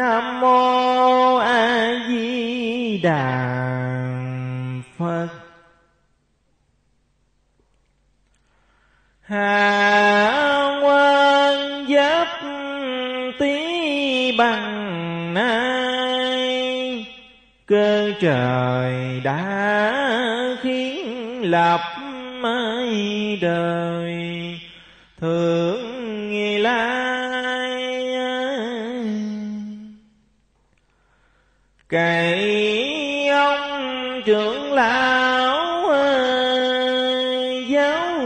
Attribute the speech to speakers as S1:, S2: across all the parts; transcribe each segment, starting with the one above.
S1: nam mô a di đà phật. Hà quan giáp tí bằng nay cơ trời đã khiến lập mây đời. Thượng cậy ông trưởng lão giáo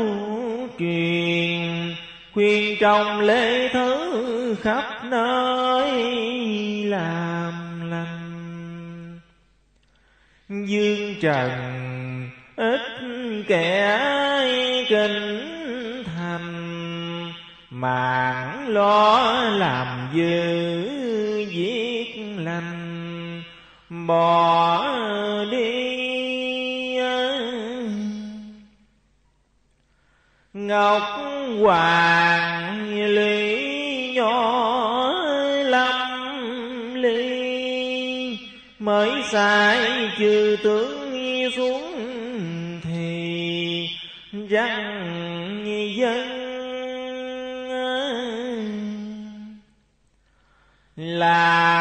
S1: truyền, khuyên trong lễ thứ khắp nơi làm lành. Dương trần, ít kẻ kinh thành mạng lo làm dư diễn bỏ đi ngọc hoàng lý nhỏ lâm ly mới sai chư tướng xuống thì răng dân. Là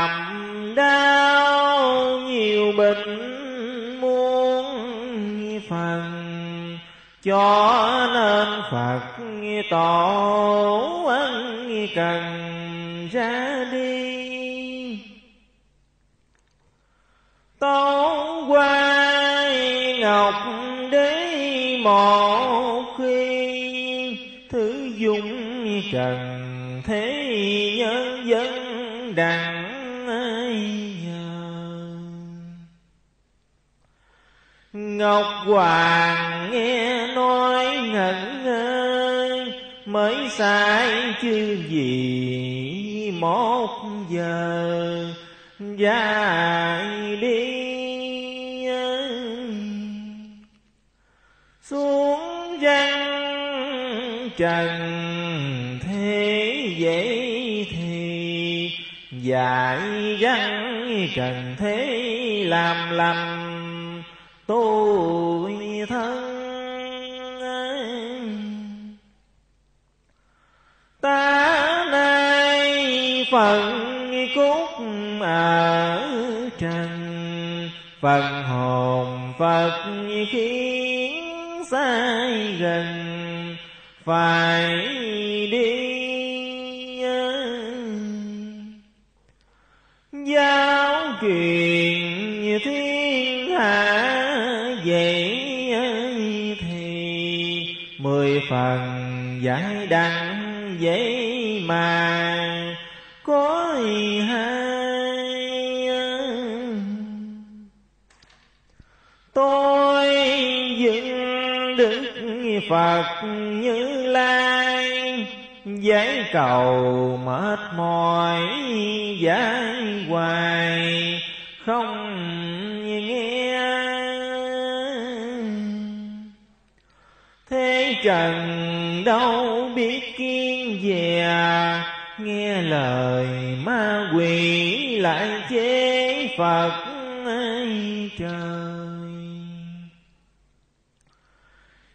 S1: cho nên Phật tổ ân cần ra đi. Tốn quay ngọc đế một khi Thứ dung trần thế nhân dân đặng nhờ? Ngọc Hoàng nghe Mới sai chứ gì một giờ. Dài đi. Xuống răng trần thế dễ thì Dạy răng trần thế làm lành tôi thân ta nay phần cốt ở trần phần hồn phật khiến sai gần, phải đi giáo truyền thiên hạ vậy thì mười phần giải đăng vậy mà có hai tôi dựng đức phật như lai giải cầu mệt mỏi giải hoài, không nghe. Thế trần đâu biết kiên dè à. nghe lời ma quỷ lại chế phật ấy trời.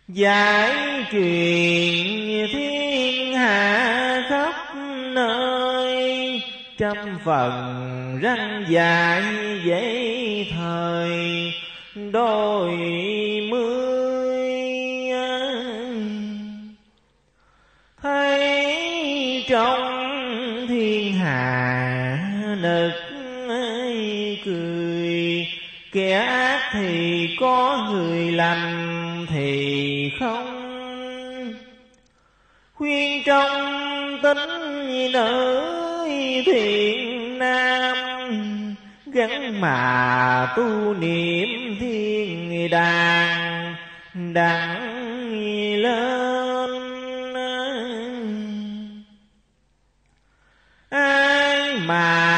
S1: Giải truyền thiên hạ khắp nơi, trăm phần răng dài dễ thời, đôi mưa nực cười, kẻ ác thì có người lành thì không. Khuyên trong tính nữ thiện nam, gắn mà tu niệm thiên đàng, đặng lên. Ai mà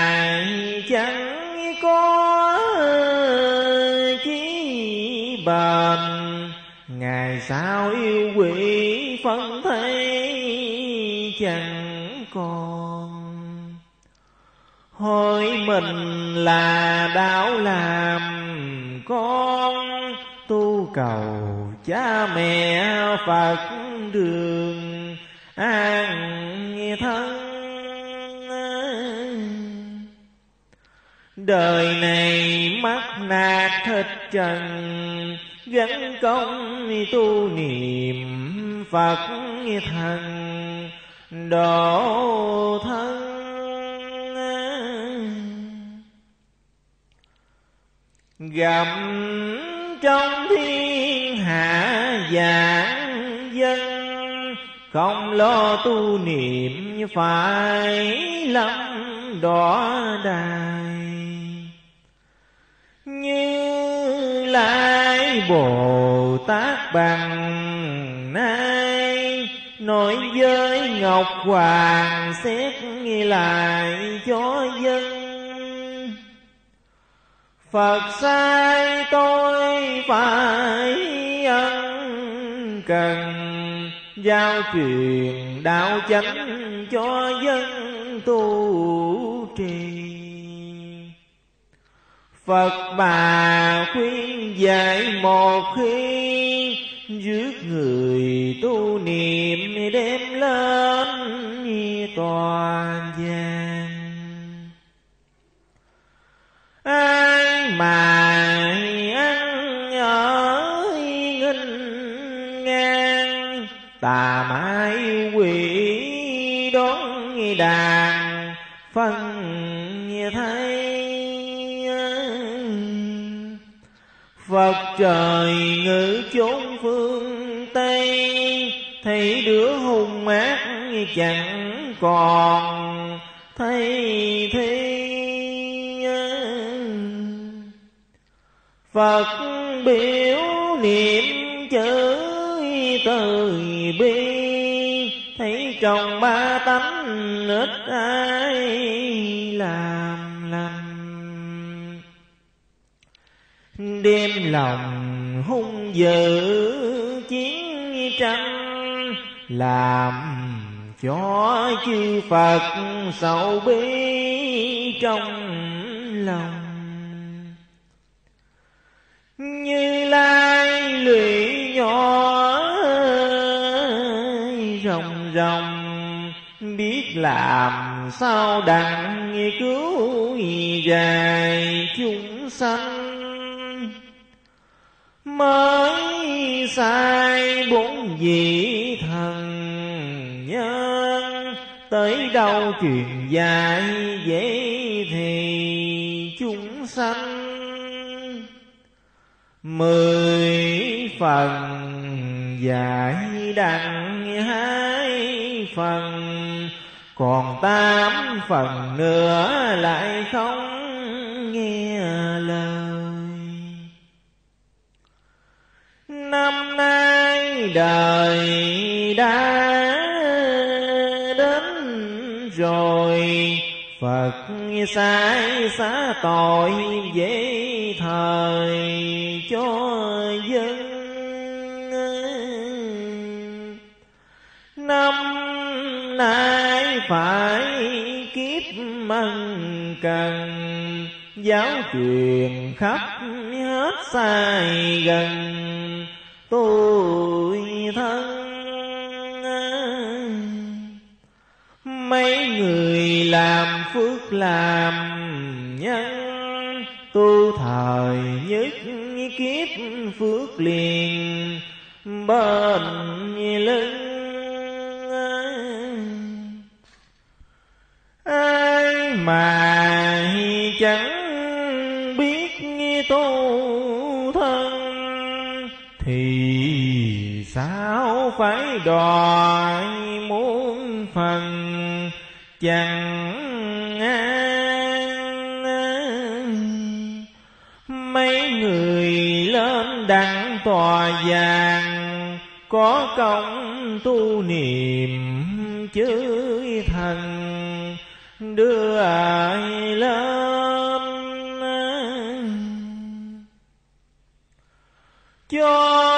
S1: sao yêu quỷ phân thấy chẳng còn? Hỏi mình là đạo làm con, tu cầu cha mẹ phật đường an thân. Đời này mắt nạt thịt trần gắn công tu niệm phật thần độ thân. Gặp trong thiên hạ giảng dân, không lo tu niệm phải lắm đỏ đài. Như là bồ tát bằng nay, nói với ngọc hoàng xét lại cho dân. Phật sai tôi phải ân cần, giao truyền đạo chánh cho dân tu trì. Phật bà khuyên dạy một khi Rước người tu niệm đem lên toàn gian Ai mà ăn ở nghinh ngang, Tà mãi quỷ đón đàn phân Phật trời ngự chốn phương Tây, Thấy đứa hung ác chẳng còn thấy thế Phật biểu niệm chữ từ bi, Thấy trong ba tánh ít ai đêm lòng hung dữ chiến tranh, làm cho chư Phật sầu bi trong lòng. Như lai lụy nhỏ rồng rồng biết làm sao đặng cứu dài chúng sanh mới sai bốn vị thần nhân. Tới đâu truyền dạy dễ thì chúng sanh mười phần dạy đặng hai phần, còn tám phần nữa lại không nghe lời. Năm nay đời đã đến rồi. Phật sai xá tội dễ thời cho dân. Năm nay phải kiếp măng cần, Giáo truyền khắp hết sai gần tôi thân, mấy người làm phước làm nhân, tu thời nhất kiếp phước liền bên lưng. Ai mà chẳng biết tu phải đòi muốn phần chẳng an. Mấy người lên đặng tòa vàng, có công tu niệm chữ thần. Đưa ai lên? Cho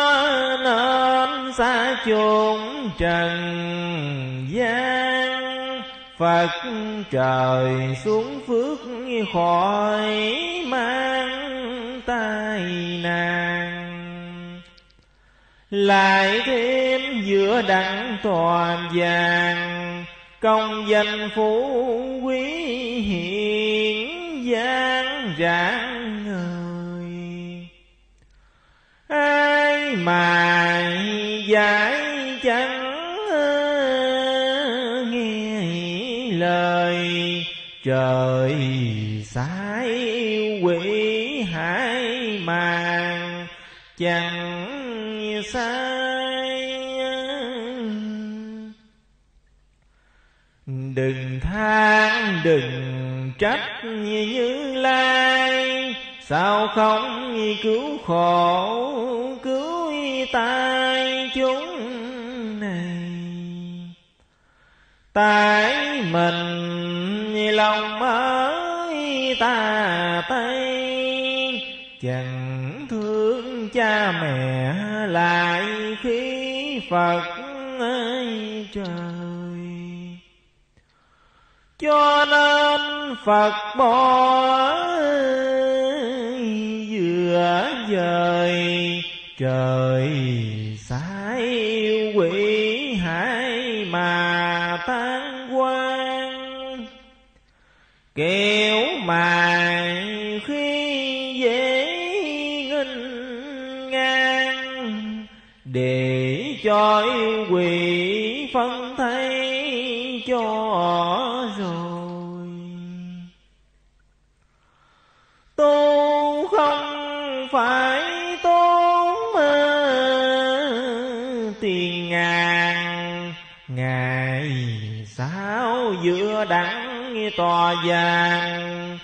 S1: xa chốn trần gian, Phật trời xuống phước khỏi mang tai nạn. Lại thêm giữa đặng toàn vàng, công danh phú quý hiển gian rạng người ai mà giải chẳng nghe lời. Trời sai quỷ hải màng chẳng sai. Đừng than, đừng trách như lai, sao không cứu khổ, cứu tai? Chúng này. Tại mình lòng mới ta tay, chẳng thương cha mẹ lại khi phật ơi trời. Cho nên phật bỏ vừa dời trời quỷ phân thấy cho rồi. Tu không phải tốn tiền ngàn ngày sao giữa đắng tòa vàng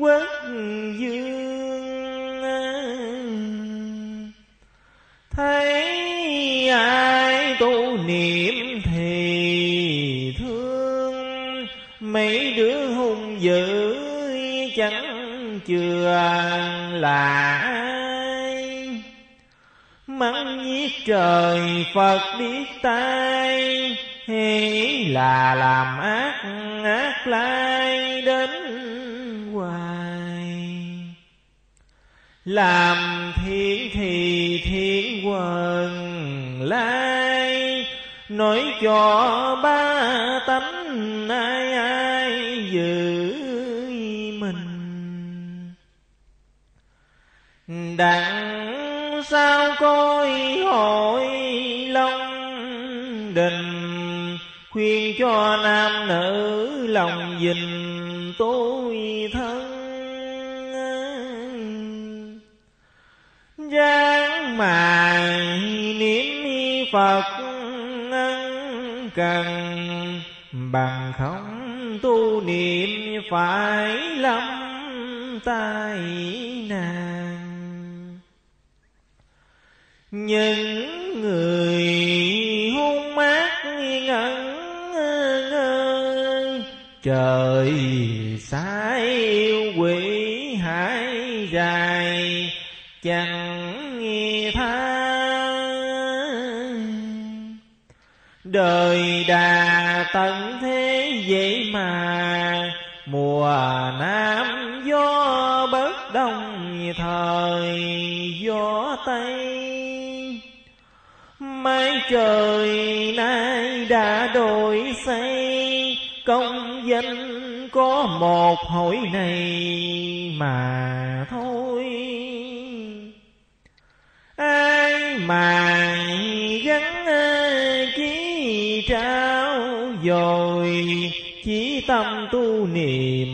S1: quốc dương. Thấy niệm thì thương. Mấy đứa hung dữ chẳng chừa là ai mắng giết trời, phật biết tay hay là làm ác ác lai đến hoài. Làm thiện thì thiện quần lai nói cho ba tánh ai ai giữ mình. Đặng sao coi hội long đình, khuyên cho nam nữ lòng dình tôi thân. Giang mà niệm Phật cần Bằng không tu niệm phải lắm tai nạn. Những người hung mát ngẩn ngơ, Trời sai quỷ hải dài, chẳng đời đà tận thế vậy mà. Mùa nam gió bất đông, thời gió tây. Mái trời nay đã đổi xây công danh có một hội này mà thôi. Ai mà trao dồi chí tâm tu niệm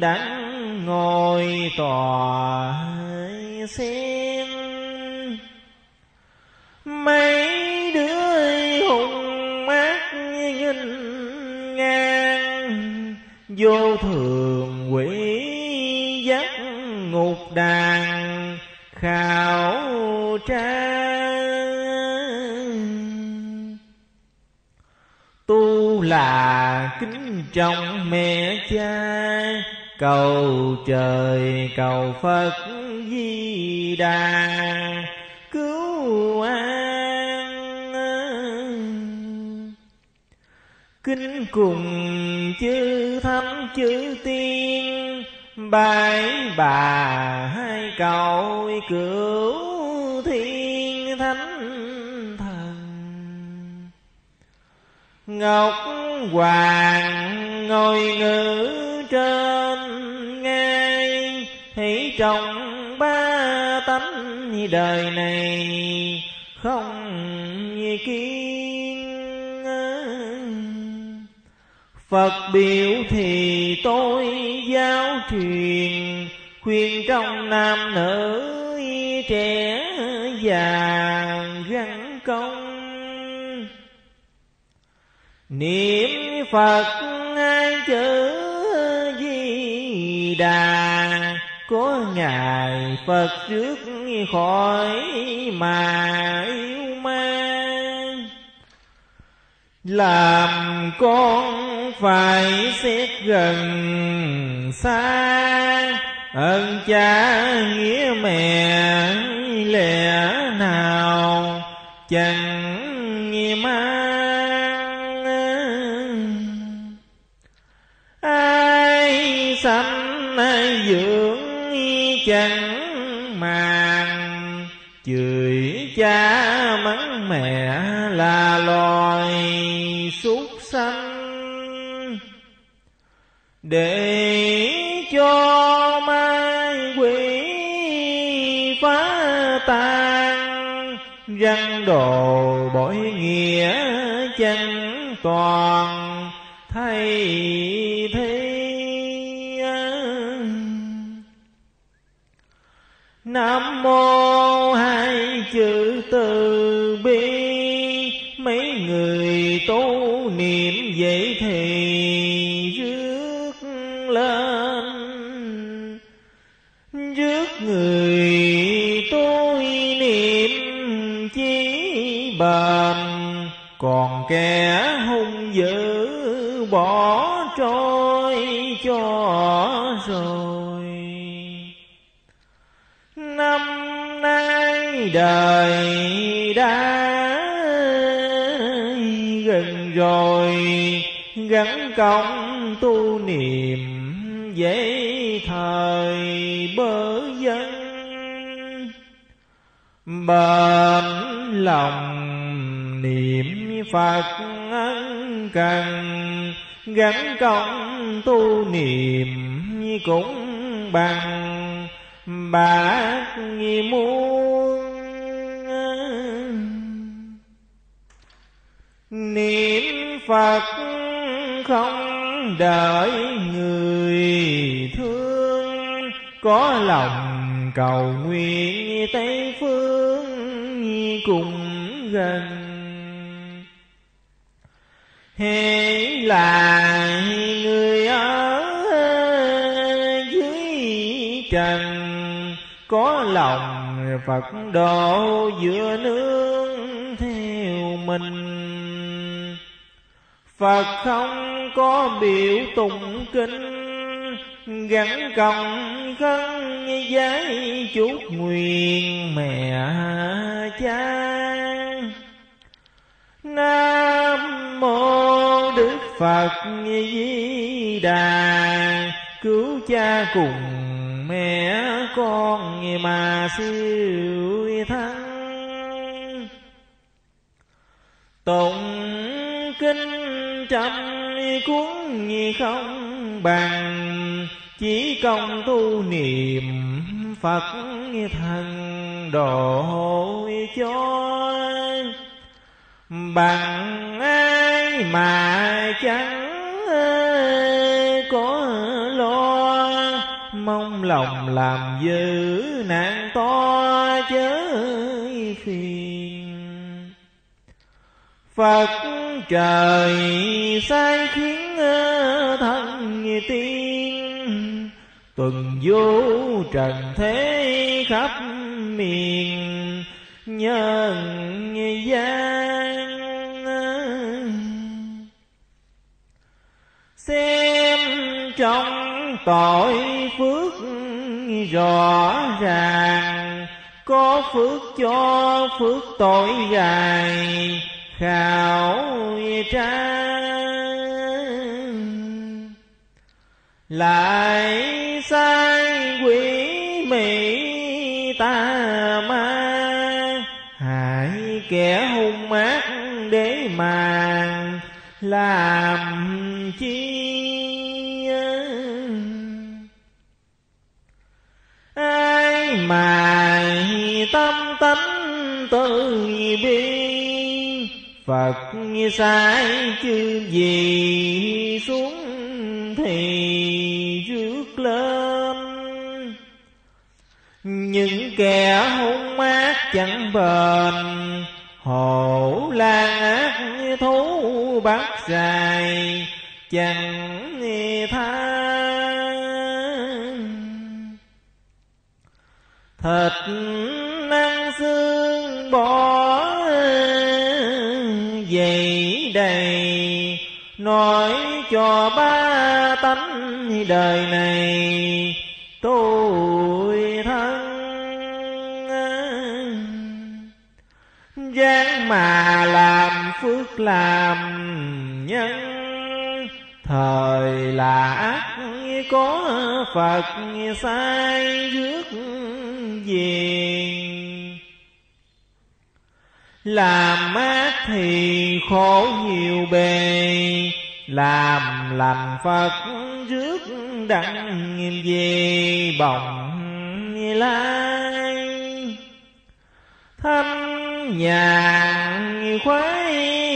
S1: đắng ngồi tòa xem. Mấy đứa hùng mát nhìn ngang, vô thường quỷ dắt ngục đàn, khảo trang là kính trọng mẹ cha. Cầu trời, cầu phật di đà. Cứu an. Kính cùng chư thánh chư tiên. Bái bà hai cầu cứu Ngọc Hoàng ngồi ngự trên ngai Hãy trong ba tánh đời này không kiến Phật biểu thì tôi giáo truyền, Khuyên trong nam nữ trẻ già gắn công. Niệm Phật chữ Di Đà. Có Ngài Phật trước khỏi mà yêu ma Làm con phải xét gần xa. Ơn cha nghĩa mẹ lẽ nào chẳng để cho ma quỷ phá tan, răng đồ bội nghĩa chân toàn, thay thế. Nam mô hai chữ từ. Kẻ hung dữ bỏ trôi cho rồi. Năm nay đời đã gần rồi, gắn công tu niệm dễ thời bơ dân. Bền lòng niệm phật cần gắn công tu niệm cũng bằng bạc muôn niệm phật không đợi người thương, có lòng cầu nguyện tây phương cùng gần hễ là người ở dưới trần, có lòng Phật độ giữa nương theo mình. Phật không có biểu tụng kinh, Gắn công khấn giấy chúc nguyện mẹ cha. Nam mô Đức Phật Di Đà. Cứu cha cùng mẹ con mà siêu thắng. Tụng kinh trăm cuốn không bằng. Chỉ công tu niệm Phật thần độ cho Bằng ai mà chẳng có lo, Mong lòng làm dữ nạn to chớ phiền. Phật trời sai khiến thân tiên, Tuần vô trần thế khắp miền nhân gian xem trong tội phước rõ ràng, có phước cho phước tội dài khảo trang. Lại sai làm chi? Ai mà tâm tánh từ bi? Phật sai chư gì xuống thì rước lên. Những kẻ hung ác chẳng bền, hổ lan ác thú bác dài chẳng tha. Thịt năng xương bỏ dày đầy, nói cho ba tánh đời này tôi thân. Gian mà làm làm nhân. Thời là ác, có phật sai rước diền làm ác thì khổ nhiều bề, làm lành phật rước đặng về bồng lai. Thanh nhàn khoái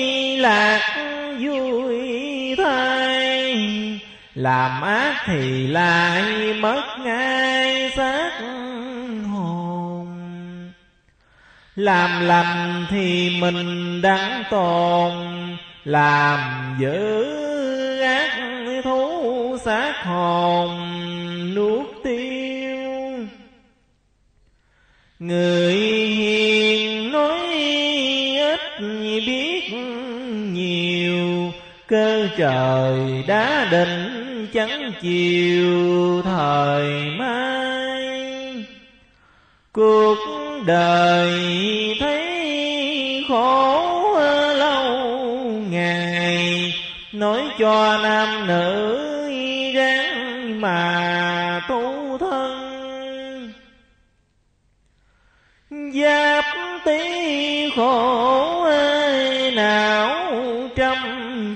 S1: lạc vui thay. Làm ác thì lại mất ngay xác hồn. Làm lành thì mình đáng tồn. Làm dữ ác thú xác hồn, nuốt tiêu. Người cơ trời đã định chẳng chiều thời mai. Cuộc đời thấy khổ lâu ngày, nói cho nam nữ ráng mà tu thân. Giáp tí khổ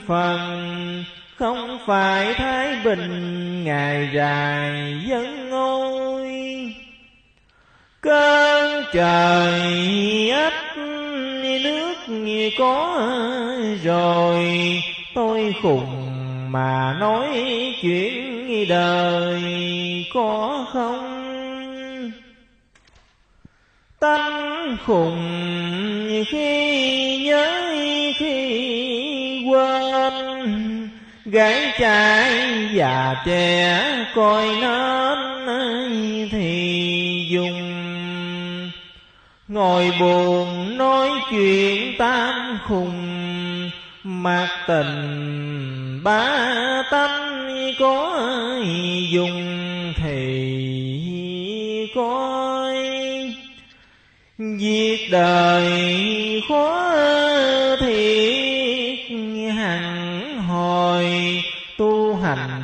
S1: phần không phải thái bình ngày dài dân ngôi. Cơn trời ấp nước có rồi, tôi khùng mà nói chuyện đời có không? Tâm khùng khi nhớ khi quên gái trai già trẻ coi nên thì dùng. Ngồi buồn nói chuyện tam khùng mặt tình ba tánh có dùng thì coi. Việc đời khó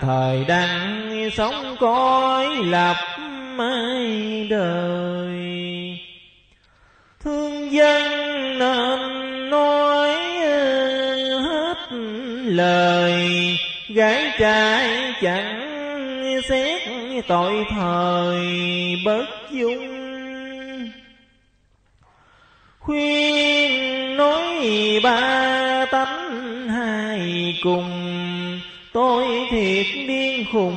S1: thời đang sống cõi lập mãi đời. Thương dân nên nói hết lời, Gái trai chẳng xét tội thời bất dung. Khuyên nói ba tánh hai cùng tôi thiệt điên khùng,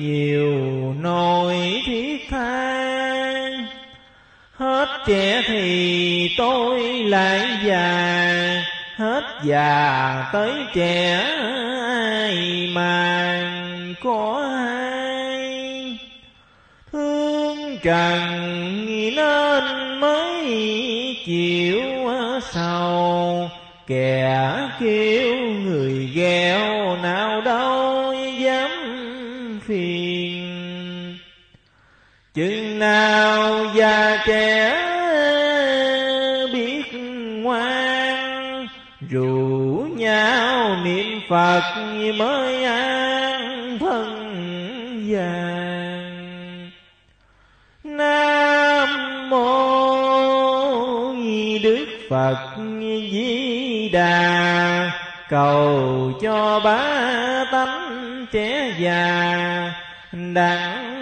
S1: nhiều nỗi thiết tha. Hết trẻ thì tôi lại già, hết già tới trẻ ai mà có ai. Thương trần nên mới chịu sầu kẻ kêu người gheo nào nào già trẻ biết ngoan, Rủ nhau niệm Phật mới an thân vàng Nam Mô Đức Phật Di Đà. Cầu cho ba tánh trẻ già, đặng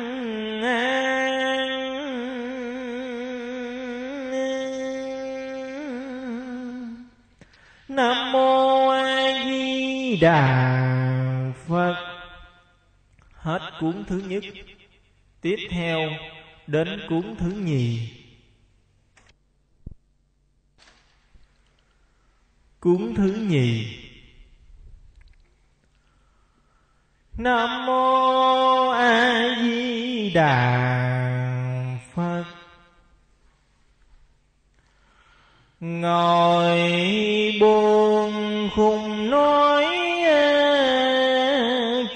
S1: đà phật. Hết cuốn thứ nhất. Tiếp theo, đến cuốn thứ nhì. Cuốn thứ nhì. Nam mô a di đà phật. Ngồi buồn khùng nói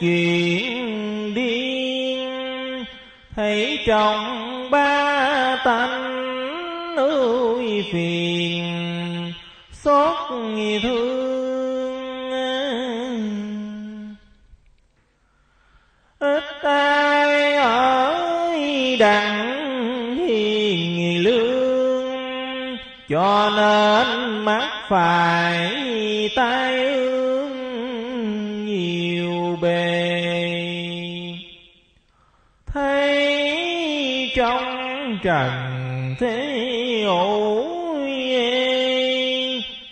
S1: chuyện điên. Thấy trong ba tánh ơi phiền xót thương. Ít ai ở đặng hiền lương, cho nên mắt phải tai ương. Trần thế ủi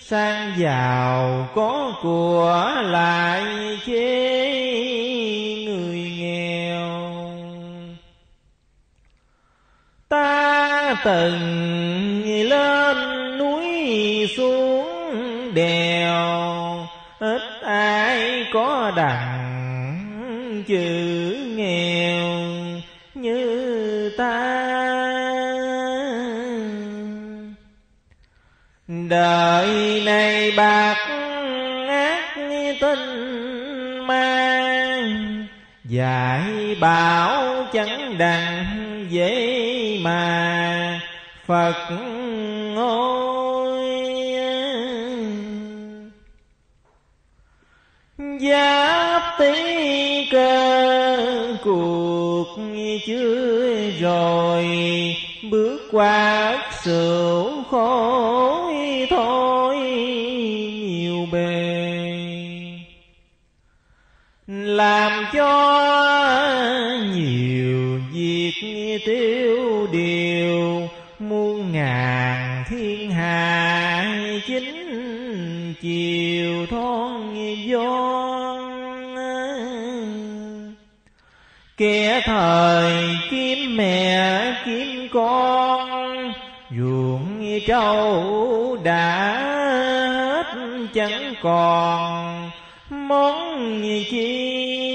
S1: sang giàu có của lại chê người nghèo. Ta từng lên núi xuống đèo, ít ai có đặng chữ đời này bạc ác tinh mang dạy bảo chẳng đặng dễ mà. Phật ôi giáp tí cơ, cuộc chưa rồi, bước qua sự sửu khổ. Cho nhiều việc tiêu điều. Muôn ngàn thiên hạ chính chiều thon gió kẻ thời kiếm mẹ kiếm con, ruộng trâu đã hết chẳng còn. Món chi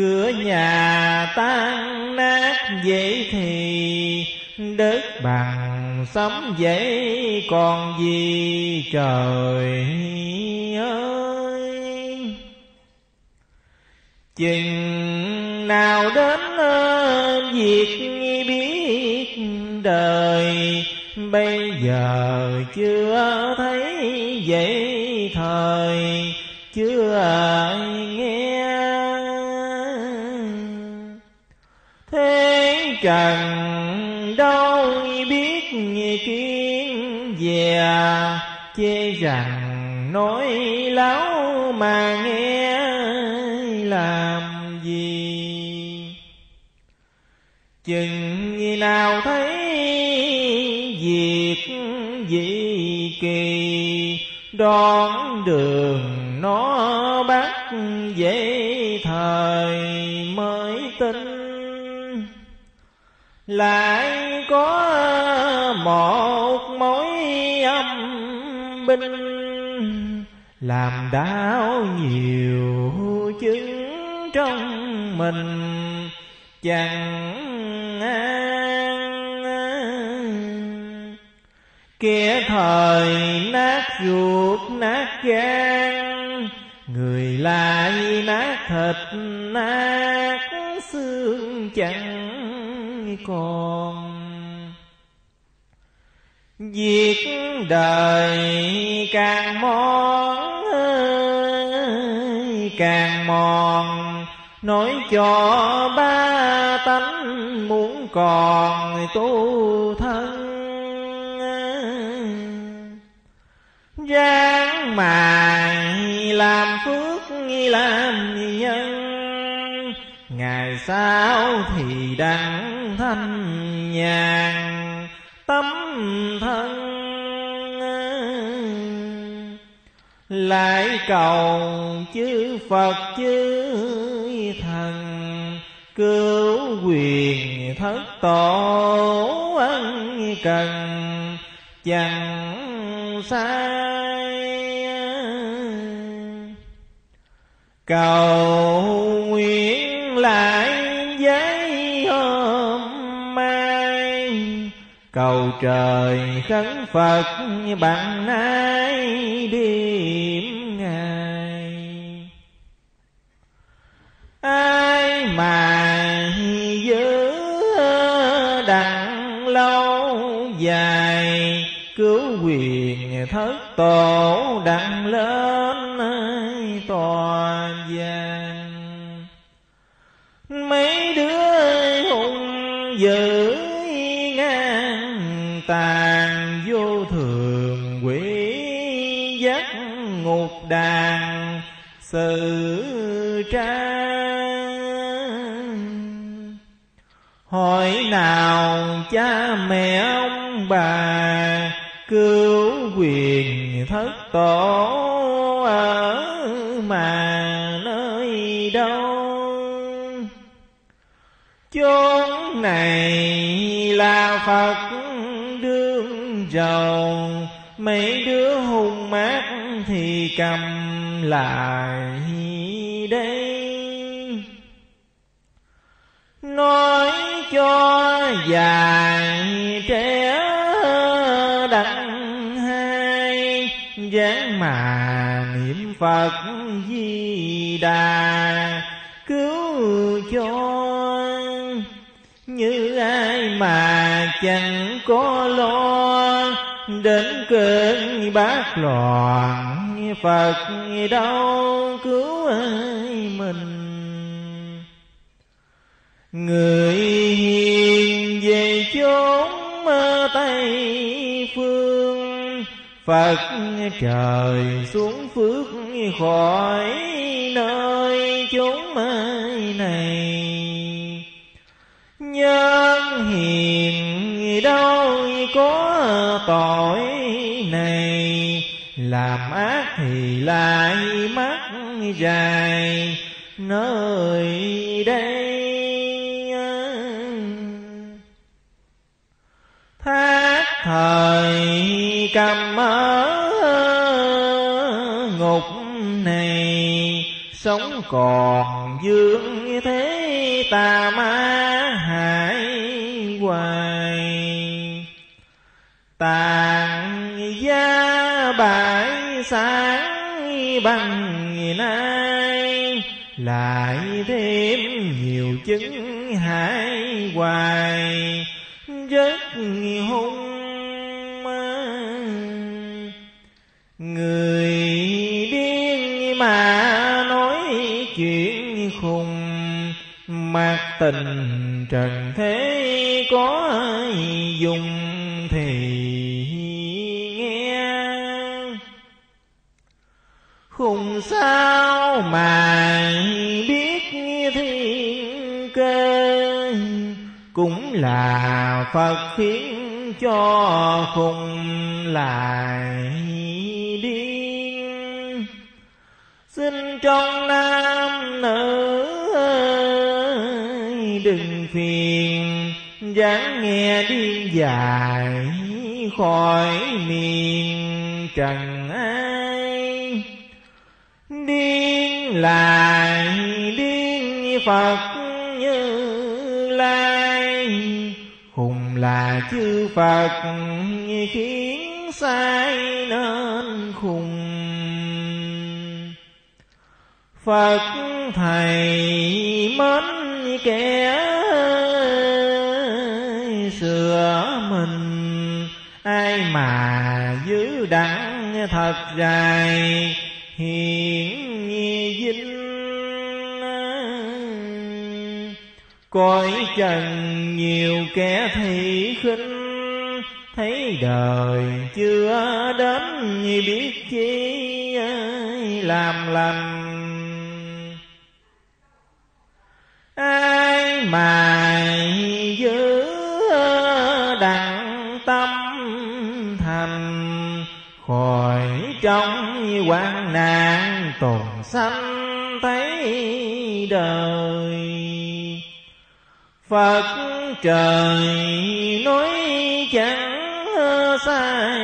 S1: cửa nhà tan nát vậy thì đất bằng sấm dậy còn gì trời ơi. Chừng nào đến việc biết đời, bây giờ chưa thấy vậy thời, chưa ai cần trần đâu biết kiến về, chê rằng nói láo mà nghe làm gì? Chừng nào thấy việc gì kỳ đón đường nó bắt dễ thời mới tin lại có một mối âm binh làm đau nhiều chứng trong mình. Chẳng an. Kẻ thời nát ruột, nát gan, người lại nát thịt, nát xương chẳng còn. Việc đời càng mòn càng mòn. Nói cho ba tánh muốn còn tu thân. Ráng mài làm phước, làm nhân ngày sau thì đặng thanh nhàn, tấm thân lại cầu chư Phật, chư thần cứu quyền thất tổ ân cần, chẳng sai. Cầu lại giấy hôm mai. Cầu trời khấn phật bằng nay đêm ngày. Ai mà giữ đặng lâu dài, cứu quyền thất tổ đặng lớn sự tra hỏi nào cha mẹ ông bà cứu quyền thất tổ ở mà nơi đâu? Chốn này là phật đương giàu, mấy đứa hung mát thì cầm lại đây. Nói cho dài trẻ đặng hai, dáng mà niệm phật di đà. Cứu cho như ai mà chẳng có lo, đến cơn bát loạn phật đâu cứu ai mình? Người hiền về chốn tây phương, phật trời xuống phước khỏi nơi chốn này. Nhân hiền đâu có tội này làm ác thì lại mắc dài nơi đây. Thác thời cầm ở ngục này, sống còn dương thế tà ma hại hoài. Ta sáng bằng nay. Lại thêm nhiều chứng hải hoài. Rất hung người điên mà nói chuyện khùng. Mặc tình trần thế có cùng sao mà biết thiên cơ? Cũng là Phật khiến cho khùng lại điên. Xin trong nam nữ ơi, đừng phiền dáng nghe điên dài khỏi miền trần ai điên lại điên Phật như lai. Hùng là chư Phật, khiến sai nên khùng. Phật thầy mến kẻ sửa mình, ai mà giữ đẳng thật dài hiển dinh cõi trần nhiều kẻ thị khinh, thấy đời chưa đến biết chi làm lành. Ai mà giữ đặng tâm thành khỏi trong quan nạn tồn sanh thấy đời. Phật trời nói chẳng sai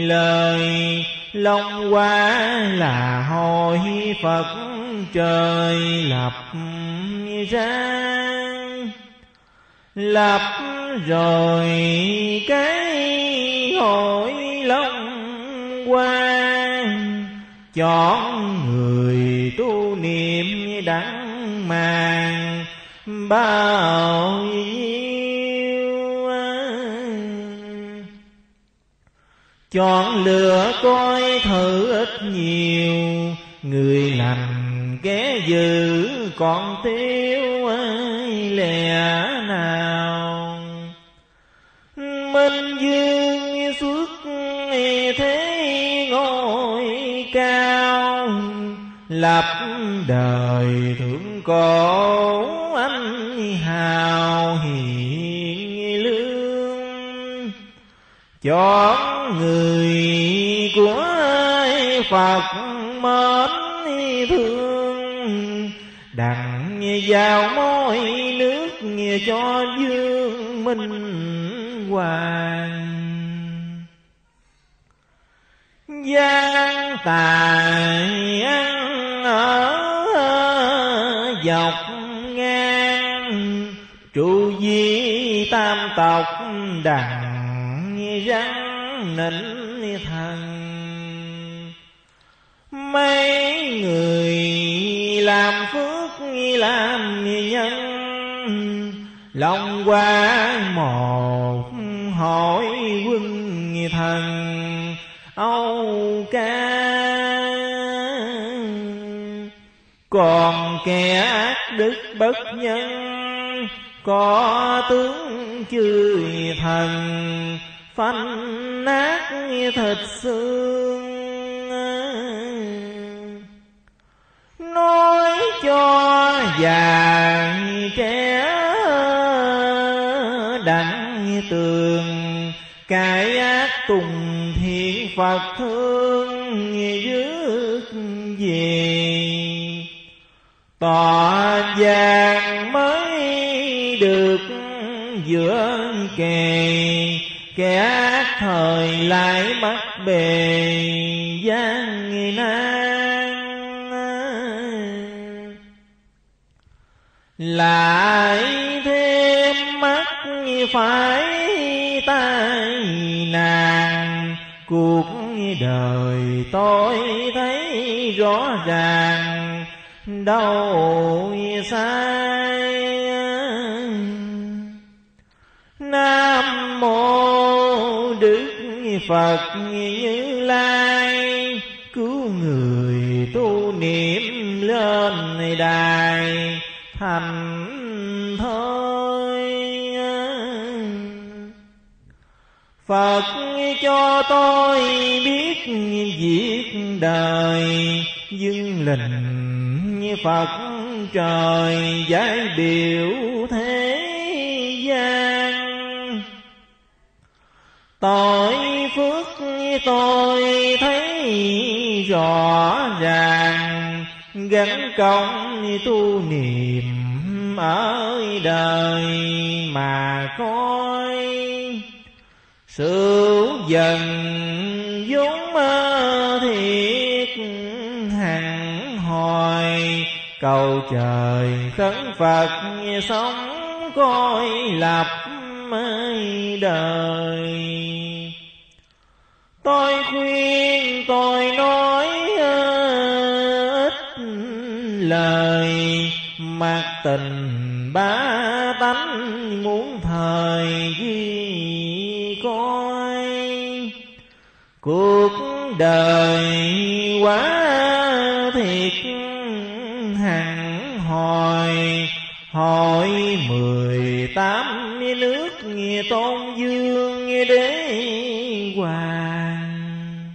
S1: lời Long qua là hồi Phật trời lập ra. Lập rồi cái hội long quan, Chọn người tu niệm đắng màng bao nhiêu chọn lựa coi thử ít nhiều, người lành ghé dữ còn tiêu lẻ nào? Minh dương lập đời thượng cổ anh hào hiền lương. Chọn người của Phật mến thương, đặng vào môi nước cho dương minh hoàng. Gian tài ăn ở dọc ngang, trụ di tam tộc đằng rắn nịnh thần. Mấy người làm phước làm nhân, lòng qua một hỏi quân thần. Âu ca còn kẻ ác đức bất nhân, có tướng chư thần, phanh nát thịt xương. Nói cho già trẻ đặng tường cái ác tùng thiện phật thương dứt về tòa vàng mới được giữa kề, kẻ thời lại bắt bề gian nan. Lại thêm mắt phải tai nàng cuộc đời tôi thấy rõ ràng đâu sai. Nam mô đức phật như lai, cứu người tu niệm lên đài thành thôi Phật cho tôi biết việc đời, dưng lình Phật trời giải biểu thế gian. Tội phước tôi thấy rõ ràng, gắn công tu niệm ở đời mà coi. Sự dần vốn thiệt hồi cầu trời khấn phật sống coi lập đời. Tôi khuyên, tôi nói ít lời. Mặc tình ba tánh muốn thời ghi coi. Cuộc đời quá hỏi mười tám nước tôn dương đế hoàng.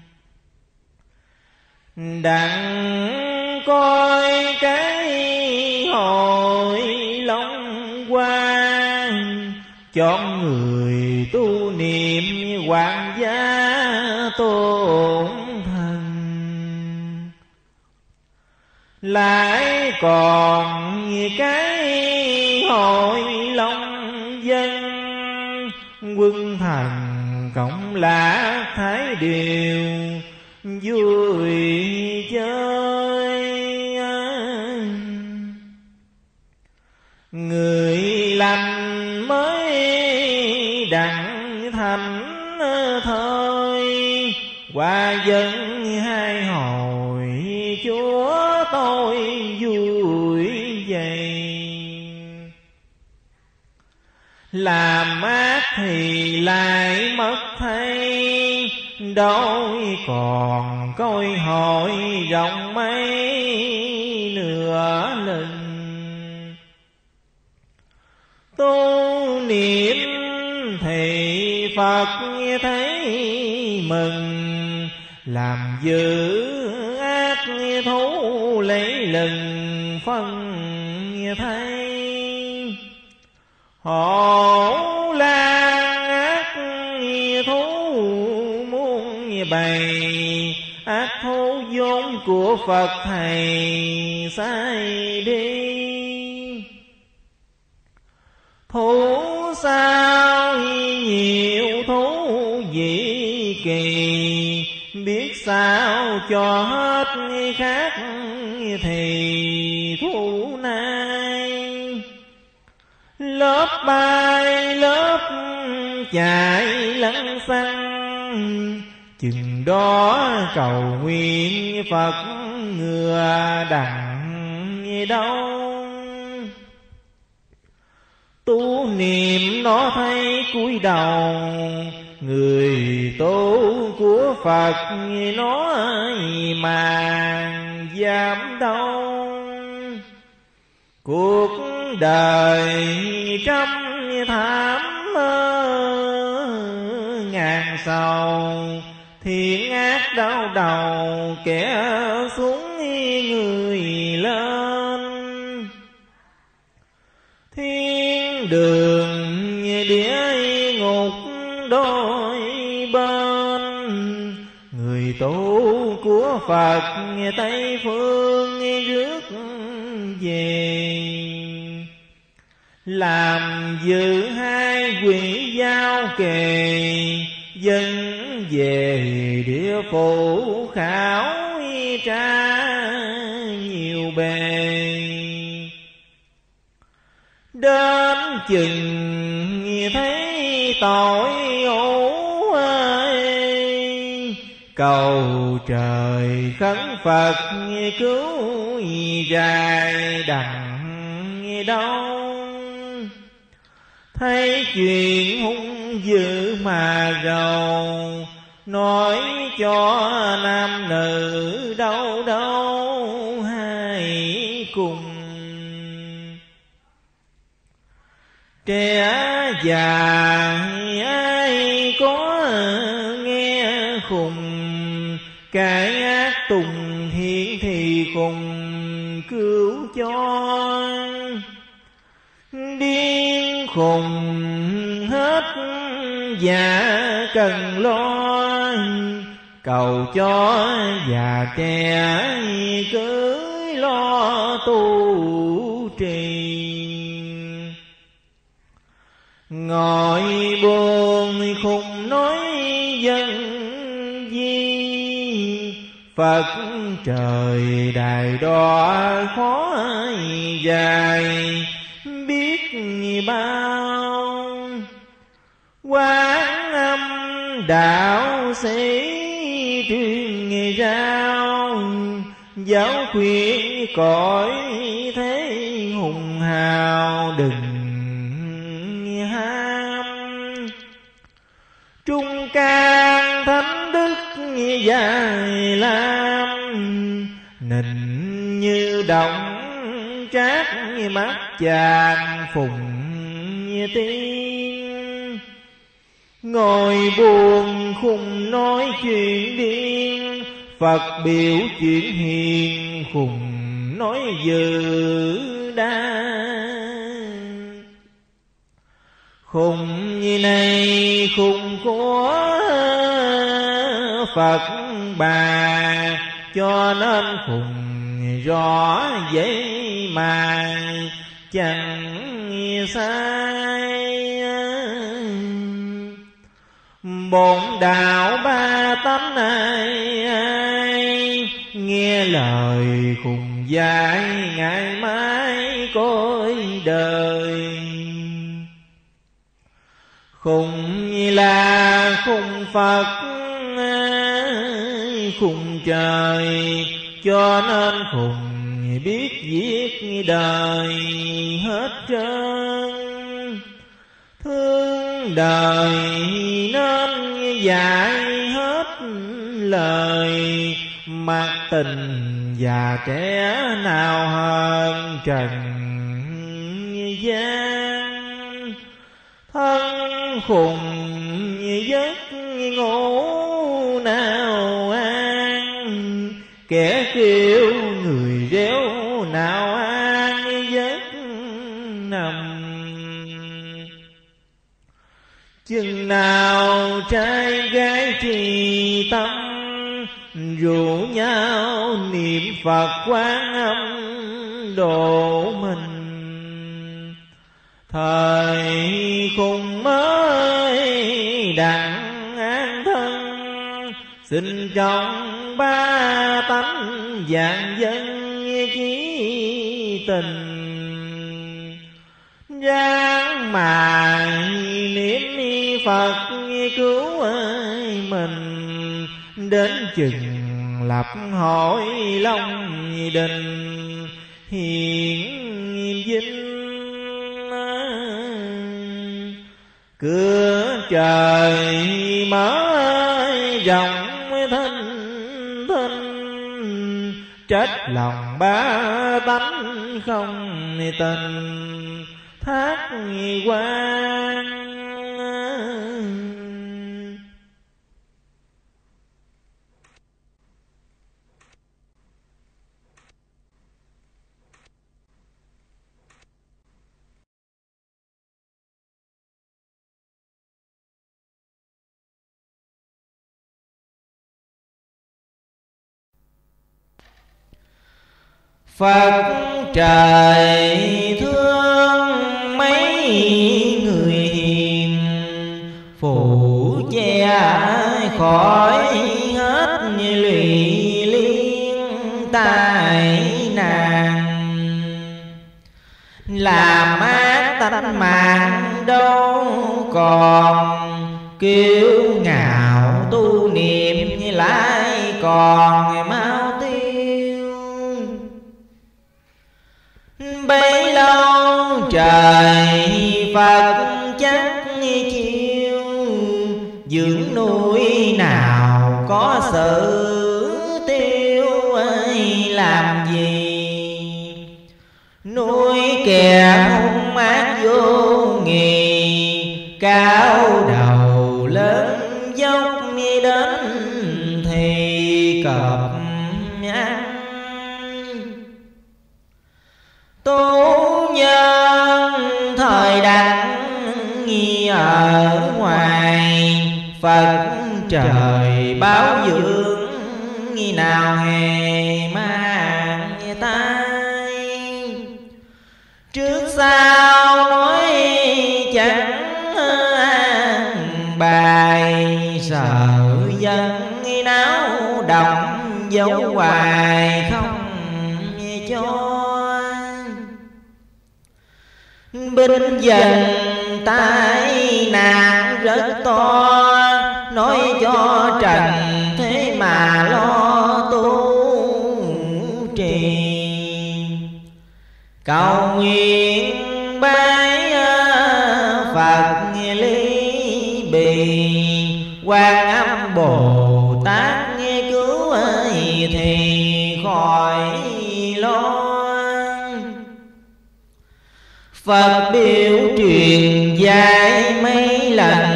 S1: Đặng coi cái hội long quan chọn người tu niệm hoàng gia tôn thần. Lại còn cái hội long dân, quân thần cộng lạc thái điều, vui chơi người lành mới đặng thành thời qua dân làm ác thì lại mất thay đâu còn coi hội rộng mấy nửa lần. Tu niệm thì phật thấy mừng, làm dữ ác thú lấy lần phân thay hổ lan ác thú muôn bày, ác thú vốn của phật thầy sai đi. Thú sao nhiều thú dị kỳ, biết sao cho hết khác thì. Bay lớp chạy lăn xăng. Chừng đó cầu nguyện phật ngừa đặng đâu tu niệm nó thấy cúi đầu, người tu của phật nó mà dám đâu cuộc đời trăm thảm ngàn sầu thiện ác đau đầu, kẻ xuống người lên. Thiên đường địa ngục đôi bên, người tu của phật tây phương rước về. Làm giữ hai quỷ giao kề, dân về địa phủ khảo tra nhiều bề. Đến chừng thấy tội cầu trời khấn phật cứu dài đặng đâu thấy chuyện hung dữ mà rầu, nói cho nam nữ đâu đâu hai cùng. Trẻ già cứu cho điên khùng hết già cần lo cầu cho già trẻ cưới lo tu trì. Ngồi buồn khùng nói dân phật trời đài đo khó dài, biết bao. Quán âm đạo sĩ truyền giao, giáo khuyên cõi thế hùng hào đừng ham. Trung can thánh đức dài lam, nịnh như động trác mắt chàng phùng tiên. Ngồi buồn khùng nói chuyện điên, Phật biểu chuyện hiền khùng nói dữ đa Khùng như này khùng của Phật bà Cho nên khùng rõ dễ mà chẳng sai. Bổn đạo ba tánh ai, ai nghe lời cùng dạy ngày mai cõi đời. Khùng là khùng phật khùng trời, cho nên khùng biết viết đời hết trơn. Thương đời nên dạy hết lời, mặc tình già trẻ nào hơn trần gian. Thân khùng giấc ngủ nào kẻ kêu người réo nào an giấc nằm? Chừng nào trai gái trì tâm, rủ nhau niệm phật quán âm độ mình thời khùng mới đặng an thân, xin trong ba tánh dạng dân chí tình. Ráng mà niệm phật cứu ơi mình. Đến chừng lập hội long đình. Hiền vinh cửa trời mở rộng chết lòng ba tánh không tình thác quan
S2: Phật trời thương mấy người hiền Phụ che khỏi hết lụy liên tai nạn Làm ác tánh mạng đâu còn Kiêu ngạo tu niệm lại còn máu. Bấy lâu trời phật chắc chiêu dưỡng nuôi nào có sự tiêu ấy làm gì nuôi kẻ hung ác vô nghì cao phật trời báo dưỡng, nghi nào hề mang tay trước sau nói chẳng bài, sợ dân náo động dấu hoài không cho binh dần tai nạn rất to cho trần thế mà lo tu trì. Cầu nguyện bái phật lý bì. Quan âm bồ tát nghe cứu ơi thì khỏi lo Phật biểu truyền dạy mấy lần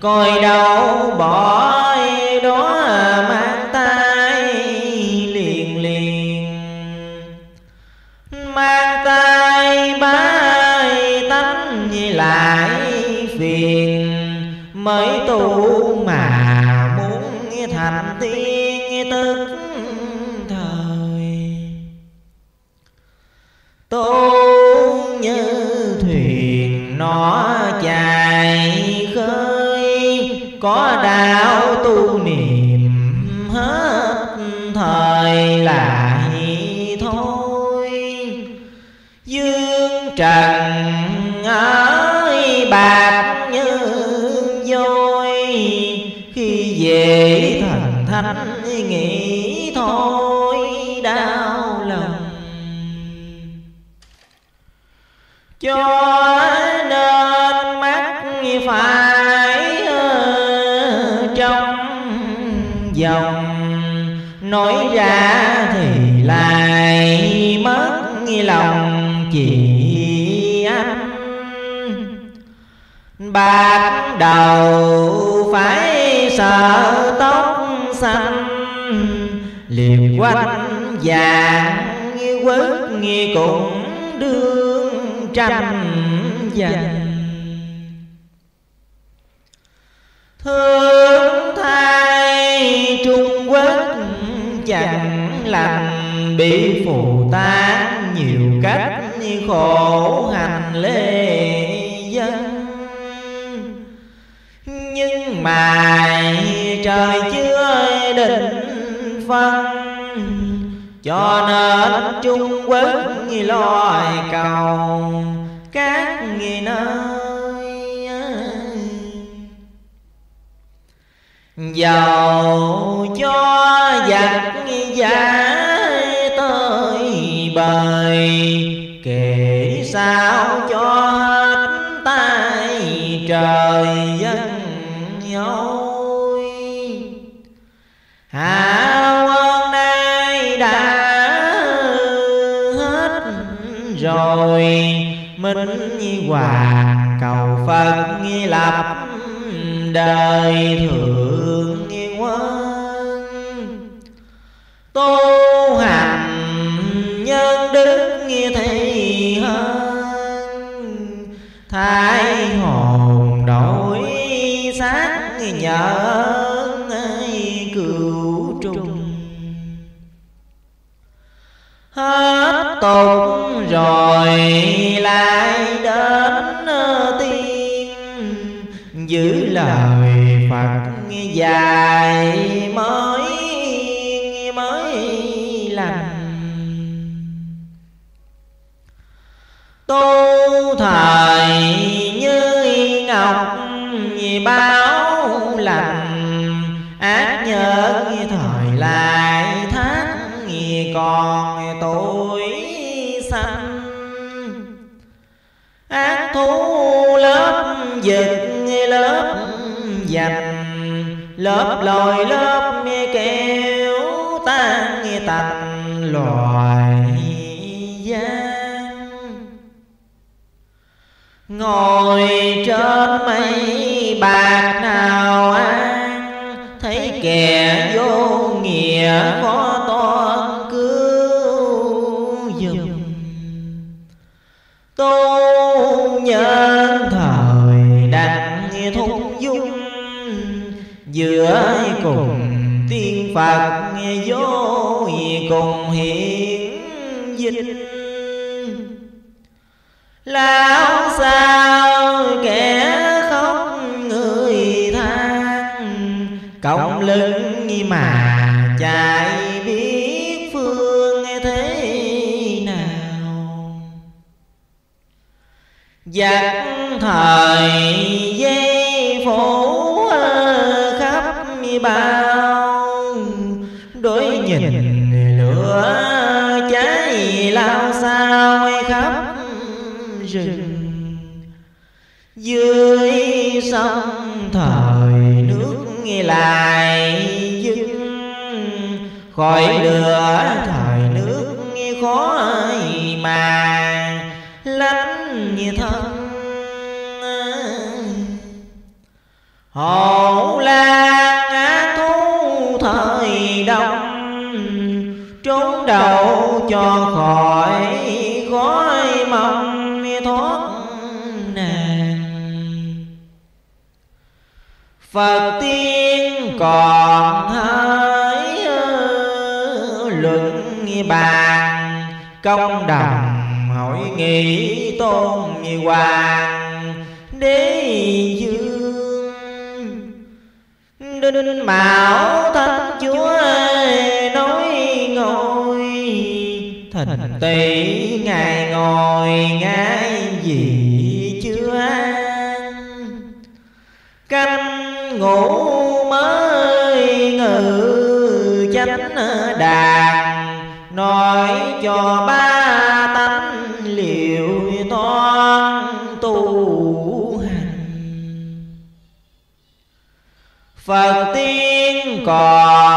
S2: coi đâu bỏ đó mang tay liền liền mang tay bái tánh lại phiền. Mới tu đầu phải sợ tóc xanh, liềm quanh vàng như quất nghi cũng đương tranh giành. Thương thay trung quốc chẳng lành, bị phù tan nhiều cách khổ hành lê mài mà trời chưa định phân, cho nên trung quốc loài cầu, các nơi. Dầu cho giặc giả tới bời, Kể sao cho hết tay trời dân tôi Minh hoàng, cầu Phật lập đời thượng quân tu hành nhân đức thì hơn thái hồn đổi xác nhờ cứu trùng. Hết tục rồi lại đến ờ, tiên giữ lời Phật dài mới mới lành. Tu thời như ngọc báo lành, ác nhớ thời lại tháng còn tôi xanh. Ác thú lớp giật lớp dành lớp lòi, lớp kéo, tan tành loài gian. Ngồi trên mây bạc nào phật vô cùng hiển dịch, lão sao kẻ khóc người than. Cộng lưng mà chạy biết phương thế nào. Giặc thời dây phủ khắp ba sông thời nước lại dưng khỏi lửa thời nước khó mà lánh thân. Hậu lan thu thời đông, trốn đầu cho khỏi phật tiên còn hỡi luận bàn. Công đồng hội nghị tôn hoàng. Đế dương đinh mạo thánh chúa nói ngồi thành tỷ ngài ngồi, ngài gì chưa? An canh ngủ mới ngự chánh đàn nói cho ba tánh liệu toan tu hành. Phật tiên còn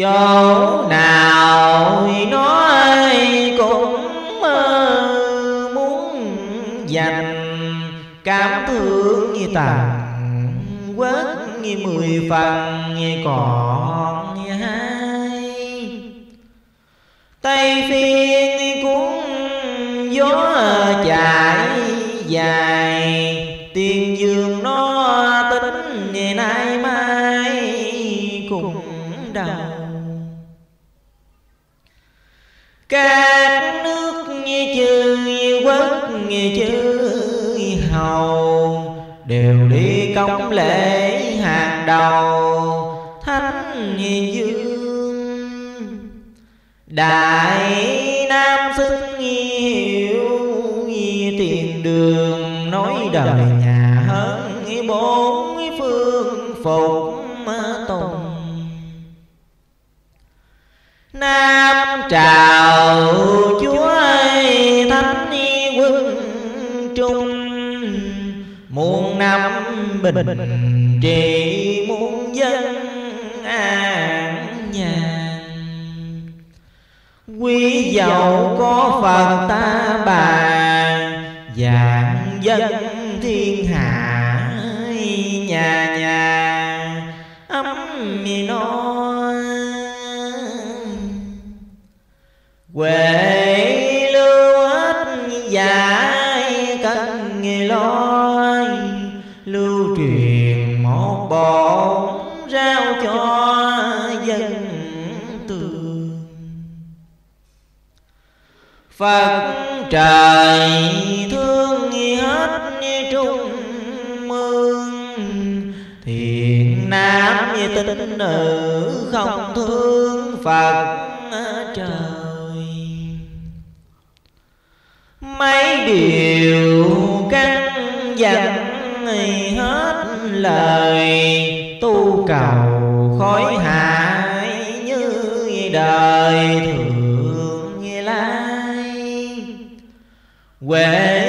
S2: chỗ nào nói cũng ờ, muốn dành cảm thương như tàn quất như mười phần như còn. Đại nam xưng hiệu tiền đường, nói đời nhà hơn bốn phương phục tùng. Nam trào chúa thánh quân trung, Muôn năm bình Giàu có Phật ta bà Dạng dân thiên hạ nhà nhà ấm no Phật trời thương hết trung mương. Thiện nam như tinh nữ không thương Phật trời. Mấy điều căn dặn hết lời. Tu cầu khói hại như đời thường. Huệ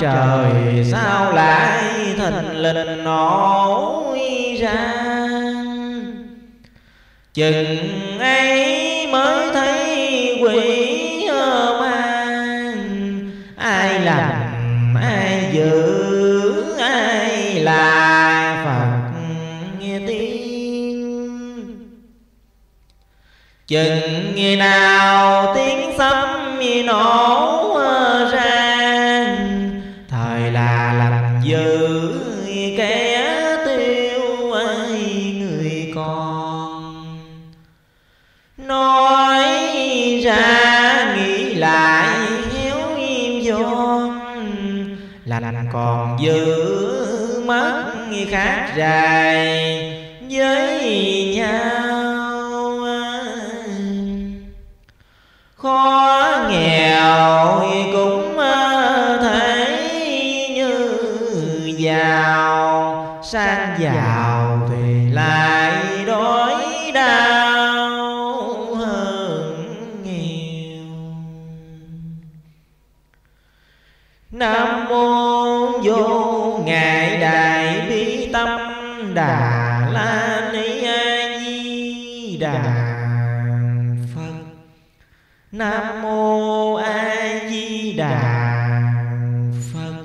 S2: trời sao lại thình lình nổi ra? Chừng khác nam mô a di đà phật.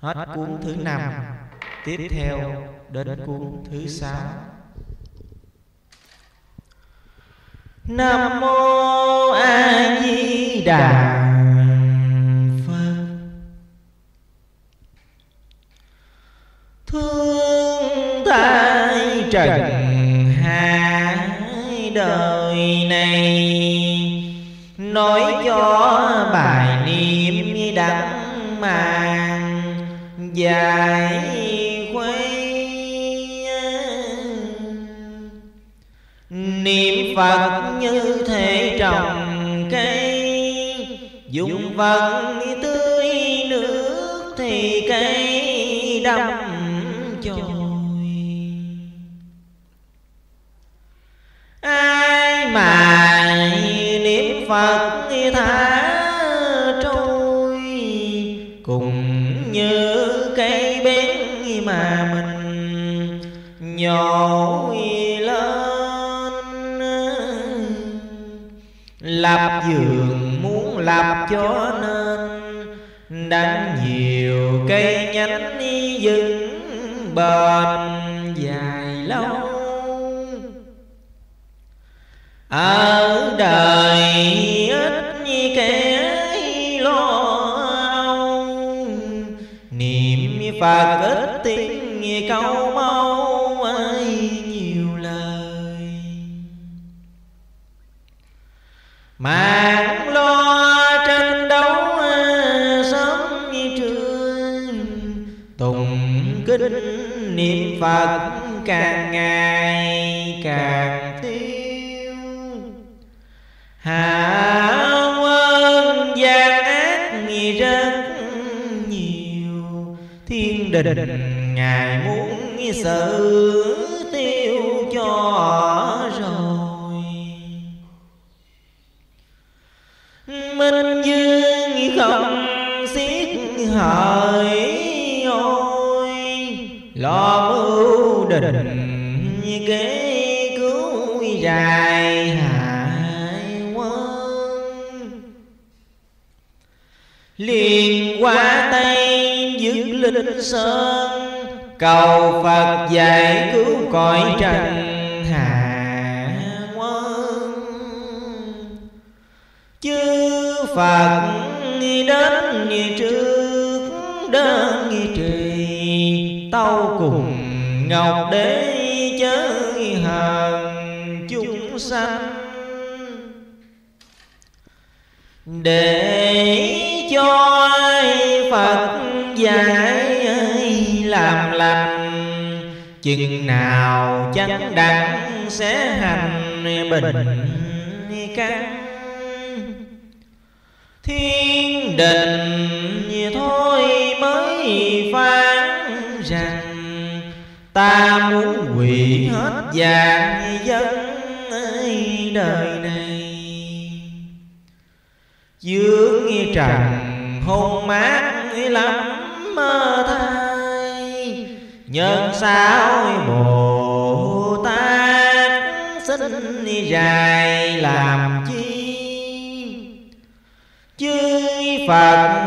S2: Hết cuốn thứ năm. tiếp theo đến cuốn thứ sáu. nam mô a di đà phật. Thương thay trần hai đời này nói cho bài niệm đắng màng dài khuây niệm phật như thể trồng cây dùng vận tưới nước thì cây đâm phật thả trôi cùng như cây bén mà mình nhổ lên lập giường muốn lập cho nên đành. Và kết tiếng tiếng câu mau ai nhiều lời. Mà lo tranh đấu à, sớm như trưa. Tùng kinh niệm phật càng ngày đình ngài muốn sự tiêu cho linh sơn. Cầu phật dạy cứu cõi trần hạ quân chư phật đến trước đơn trì. Tâu cùng ngọc đế chớ hờn chúng sanh. Để cho phật dạy làm lành, chừng nào chánh đẳng sẽ hành bình căn. Thiên đình thôi mới phán rằng, ta muốn hủy hết vàng dân đời này. Dương trần hôn mát lắm mơ thai nhân sao bồ tát xin dài làm chi? Chư phật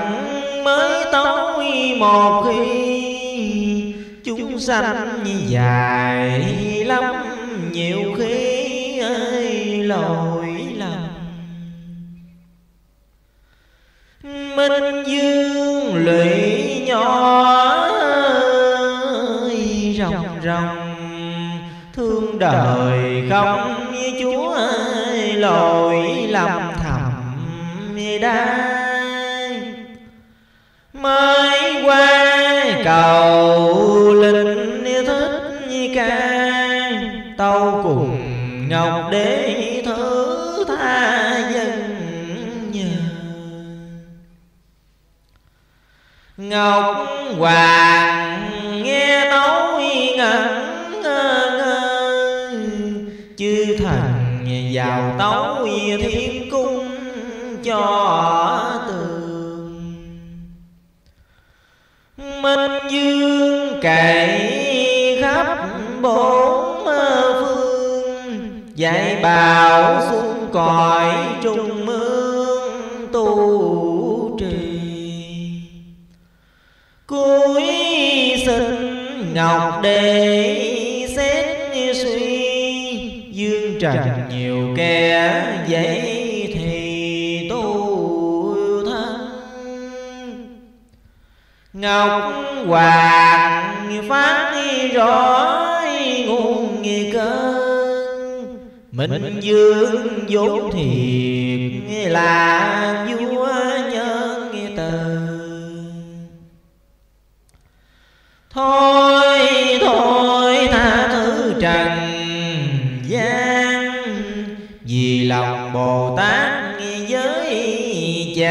S2: mới tối một khi chúng sanh dài lắm, nhiều khi ơi lỗi lầm. Minh dương lụy nhỏ đời không? chúa ơi lỗi lầm thầm đai mới qua cầu linh thích ca tâu cùng ngọc đế thứ tha dân nhờ. Ngọc hoàng tấu thiên cung cho tường. Minh dương cậy khắp bốn phương dạy bảo xuống cõi trung ương tu trì. cuối sinh ngọc để trần. Nhiều kẻ dễ thì tu thân ngọc hoàng phát rõ nguồn cơn minh dương vốn thiệt là vua nhân từ thôi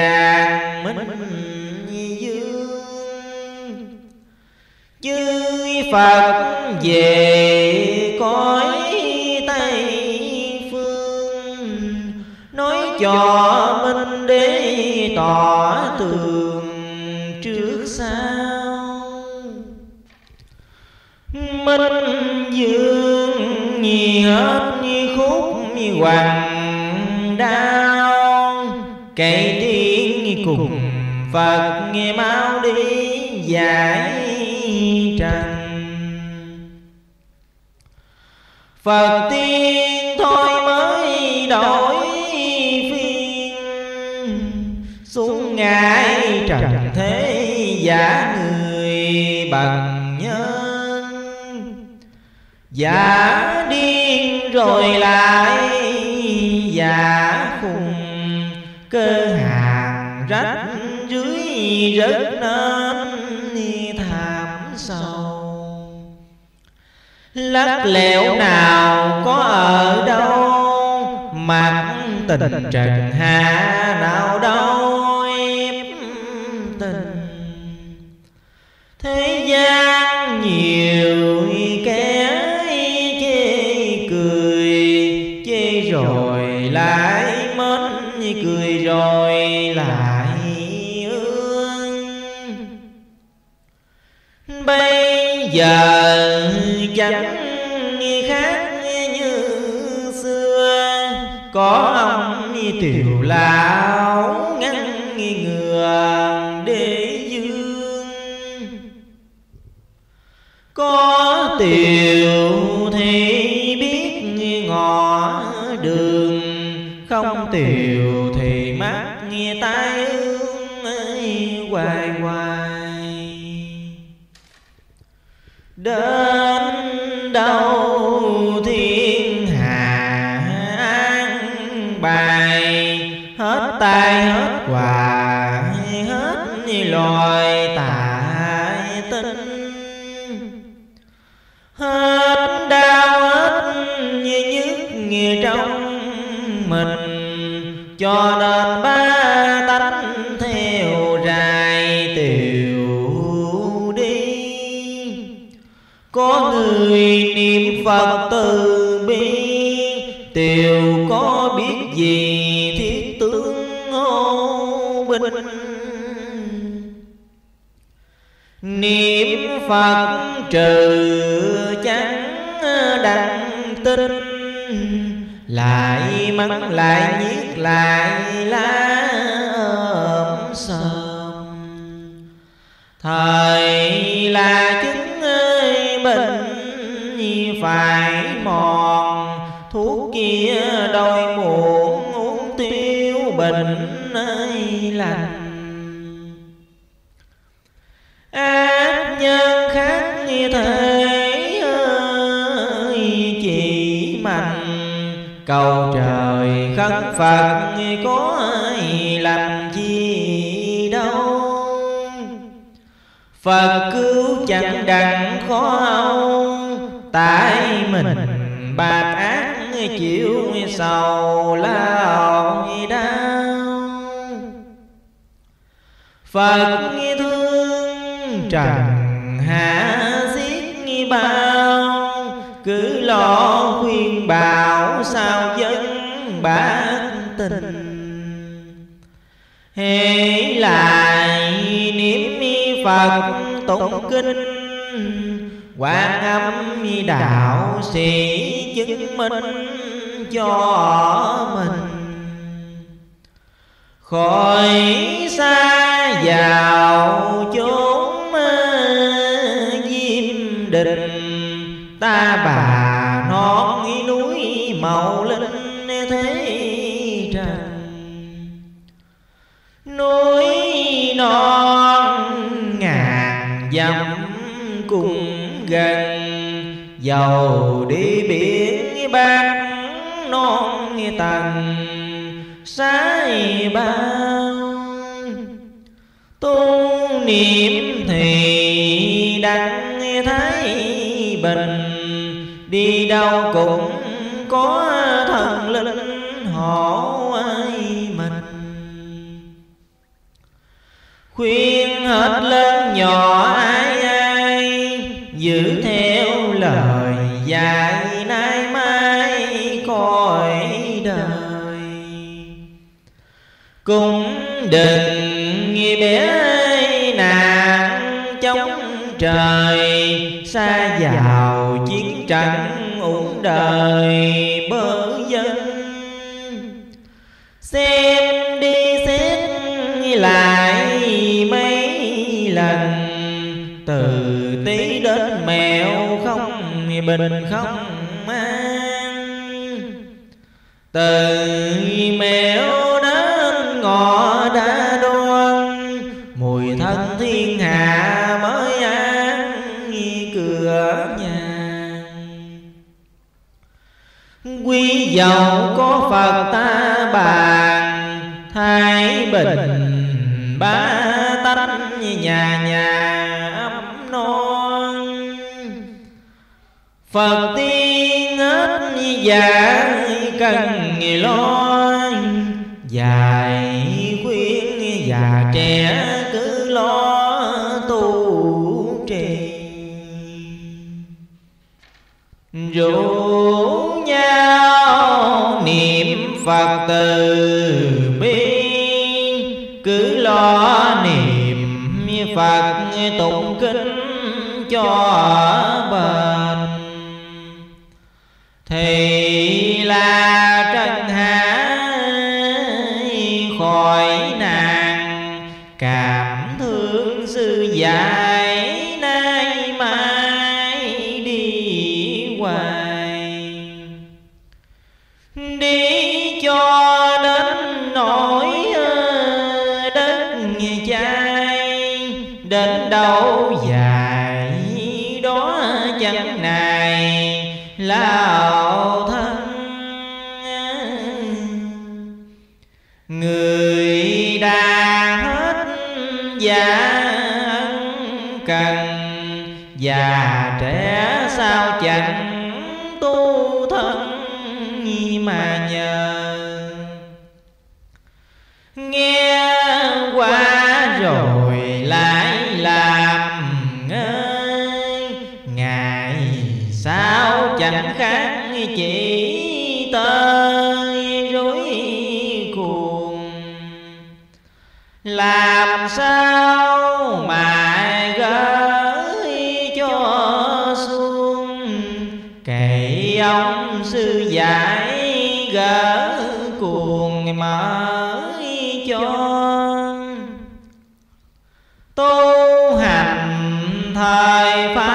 S2: vàng minh dương. Chư phật về cõi tây phương, nói cho minh đế tỏ tường trước sau. Minh dương nhi hết như khúc như hoàng đao, cây đi cùng phật nghe mau đi, giải trần. Phật tiên thôi mới đổi phiên. Xuống ngài trần thế giả người bằng nhân. Giả điên rồi lại giả khùng, cơ rách dưới rất nên thảm sâu lắc lẻo nào có ở đâu mặt tình trần hạ nào đâu em tình. Thế giờ chẳng khác như xưa. Có ông tiểu lão ngăn ngừa để dương. Có tiểu thì biết ngõ đường. Không tiểu hết tay hết quà hết loài tại tinh hết đau hết như nhức như trong mình. Cho phật trừ chẳng đặng tinh lại mắng, lại nhiếc, lại lá ôm sờm thời là chứng ơi, bệnh phải mòn. Phật có ai làm chi đâu. Phật cứu chẳng đặng khó ông tại mình bạc ác chịu sầu lao đau. Phật thương trần hạ giết bao. Cứ lo khuyên bảo sao dân bác tình. Hễ lại niệm phật tụng kinh quan âm đạo sĩ chứng minh cho mình. Khỏi xa vào chốn diêm đình ta bà non núi màu dặm cùng gần. Dầu đi biển bạc non tầng sai bao. Tu niệm thì đặng thấy bình đi đâu cũng có thần linh hộ ai mình. Khuyên hết lớn nhỏ đừng nghi bé nạn chống trời, xa vào chiến tranh ủng đời bơ dân vâng. xem đi xét lại mấy lần, từ tí đến mèo không bình không an. Từ mèo giàu có phật ta bàn, thái bình ba tánh nhà nhà ấm non. Phật tiên hết dạy cần lo dài khuyên già trẻ cứ lo tu trì. Rồi phật từ bi cứ lo niệm phật tụng kinh cho bền. Thì sao mà gửi cho xuống kệ ông sư giải gỡ cuồng mở cho tu hành thời pháp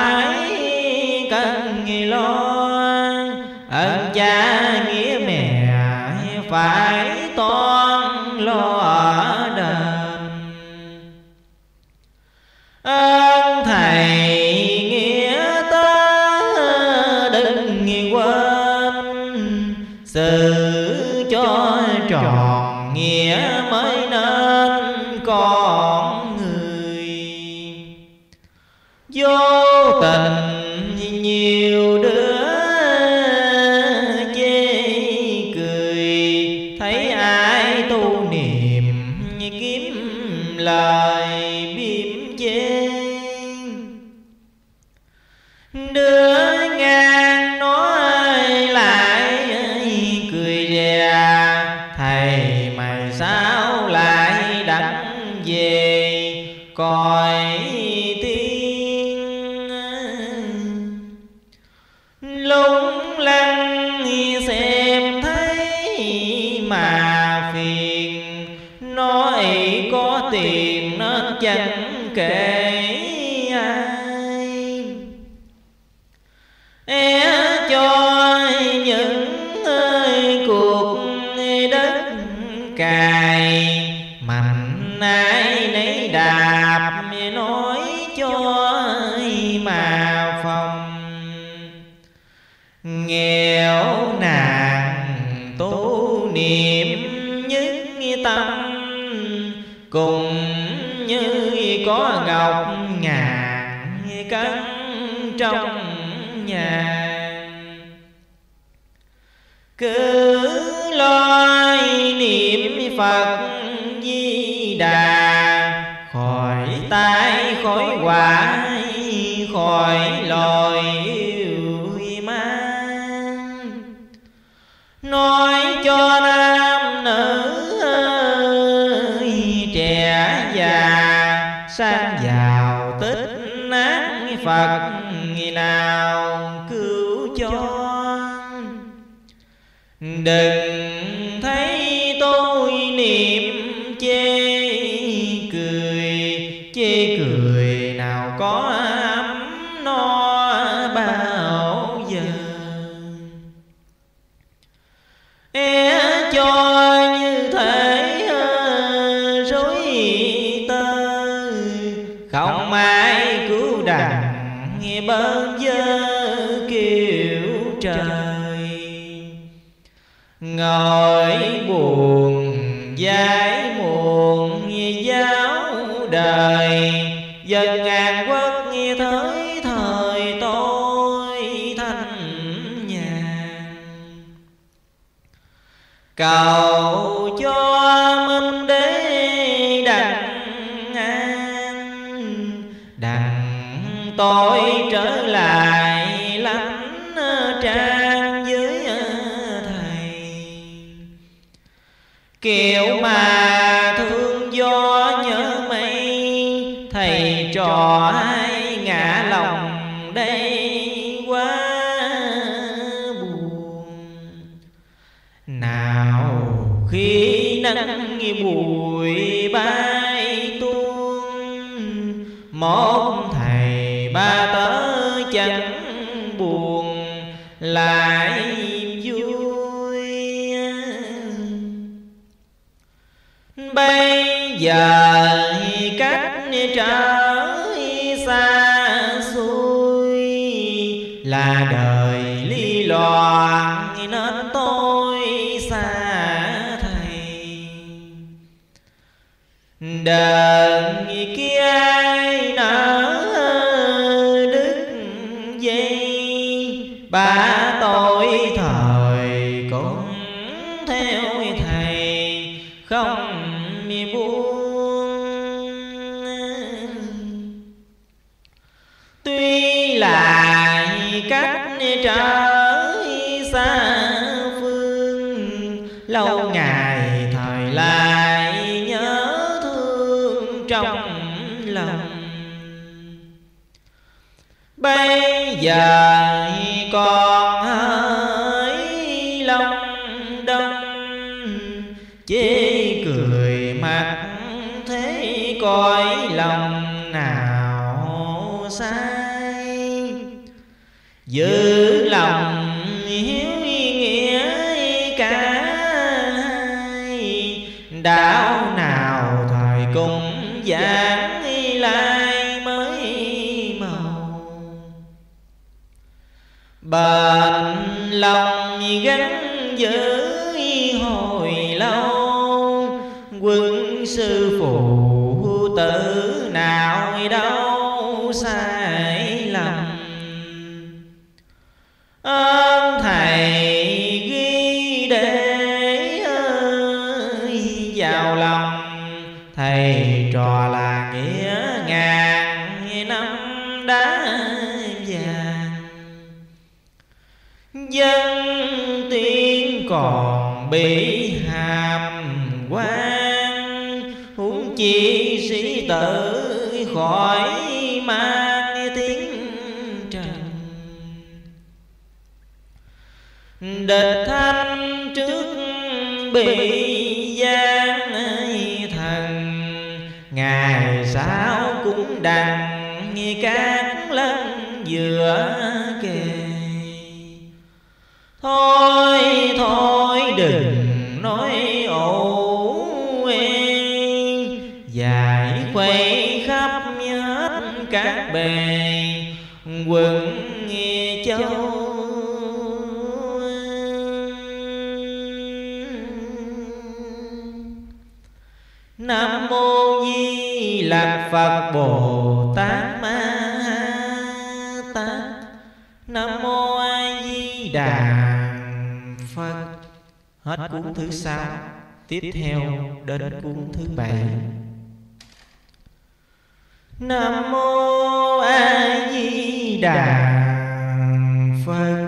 S2: 哇 nam mô a di đà phật. Hết cuốn thứ sáu. tiếp theo đến cuốn thứ bảy. nam mô a di đà phật.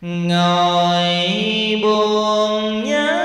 S2: Ngồi buồn nhớ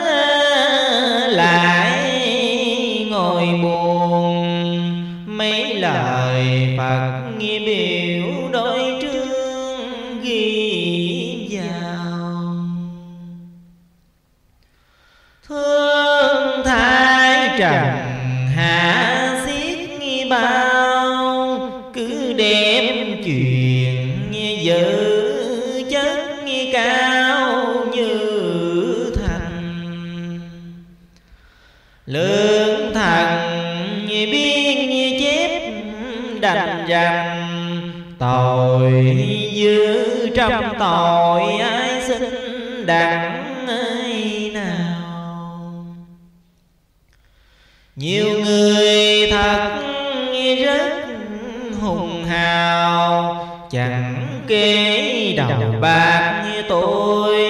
S2: tội ai sinh đặng ai nào? Nhiều người thật rất hùng hào chẳng kể đầu bạc như tôi.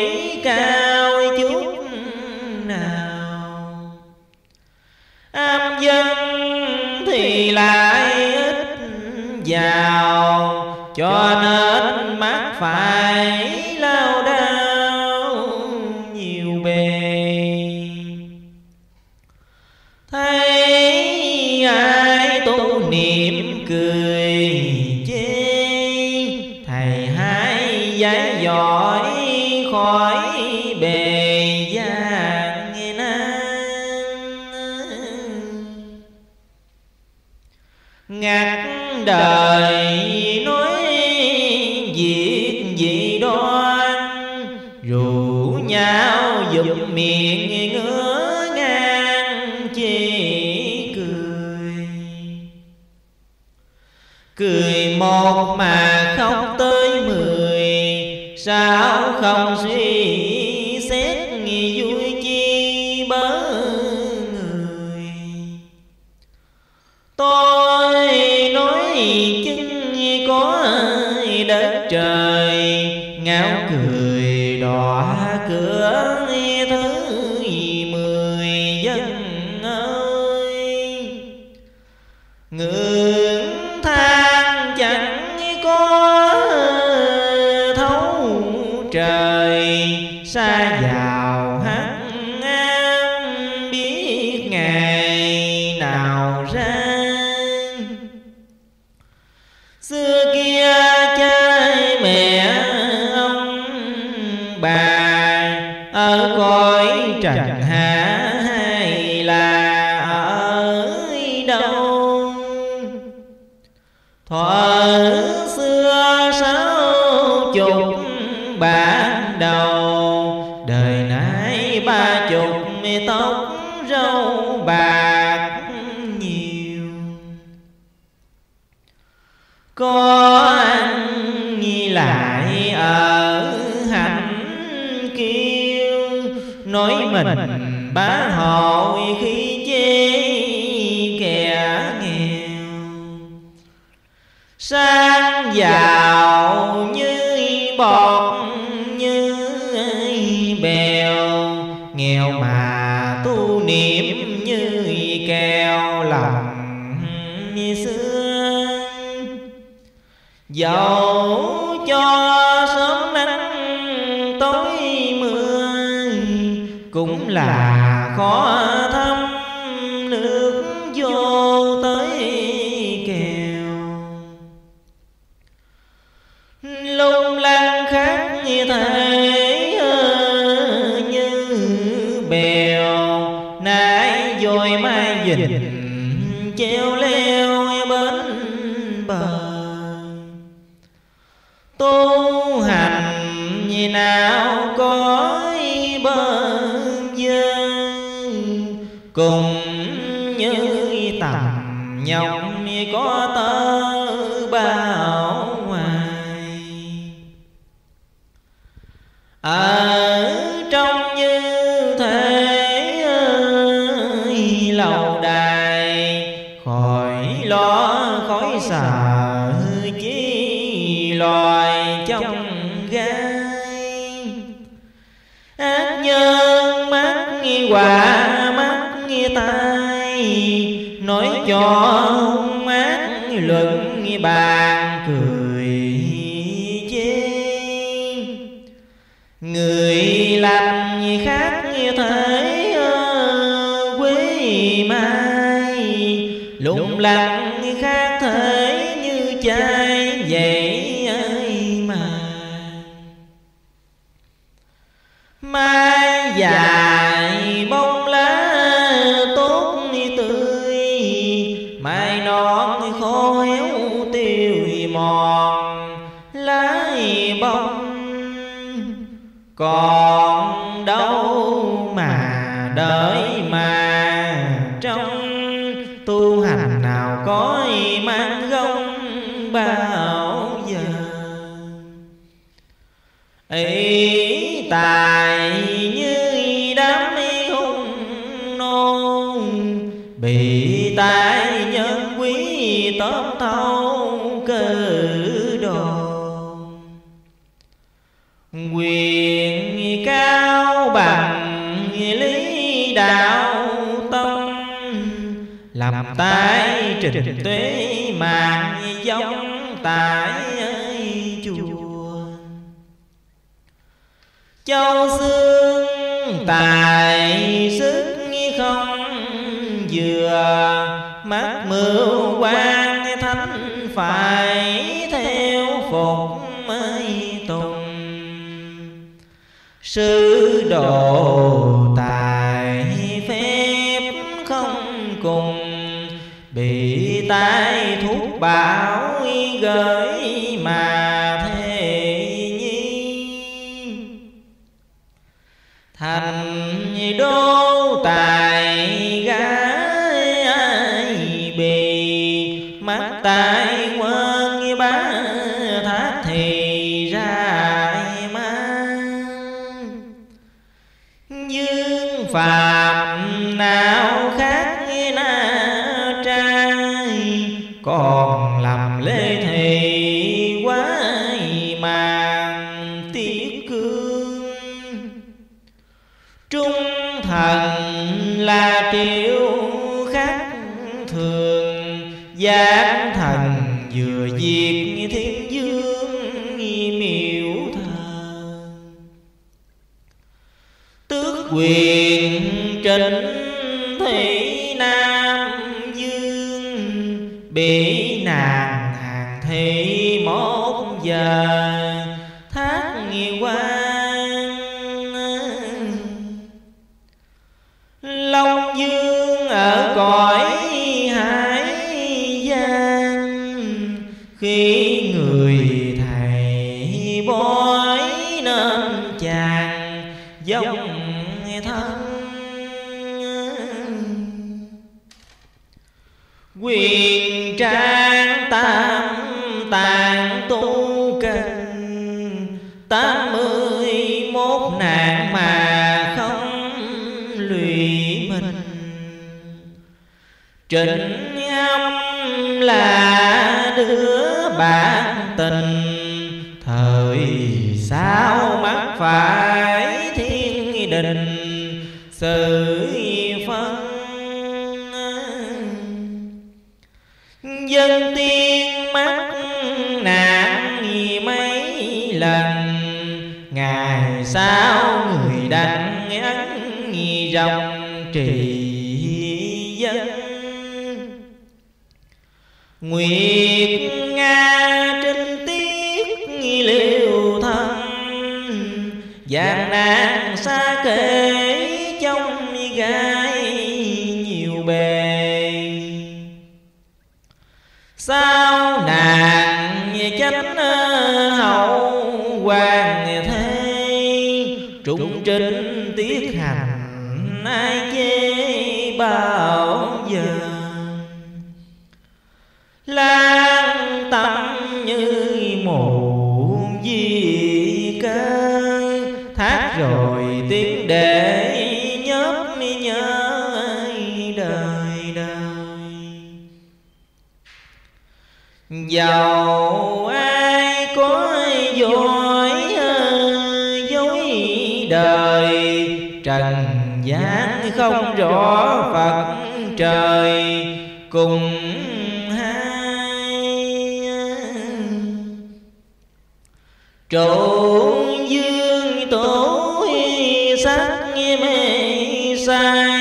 S2: Sắc mê sai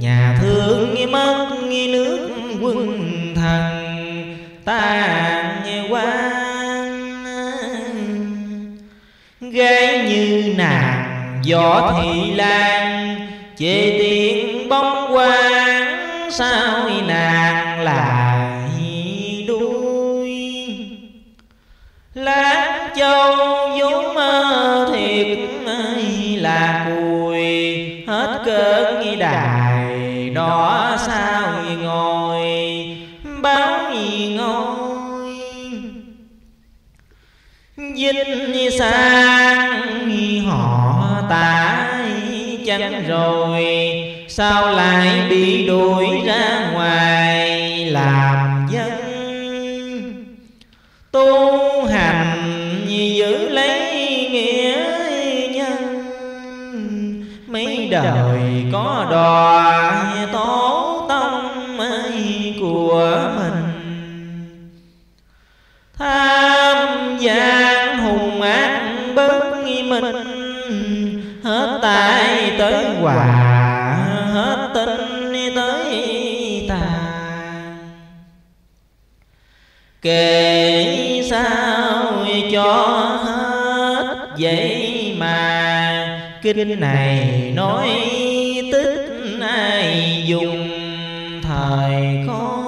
S2: nhà thương mất nước quân thần nghe quan. Gái như nàng, võ thị lan chê rồi. Sao lại bị đuổi quả. Hết tinh tới tàn kể sao cho hết vậy mà kinh này nói tích ai dùng thời khói.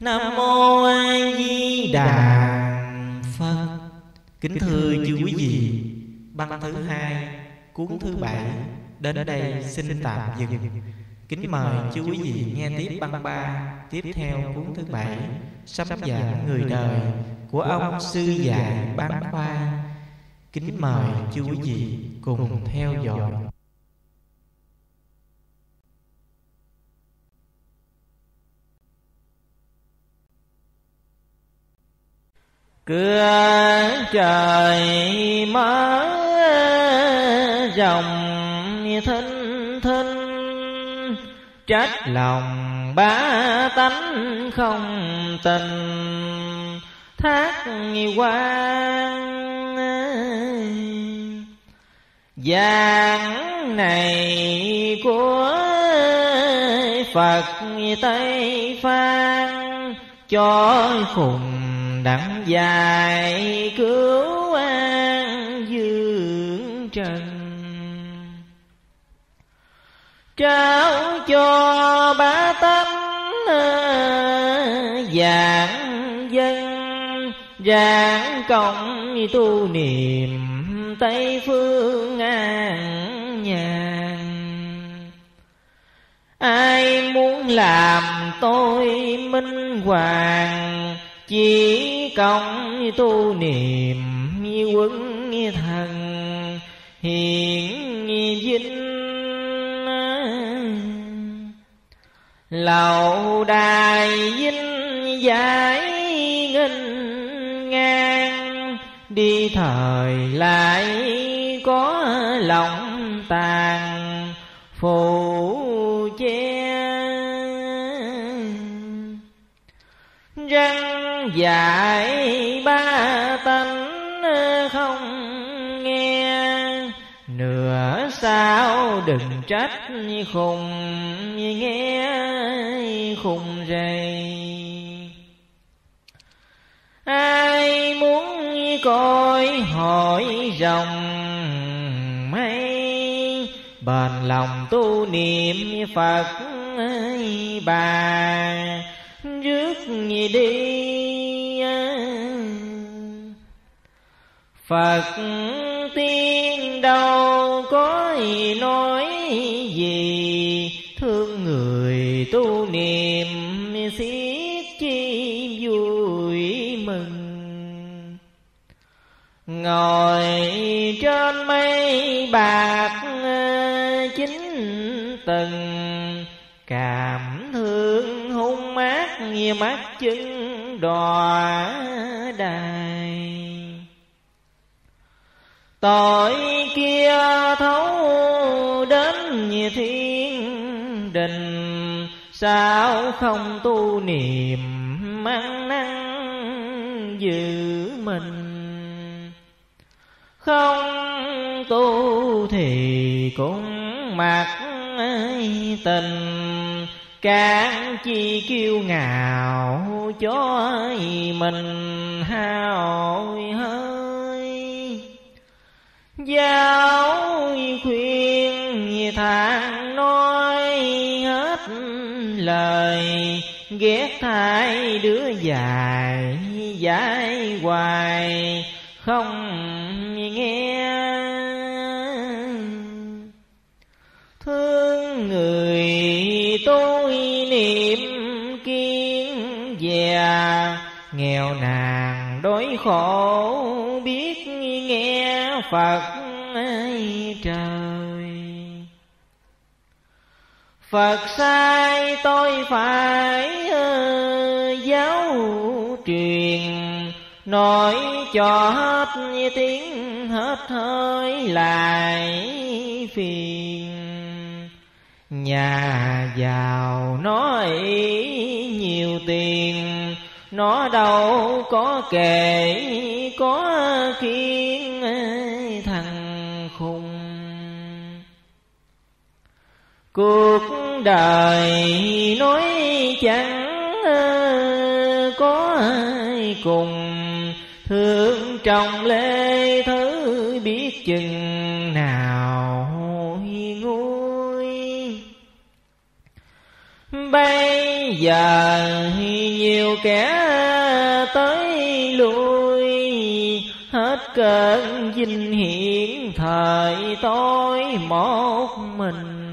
S2: Nam mô a di đà phật.
S1: Kính thưa chư quý vị. Băng thứ hai Cuốn thứ bảy Đến đây xin tạm dừng. Kính mời chư quý vị nghe tiếp băng ba Tiếp theo cuốn thứ bảy Sắp giảng người đời Của ông sư dạy bán khoa Kính mời chư quý vị cùng theo dõi.
S2: cửa trời mở dòng thinh thinh. Trách lòng bá tánh không tình, thác quan. Giảng này của phật tây phan, cho khùng đặng dài cứu an dương trần trao cho ba tánh à, dạng dân. Ráng công tu niệm tây phương an nhàn. Ai muốn làm tôi minh hoàng, chỉ công tu niệm quân thần. Hiền vinh lầu đài vinh giải nghinh ngang. Đi thời lại có lòng tàn. Phù che. Răng dạy ba sao đừng trách khùng, nghe khùng rầy. Ai muốn coi hỏi rồng mây bền lòng tu niệm phật bà, rước đi. Phật tiên đâu có nói gì. Thương người tu niệm xiết chi vui mừng. Ngồi trên mây bạc chính từng cảm thương hung mát như mắt chân đòa đài tội kia thấu đến như thiên đình, sao không tu niệm mang năng giữ mình? Không tu thì cũng mặc tình Càng chi kiêu ngạo cho mình hao hơn Giáo khuyên thang nói hết lời, Ghét thai đứa dài dài hoài không nghe. Thương người tôi niệm kiên già, nghèo nàn đối khổ biết phật trời. Phật sai tôi phải ờ, giáo truyền, nói cho hết tiếng, hết hơi lại phiền. Nhà giàu nói nhiều tiền, nó đâu có kể, có khiến cuộc đời nói chẳng ờ, có ai cùng thương trong lê thứ biết chừng nào nguôi. Bây giờ nhiều kẻ tới lui, hết cơn vinh hiển thời tôi một mình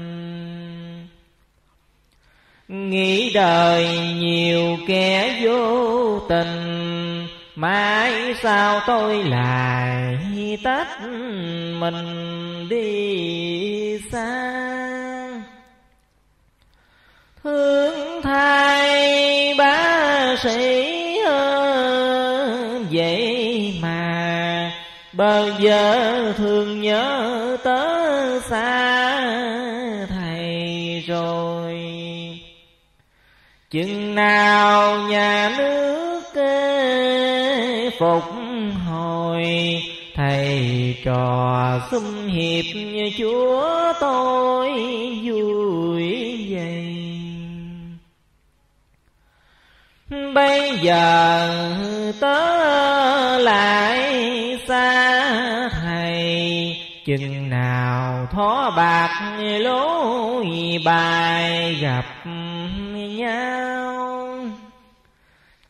S2: nghĩ đời nhiều kẻ vô tình, mãi sao tôi lại tách mình đi xa? Thương thay bá sĩ vậy mà, bao giờ thường nhớ tới xa? Chừng nào nhà nước phục hồi, thầy trò xung hiệp như chúa tôi vui vậy bây giờ tớ lại xa thầy, chừng nào thó bạc lối bài gặp nhau.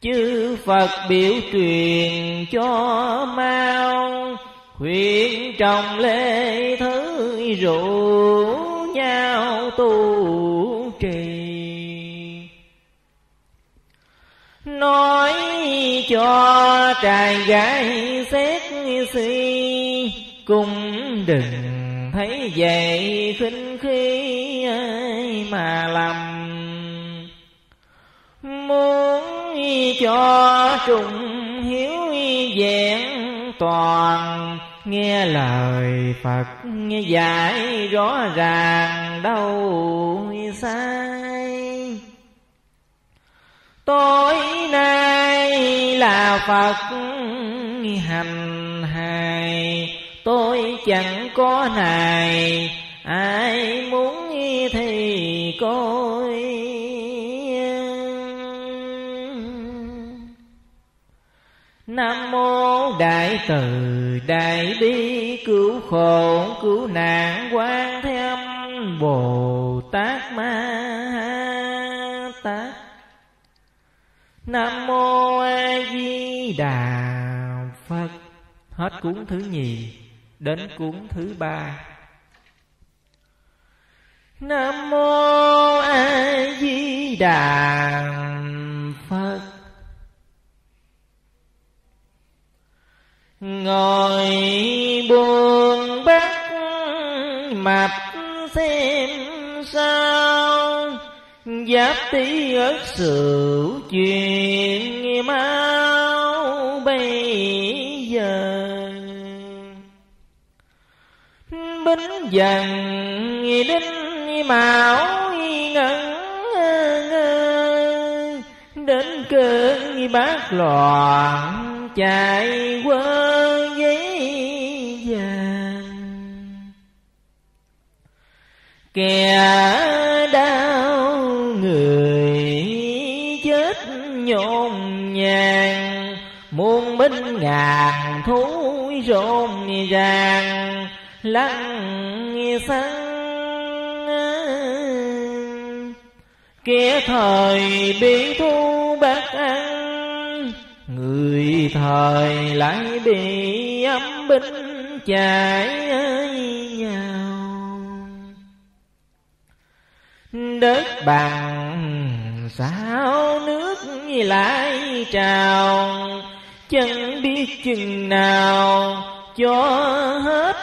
S2: Chư phật biểu truyền cho mau, khuyên trọng lễ thứ rủ nhau tu trì. Nói cho trai gái xét si cùng đừng thấy vậy khinh khi ai mà làm muốn cho trùng hiếu vẹn toàn. Nghe lời Phật dạy rõ ràng đâu sai. Tối nay là Phật hành hài, tôi chẳng có này, ai muốn thì coi. Nam mô Đại Từ Đại Bi Cứu khổ cứu nạn quan thế Bồ Tát Ma ha Tát. Nam mô A Di Đà Phật. Hết cuốn thứ nhì Đến cuốn thứ ba. Nam mô A Di Đà Phật. Ngồi buồn bắt mặt xem sao. Giáp tí ớt sửu chuyện mau bây giờ. Bính dần đinh mão ngẩn Đến cơn bát loạn chạy quên. Kẻ đau người chết nhộn nhàng muôn binh ngàn thú rộn ràng, lăng sáng kẻ thời bị thu bạc ăn, Người thời lại bị âm binh chạy Đất bằng sao nước lại trào? Chẳng biết chừng nào cho hết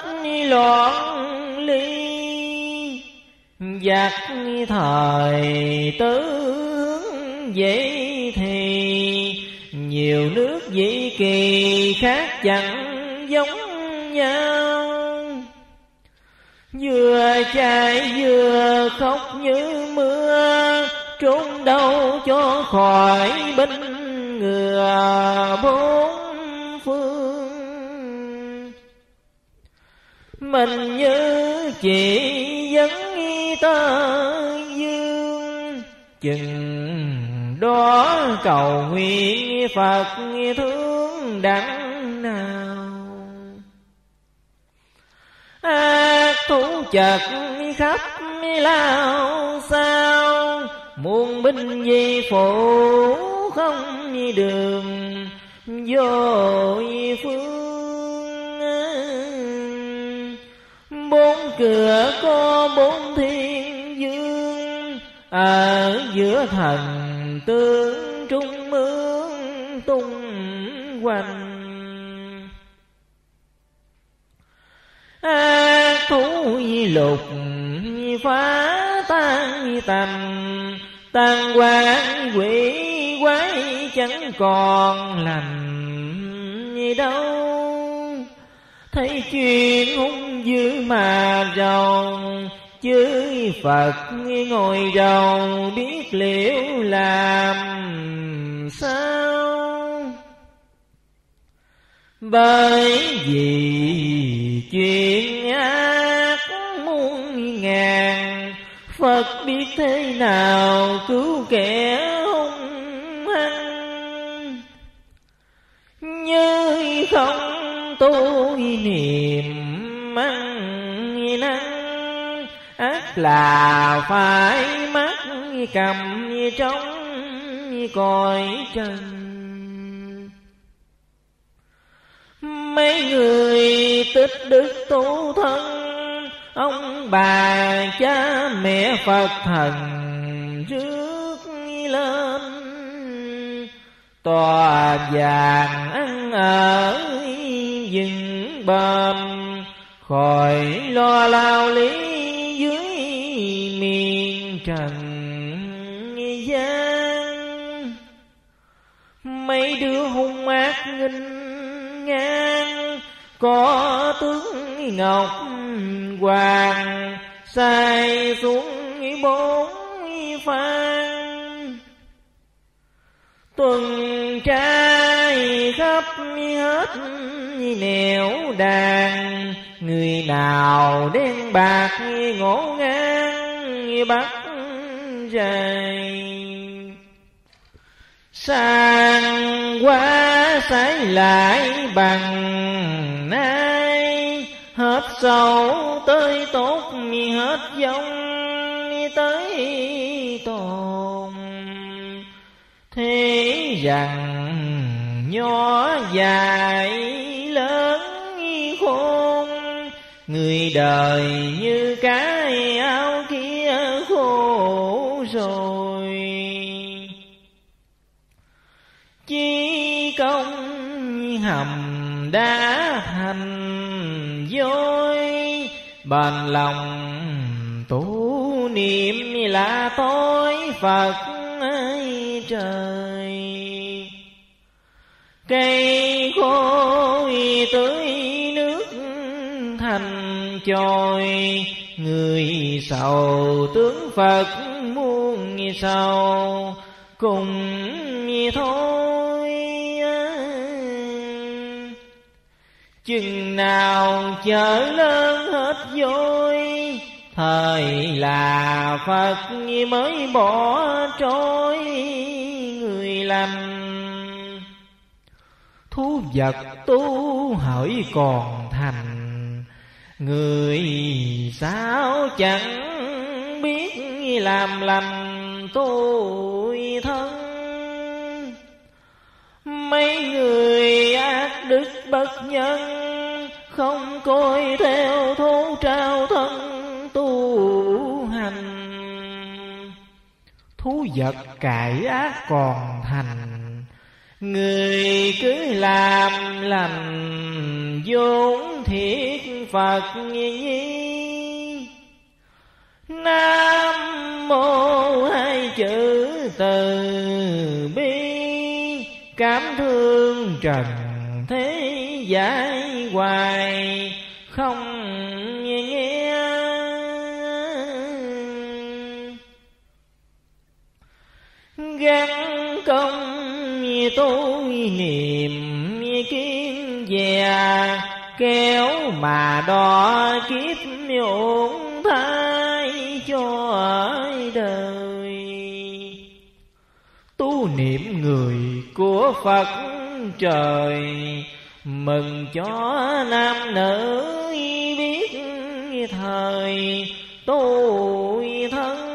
S2: loạn ly. Giặc thời tứ vậy thì, nhiều nước dĩ kỳ khác chẳng giống nhau. Vừa chạy vừa khóc như mưa, Trốn đâu cho khỏi binh ngừa bốn phương. Mình như chỉ dẫn tơ dương, Chừng đó cầu nguyện Phật thương đẳng nào. Ác thú chật khắp lao sao. Muôn binh di phủ không đường, vô phương. Bốn cửa có bốn thiên dương, ở giữa thần tướng trung mương tung quanh ác à, thú lục, phá tan tầm. Tan quan quỷ quái chẳng còn lành đâu. Thấy chuyện hung dữ mà rồng chư Phật ngồi đầu biết liệu làm sao? Bởi vì chuyện ác muôn ngàn, Phật biết thế nào cứu kẻ hung hăng. Như không tu niệm măng năn ác là phải mắt cầm trong cõi trần mấy người tích đức tu thân. Ông bà cha mẹ phật thần rước lên. Tòa vàng ăn ở dừng bờm khỏi lo lao lý dưới miền trần gian. Mấy đứa hung ác nghinh ngang có tướng ngọc hoàng sai xuống bốn phan. Tuần trai khắp hết nẻo đàn người nào đen bạc ngổ ngang bắt dài sang quá sái lại bằng nay. Hết sâu tới tốt hết giống tới tồn. Thế rằng nhỏ dài, lớn khôn, người đời như cái áo kia khổ rồi. Hầm đã hành dối. Bền lòng tu niệm là tối phật ơi trời. Cây khô tưới nước thành trôi người sầu tướng phật muôn sầu cùng thôi. Chừng nào chở lớn hết vui, thời là phật mới bỏ trôi, người lầm. Thú vật tu hỡi còn thành, người sao chẳng biết làm lành tôi thân. Mấy người ấy bất nhân, không coi theo thố trao thân tu hành. Thú vật cải ác còn thành, người cứ làm lành, vốn thiệt phật nhi nam mô hai chữ từ bi, cảm thương trần thế giải hoài, không nghe gắn công tôi niệm kiến già, kéo mà đo kiếp ổn thai cho đời. Tu niệm người của phật trời mừng cho nam nữ biết thời tôi thân.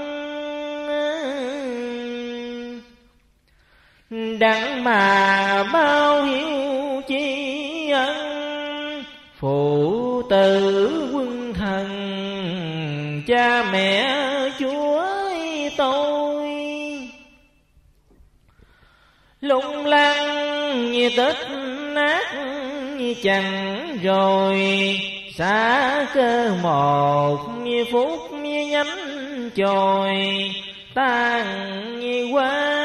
S2: Đặng mà bao hiếu chi ân, phụ tử quân thần, cha mẹ chúa tôi. Lung lăng như tết nát như chẳng rồi. Xa cơ một như phút như nhánh chồi, tan như quang.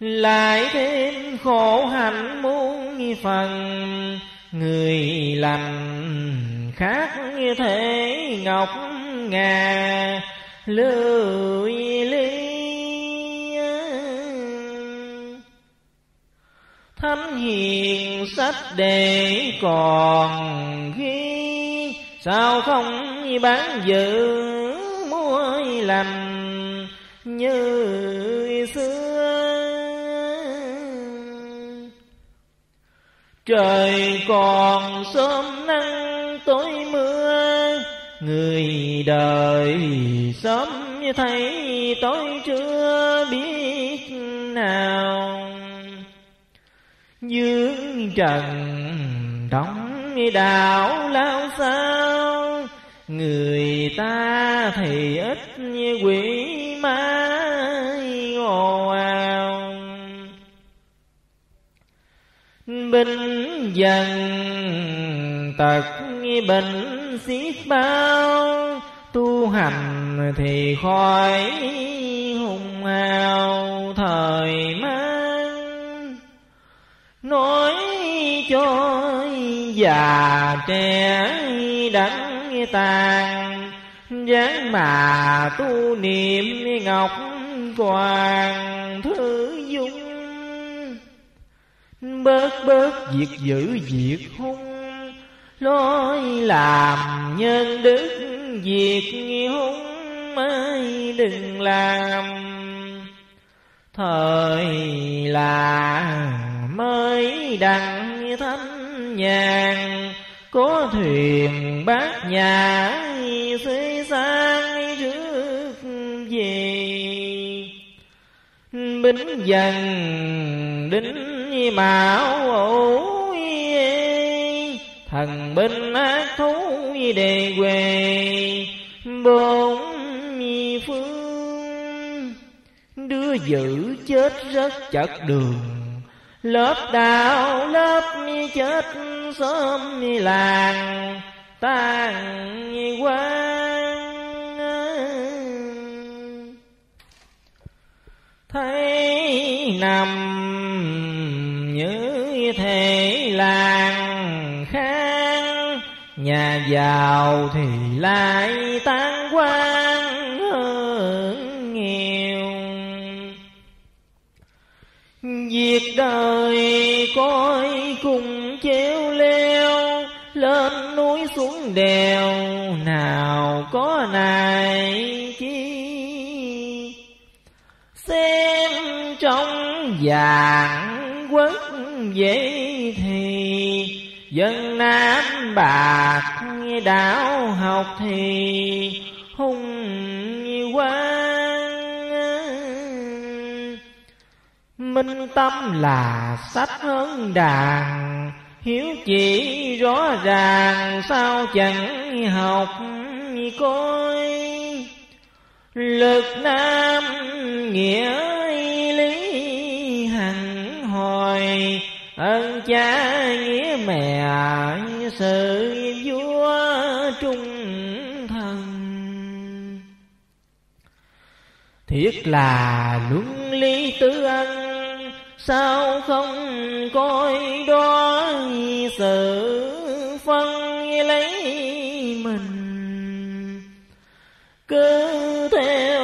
S2: Lại thêm khổ hạnh muôn phần, người lành khác như thể ngọc ngà, lười ly thánh hiền, sách để còn ghi. Sao không bán dự mua làm như xưa? Trời còn sớm nắng, tối mưa, Người đời sớm thấy, tối chưa biết nào. Dương trần, đóng đảo lao sao Người ta thì ít như quỷ ma ồ ào. Binh dần tật bệnh xiết bao, tu hành thì khỏi hùng hào thời mai nói cho già trẻ đắng tàn dáng mà tu niệm ngọc hoàng thứ dung. Bớt bớt việc dữ việc hung, lối làm nhân đức việc hung mới đừng làm. Thời là mới đặng thanh nhàn. Có thuyền bát nhà xế sang trước về. Bính dần đính mão ổi thần binh ác thú đề quê. Bốn phương đưa giữ chết rất chật đường lớp đạo lớp chết sớm làng, tan quang thấy nằm như thể làng khang, nhà giàu thì lại tan quang. Việc đời coi cùng chéo leo lên núi xuống đèo, nào có này chi? Xem trong vàng quốc vậy thì, dân nam bạc đạo học thì, hung quang minh tâm là sách hơn đàn. Hiếu chỉ rõ ràng sao chẳng học coi lực nam nghĩa lý hằng hồi ơn cha nghĩa mẹ sự vua trung thần. Thiết là luân lý tứ ân sao không coi đó sự phân lấy mình? Cứ theo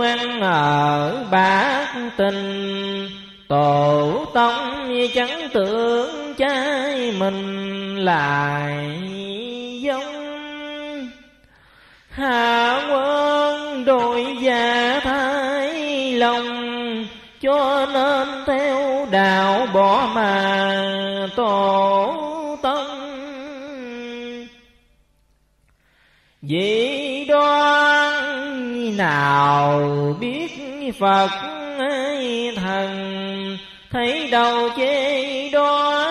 S2: ăn ở bát tình, tổ tông chẳng tưởng trái mình lại giống. Hạ quân đội già thái lòng, cho nên thế đạo bỏ mà tổ tâm vì đoan nào biết phật thần, thấy đầu chê đó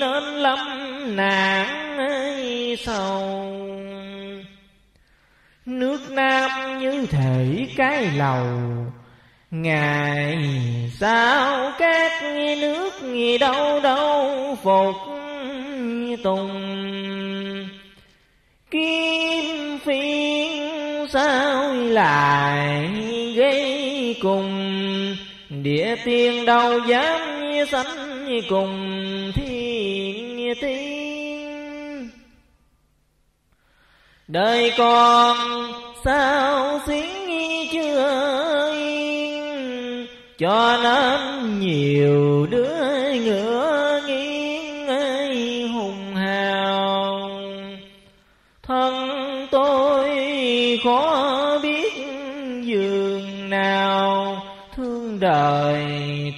S2: nên lâm nạn sầu. Nước nam như thể cái lầu Ngày sao các nước đâu đâu phục tùng. Kim phiên sao lại gây cùng? Địa tiên đâu dám sánh cùng thiên tiên? Đời con sao xiến chưa cho nên nhiều đứa ngựa nghiêng hùng hào. Thân tôi khó biết giường nào, Thương đời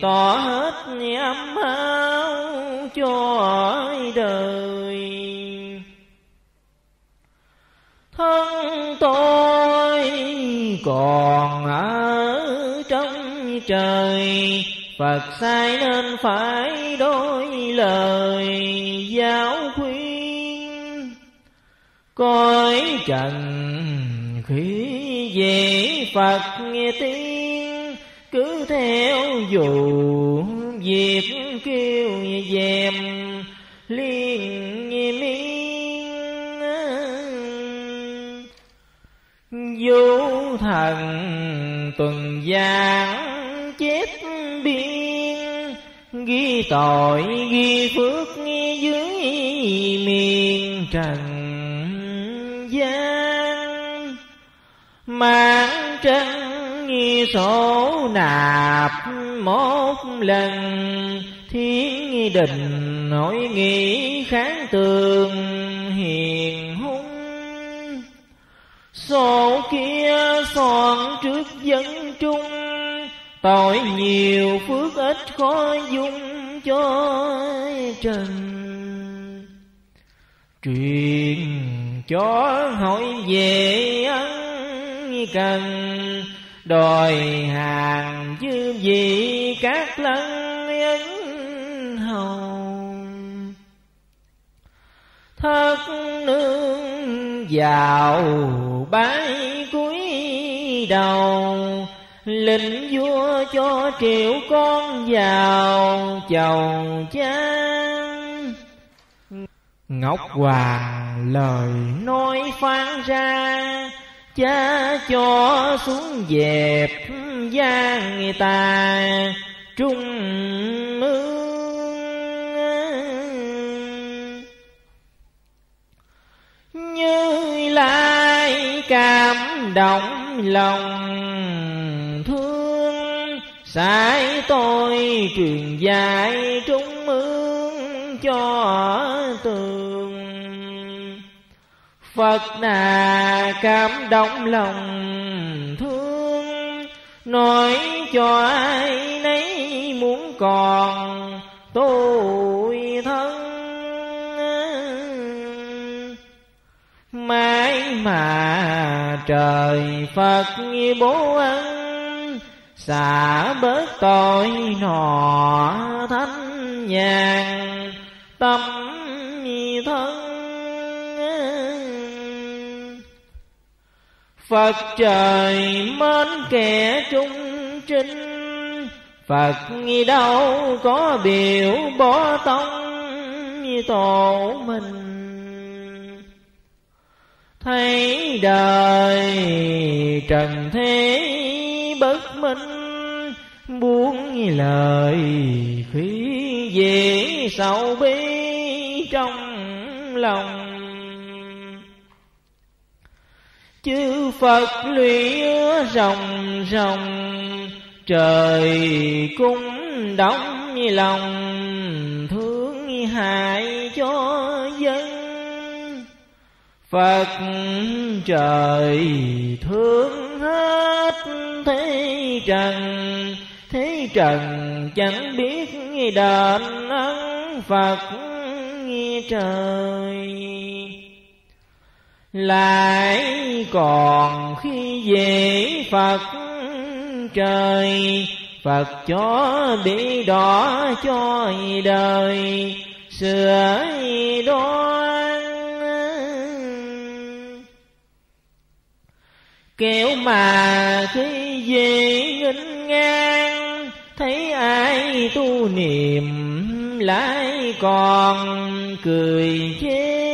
S2: tỏ hết âm áo cho đời. Thân tôi còn ai trời. Phật sai nên phải đôi lời giáo khuyên. Coi trần khí về Phật nghe tiếng, Cứ theo dù việc kêu dèm liên miên. Vô thần tuần giảng chết biên ghi tội, ghi phước dưới miền trần gian. Mang trăng sổ nạp một lần, thiên đình hội nghị kháng tường hiền hung. Sổ kia soạn trước dân trung tội nhiều phước ít khó dung cho trần. Truyền cho hỏi về ân cần, đòi hàng chứ vị các lăng ấn hầu thất nương vào bái cúi đầu lệnh vua cho triệu con vào chầu cha ngọc hoàng lời nói phán ra cha cho xuống dẹp gian người ta trung ương như lai cảm động lòng thương sai tôi truyền dạy trung ương cho tường. Phật đà cảm động lòng thương, Nói cho ai nấy muốn còn tôi thân. Mãi mà trời Phật như bố ân Xả bớt tội nọ thanh nhàn tâm thân. Phật trời mến kẻ trung trinh, Phật nghi đâu có biểu bỏ tông như tổ mình. Thấy đời trần thế minh Buông lời khí dễ sầu bi trong lòng. Chư Phật lũy rồng rồng trời cung đóng lòng, thương hại cho dân. Phật trời thương hết, thế trần Thế trần chẳng biết đền ân Phật trời. Lại còn khi về Phật trời, Phật cho bị đỏ cho đời, sửa đoan Kéo mà khi về nghinh ngang, Thấy ai tu niệm lại còn cười chê.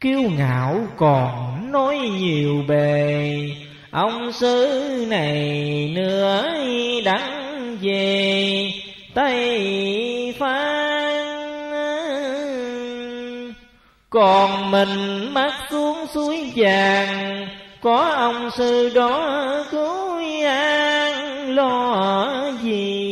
S2: Kiêu ngạo còn nói nhiều bề, ông sư này nữa đắng về. Tây phan còn mình mắt xuống suối vàng có ông sư đó cứu an lo gì?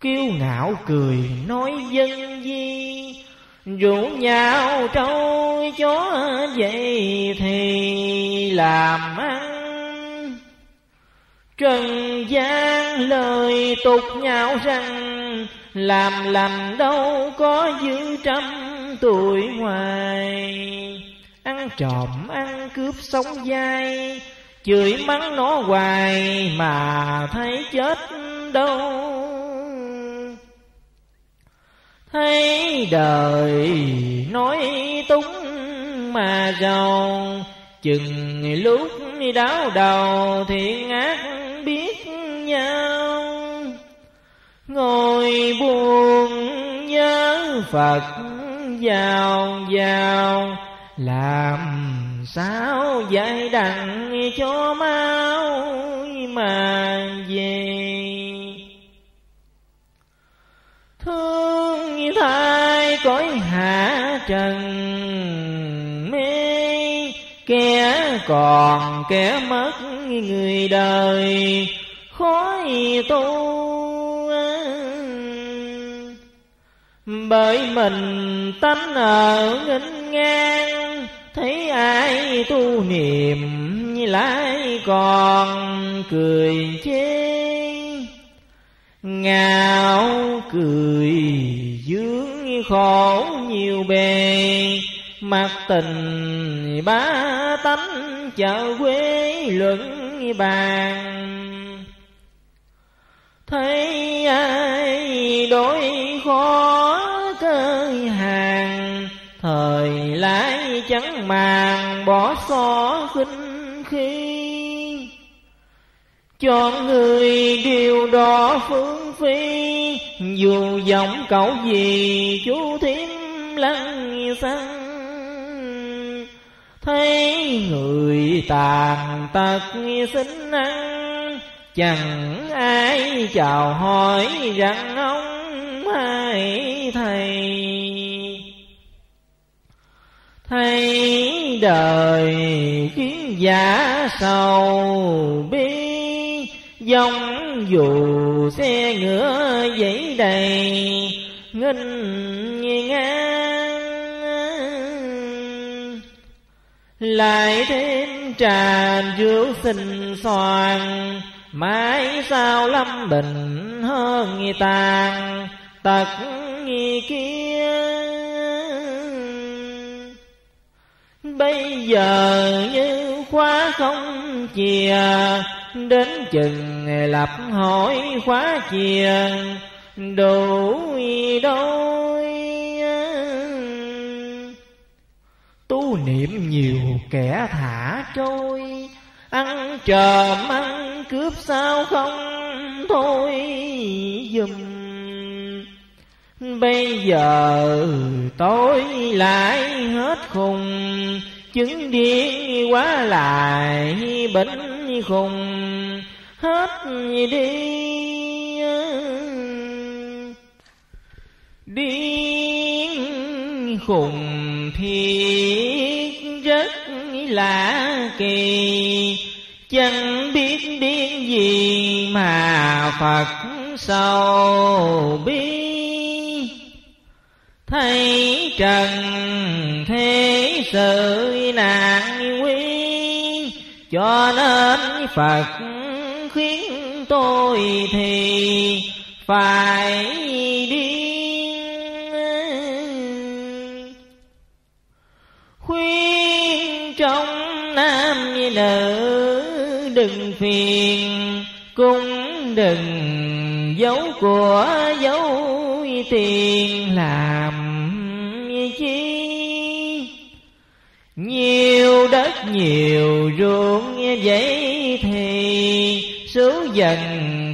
S2: Kiêu ngạo cười nói dân di, Rủ nhau trâu chó vậy thì làm ăn. Trần gian lời tục nhau rằng, Làm lành đâu có dư trăm tuổi ngoài. Ăn trộm ăn, cướp sống dai. Chửi mắng nó hoài mà thấy chết đâu. Thấy đời nói túng mà giàu, chừng lúc đáo đầu thiện ác biết nhau. Ngồi buồn nhớ phật, giàu giàu làm sao dạy đặng cho mau mà về? Thương thai cõi hạ trần, mê kẻ còn kẻ mất người đời. Khói tu bởi mình tánh ở nghinh ngang, thấy ai tu niệm lại còn cười chê. Ngạo cười dướng khổ nhiều bề mặt tình ba tánh chợ quê luận bàn. Thấy ai đối khó thời lái chẳng màng bỏ xó khinh khi cho người điều đó phương phi, dù giọng cậu gì, chú thiếm lăng xăng. Thấy người tàn tật xin ăn, chẳng ai chào hỏi rằng ông hai thầy thấy đời kiến giả sầu bi, giống dù xe ngựa dãy đầy nghênh ngang. Lại thêm trà rượu xinh xoàn, mãi sao lâm bình hơn nghi tàn tật nghi kia. Bây giờ như khóa không chìa, đến chừng lập hỏi khóa chìa, đủ đôi. Tu niệm nhiều kẻ thả trôi, ăn trộm ăn cướp sao không thôi, dùm bây giờ tôi lại hết khùng, chứng điên quá lại bệnh khùng. Hết đi điên khùng thiệt rất lạ kỳ. Chẳng biết điên gì mà phật sâu biết thấy trần thế sự nạn nguy, cho nên phật khuyến tôi thì phải điên khuyên trong nam như nữ đừng phiền, cũng đừng dấu của dấu tiền làm. Nhiêu đất nhiều ruộng vậy thì số dần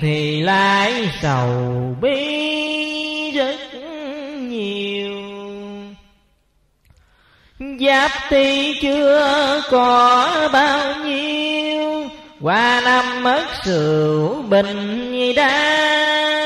S2: thì lại sầu bi rất nhiều. Giáp ti chưa có bao nhiêu, qua năm mất sự bình đa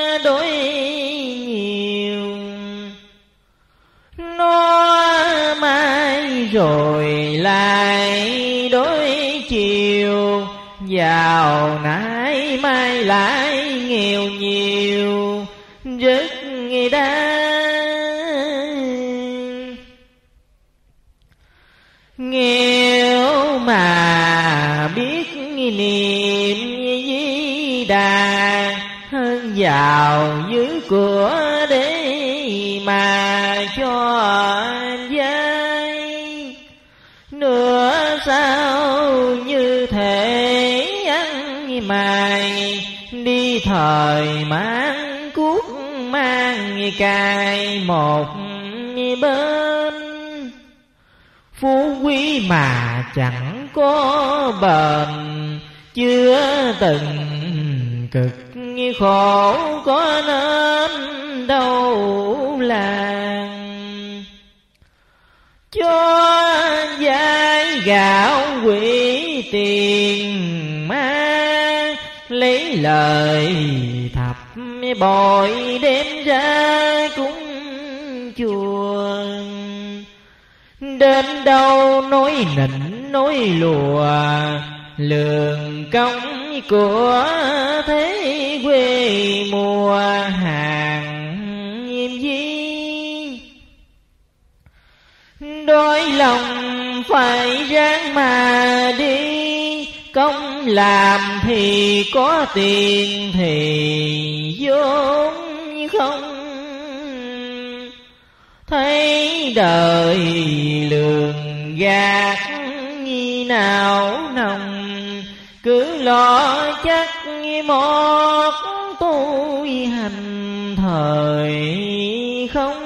S2: rồi lại đối chiều. Giàu nãy mai lại nghèo nhiều, rất đa nghèo mà biết niệm di đà, hơn giàu dưới cửa thời mang cuốc mang cài một bên. Phú quý mà chẳng có bền, chưa từng cực khổ có nên đâu làng. Cho giai gạo quỷ tiền lời. Thập bội đem ra cúng chùa đến đâu nói nịnh nói lùa lường công của thế quê mùa hàng nghiêm di. Đôi lòng phải ráng mà đi công làm thì có tiền thì vốn không. Thấy đời lường gạt nào nồng, cứ lo chắc một tôi hành thời không.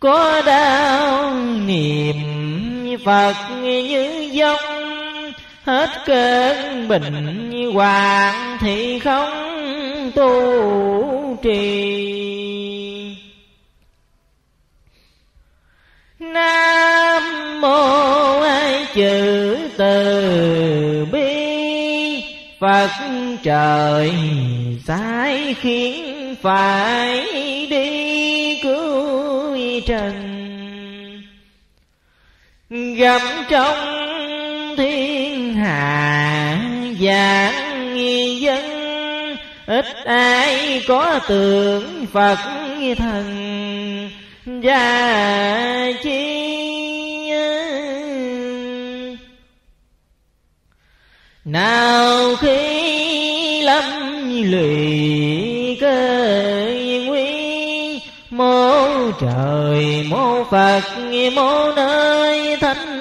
S2: Có đau niềm Phật như dông hết cơn bệnh hoàng thì không tu trì. Nam mô ai chữ từ bi. Phật trời sai khiến phải đi cứu trần. Gặp trong thiên hạ giảng dân, ít ai có tượng phật thần gia chi nào khi lâm lụy cơ nguy, mô trời mô phật, mô nơi thánh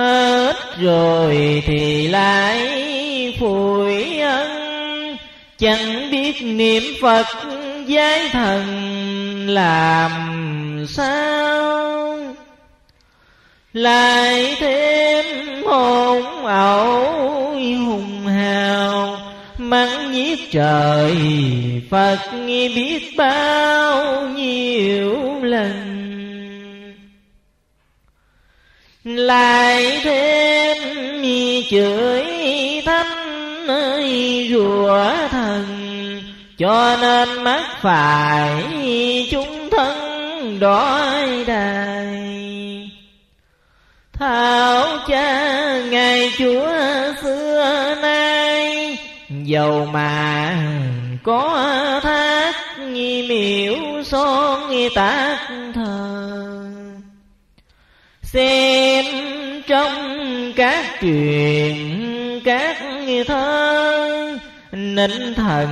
S2: hết rồi thì lại phủi ân. Chẳng biết niệm phật giai thần làm sao. Lại thêm hồn ẩu hùng hào, mắng nhiếc trời phật biết bao nhiêu lần lại thêm chửi thánh ơi rùa thần. Cho nên mắc phải chúng thân đói đài. Thảo cha ngày chúa xưa nay dầu mà có thác, nghi miễu son tác thờ xem trong các truyền các thơ. Ninh thần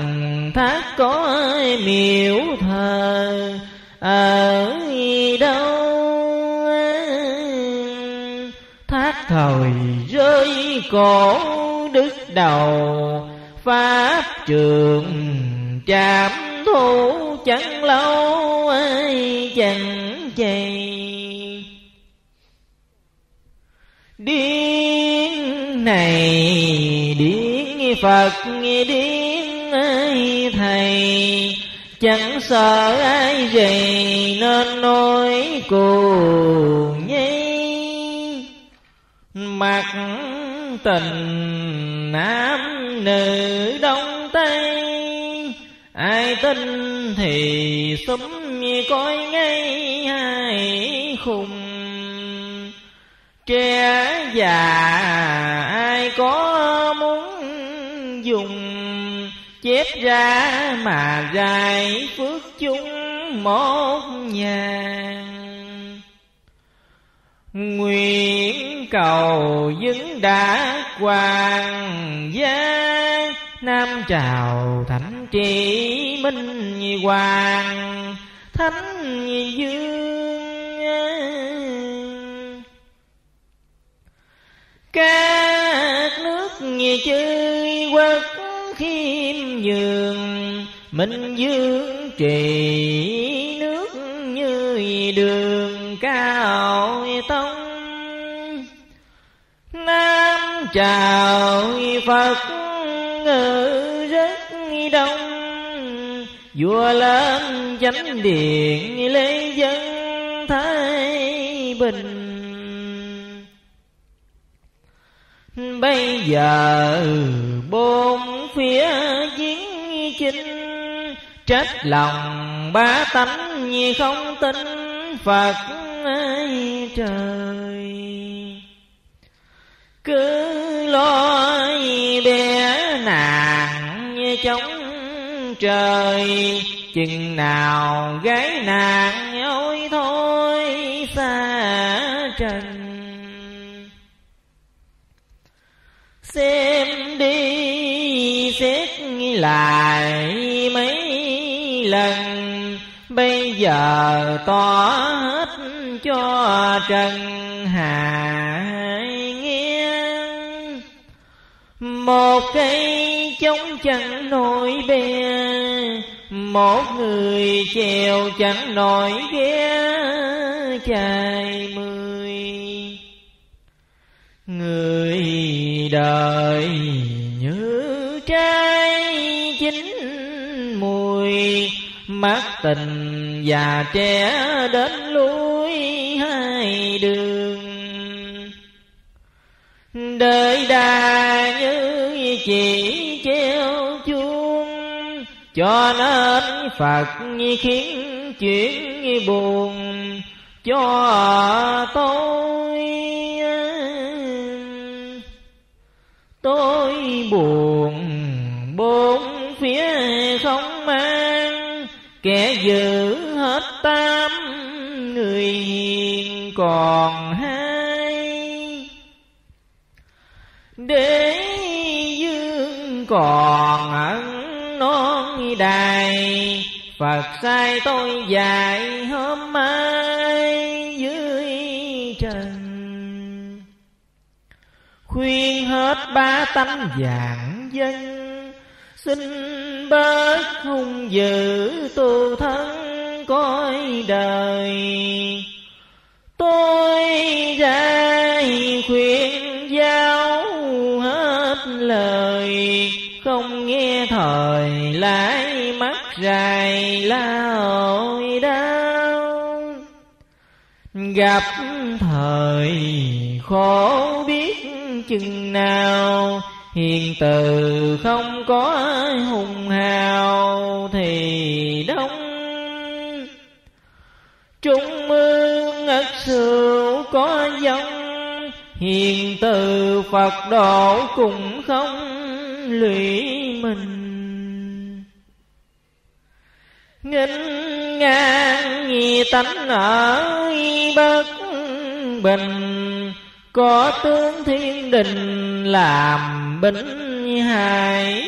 S2: thác có miễu thờ, Ở đâu? Thác thời rơi cổ đứt đầu, Pháp trường chạm thu chẳng lâu, ai chẳng chày Điên này điên Phật điên ai thầy. Chẳng sợ ai gì nên nói cùng nhí Mặt tình nam nữ đông tây, Ai tin thì súng coi ngay hai khùng Trẻ già, ai có muốn dùng? Chép ra mà dài phước chúng một nhà. Nguyện cầu dứng đã hoàng gia nam trào thánh trị minh hoàng, thánh dương. Các nước chơi quốc khiêm nhường, minh dương trì nước như đường cao tông. Nam chào phật ngự rất đông, vua lên chánh điện lễ dân thái bình. Bây giờ bốn phía chiến chinh, trách lòng ba tánh không tin phật trời. Cứ lo bé nàng chống trời, chừng nào gái nàng ôi thôi xa trần. Xem đi, xét lại mấy lần. Bây giờ tỏ hết cho trần hạ nghe một cây chống chẳng nổi bè, một người chèo chẳng nổi ghé chài mưa người đời như trái chín mùi, mắt tình già trẻ đến lui hai đường. Đời đà như chỉ treo chuông, cho nên phật khiến chuyện buồn cho tôi tôi buồn, bốn phía không mang, kẻ giữ hết tám người hiền còn hai. Để dương còn ẩn non đài, Phật sai tôi dạy hôm mai. Khuyên hết ba tánh dạng dân. Xin bớt hung dữ tu thân coi đời. Tôi ra khuyên giao hết lời, Không nghe thời lại mắt dài lao đau Gặp thời khổ biết chừng nào, Hiền từ không có hùng hào thì đông. Trung ương ất sửu có giống, Hiền từ Phật độ cũng không lụy mình. Nghênh ngang nhì tánh ở bất bình có tướng thiên đình làm bính hài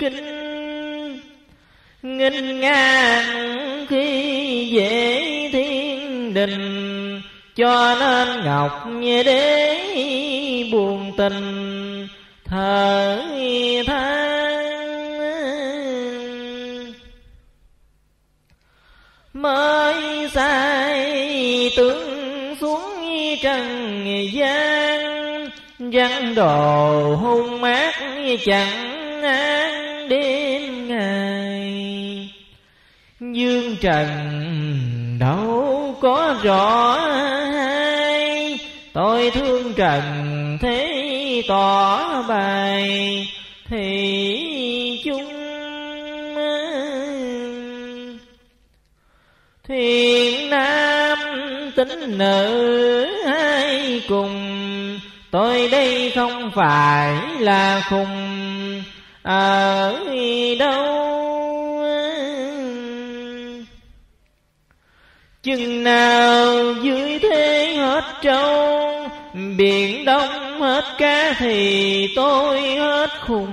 S2: kinh, nghinh ngang khi về thiên đình, cho nên ngọc như đế buồn tình thở than mới sai tướng gian văn đồ hung mát chẳng an đêm ngày. Dương trần đâu có rõ hay tôi thương trần thế tỏ bài, thì chung thiên tính nữ hai cùng. Tôi đây không phải là khùng, Ở đâu? Chừng nào dưới thế hết trâu, Biển đông hết cá thì tôi hết khùng.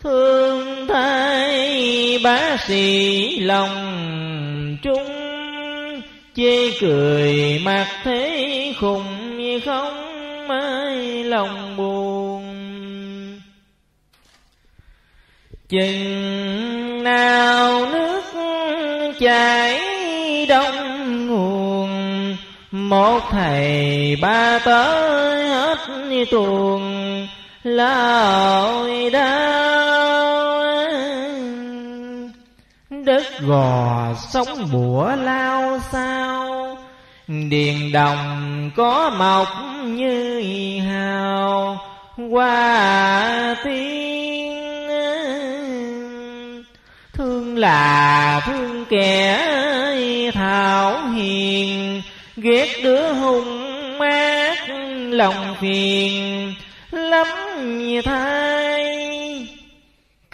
S2: Thương thay bá sĩ lòng trung Chê cười mặt thế khùng như không ai lòng buồn. Chừng nào nước chảy đông nguồn, một thầy ba tới hết tuồng lội đau đất gò sóng bủa lao sao? Điền đồng có mọc như hào, hoa tiên. Thương là thương kẻ thảo hiền, ghét đứa hung mát lòng phiền, lắm thay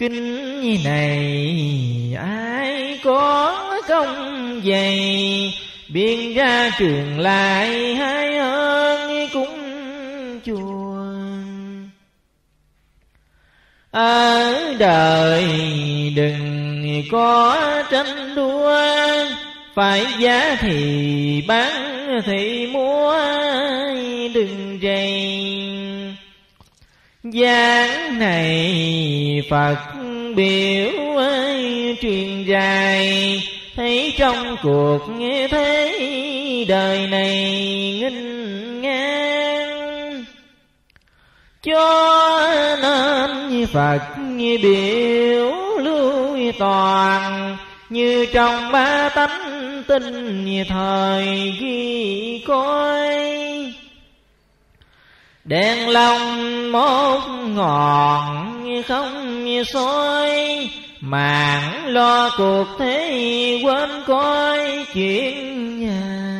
S2: kinh này, ai có công dày? Biên ra trường lại hai hơn cũng chùa. Ở đời đừng có tranh đua, phải giá thì bán thì mua đừng rầy Giảng này Phật biểu ơi truyền dài Thấy trong cuộc nghe thấy đời này nghinh ngang. Cho nên Phật biểu lưu toàn, Như trong ba tánh tinh thời ghi coi Đèn lòng một ngọn không soi màng lo cuộc thế quên coi chuyện nhà.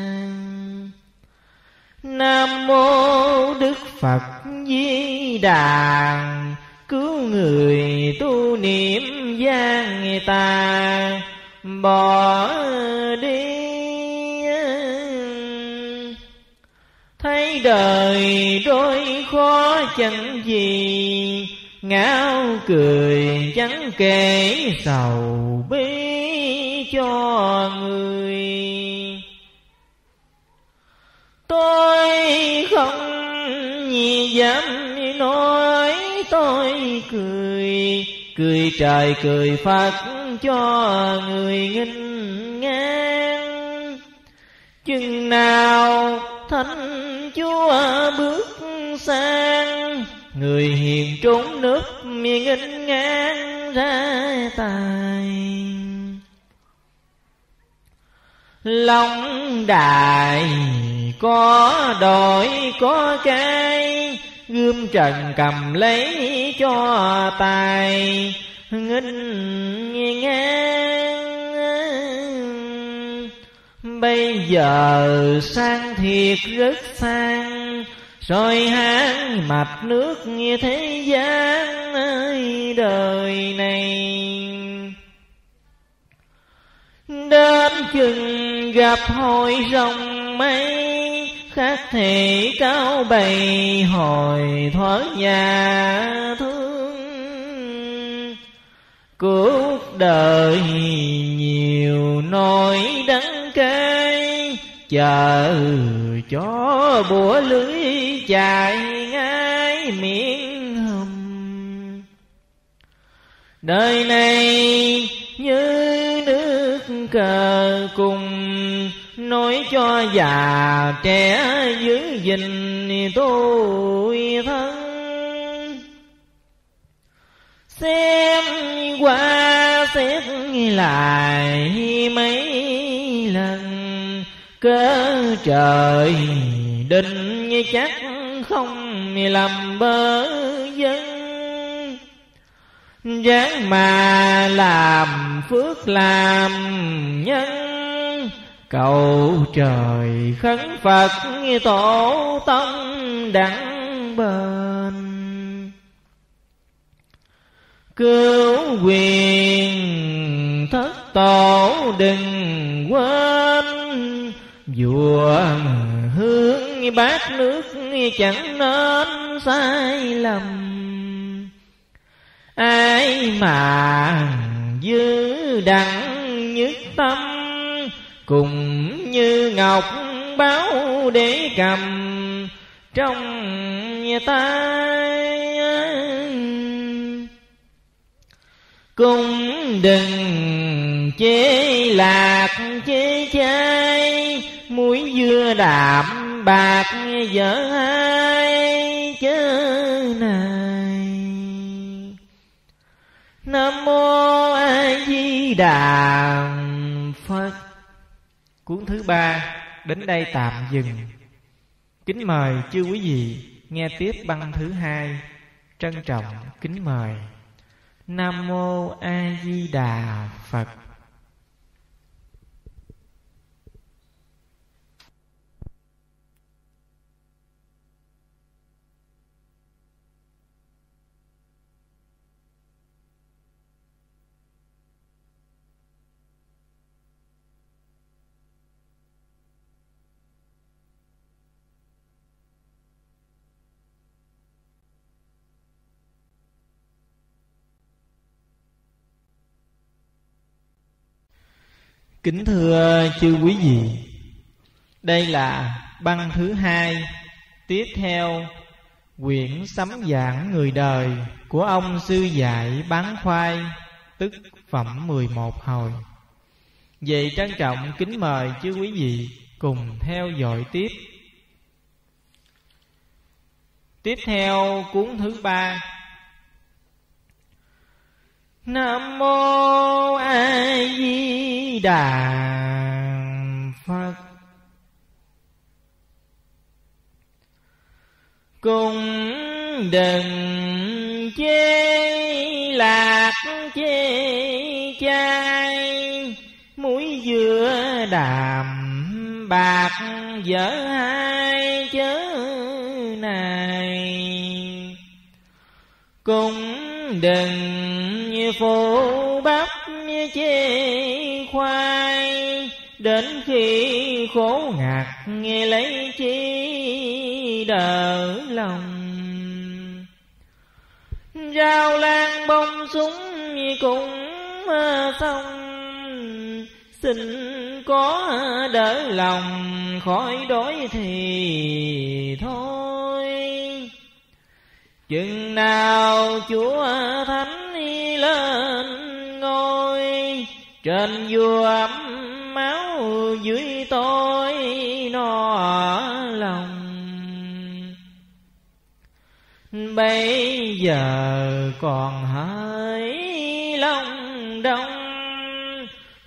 S2: Nam mô Đức Phật Di Đà. Cứu người tu niệm gian ta Bỏ đi Thấy đời đôi khó chẳng gì? Ngáo cười chẳng kể sầu bi cho người. Tôi không dám nói, tôi cười. Cười trời cười Phật cho người nghinh ngang. Chừng nào thánh chúa bước sang. Người hiền trốn nước nghênh ngang ra tài. Long đại có đổi có cái Gươm trần cầm lấy cho tài. Nghinh ngang. Bây giờ sang thiệt rất sang Rồi hán mạch nước như thế gian ơi đời này. Đến chừng gặp hội rồng mây Khác thể cao bầy hồi thoát nhà thương Cuộc đời nhiều nỗi đắng cay, chờ cho bủa lưới chạy ngay miệng hầm. Đời này như nước cờ cùng nói cho già trẻ giữ gìn tôi thân xem qua, xét lại mấy lần. Cớ trời định như chắc không làm bơ dân dáng mà làm phước làm nhân. Cầu trời khấn Phật tổ tông đẳng bền Cứu quyền thất tổ đừng quên. Vua hướng bát nước chẳng nên sai lầm. Ai mà dư đặng nhất tâm, Cùng như ngọc báo để cầm trong tay. Cũng đừng chế lạc chế chai, muối dưa đạm bạc vợ hai chớ này nam mô a di đà phật. Cuốn thứ ba, đến đây tạm dừng. Kính mời chư quý vị nghe tiếp băng thứ hai, trân trọng kính mời nam mô a di đà phật. Kính thưa chư quý vị, Đây là băng thứ hai Tiếp theo Quyển sấm giảng người đời Của ông sư dạy bán khoai Tức phẩm 11 hồi. Vậy trân trọng kính mời chư quý vị Cùng theo dõi tiếp. Tiếp theo cuốn thứ ba Nam mô A Di Đà Phật. Cùng đừng chê lạc chê chai, Muối dừa đàm bạc dở hai chớ này cùng đừng phụ bắp chê khoai. Đến khi khổ ngạc, nghe lấy chi đỡ lòng. Rau lan bông súng cũng ờ, xong. Xin có đỡ lòng, khỏi đói thì thôi chừng nào chúa thánh lên ngôi trên vua ấm máu dưới tôi no lòng. Bây giờ còn hơi long đông,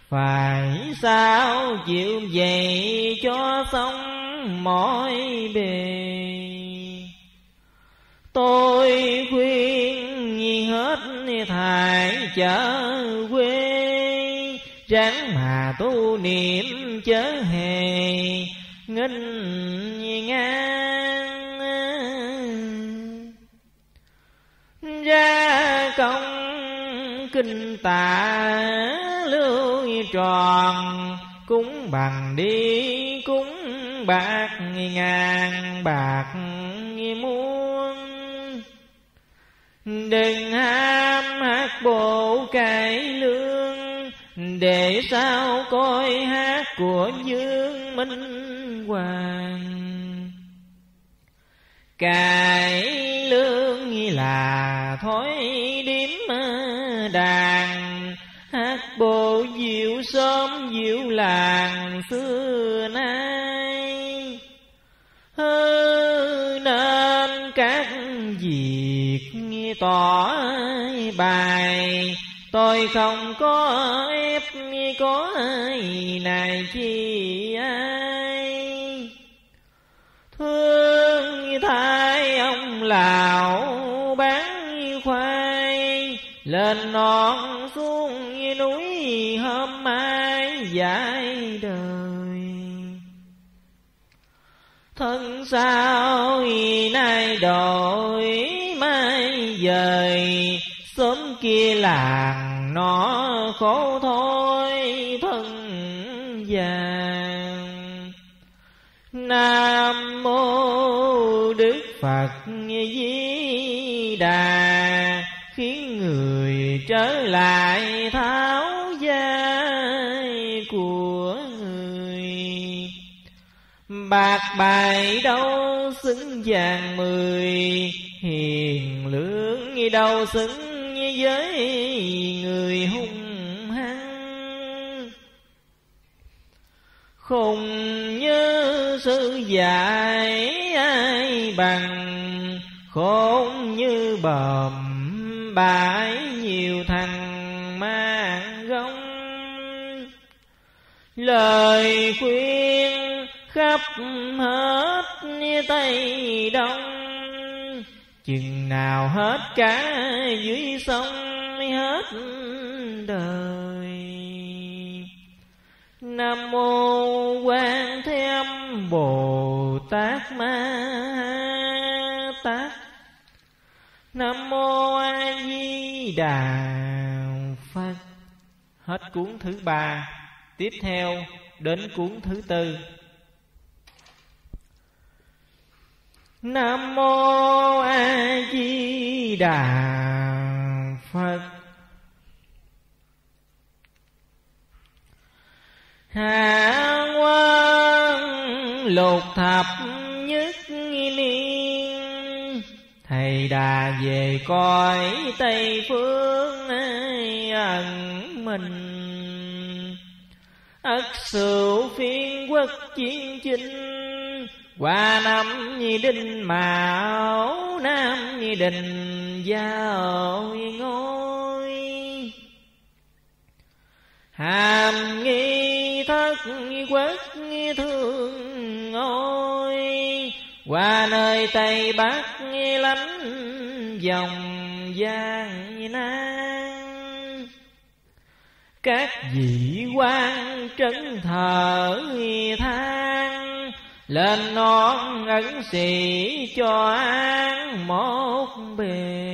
S2: phải sao chịu vậy cho xong mọi bề? Tôi khuyên hết thải chở quê. Ráng mà tu niệm chớ hề nghinh ngang. Ra công kinh tạ lưu tròn, cúng bằng đi cúng bạc ngàn bạc Đừng ham hát bộ cải lương, Để sao coi hát của Dương Minh Hoàng. Cải lương là thói điếm đàn, Hát bộ diệu sớm diệu làng xưa nay. Tỏ bài. Tôi không có ép có này chi ai. Thương thay ông lão bán khoai, lên non xuống núi hôm mai dài đời. Thân sao nay đổi mai dời. Sớm kia làng nó khổ thôi, thân vàng. Nam mô đức phật di đà. Khiến người trở lại tháo gia của người. Bạc bài đâu xứng vàng mười hiền lương như đâu xứng với người hung hăng. Khùng như sư dạy ai bằng, khốn như bờm bãi nhiều thằng mang gông. Lời khuyên khắp hết tây đông chừng nào hết cá dưới sông hết đời. Nam mô quan thế âm bồ tát ma tát. Nam mô a di đà phật. Hết cuốn thứ ba. Tiếp theo đến cuốn thứ tư. Nam mô A Di Đà Phật. Hạ quan lục thập nhất niên Thầy đà về coi Tây Phương ẩn mình. Ất sửu phiên quốc chiến chinh qua năm nhi đinh mão nam nhi đình giao ngôi. Hàm nghi thất nghi quốc nghi thương ngôi. Qua nơi tây bắc nghi lánh dòng giang nan các vị quan trấn thờ than lên non ấn sĩ cho an một bề.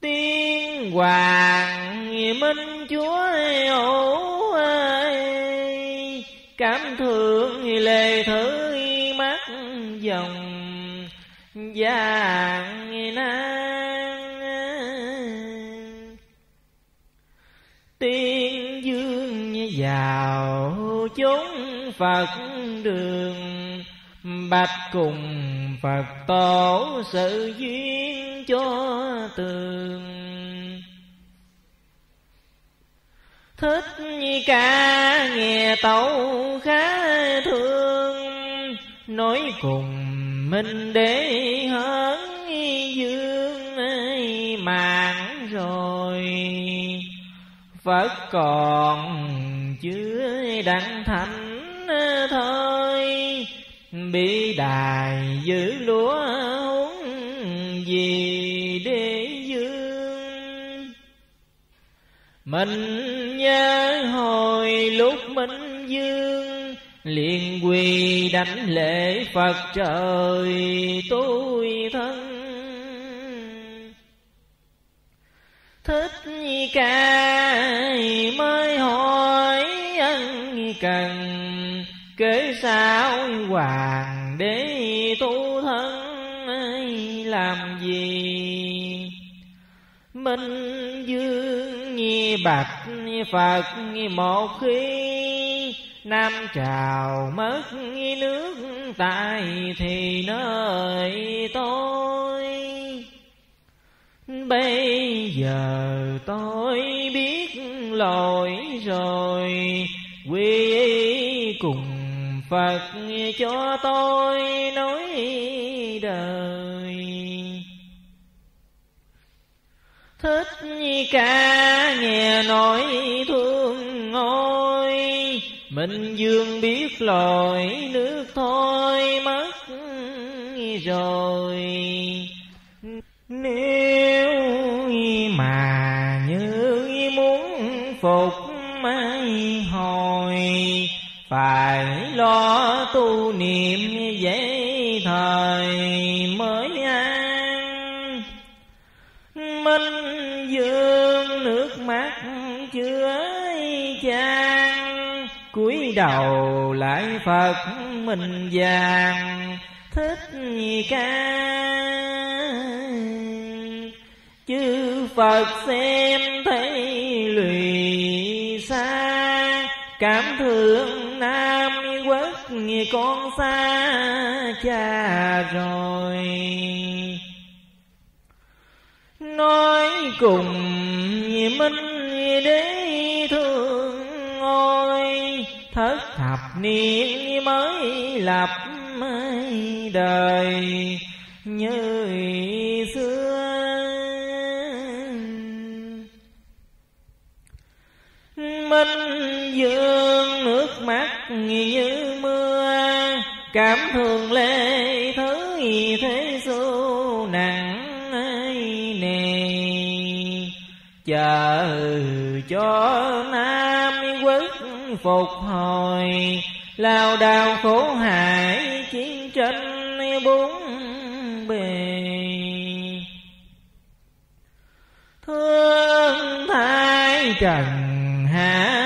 S2: Tiên hoàng minh chúa hữu ơi, cảm thương lệ thử mắt dòng vàng nan. Tiên dương vào chốn Phật đường, Bạch cùng Phật tổ sự duyên cho tường. Thích như ca nghe tấu khá thương Nói cùng mình để hớn dương mạng rồi. Phật còn chưa đặng thành ờ, thôi. Bị đài giữ lúa uống gì để dương? Mình nhớ hồi lúc minh dương, liền quỳ đánh lễ phật trời tôi thân. Thích ca mới hỏi cần. Kế sao hoàng đế tu thân, làm gì? Minh dương nhi bạch Phật một khi, Nam trào mất nước tại thì nơi tôi. Bây giờ tôi biết lỗi rồi Quy cùng Phật cho tôi nói đời. Thích ca nghe nói thương ngôi, mình dương biết lội nước thôi mất rồi. Nếu mà như muốn phục hồi phải lo tu niệm dễ thời mới an. Minh dương nước mắt chưa chan. Cúi đầu lại phật mình vàng thích ca. Chư phật xem thấy luyện cảm thương Nam quốc con xa cha rồi. Nói cùng minh đế thương ngôi. Thất thập niên mới lập đời, như xưa. Minh dương nước mắt như mưa, cảm thương lệ thứ thế xu nặng nề. Chờ cho nam quốc phục hồi, lao đao khổ hại chiến tranh bốn bề. Thương thái trần hạ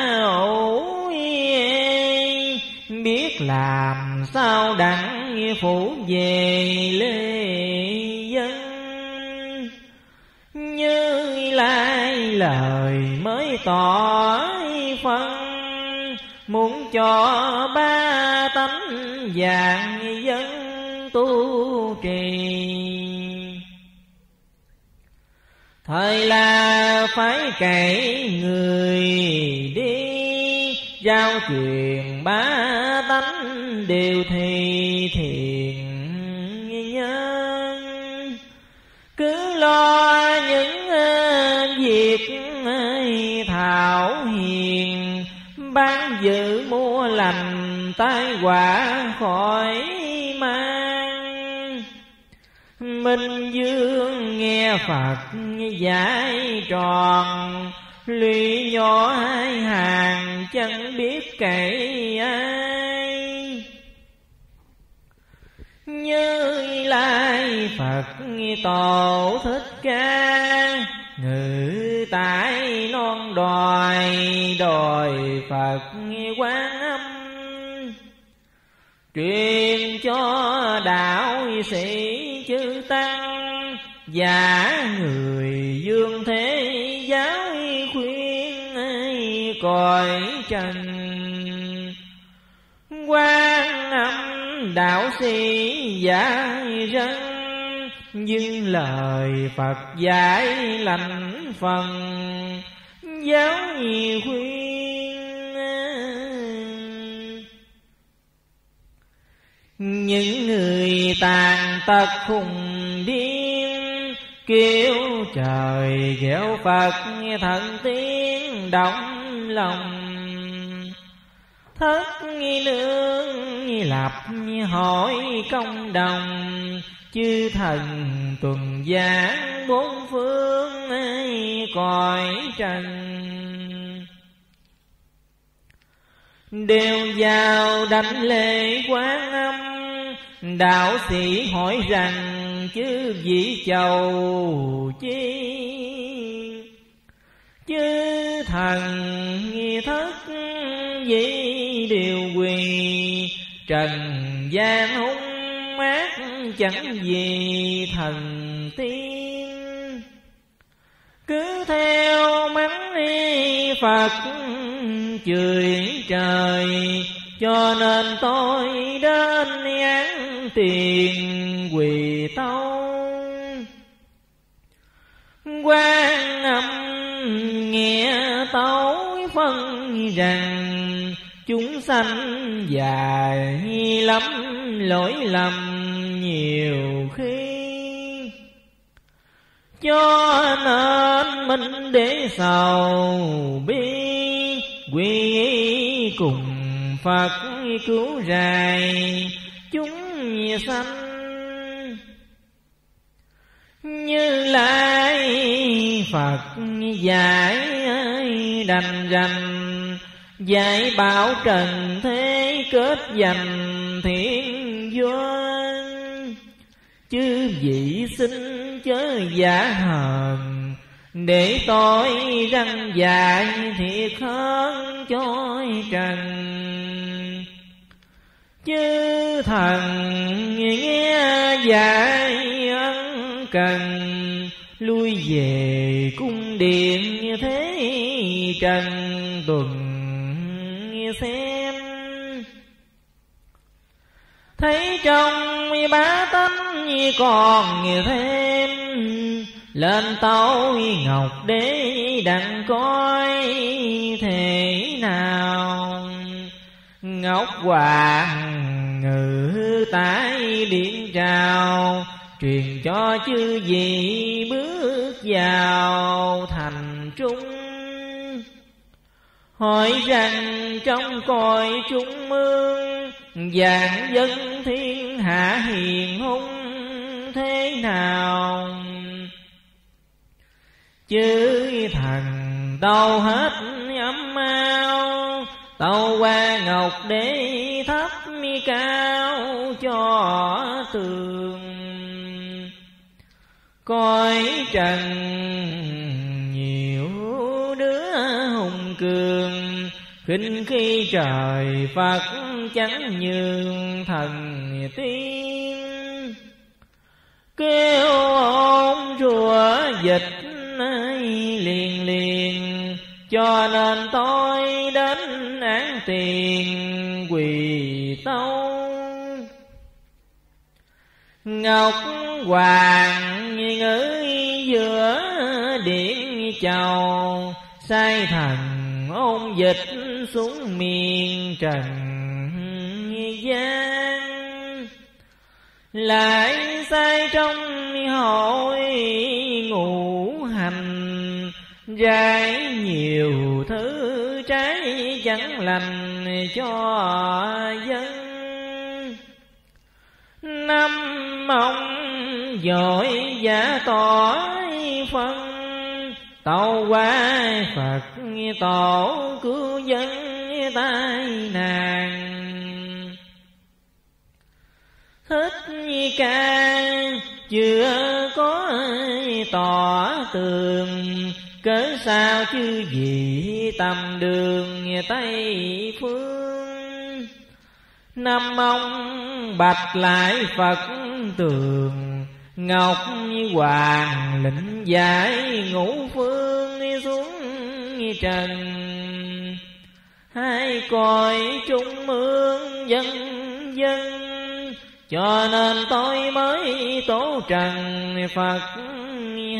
S2: làm sao đặng phủ về lê dân? Như lai lời mới tỏ phân, muốn cho ba tánh vàng dân tu trì thời là phải kể người đi giao truyền ba tánh đều thì thiền nhân. Cứ lo những ờ, việc ờ, thảo hiền, ban giữ mua lành tai quả khỏi mang. Minh dương nghe phật giải tròn lụy nhỏ hai hàng chẳng biết kể ai. Như lai phật tổ thích ca, ngự tại non đòi đòi phật quán âm. Truyền cho đạo sĩ chư tăng giả người cõi trần. Quan âm đạo sĩ giả dân nhưng lời Phật giải lành phần. Giáo khuyên. Những người tàn tật khùng điên, kêu trời kêu Phật thần tiếng động lòng. Thất nghi nương lập hỏi công đồng. Chư thần tuần giảng bốn phương cõi trần. Đều vào đánh lễ quán âm, đạo sĩ hỏi rằng, chư vị chầu chi? Chư thần nghi thất vị điều quỳ, trần gian hung mát chẳng gì thần tiên. Cứ theo mắng đi phật chửi trời, cho nên tôi đến án tiền quỳ tâu. Quan âm nghe tấu phân rằng chúng sanh dài lắm lỗi lầm nhiều khi. Cho nên mình để sầu bi, quy cùng Phật cứu rài chúng sanh như lai. Phật giải đành rành, Giải bảo trần thế kết dành thiện duyên. Chư vị xin chớ giả hờn, Để tôi răng dạy thiệt hơn cho trần. Chư thần nghe dạy cần, lui về cung điện như thế trần tuần xem. Thấy trong bá tánh còn thêm, lên tấu ngọc đế đặng coi thế nào. Ngọc hoàng ngự tái điện trào truyền cho chư vị bước vào thành trung. Hỏi rằng trong cõi trung mương, vạn dân thiên hạ hiền hung thế nào? Chư thần đâu hết ấm ao tàu qua ngọc để thấp mi cao cho tường coi trần nhiều đứa hùng cường, khinh khi trời phật chẳng nhường thần tiên. Kêu ôm rùa dịch liền liền, cho nên tôi đến án tiền quỳ tâu ngọc hoàng ngữ giữa điện chầu. Sai thần ôn dịch xuống miền trần gian. Lại sai trong hội ngũ hành. Rải nhiều thứ trái chẳng lành cho dân năm mong dội giả tỏi phân. Tàu qua phật, tổ cứu dân tai nạn. Hết ca, chưa có tỏ tường. Cớ sao chứ gì tầm đường tây phương? Nam ông bạch lại phật tường, ngọc hoàng lĩnh giải, ngũ phương xuống trần. Hai cõi trung mương dân dân, cho nên tôi mới tổ trần phật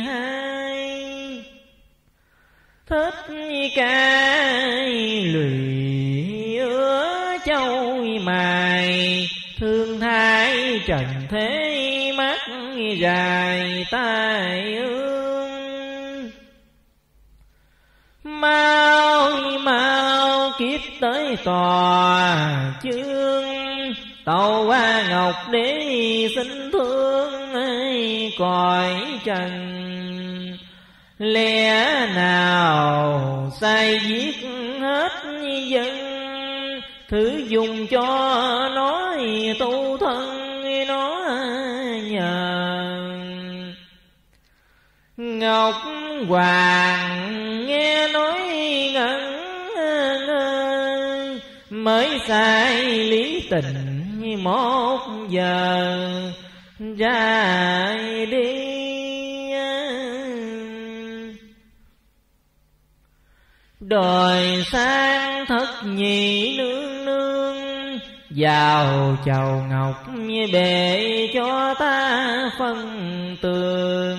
S2: hai. Thích ca lụy giữa châu mài. Thương thái trần thế mắt dài tai ương. Mau mau kiếp tới tòa chương. Tàu qua ngọc đế xin thương ơi cõi trần. Lẽ nào sai giết hết dân thử dùng cho nói tu thân nó nhờ ngọc hoàng nghe nói ngẩn ngơ, mới sai lý tình một giờ ra đi. Đời sang thất nhị nữ vào chầu ngọc bệ cho ta phân tường.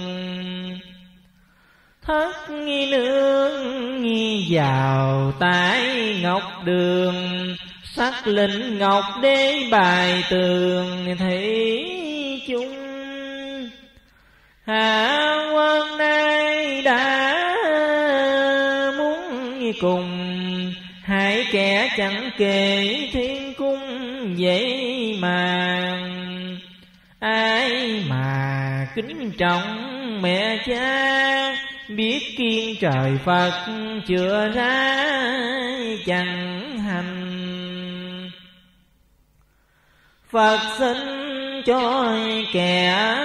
S2: Thất nghi nương nghi vào tái ngọc đường, Sắc linh ngọc đế bài tường. Thị chung Hạ quân nay đã muốn cùng, Hai kẻ chẳng kể thiên cung vậy mà Ai mà kính trọng mẹ cha, Biết kiên trời Phật chữa ra chẳng hành. Phật xin cho kẻ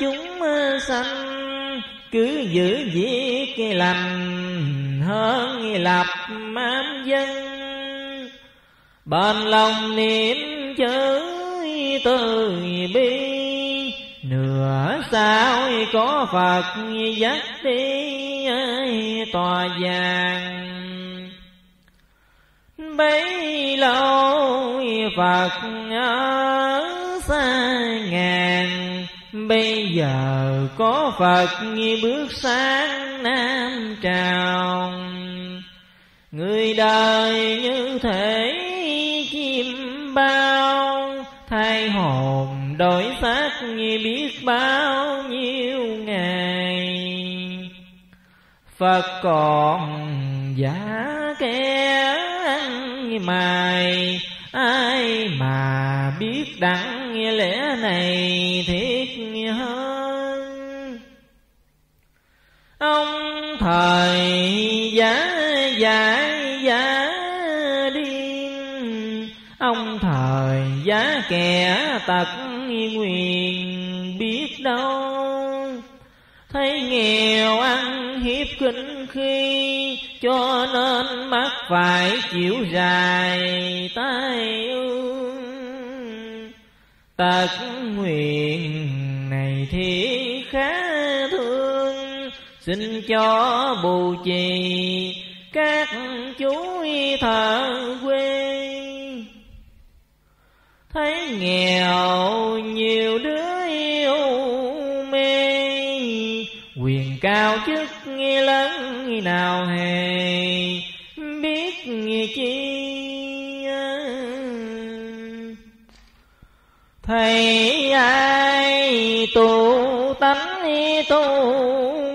S2: chúng sanh Cứ giữ việc lành hơn lập mám dân. Bên lòng niệm chữ từ bi, Nửa sao có Phật dắt đi tòa vàng. Bấy lâu Phật ở xa ngàn, Bây giờ có Phật bước sáng Nam Trào Người đời như thể chim bao, thay hồn đổi xác như biết bao nhiêu ngày. Phật còn giả kẻ mài ai mà biết đặng lẽ này thiết hơn. Ông thời giá giải kẻ tật nguyện biết đâu. Thấy nghèo ăn hiếp khinh khi cho nên mắt phải chịu dài tay tật nguyện này thì khá thương, xin cho bù trì các chú thợ quê thấy nghèo nhiều đứa yêu mê. Quyền cao chức nghi lớn nào hề, biết nghi chi thầy ai tu tánh tu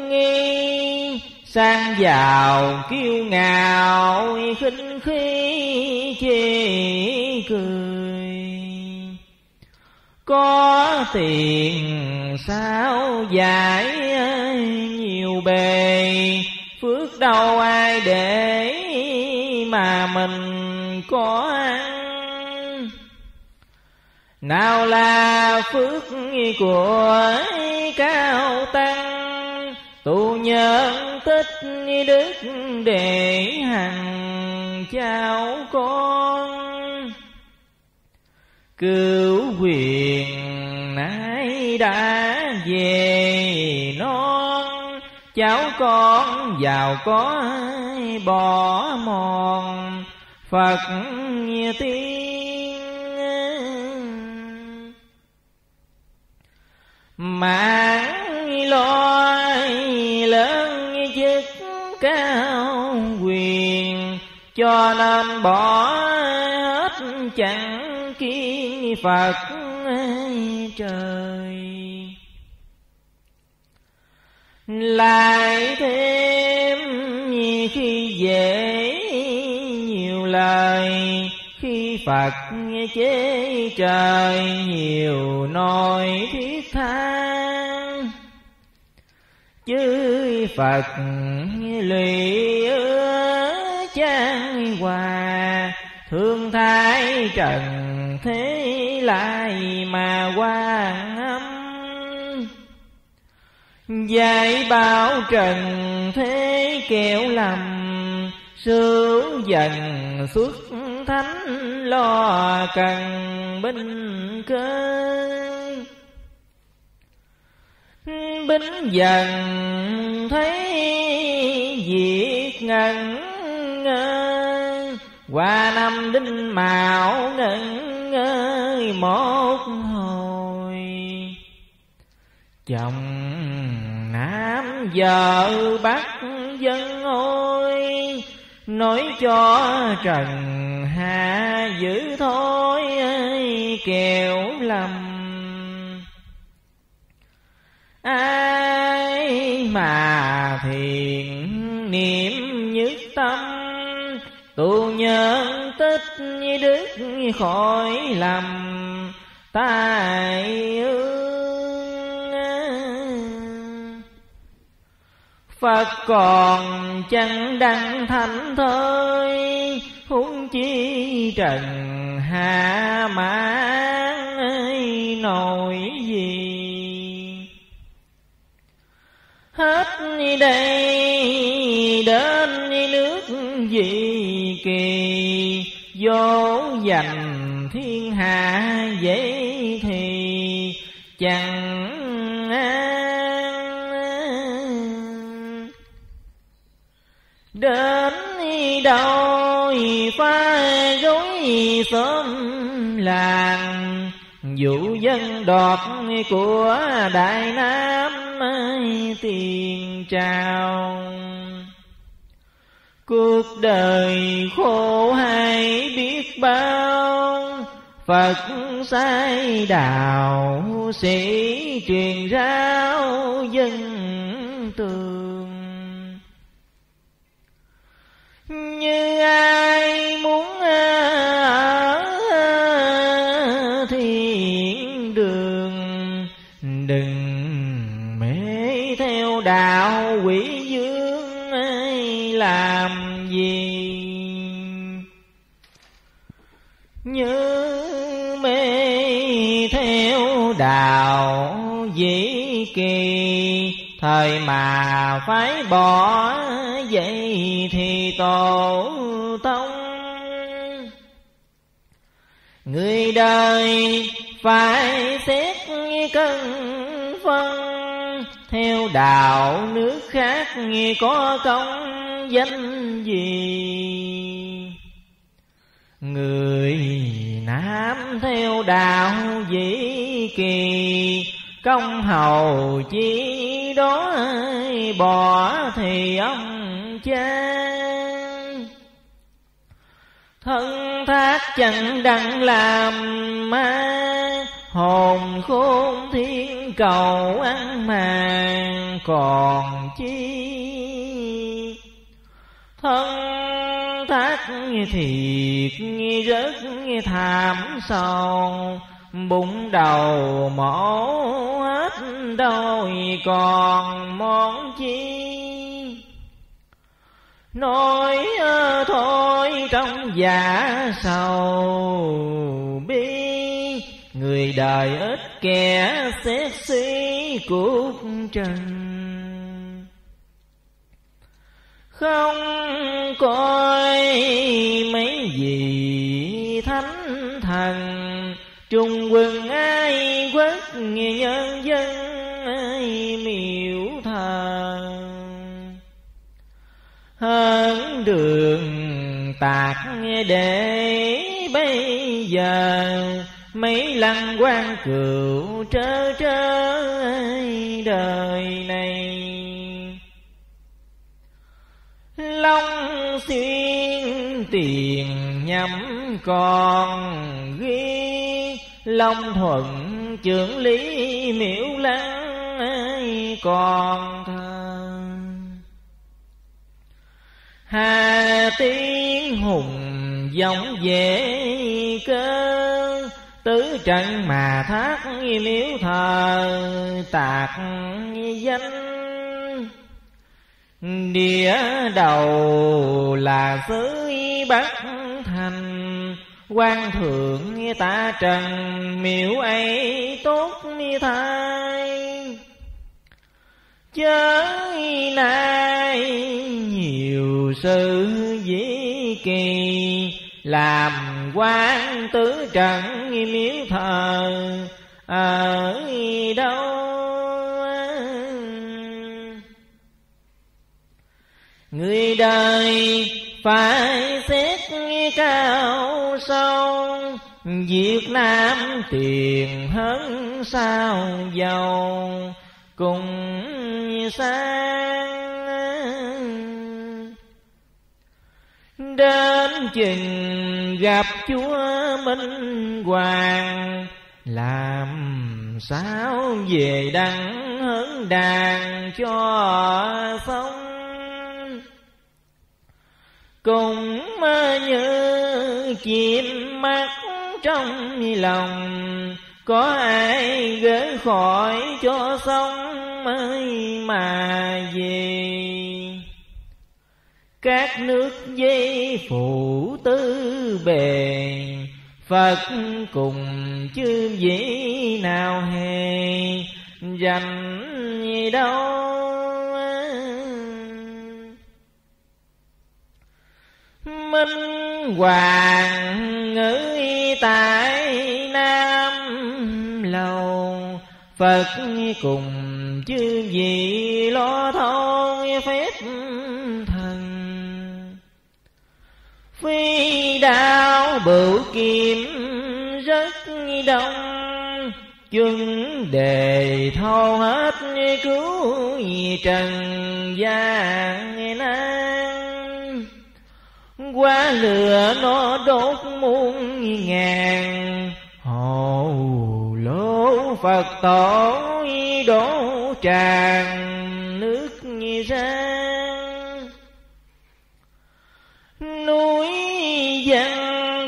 S2: nghi, sang giàu kiêu ngạo khinh khi chê cười có tiền, sao giải nhiều bề? Phước đâu ai để mà mình có ăn? Nào là phước của cao tăng tu nhân tích đức để hằng cháu con cứu quyền nãy đã về. Non, cháu con giàu có bỏ mòn? Phật tiên mạng lo lớn chức cao quyền, cho nên bỏ hết chẳng phật trời. Lại thêm khi dễ nhiều lời, khi Phật chế trời nhiều nỗi thiết tha. Chư Phật lì ứa chan hòa, thương thái trần thế lại mà quan. Âm dạy bảo trần thế kẹo lầm sướng dần xuất thánh lo cần binh cơ. Binh dần thấy diệt ngần ngơ, qua năm đinh mạo ngân ơi, một hồi. Chồng nam vợ bắt dân ôi, nói cho trần hạ giữ thôi kẹo lầm. Ai mà thiền niệm nhất tâm, tu nhân tích như đức khỏi lầm, tai ương. Phật còn chẳng đăng thánh thôi huống chi trần hạ mãn nổi gì. Hết đây, đến nước gì kỳ vô dành thiên hạ dễ thì chẳng an đến đâu pha rối sớm làng vụ dân đọt của đại nam tiền trào cuộc đời khổ hay biết bao, Phật sai đạo sĩ truyền rao dân tường. Như ai muốn ai kỳ thời mà phải bỏ vậy thì tổ tông. Người đời phải xét cân phân. Theo đạo nước khác có công danh gì? Người nam theo đạo dĩ kỳ công hầu chi đó bỏ thì ông cha. Thân thác chẳng đặng làm ma, hồn khôn thiên cầu ăn màng còn chi. Thân thác thiệt, rất thảm sầu bụng đầu mổ hết đôi còn món chi? Nói ờ, thôi trong giả sầu bi, người đời ít kẻ xét suy cuộc trần. Không coi mấy gì thánh thần trung quân ai quốc nhân dân ai miễu thờ hơn đường tạc để bây giờ, mấy lăng quan cựu trơ trơ đời này. Long xuyên tiền nhắm còn ghi long thuận, trưởng lý miễu lăng còn thơ. Hà tiên hùng giống dễ cơ, tứ trận mà thác miếu thờ, tạc danh. Địa đầu là xứ Bắc Thành quan thượng ta trần miễu ấy tốt thay chớ nay nhiều sự dĩ kỳ, làm quan tứ trần miếu thờ, ở đâu? Người đời phải xét cao sâu, Việt Nam tiền hơn sao giàu, cùng sang Đến chừng gặp Chúa Minh Hoàng, Làm sao về đăng hướng đàn cho sống cũng như chìm mắt trong lòng. Có ai gỡ khỏi cho sống mới mà về? Các nước dây phụ tư bề, Phật cùng chư vị nào hề? Rành đâu? Minh hoàng ngữ tại nam lầu. Phật cùng chư vị lo thôi phép thần. Phi đạo bửu kim rất đông chân đề thâu hết cứu trần gian. nay qua lửa nó đốt muôn ngàn. Hồ lỗ phật tổ đổ tràn nước ra. Núi dân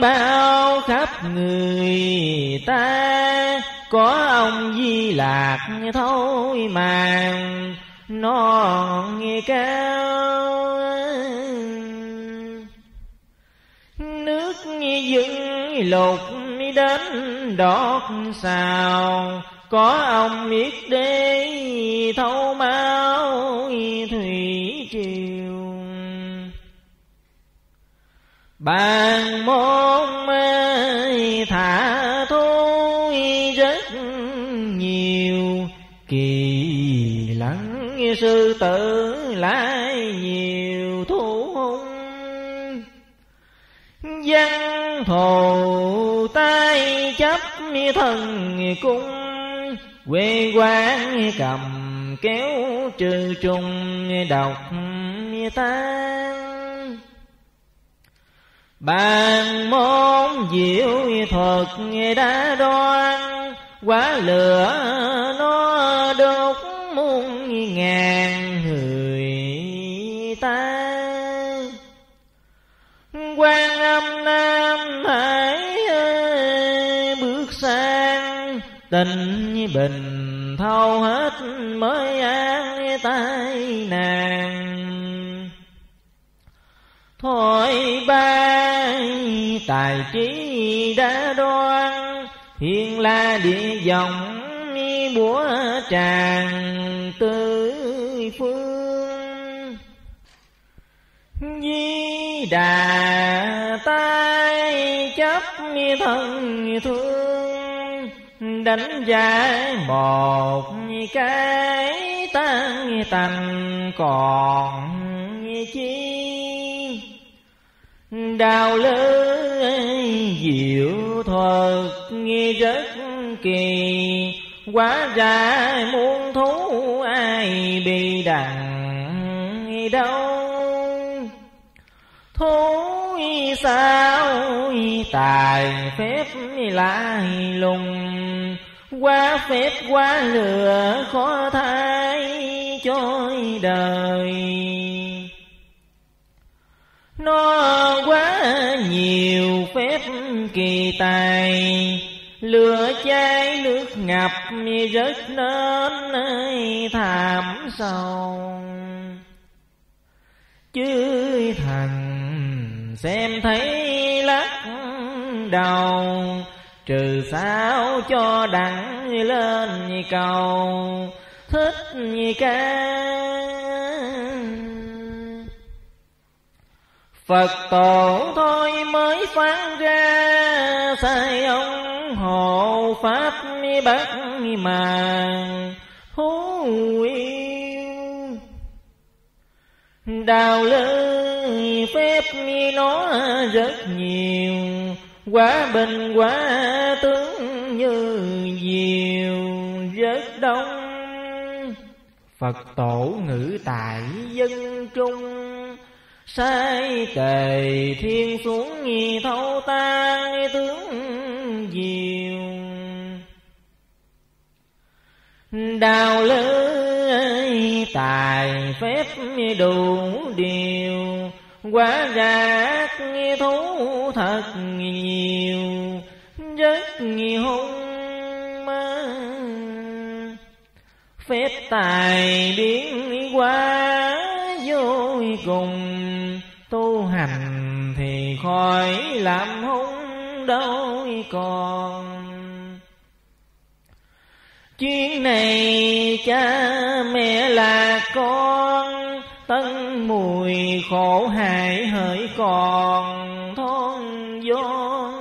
S2: bao khắp người ta có ông di lạc thôi màng non nghe cao dưng lục đến đọt xào. Có ông biết đế thâu máu thủy triều. Bàn môn thả thôi rất nhiều. Kỳ lắng sư tử lại nhiều. Văn thù tay chấp thần cung, quê quán cầm kéo trừ trùng độc tan. Bàn môn diệu thuật đã đoan quá lửa nó đốt muôn ngàn quan nam hải bước sang tình bình thâu hết mới an tai nàng. Thôi ba tài trí đã đoan thiên la địa dòng búa tràng tứ phương. Di đà tay chấp thân thương, đánh giá một cái tan tành còn chi. Đào lư diệu thuật nghe rất kỳ, quá ra muôn thú ai bị đặng đâu thú sao tài phép lại lùng? Quá phép, quá lừa khó thay chối đời. Nó quá nhiều phép kỳ tài, lửa cháy nước ngập rớt nên thảm sâu chứ thằng xem thấy lắc đầu, trừ sao cho đặng lên cầu, thích ca. Phật tổ thôi mới phán ra, sai ông hộ pháp bắt mà hú yêu đào lơi phép nó rất nhiều. Quá bình, quá tướng như diều, rất đông. Phật tổ ngữ tại dân trung, sai tề thiên xuống nghi thâu tan tướng diều. Đào lưới tài phép đủ điều quá rác thú thật nhiều rất nhiều hung phép tài biến quá vô cùng, tu hành thì khỏi làm hung đâu còn. Chuyện này cha mẹ là con mùi khổ hại hỡi còn thôn vô.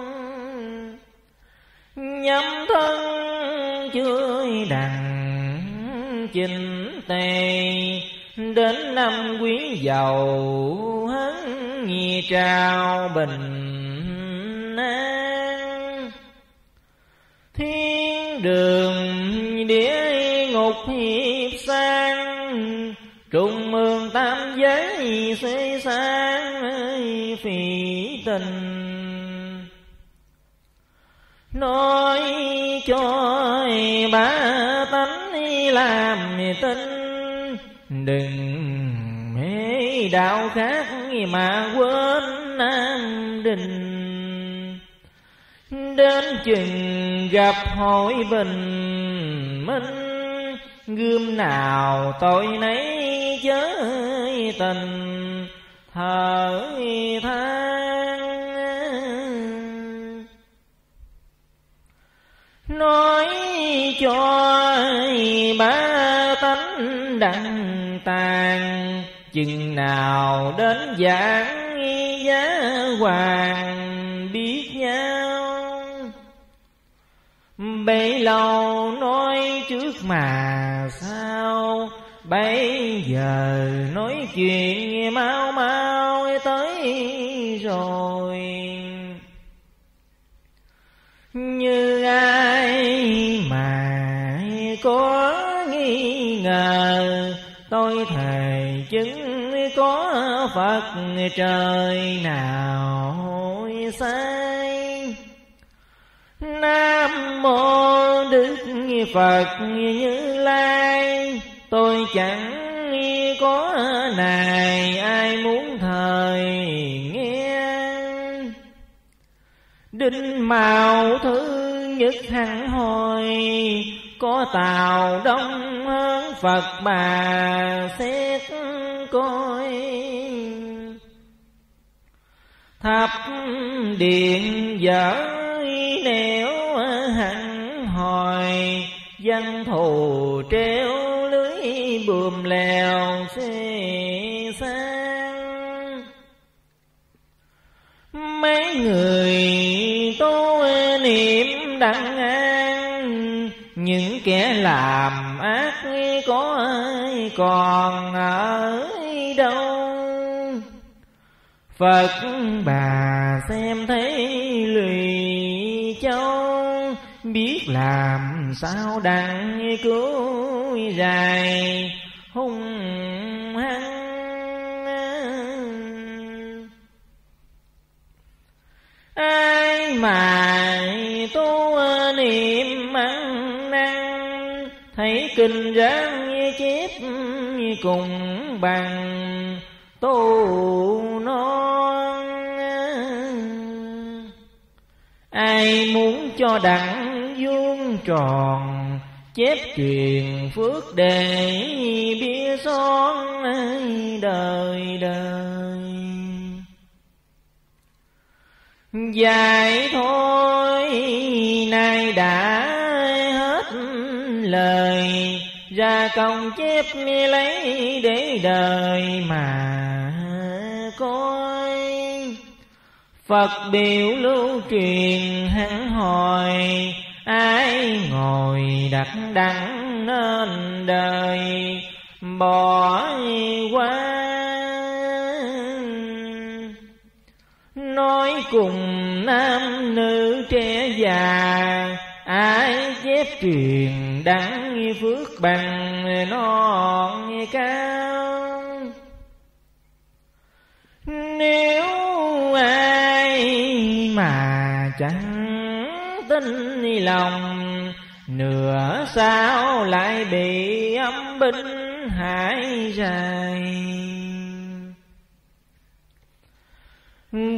S2: Nhắm thân chưa đặng chinh tề, đến năm quý giàu hấn nghi trao bình an. Thiên đường địa ngục hiệp sang trung ương tam xế sáng phỉ tình nói cho ba tánh làm tin đừng mê đạo khác mà quên nam đình đến chừng gặp hội bình minh gươm nào tôi nấy chớ tình, thở than. Nói cho ba tánh đặng tàn, chừng nào đến giảng giá hoàng biết nhau. Bấy lâu nói trước mà sao? Bây giờ nói chuyện mau mau tới rồi. Như ai mà có nghi ngờ, tôi thề chứng có phật trời nào sai nam mô đức phật như lai. Tôi chẳng có này, ai muốn thời nghe. Đinh màu thứ nhất hẳn hồi, có tàu đông hơn phật bà xét coi. Thập điện dở nẻo hẳn hồi dân thù treo lưới buồm lèo xê sang mấy người tu niệm đặng an, những kẻ làm ác có ai còn ở đâu? Phật bà xem thấy lùi làm sao đặng cứu dài hung hăng? Ai mà tu niệm ăn năng Thấy kinh ráng chép cùng bằng, tu non. Ai muốn cho đặng vuông tròn, chép truyền phước để bia son đời đời. Dài thôi, nay đã hết lời, ra công chép lấy để đời mà coi. Phật biểu lưu truyền hắn hồi Ai ngồi đặt đắng nên đời, bỏ qua Nói cùng nam nữ trẻ già, Ai chép truyền đắng phước bằng non cao. Nếu ai mà chẳng sinh lòng. Nửa sao lại bị âm binh hại dài.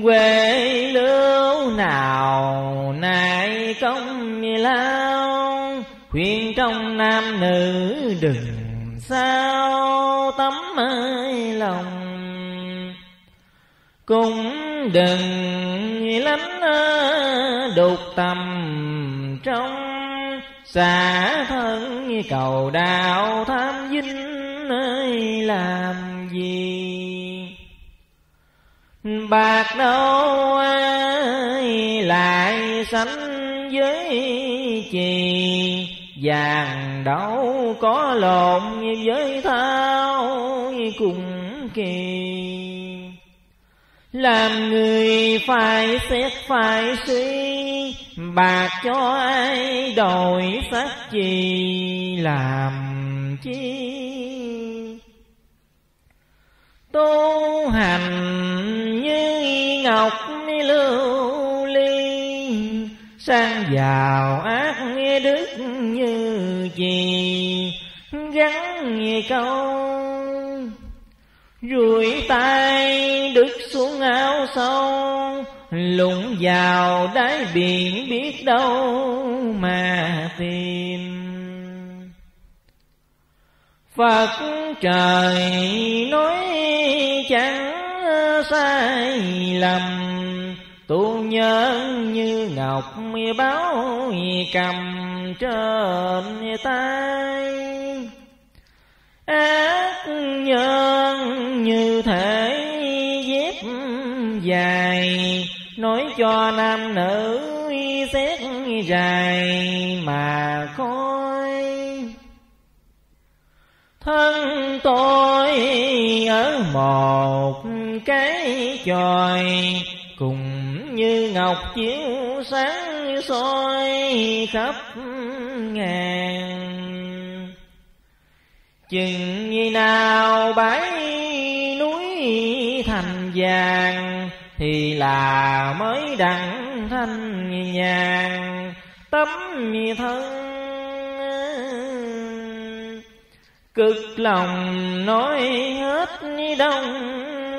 S2: Quê lưu nào nay công lao, khuyên trong nam nữ đừng sao tấm ơi lòng cũng đừng lánh ờ, đục tầm trong xả thân. Cầu đạo tham vinh ơi làm gì? Bạc đâu ai lại sánh với chì vàng đâu có lộn với thao cùng kỳ? Làm người phải xét phải suy bạc cho ai đổi sắc chi làm chi? Tu hành như ngọc lưu ly, sang vào ác đức như gì? Gắn câu, rủi tay lướt xuống ao sâu lũng vào đáy biển biết đâu mà tìm. Phật trời nói chẳng sai lầm, Tu nhân như ngọc báo cầm trên tay. Ác nhân như thế dài. Nói cho nam nữ xét dài mà coi. Thân tôi ở một cái chòi, Cùng như ngọc chiếu sáng soi khắp ngàn. Chừng như nào bãi núi thành vàng thì là mới đặng thanh nhàn tấm thân. Cực lòng nói hết đông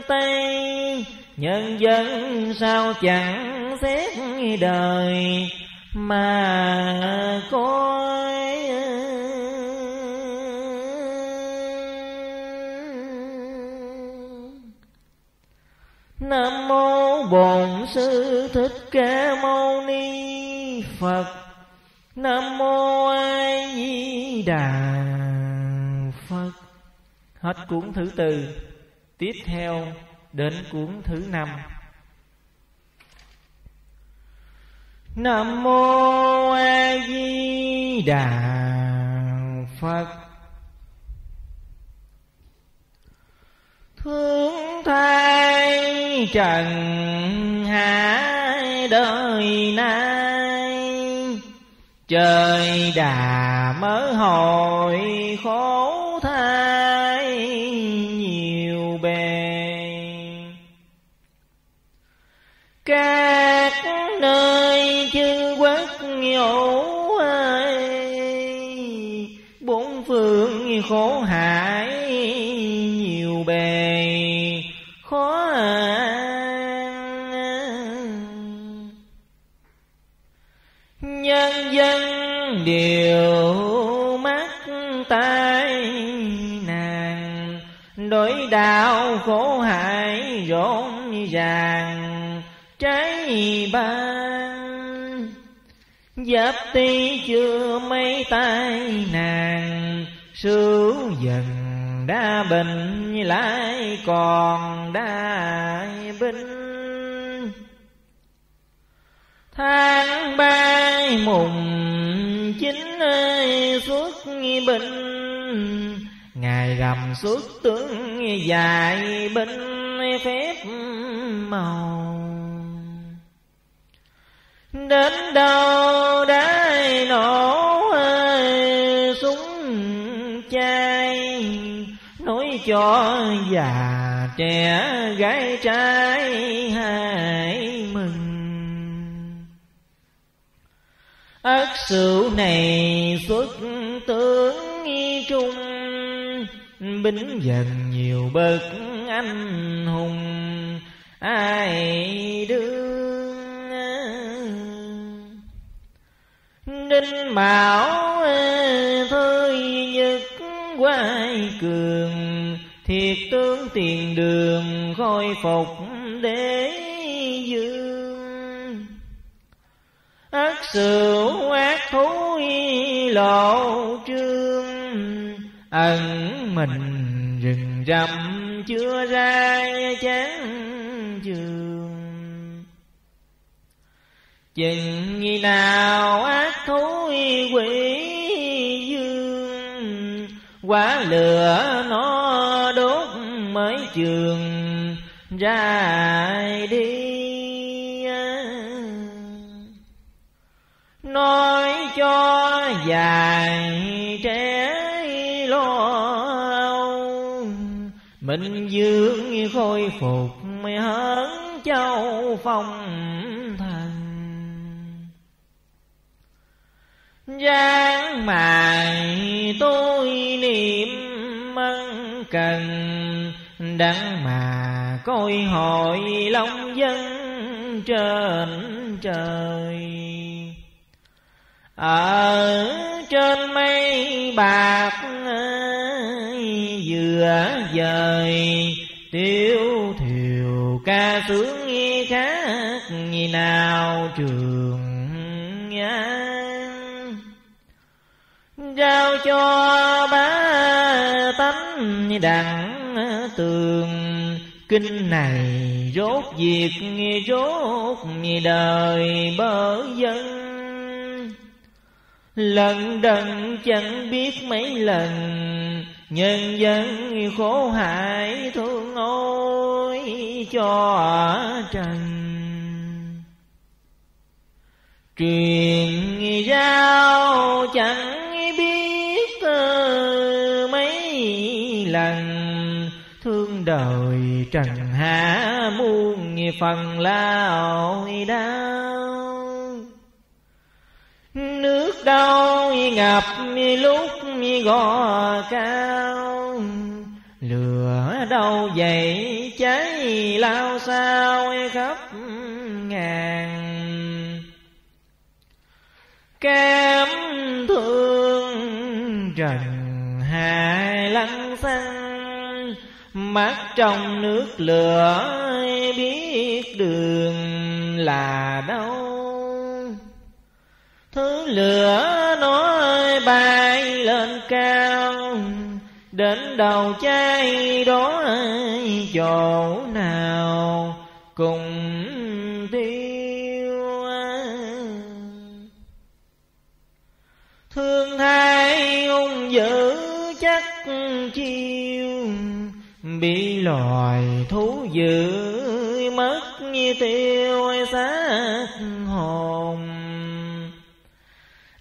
S2: tây, Nhân dân sao chẳng xét đời, mà coi Nam mô Bổn Sư Thích Ca Mâu Ni Phật. Nam mô A Di Đà Phật. Hết cuốn thứ tư. Tiếp theo đến cuốn thứ năm. Nam mô A Di Đà Phật. Thương thay trần hạ đời nay. Trời đà mới hồi khổ thai nhiều bề. Các nơi chư quốc nhổ ơi Bốn phương khổ điều mắt tai nàng, Đối đạo khổ hại rộn ràng trái ban. Giáp ti chưa mấy tai nàng sướng dần đã bình lại còn đa binh. Tháng ba mùng chín xuất binh Ngày rằm xuất tướng dài binh phép màu. Đến đâu đã nổ súng chay Nói cho già trẻ gái trai hãy ất sự này xuất tướng trung binh dần nhiều bậc anh hùng. Ai đương đinh bảo ờ, thôi nhất quay cường, thiệt tướng tiền đường khôi phục đế ác sửu ác thú lộ trương. Ẩn mình rừng rậm chưa ra chán trường. Chừng như nào ác thú quỷ dương quá lửa nó đốt mới trường, ra đi. Nói cho dài trẻ lo mình dương khôi phục hớn châu phong thần. Giang mài tôi niệm mân cần Đặng mà coi hội long dân trên trời. Ở trên mây bạc ờ, vừa dời Tiêu thiều ca sướng nghi khác như nào trường nhan. Giao cho ba tánh đặng ờ, tường, Kinh này rốt việc rốt đời bỡ dân. Lần đần chẳng biết mấy lần, Nhân dân khổ hại thương ôi cho trần. Truyền giao chẳng biết ờ, mấy lần. Thương đời trần hạ muôn phần lao đau. Nước đau ngập lúc gò cao. Lửa đâu dậy cháy lao sao khắp ngàn. Cam thương trần hạ lăng xăng Mắt trong nước lửa biết đường là đâu. Thứ lửa nó bay lên cao, Đến đầu cháy đó chỗ nào cùng tiêu Thương thay ung dữ chắc chiêu, Bị loài thú dữ mất như tiêu xác hồn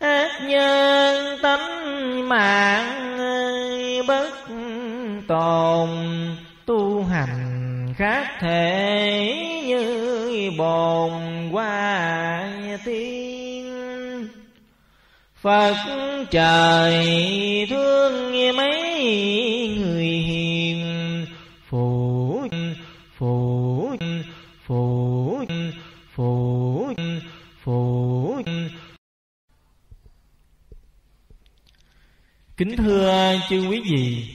S2: ác nhân tánh mạng bất tồn, tu hành khác thể như bồn qua tiên. Phật trời thương mấy người
S1: Kính thưa chư quý vị,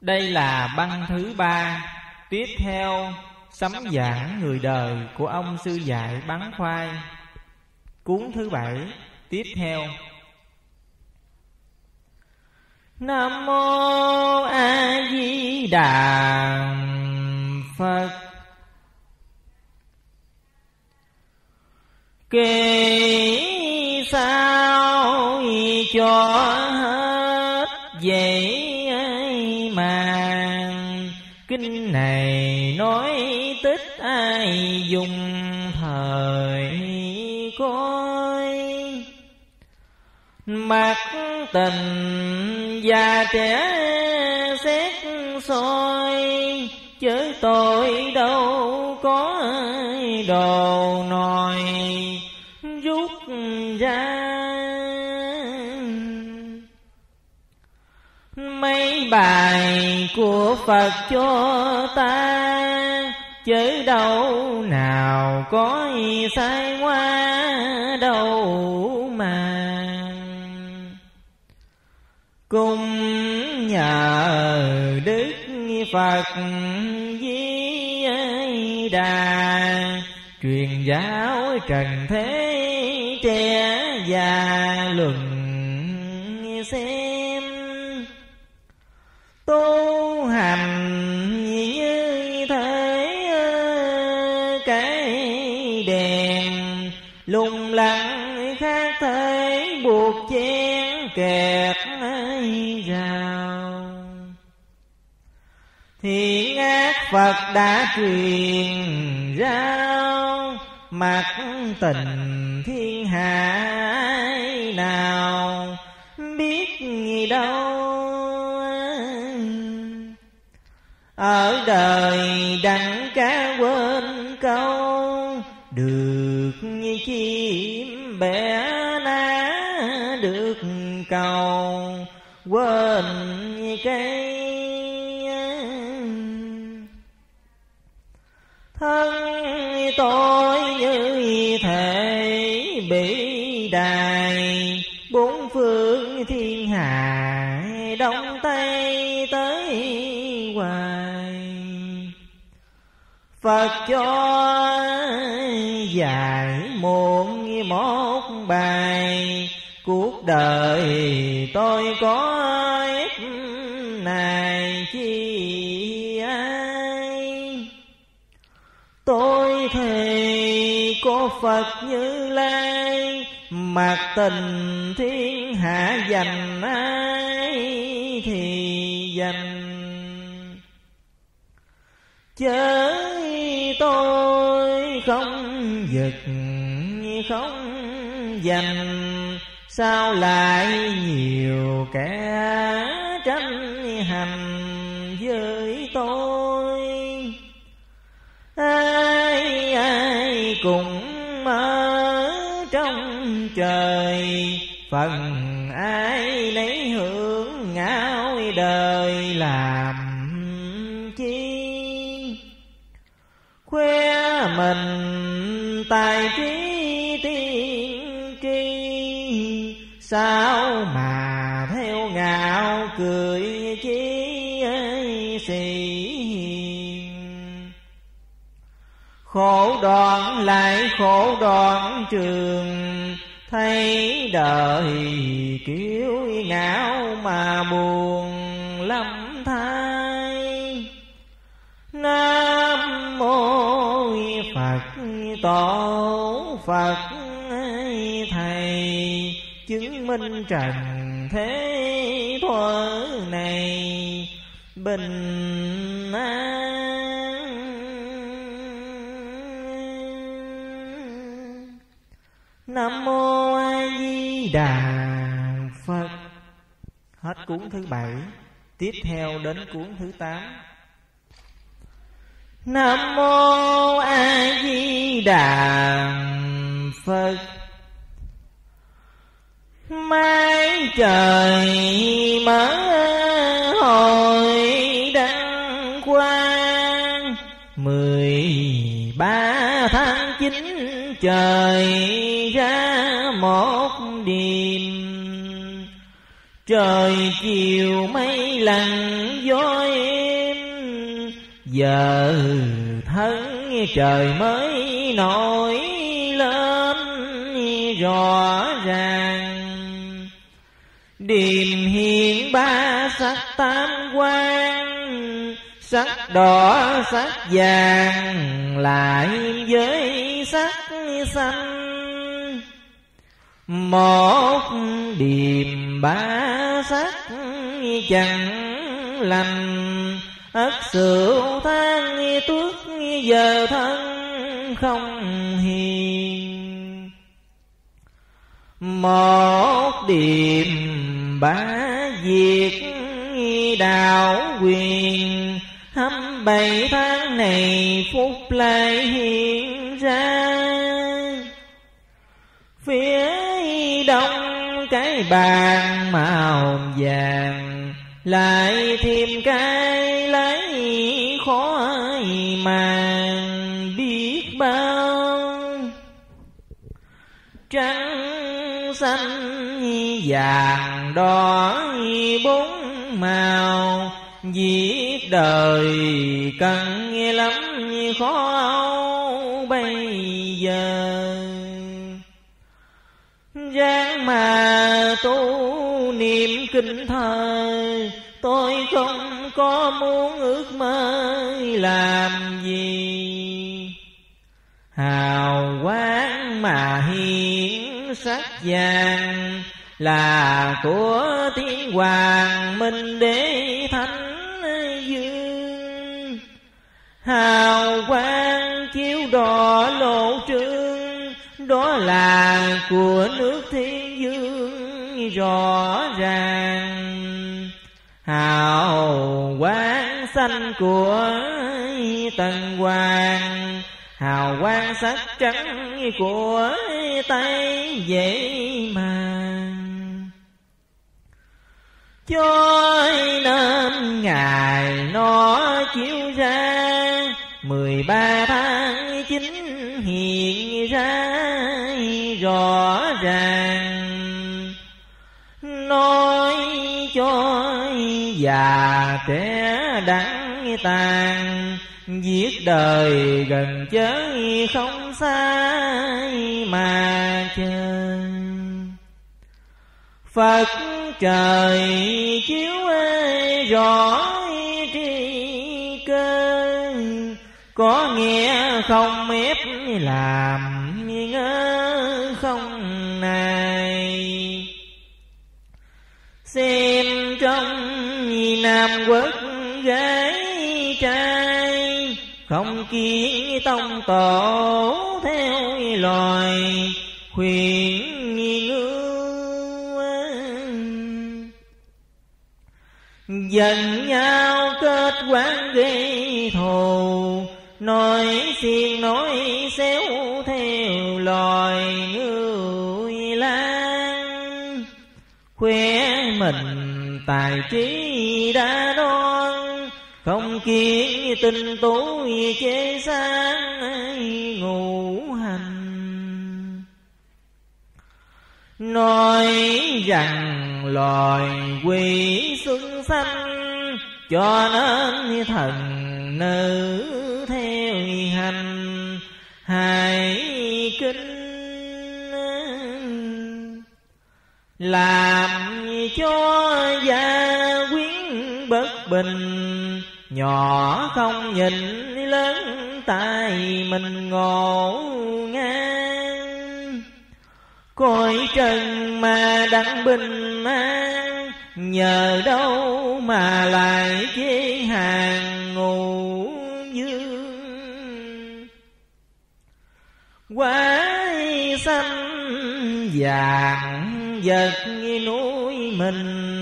S1: Đây là băng thứ ba Tiếp theo Sấm giảng người đời của ông sư dạy bắn khoai. Cuốn thứ bảy Tiếp theo.
S2: Nam mô A Di Đà Phật. Kể sao cho ai dùng thời coi Mặt tình già trẻ xét soi, Chớ tôi đâu có đồ nòi rút ra. Mấy bài của Phật cho ta Chớ đâu nào có sai qua đâu mà. Cùng nhờ Đức Phật Di Đà, Truyền giáo trần thế trẻ già luận xem. Tu kẹt rào. Thiện ác Phật đã truyền rao, Mặt tình thiên hạ nào biết gì đâu. Ở đời đặng cá quên câu chim bẻ quên cái, thân tôi như thể bị đài, bốn phương thiên hạ đông tây tới hoài. Phật cho dài muộn một bài cuộc đời tôi có ít này chi ai? Tôi thề có phật như lai, mặc tình thiên hạ dành ai thì dành. Chớ tôi không giật, không dành sao lại nhiều kẻ tranh hành với tôi? Ai ai cùng mơ trong trời, phần ai lấy hưởng ngạo đời làm chi? Khoe mình tài trí sao mà theo ngạo cười chi ấy xì khổ đoạn lại khổ đoạn trường, thấy đời kiêu ngạo mà buồn lắm thay. Nam mô phật, tổ phật chứng minh trần thế thuở này bình an. Nam mô a di đà phật. Hết cuốn thứ bảy, tiếp theo đến cuốn thứ tám. Nam mô a di đà phật mái trời mở hồi đăng quang. Mười ba tháng chín trời ra một đêm trời chiều mây lặng gió êm. Giờ thân trời mới nổi lên rõ ràng điềm hiện ba sắc tam quan, sắc đỏ, sắc vàng, lại với sắc xanh. Một điềm ba sắc chẳng lành, ất sửu than tuất giờ thân không hiền một điểm bá diệt đạo quyền. Hăm bảy tháng này phúc lại hiện ra. Phía đông cái bàn màu vàng, lại thêm cái lấy khó màng xanh vàng đỏ bốn màu. Viết đời cần lắm, khó bây giờ. Ráng mà tu niệm kinh thờ Tôi không có muốn ước mơ làm gì. Hào quán mà hiển sắc vàng Là của tiên hoàng minh đế thánh dương. Hào quang chiếu đỏ lộ trương, Đó là của nước thiên dương rõ ràng. Hào quang xanh của tần hoàng hào quang sắc trắng của tay dễ mà. Cho nên ngày nó chiếu ra, mười ba tháng chín hiện ra, rõ ràng. Nói cho già trẻ đắng tàn Giết đời gần chớ không xa mà chờ Phật trời chiếu rõ tri cơ Có nghĩa không ép làm ngơ không này Xem trong Nam quốc gái trai không kiến tông tổ theo loài, khuyên ngư. Dần nhau kết quán gây thù, Nói xiên, nói xéo theo loài người lan Khoe mình tài trí đã đoan không kiến tinh tú chế sáng ngũ hành. Nói rằng loài quỷ xuân xanh Cho nên thần nữ theo hành. Hài kinh làm cho gia quyến bất bình nhỏ không nhìn, lớn tay mình ngộ ngang. Coi trần mà đặng bình an, nhờ đâu mà lại chế hàng ngủ dương quái xanh vàng vật núi mình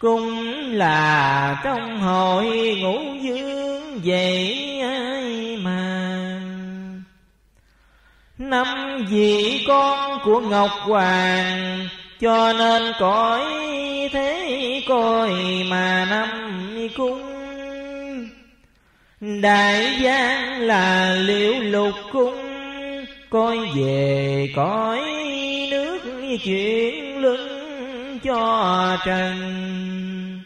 S2: cũng là trong hội ngũ dương vậy ai mà. Năm vị con của ngọc hoàng, cho nên cõi thế coi mà năm cung. Đại giang là liễu lục cung coi về cõi nước chuyện lưng cho trần.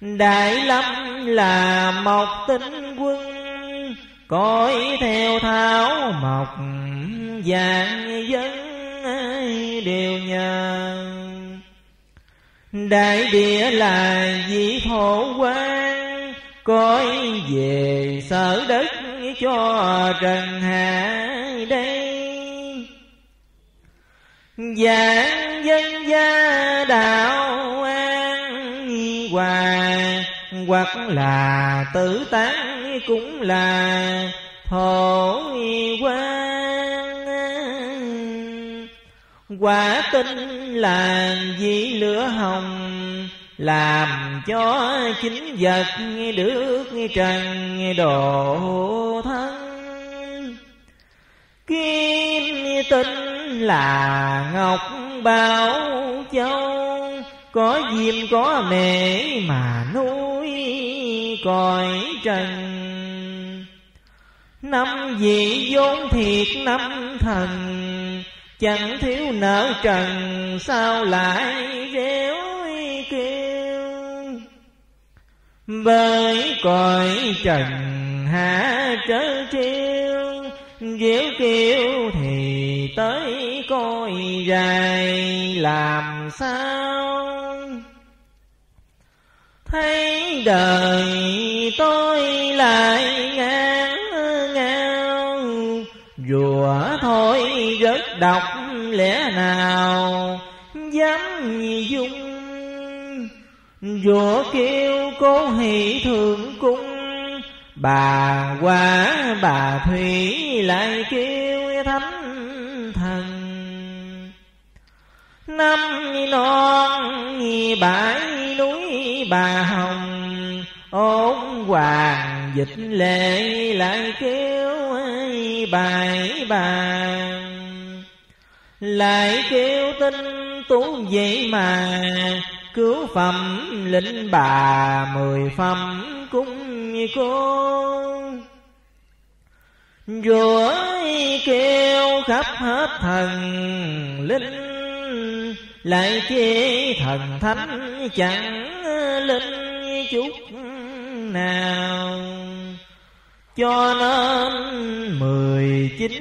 S2: Đại lâm là một tinh quân coi theo thảo mộc vàng dân đều nhờ. Đại địa là vị thổ quan coi về sở đất cho trần hạ đây Giảng dân gia đạo an hòa, Hoặc là tử tán cũng là thổ quan. Quả tinh là vị lửa hồng, Làm cho chính vật được trần độ thân. Kim tinh là ngọc bảo châu. Có diêm, có mẹ mà nuôi còi trần. Năm vị vốn thiệt năm thần, chẳng thiếu nợ trần, sao lại réo kêu bởi cõi trần hạ trở trêu Dễ kêu thì tới coi dài, làm sao? Thấy đời tôi lại ngang ngao, Rùa thôi rất độc lẽ nào, dám dung. Rùa kêu cố hỷ thượng cung Bà qua bà Thủy lại kêu thánh thần. Năm non bãi núi bà hồng ôn hoàng dịch lệ lại kêu bài bàn lại kêu tin tú vậy mà cứu phẩm lĩnh bà mười phẩm như cô. Rủa kêu khắp hết thần linh, lại chê thần thánh chẳng linh chút nào. Cho nên mười chín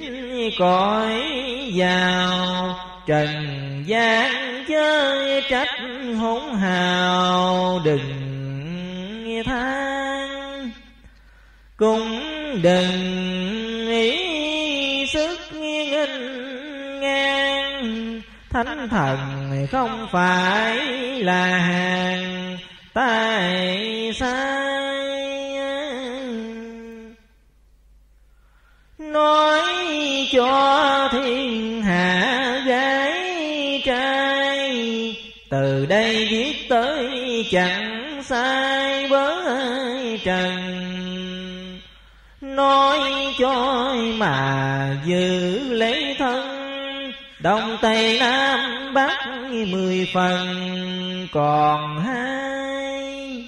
S2: cõi vào trần gian chơi trách hỗn hào, đừng than. Cũng đừng ý sức nghiêng ngang, thánh thần không phải là hàng tại sai. Nói cho thiên hạ chẳng sai với trần. Nói cho mà giữ lấy thân đông tây nam bắc mười phần còn hai.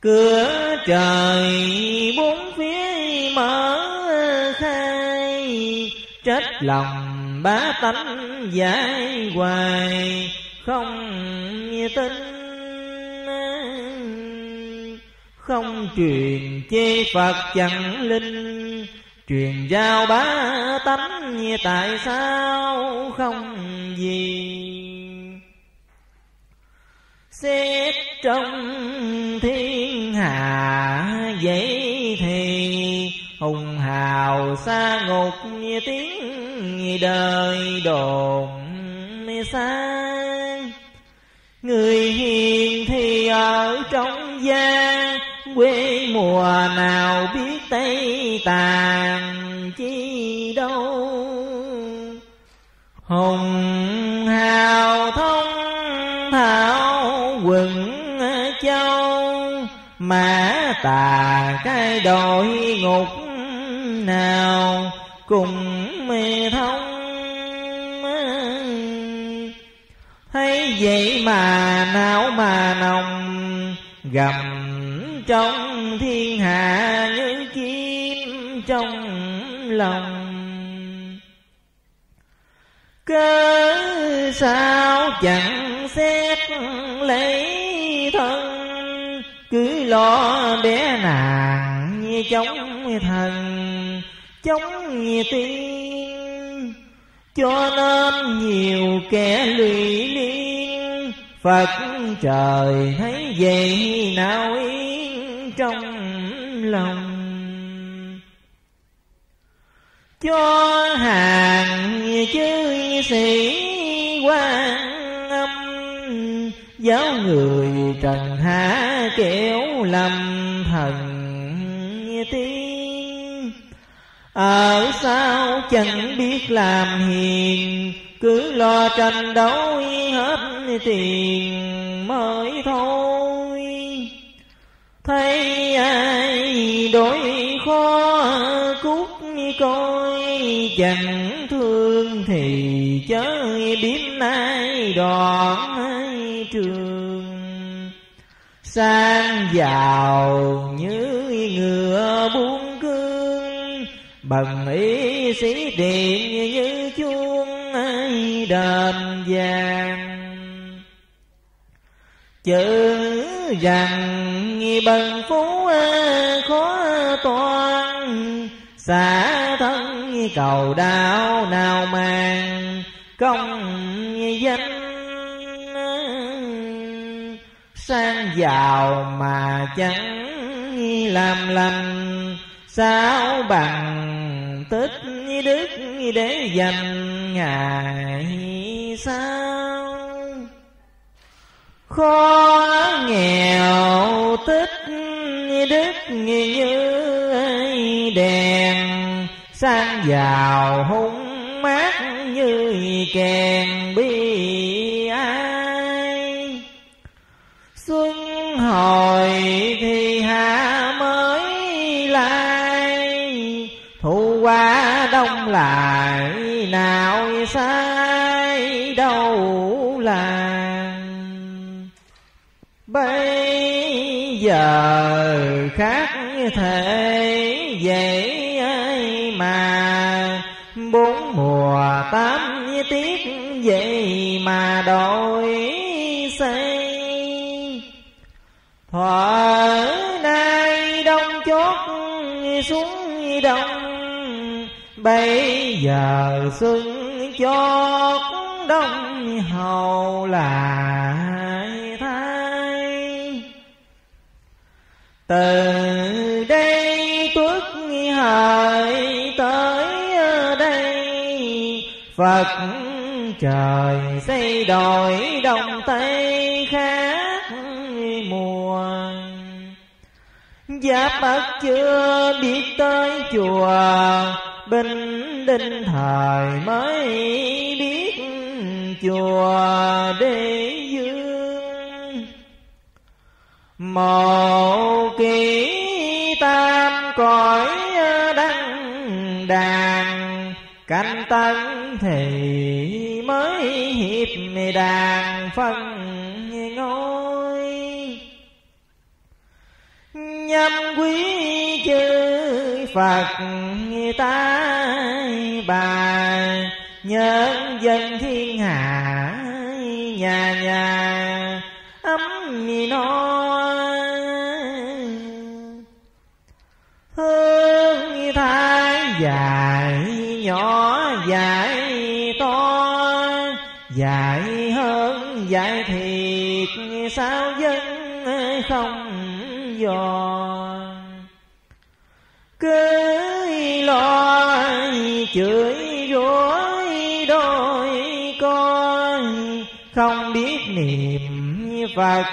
S2: Cửa trời bốn phía mở khai, trách lòng bá tánh giải hoài, không tin không truyền chê phật chẳng linh, truyền giao bá tánh tại sao không gì? Xét trong thiên hạ vậy thì, hùng hào xa ngục tiếng đời đồn xa người hiền thì ở trong gia, quê mùa nào biết tây tàn chi đâu. Hùng hào thông thảo quần châu, mã tà cái đội ngục nào cùng mê thông. Thấy vậy mà não mà nồng, gầm trong thiên hạ như chim trong lòng. Cớ sao chẳng xét lấy thân, cứ lo bé nàng như chống thần, chống tiên cho nên nhiều kẻ lụy liên Phật trời thấy vậy nào yên trong lòng. Cho hàng chư sĩ quan âm, Giáo người trần hạ kẻo lầm thần tiên ở sao chẳng biết làm hiền, cứ lo tranh đấu hết tiền mới thôi. Thấy ai đối khó cút coi, chẳng thương thì chớ biết nay đoạn trường. Sang giàu như ngựa buông bằng ý sĩ điện như chuông đền vàng. Chữ rằng bần phú khó toan, xả thân cầu đạo nào màng, công danh sang giàu mà chẳng làm lành, sao bằng tích đức để dành ngài sao khó nghèo tích đức như đèn, sang giàu hung mát như kèn bi ai. Xuân hồi thì quá đông lại qua lại nào sai đâu là. Bây giờ khác thể vậy ai mà. Bốn mùa tám tiết vậy mà đổi xây. Thuở nay đông chót xuống đông bây giờ xuân chót đông hầu là thay từ đây tuất hời tới đây, phật trời xây đổi đông tây khác mùa. Giáp bắt chưa biết tới chùa Bình định thời mới biết chùa đế dương. Một kỳ tam cõi đăng đàn, Canh tân thì mới hiệp đàn phân ngôi. Nhâm quý chư Phật ta bà Nhân dân thiên hạ, nhà nhà, ấm no Hương thái dài nhỏ dài to Dài hơn dài thiệt, sao dân không dò? Cứ lo chửi rủa đôi con. Không biết niệm Phật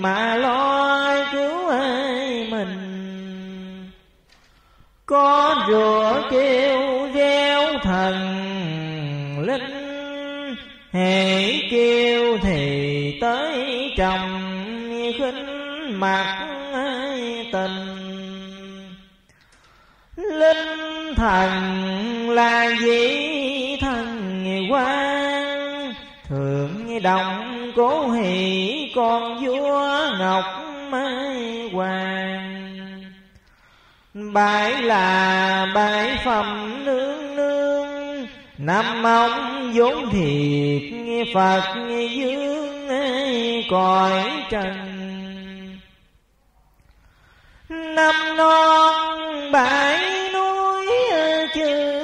S2: mà lo cứu ai mình. Có rủa kêu reo thần, linh. Hễ kêu thì tới trồng khinh mặt tình linh thần là gì thần quan thượng đồng cố hỷ con vua ngọc mai hoàng. Bãi là bãi phẩm nương nương năm ông vốn thiệt phật dương cõi trần. Năm non bãi chư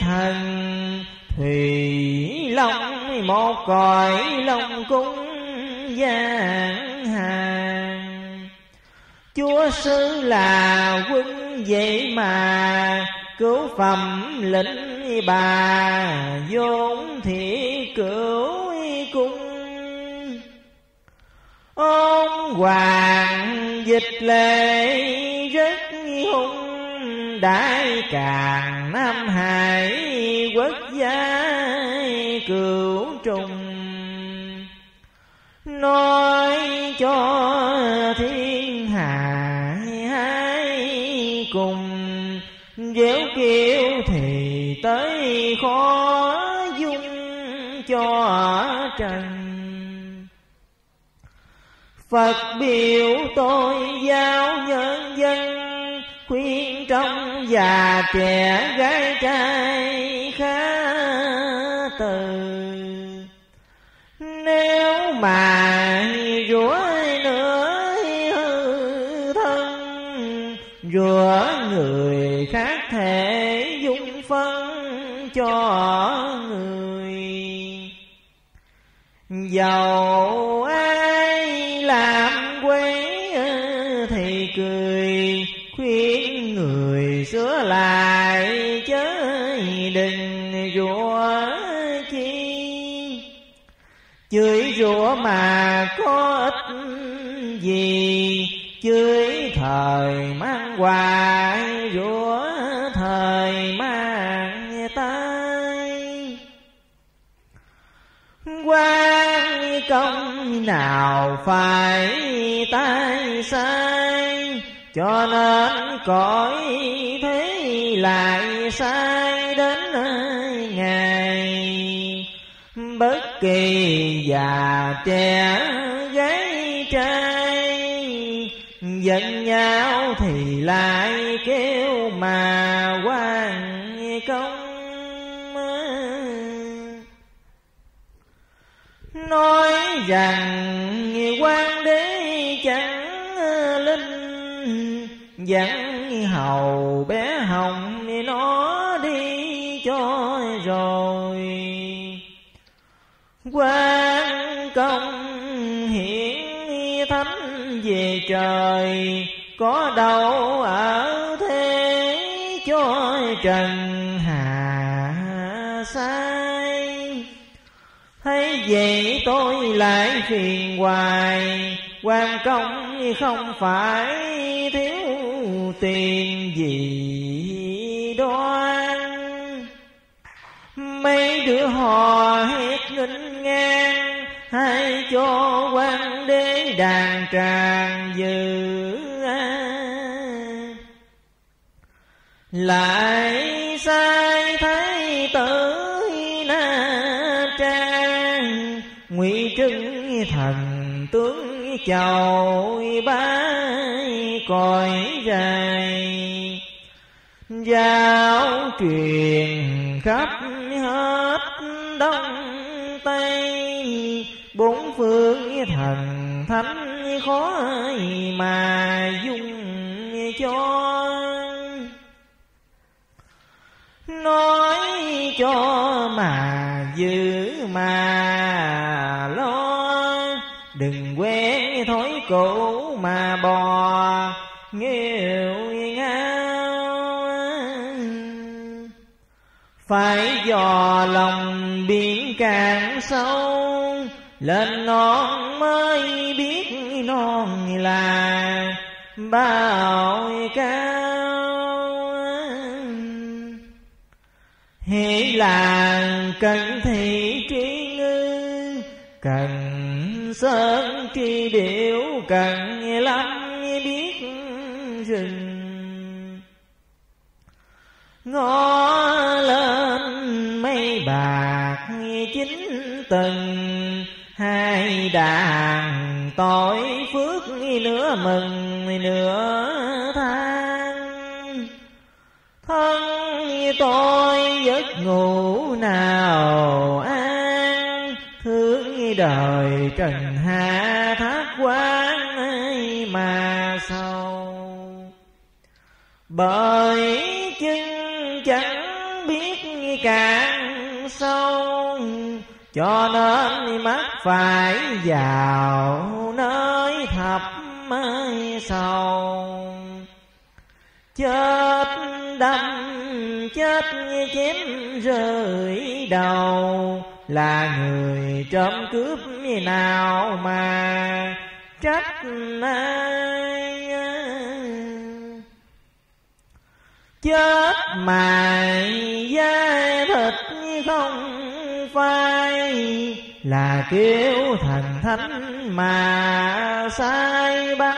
S2: thần. Thủy long một cõi long cung giang hàng chúa sư là quân vậy mà, cứu phẩm lĩnh bà, vốn thị cửu cung. Ông hoàng dịch lệ rất hung Đại càng Nam Hải, quốc gia cửu trùng. Nói cho thiên hạ hai cùng Déo kêu thì tới khó dung cho trần. Phật biểu tôi giao nhân dân Khuyên trong già trẻ gái trai khá từ Nếu mà rủa nữa hư thân, Rủa người khác thể dung phân cho người giàu. Chúa mà có ích gì? Chửi thời mang hoài, rủa thời mang tay. Quan công nào phải tay sai? Cho nên cõi thế lại sai đến kỳ già trẻ gái trai, giận nhau thì lại kêu mà quan công nói rằng quan đế chẳng linh dẫn hầu bé hồng nó quan công hiển thánh về trời. Có đâu ở thế cho trần hạ sai. Thấy vậy tôi lại phiền hoài, quan công không phải thiếu tiền gì đoan. Mấy đứa hò hét nghinh ngang hay cho quan đế đàn tràng dư lại sai thấy tử na trang, ngụy trưng thần tướng chầu ba còi dài giáo truyền khắp hết đông tây, bốn phương thần thánh khó mà dung cho. Nói cho mà giữ mà lo, đừng quen thói cũ mà bò nghêu ngao. Phải dò lòng biển càng sâu lên non mới biết non là bao cao. Hễ là cần thị trí ngư, cần sơn tri điệu cần lắm biết rừng. Ngõ lời từng hai đàn tội phước nửa mừng, nửa than. Thân tôi giấc ngủ nào an, thương đời trần hạ thác quán mà sâu bởi chân chẳng biết càng sâu cho nên mắt phải vào nơi thập sâu chết đâm, chết như chém rơi đầu. Là người trộm cướp như nào mà trách ai chết mà da thịt không phai, là kêu thần thánh mà sai bắt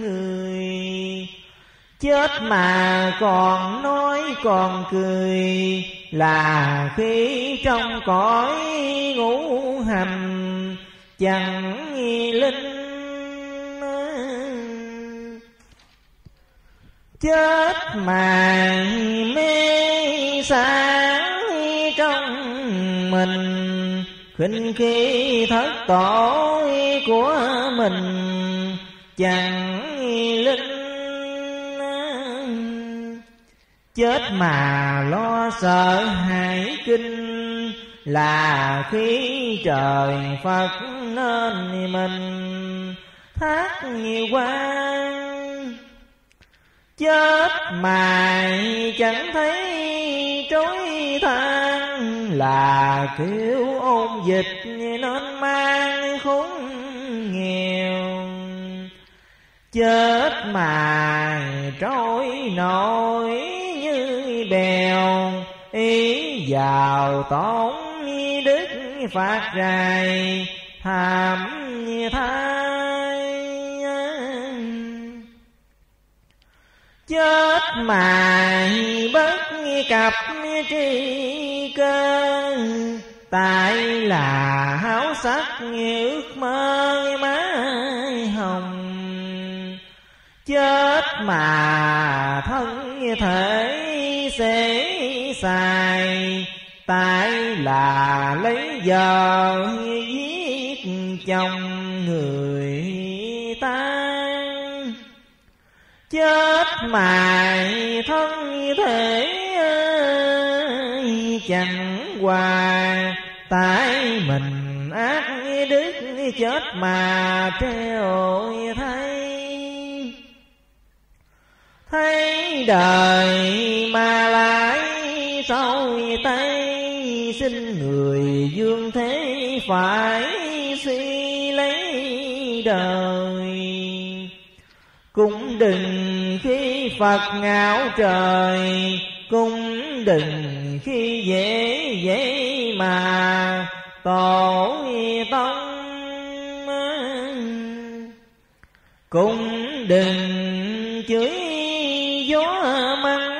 S2: người. Chết mà còn nói còn cười, là khi trong cõi ngũ hành chẳng linh. Chết mà mê sáng trong mình, khinh khi thất tội của mình, chẳng linh, chết mà lo sợ hãi kinh, là khi trời Phật nên mình thác nhiều quan. Chết mà chẳng thấy trối than là thiếu ôn dịch nên mang khốn nghèo. Chết mà trôi nổi như bèo, ý vào tổn đức phát rài thảm thái chết mà bất cập tri cơ. Tại là háo sắc ước mơ má hồng. Chết mà thân thể sẽ xài tại là lấy giờ giết chồng người. Chết mài thân thể chẳng hòa tại mình ác đức chết mà treo thấy. Thấy đời mà lại sau tay, xin người dương thế phải suy lấy đời đừng khi Phật ngạo trời, Cũng đừng khi dễ dễ mà tổ tông Cũng đừng chửi gió mắng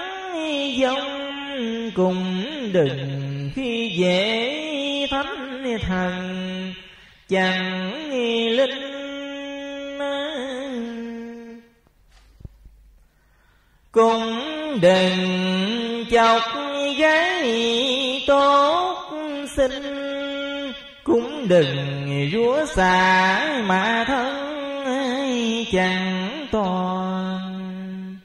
S2: giông Cũng đừng khi dễ thánh thần, Chẳng linh cũng đừng chọc gái tốt xinh. Cũng đừng rúa xả mà thân chẳng toàn.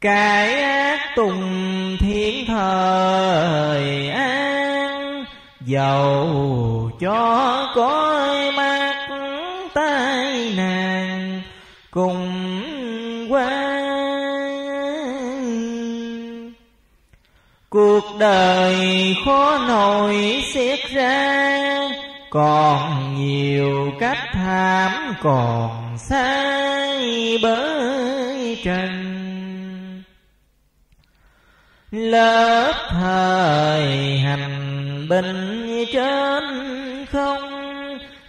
S2: Cái ác tùng thiên thời an dầu cho có cuộc đời khó nổi xét ra, còn nhiều cách thảm còn sai bởi trần. Lớp thời hành binh trên không,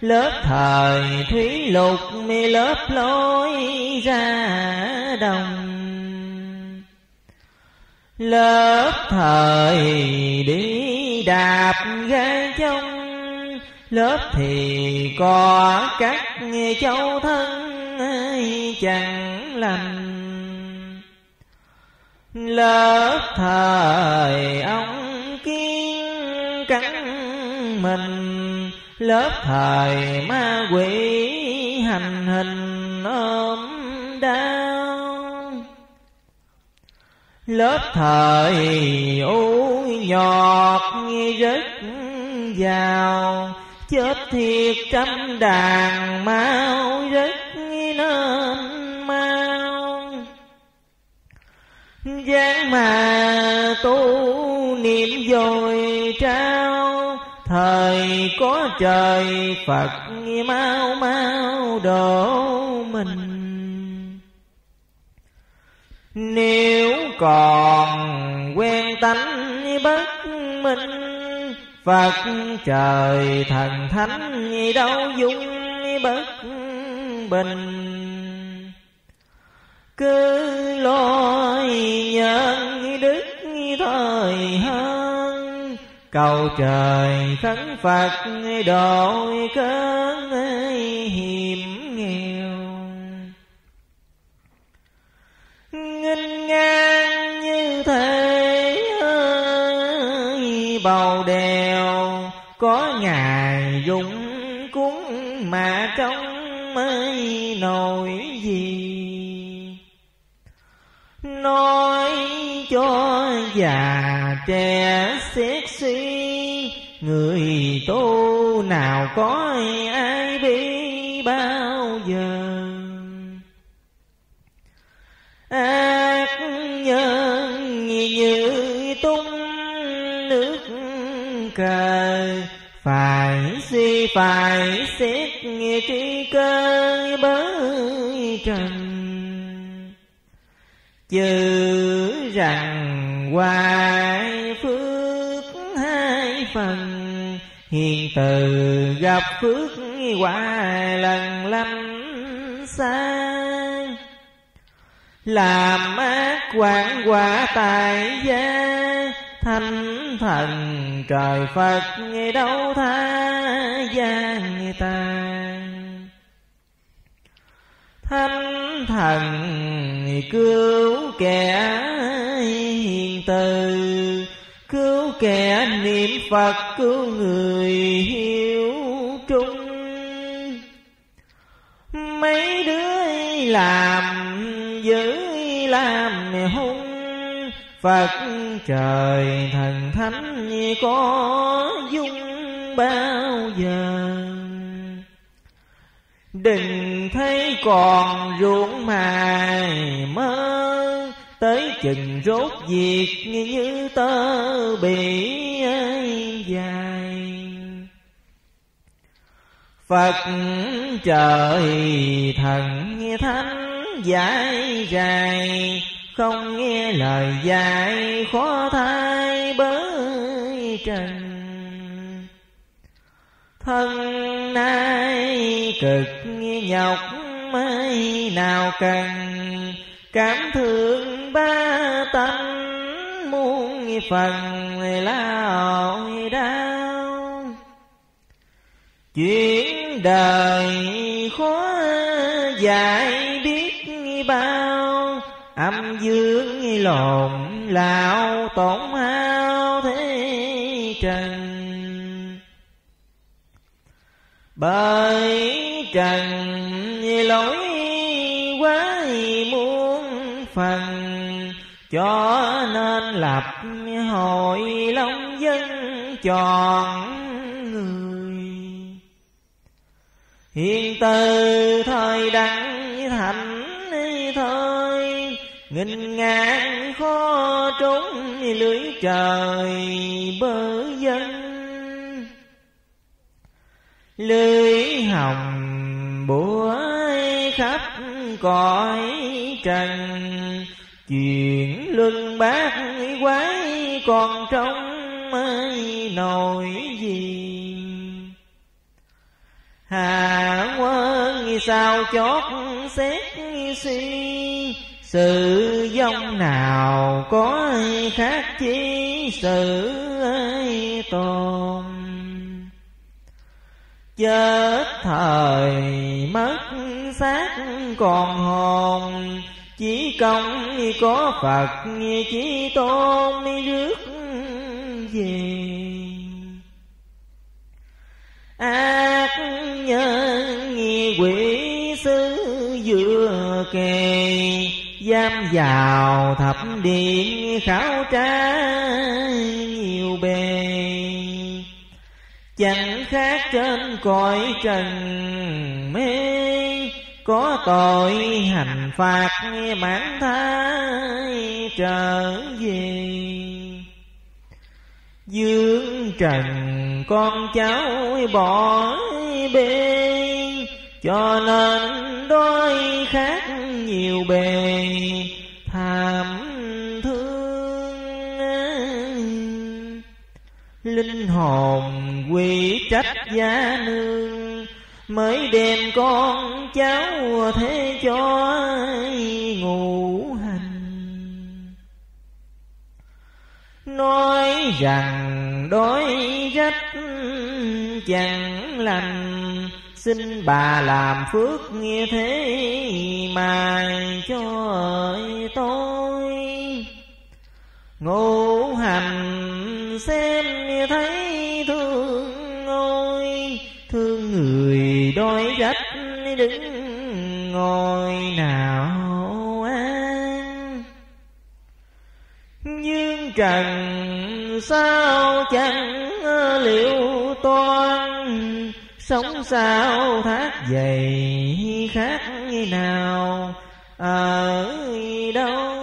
S2: lớp thời thủy lục mi lớp lối ra đồng lớp thời đi đạp gai trong lớp thì có các châu thân chẳng lành. Lớp thời ông kiên cắn mình, lớp thời ma quỷ hành hình ôm đau lớp thời u nhọt rất giàu chết thiệt trăm đàn mau rất nên mau. Gian mà tu niệm dồi trao, thời có trời phật mau mau độ mình nếu còn quen tánh bất minh, Phật trời thần thánh đâu dung bất bình. Cứ lo nhân đức thời hơn Cầu trời khấn Phật đổi cơn hiểm nghèo Nghinh ngang như thế bầu đèo Có ngài dũng cúng mà trong mới nổi gì. Nói cho già trẻ xét suy Người tu nào có ai biết bao giờ? Ác nhân như tung nước cờ. Phải suy phải xét tri cơ bới trần. Chữ rằng hoài phước hai phần hiền từ gặp phước hoài lần lâm xa làm ác quản quả tại gia thanh thần trời phật nghe đâu tha gian ta. Thánh thần cứu kẻ hiền từ, cứu kẻ niệm phật, cứu người hiếu trung. Mấy đứa làm dữ làm hung. Phật trời thần thánh có dung bao giờ? Đừng thấy còn ruộng mài mơ, Tới chừng rốt việc như tơ bị dài. Phật trời thần thánh giải dài Không nghe lời dạy khó thai bới trần. Thân nay cực nhọc mấy nào cần, cảm thương ba tánh muôn phần lao đau. Chuyện đời khó giải âm dương lộn, lão tổn hao thế trần. Bởi trần lỗi quá muôn phần, cho nên lập hội long dân chọn người. Hiện từ thời đăng thành thôi nghìn ngàn khó trốn lưới trời bơ dân lưới hồng búa khắp cõi trần. Chuyện luân bát quái còn trong nồi gì hà quân sao chót xét suy sự dông nào có khác chi sự tồn? Chết thời mất xác còn hồn, Chỉ công có Phật, chỉ tôn rước về Ác nhân quỷ sứ vừa kề Giam vào thập điện khảo tra nhiều bề. Chẳng khác trên cõi trần mê, Có tội hành phạt mãn thai trở về. Dương trần con cháu bỏ bê cho nên đôi khác nhiều bề Thảm linh hồn quy trách gia nương, mới đem con cháu thế cho ngủ hành. Nói rằng đói rách chẳng lành xin bà làm phước nghe thế mà cho tôi. Ngũ hành xem thấy thương ôi thương người đôi rách đứng ngồi nào an. Nhưng trần sao chẳng liệu toan sống sao thác dày khác nào? Ở đâu?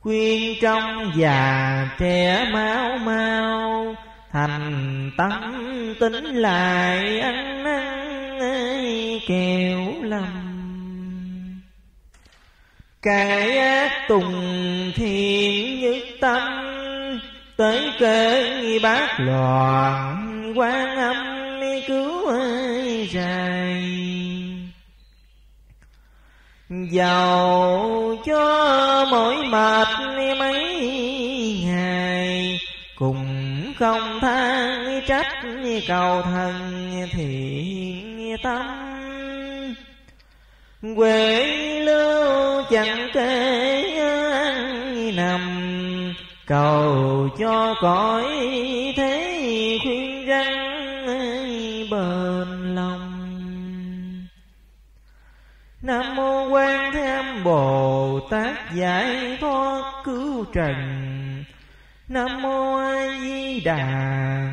S2: Khuyên trong già trẻ máu mau thành tâm tính lại ăn năn kẹo lầm. Cái ác tùng thiên nhất tâm tới cơn bát loạn, quan âm cứu dài Giàu cho mỗi mệt mấy ngày, Cùng không than trách cầu thần thiện tâm. Quê lưu chẳng kể ăn nằm Cầu cho cõi thế khuyên răng bền lòng. Nam mô Quan Thế Âm Bồ Tát giải thoát cứu trần. Nam mô A Di Đà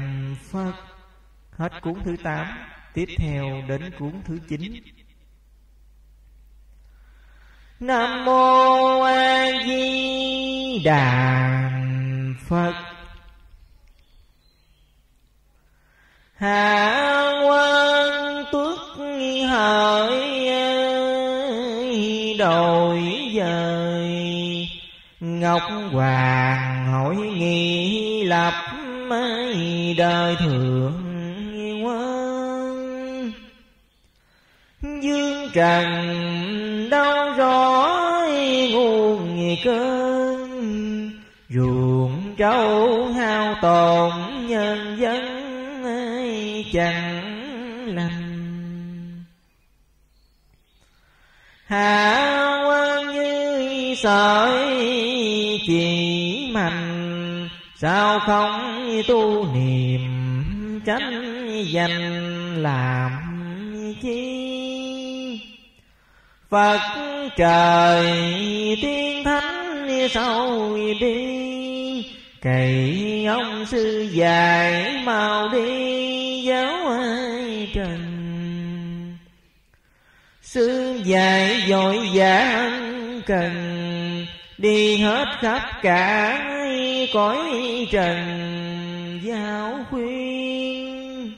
S2: Phật. Hết cuốn thứ tám, Tiếp theo đến cuốn thứ chín. Nam mô A Di Đà Phật Hạ quan tuất hỡi đổi dời. Ngọc Hoàng hỏi nghi lập đời thượng Dương trần đau rõ nguồn cơn. Ruộng trâu hao tổn nhân dân chẳng lành. Hạ quan như sợi chỉ mạnh, sao không tu niệm tránh danh làm chi? Phật trời tiên thánh sâu đi Cậy ông sư dài mau đi giáo ai trần Sư dài dội vã cần, Đi hết khắp cả cõi trần giáo khuyên.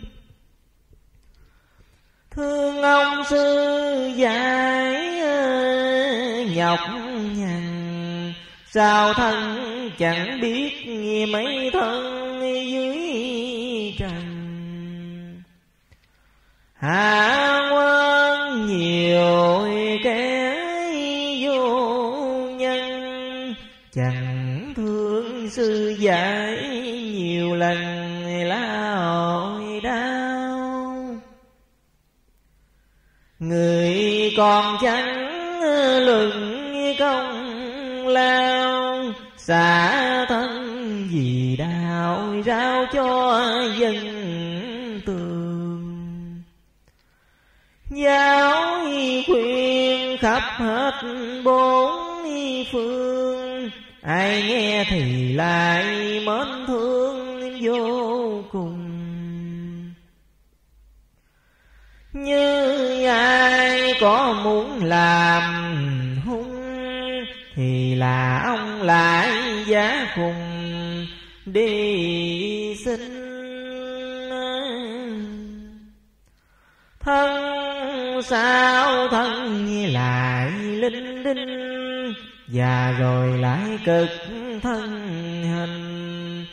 S2: Thương ông sư dạy nhọc nhằn. Sao thân chẳng biết mấy thân dưới trần. Hạ quan nhiều kẻ vô nhân. Chẳng thương sư dạy nhiều lần lao đau. Người còn chẳng luận công lao. Xả thân vì đạo rao cho dân tường. Giáo khuyên khắp hết bốn phương. Ai nghe thì lại mến thương vô cùng. Như ai có muốn làm thì là ông lại giá cùng đi xin, Thân sao thân lại linh đinh, Và rồi lại cực thân hình,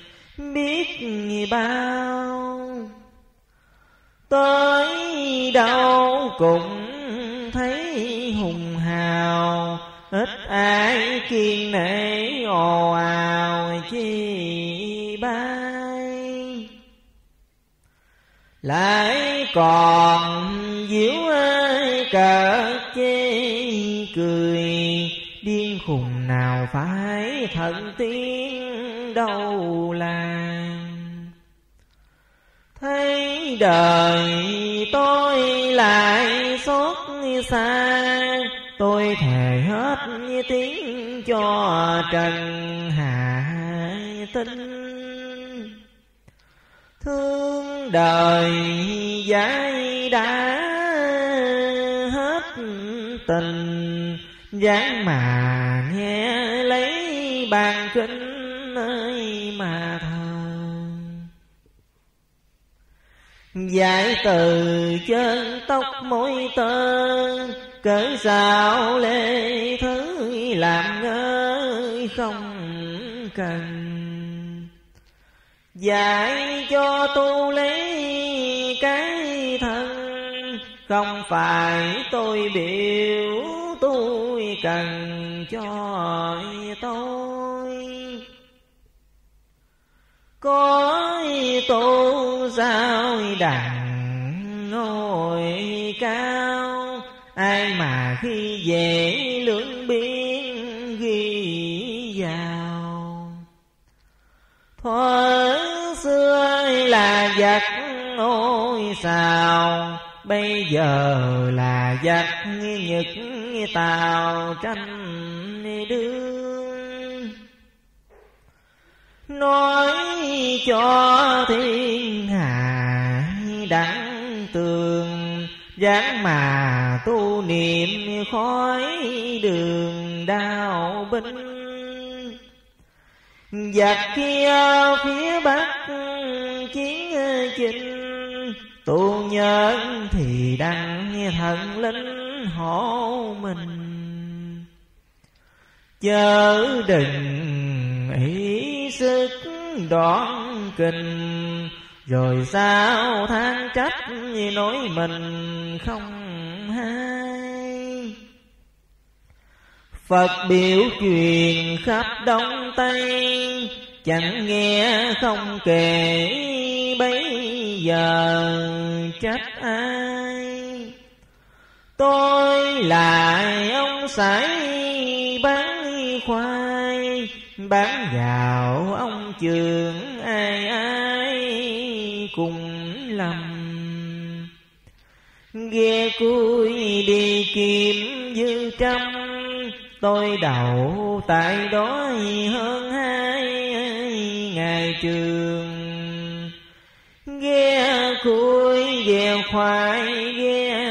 S2: Biết bao. Tới đâu cũng thấy hùng hào Ít ai kiên nể ồ ào chi bay Lại còn diễu ai cờ chê cười, Điên khùng nào phải thận tiếng đâu là. Thấy đời tôi lại xót xa Tôi thề hết như tiếng cho trần hạ tinh. Thương đời giải đã hết tình. Dáng mà nghe lấy bàn kinh ơi mà thờ. Giải từ chân tóc môi tơ cớ sao lê thứ làm ngơ không cần. Dạy cho tu lấy cái thân, Không phải tôi biểu tôi cần cho tôi. Có tu sao đặng ngồi cao ai mà khi về lưỡng biên ghi vào? Thuở xưa là giặc ôi sao, bây giờ là giặc nhật tàu tranh đương. Nói cho thiên hạ đặng tường dáng mà tu niệm khói đường đạo binh. Giặc kia phía bắc chiến chinh, tu nhân thì đăng thần linh hộ mình. Chớ đừng ý sức đoán kinh rồi sao than trách nói mình không hay? Phật biểu truyền khắp Đông Tây, Chẳng nghe không kể bấy giờ trách ai. Tôi là ông sải bán khoai, Bán gạo ông trường ai ai cùng lầm. Ghe cuối đi kiếm dư trăm Tôi đầu tại đó hơn hai ngày trường. Ghe cuối về khoai ghe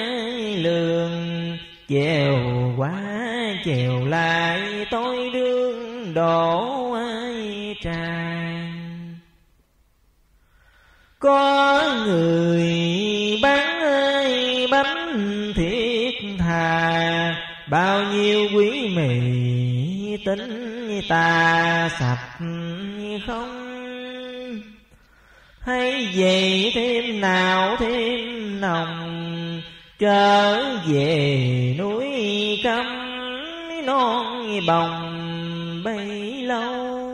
S2: lường, Chèo quá, chèo lại, tôi đương đổ ai tràn Có người bán ơi, bánh thiết thà Bao nhiêu quý mì tính ta sạch không? Hay về thêm nào, thêm nồng, trở về núi cấm non bồng bấy lâu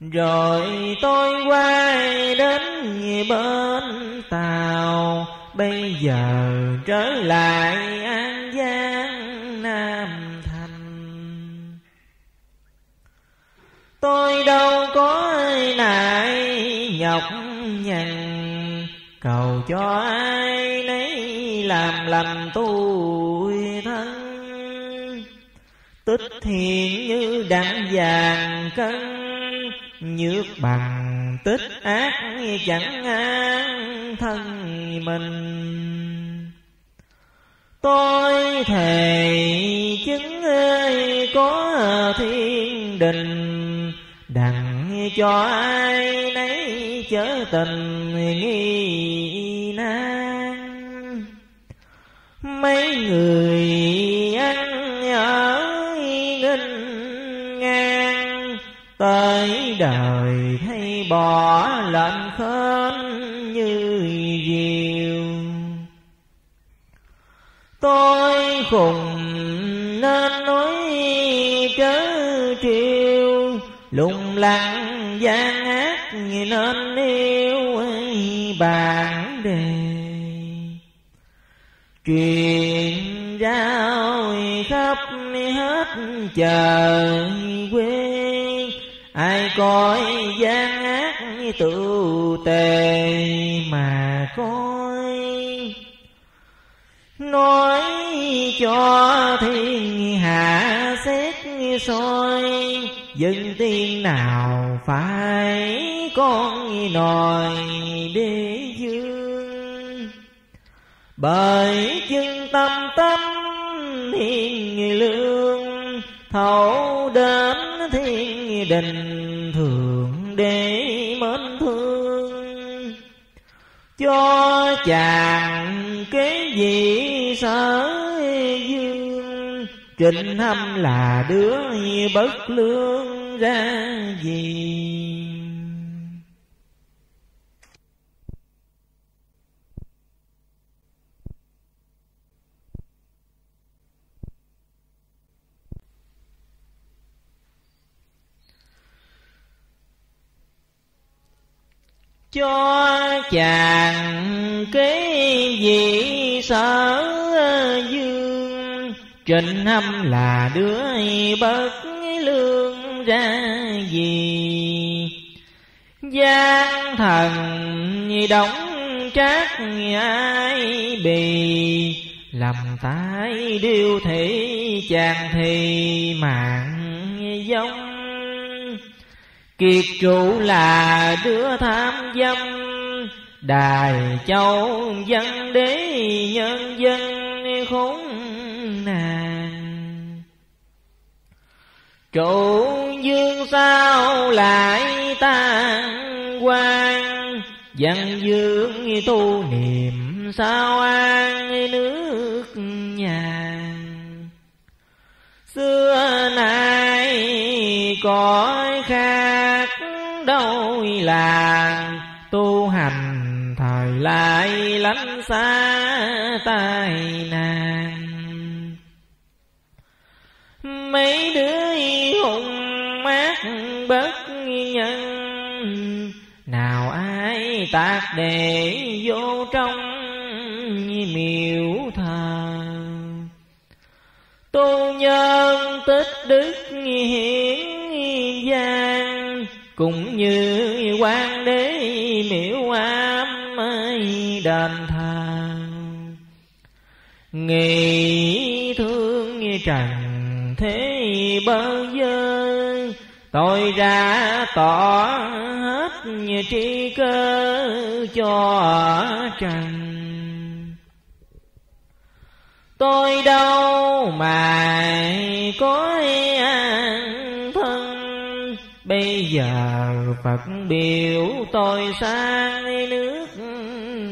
S2: rồi tôi quay đến bên tàu, bây giờ trở lại an giang nam thành. Tôi đâu có nại nhọc nhằn, cầu cho ai nấy làm lành tôi thân. Tích thiện như đạn vàng cân nhược bằng tích ác chẳng an thân mình. Tôi thề chứng ơi, có thiên đình, đặng cho ai nấy chớ tình nghi nan. Mấy người tới đời thấy bỏ lệnh khến như diều. Tôi khùng nên nói trớ triều, lùng lặng gian ác nên yêu bản đề. Truyền rao khắp hết trời quê ai coi gian ác tự tề mà coi? Nói cho thiên hạ xét soi, dân tiên nào phải con nòi đế dương. Bởi chân tâm tâm thiên lương, thấu đến thiên đình thường để mến thương. Cho chàng cái gì sở dương, Trịnh hâm là đứa bất lương ra gì? Cho chàng cái gì sở dương. Trình hâm là đứa bất lương ra gì? Gian thần đóng trác ai bì? Làm tái điêu thị chàng thì mạng giống kiệt trụ là đứa tham dâm, đài châu dân đế nhân dân khốn nạn. Trụ dương sao lại tan quan dân dương tu niệm sao an nước nhà. Xưa nay cõi khác đâu là tu hành thời lại lánh xa tai nạn. Mấy đứa hùng mát bất nhân, nào ai tạc để vô trong miếu thờ? Tu nhân tích đức hiển gian. Cũng như quan đế miễu ám đền thờ nghĩ thương trần thế bơ vơ, tôi ra tỏ hết tri cơ cho trần. Tôi đâu mà có an bây giờ phật biểu tôi sang nước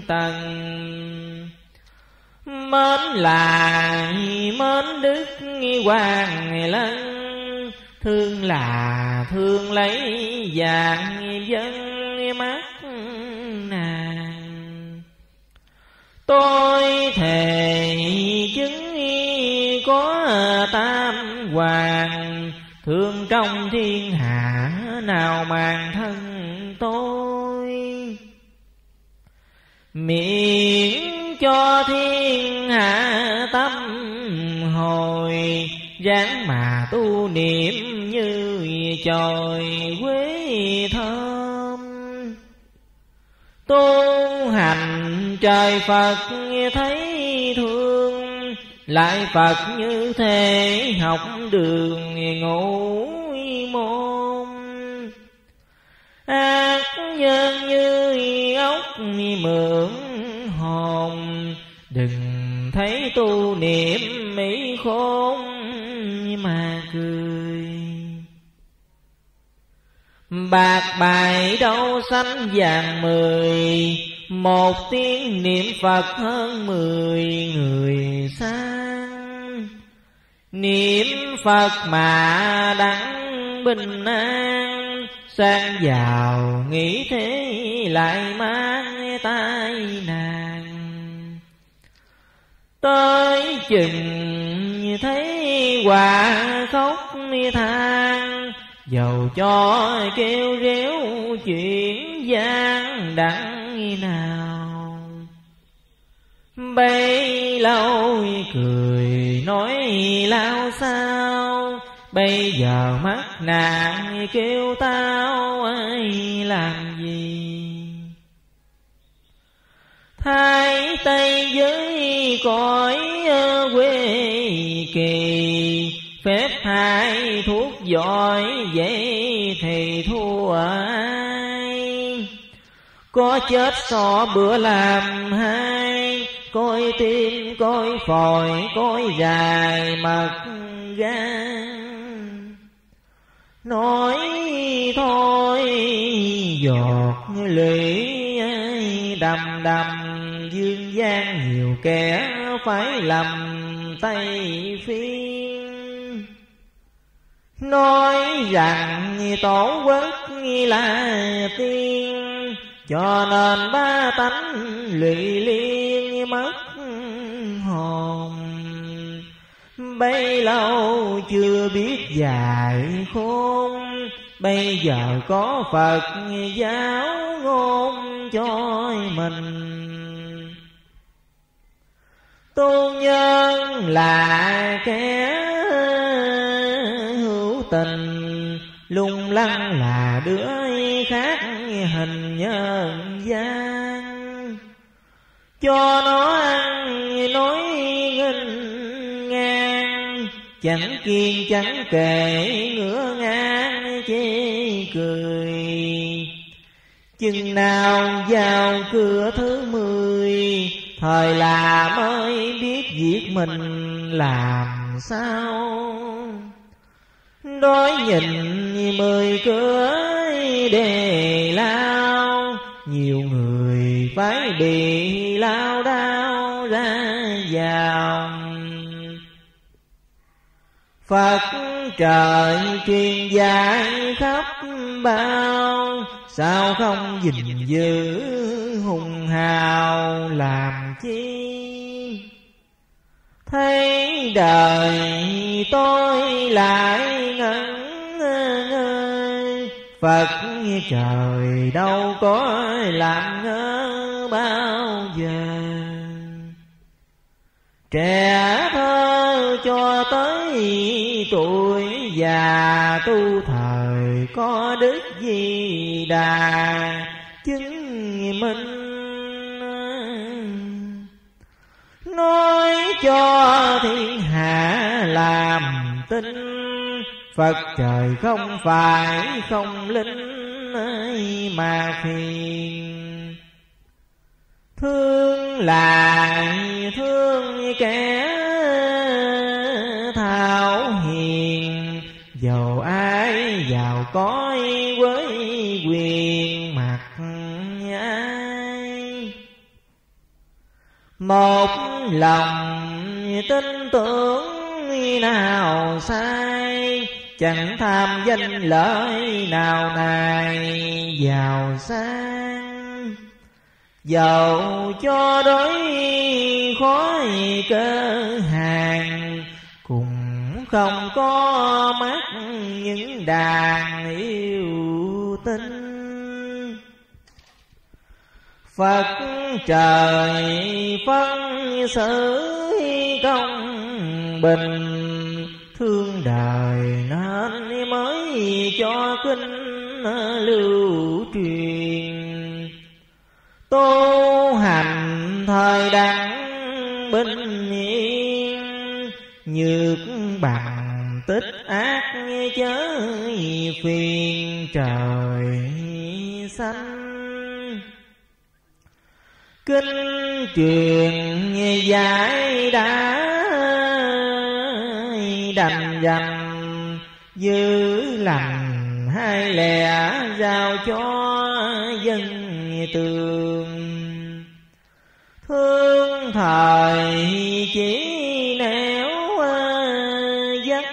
S2: tần. Mến là mến đức hoàng lân. Thương là thương lấy vàng dân mắt nàng. Tôi thề chứng có tam hoàng thương trong thiên hạ nào màng thân tôi? Miễn cho thiên hạ tâm hồi, dáng mà tu niệm như trời quế thơm. Tu hành trời phật thấy thương lại phật như thế học đường ngủ môn. Ác nhân như ốc mượn hồn. Đừng thấy tu niệm mỹ khôn mà cười bạc bài đâu xanh vàng mười, một tiếng niệm phật hơn mười người sang. Niệm phật mà đắng bình an, sang giàu nghĩ thế lại mang tai nạn. Tới chừng thấy quả khóc than dầu cho kêu réo chuyện gian đặng nào. Bấy lâu cười nói lao sao, bây giờ mắt nàng kêu tao ai làm gì? Thái Tây với cõi quê kỳ Phép hai thuốc giỏi vậy thì thua ai? Có chết so bữa làm hai, Coi tim, coi phổi, coi dài mật gan. Nói thôi, giọt lưỡi đầm đầm dương gian nhiều kẻ phải lầm tay phiên nói rằng tổ quốc là tiên, cho nên ba tánh lụy liên mất hồn. Bấy lâu chưa biết dài khôn, Bây giờ có Phật giáo ngôn cho mình. Tôn nhân là kẻ tình. Lung lăng là đứa khác hình nhân gian. Cho nó ăn, nói nghinh ngang. Chẳng kiên, chẳng kể ngửa ngang, chê cười. Chừng nào vào cửa thứ mười, thời là mới biết việc mình làm sao đói nhìn mười cửa đề lao. Nhiều người phải bị lao đao ra vào Phật trời truyền dạy khắp bao. Sao không gìn giữ hùng hào làm chi? Thấy đời tôi lại ngẩn ngơ. Phật trời đâu có làm ngơ bao giờ. Trẻ thơ cho tới tuổi già tu thời có đức gì đà. Chứng minh nói cho thiên hạ làm tin. Phật trời không phải không linh mà phiền. Thương là thương kẻ thảo hiền. Dầu ai giàu có với quyền Một lòng tin tưởng nào sai, Chẳng tham danh lợi nào này giàu sang. Dầu cho đối khói cơ hàng cùng không có mắt những đàn yêu tinh. Phật trời phân xử công bình. Thương đời nên mới cho kinh lưu truyền. Tu hành thời đẳng bình yên Nhược bằng tích ác chớ phiền trời xanh Kinh truyền giải đã đầm dầm dư lành hai lẻ giao cho dân tường. Thương thời chỉ nẻo ờ, dắt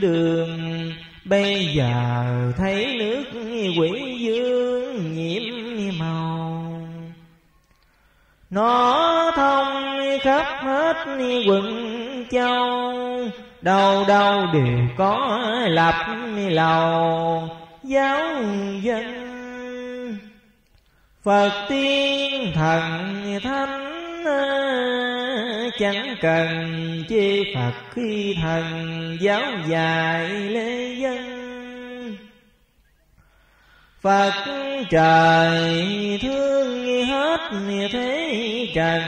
S2: đường, Bây giờ thấy Nó thông khắp hết quận châu, Đâu đâu đều có lập lầu. Giáo dân Phật tiên thần thánh ờ, Chẳng cần chi Phật khi thần giáo dạy lễ dân. Phật trời thương hết thế trần,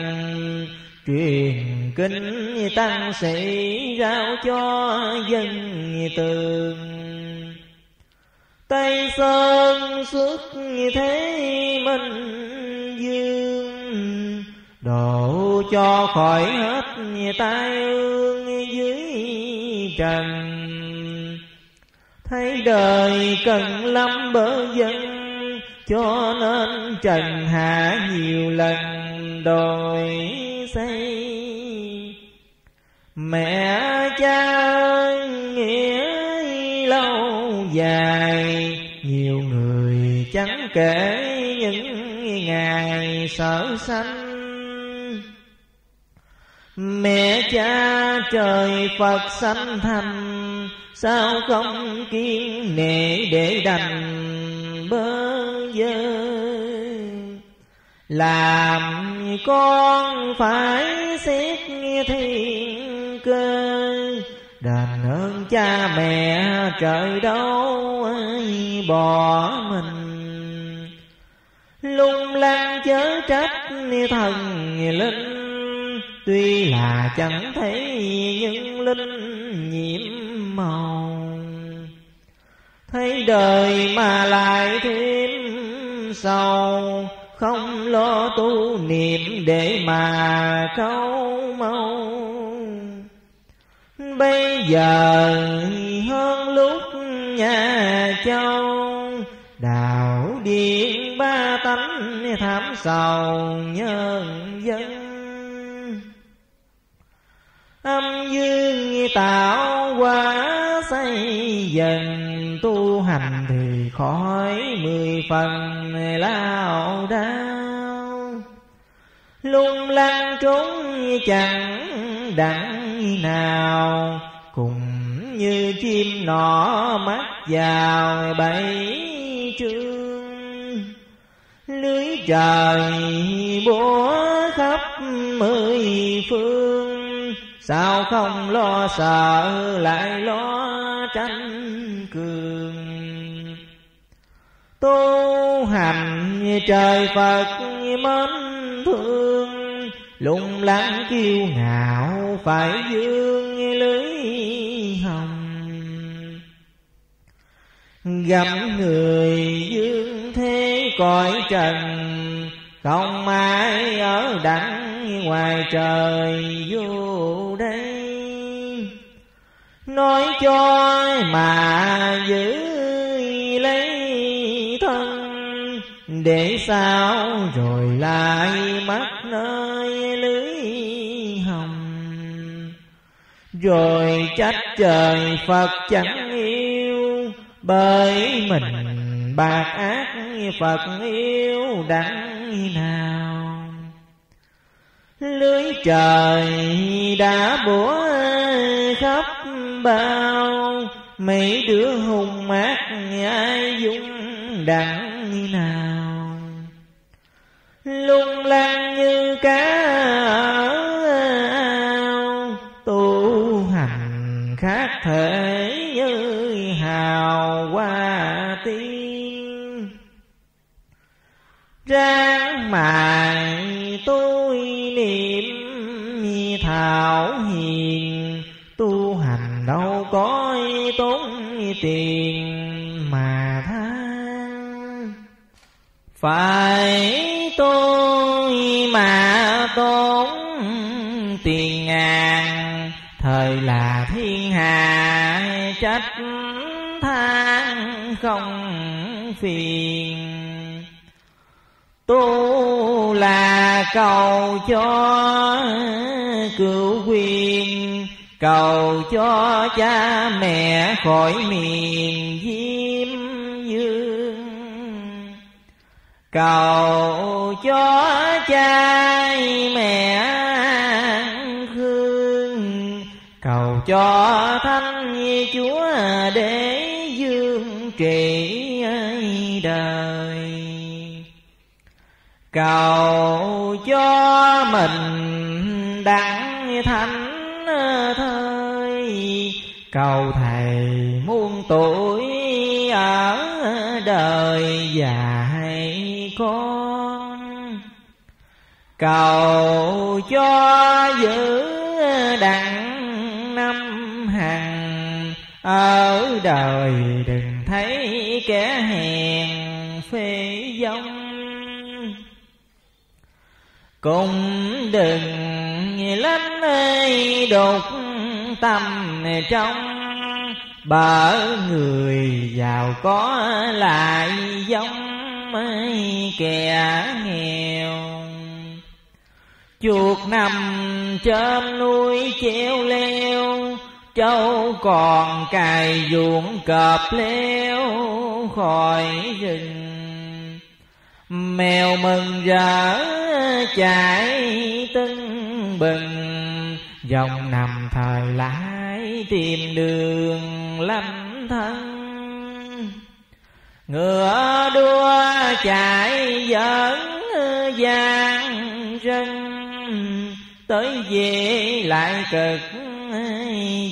S2: Truyền kinh tăng sĩ rao cho dân tường. Tây Sơn xuất thế minh dương Độ cho khỏi hết tai ương dưới trần. Thấy đời cần lắm bỡ dân vâng, Cho nên trần hạ nhiều lần đòi xây. Mẹ cha nghĩa lâu dài, Nhiều người chẳng kể những ngày sở sanh. Mẹ cha trời Phật sanh thành Sao không kiên nệ để đành bơ vơ? Làm con phải xét thiên cơ Đền ơn cha mẹ trời đâu bỏ mình. Lung lăng chớ trách thần linh Tuy là chẳng thấy những linh nhiễm màu, Thấy đời mà lại thêm sầu, Không lo tu niệm để mà câu mau Bây giờ hơn lúc nhà châu Đạo điện ba tánh thảm sầu nhân dân. Âm dương tạo hóa xây dần Tu hành thì khỏi mười phần lao đao. Lung lăng trốn chẳng đặng nào. Cùng như chim nọ mắt vào bẫy trương. Lưới trời búa khắp mười phương. Sao không lo sợ, lại lo tranh cường? Tu hành trời Phật mến thương. Lung lắng kiêu ngạo, phải dương lưới hồng. Gặp người dương thế cõi trần không ai ở đẳng ngoài trời vô đây Nói cho mà giữ lấy thân, Để sao rồi lại mất nơi lưới hồng? Rồi trách trời Phật chẳng yêu, Bởi mình bạc ác Phật yêu đắng nào? Lưới trời đã bủa khắp bao, mấy đứa hùng mát ai dung đặng nào? Lung lăng như cá trang mài, tôi niệm thảo hiền. Tu hành đâu có tốn tiền mà than. Phải tôi mà tốn tiền ngàn, thời là thiên hạ trách than không phiền tu là cầu cho cửu quyền, cầu cho cha mẹ khỏi miền diêm dương. Cầu cho cha mẹ khương cầu cho thánh chúa để dương trì. Cầu cho mình đặng thánh thơi. Cầu thầy muôn tuổi ở đời dài con. Cầu cho giữ đặng năm hằng ở đời đừng thấy kẻ hèn phê giống cũng đừng lánh đột tâm trong. Bở người giàu có lại giống mấy kẻ nghèo. Chuột nằm trên núi treo leo Châu còn cài ruộng cọp leo khỏi rừng. Mèo mừng rỡ chạy tưng bừng, dòng nằm thời lại tìm đường lâm thân. Ngựa đua chạy dẫn gian rân tới về lại cực,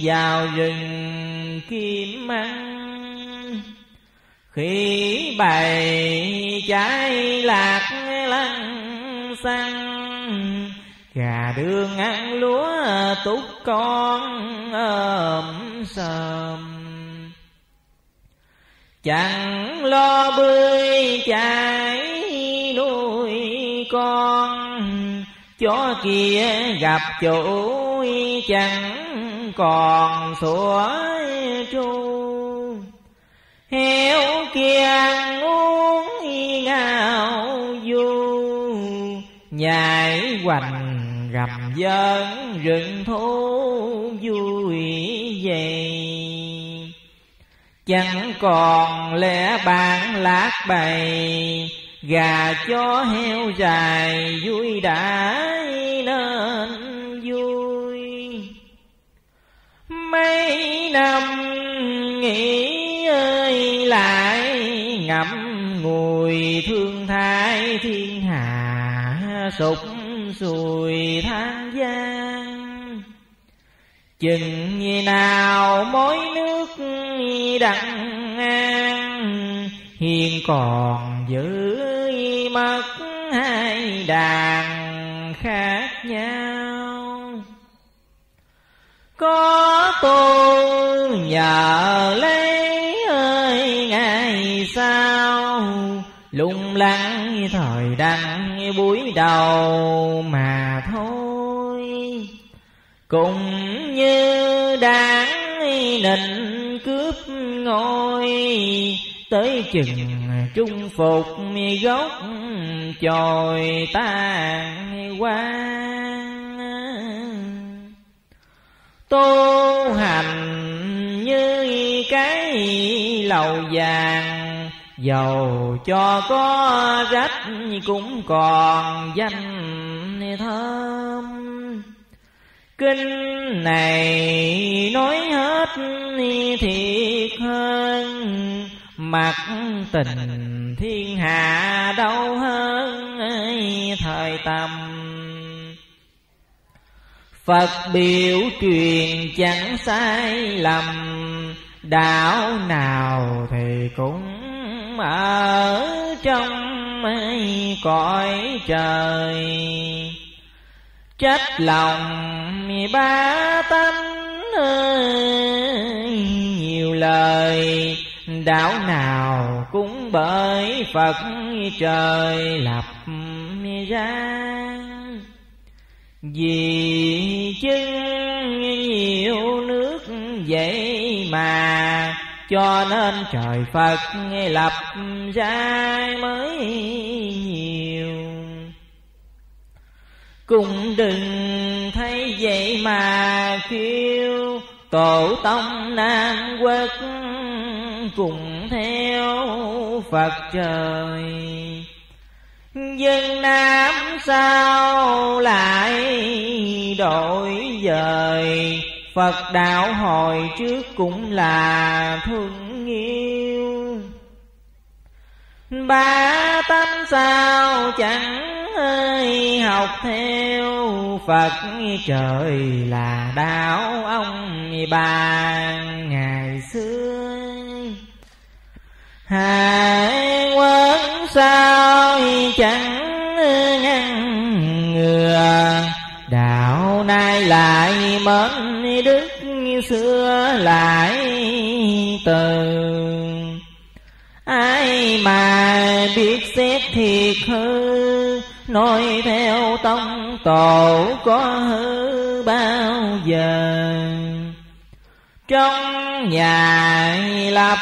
S2: vào rừng kim măng khi bày trái lạc lăng xăng. Gà đường ăn lúa, túc con ôm sờm chẳng lo bơi chạy nuôi con. Chó kia gặp chủ chẳng còn sủa tru heo kia ăn uống ngao du nhảy hoành gầm dân rừng thú vui vậy chẳng còn lẽ bạn lạc bày, gà chó heo dài vui đã nên vui. Mấy năm nghỉ lại ngậm ngùi thương thái thiên hạ, sụp sùi than gian chừng như nào mối nước đặng an hiền còn giữ mất hai đàn khác nhau. Có tôi nhờ lấy sao? Lung lăng thời đang buổi đầu mà thôi. Cũng như đáng nịnh cướp ngôi, tới chừng trung phục gốc chồi tan quang tu hành như cái lầu vàng dầu cho có rách cũng còn danh thơm. Kinh này nói hết thiệt hơn, mặt tình thiên hạ đâu hơn thời tầm. Phật biểu truyền chẳng sai lầm, Đạo nào thì cũng ở trong cõi trời. Trách lòng ba tánh ơi, nhiều lời Đạo nào cũng bởi Phật trời lập ra. Vì chứng nhiều nước vậy mà cho nên trời Phật lập ra mới nhiều. Cũng đừng thấy vậy mà kêu Tổ tông Nam Quốc cùng theo Phật trời. Dân Nam sao lại đổi dời? Phật đạo hồi trước cũng là thương yêu Ba tâm sao chẳng ơi học theo? Phật trời là đạo ông bà ngày xưa. Hải quân sao chẳng ngăn ngừa? Đạo nay lại mến đức xưa lại từ. Ai mà biết xét thiệt hư, Nói theo tông tổ có hư bao giờ? Trong nhà lập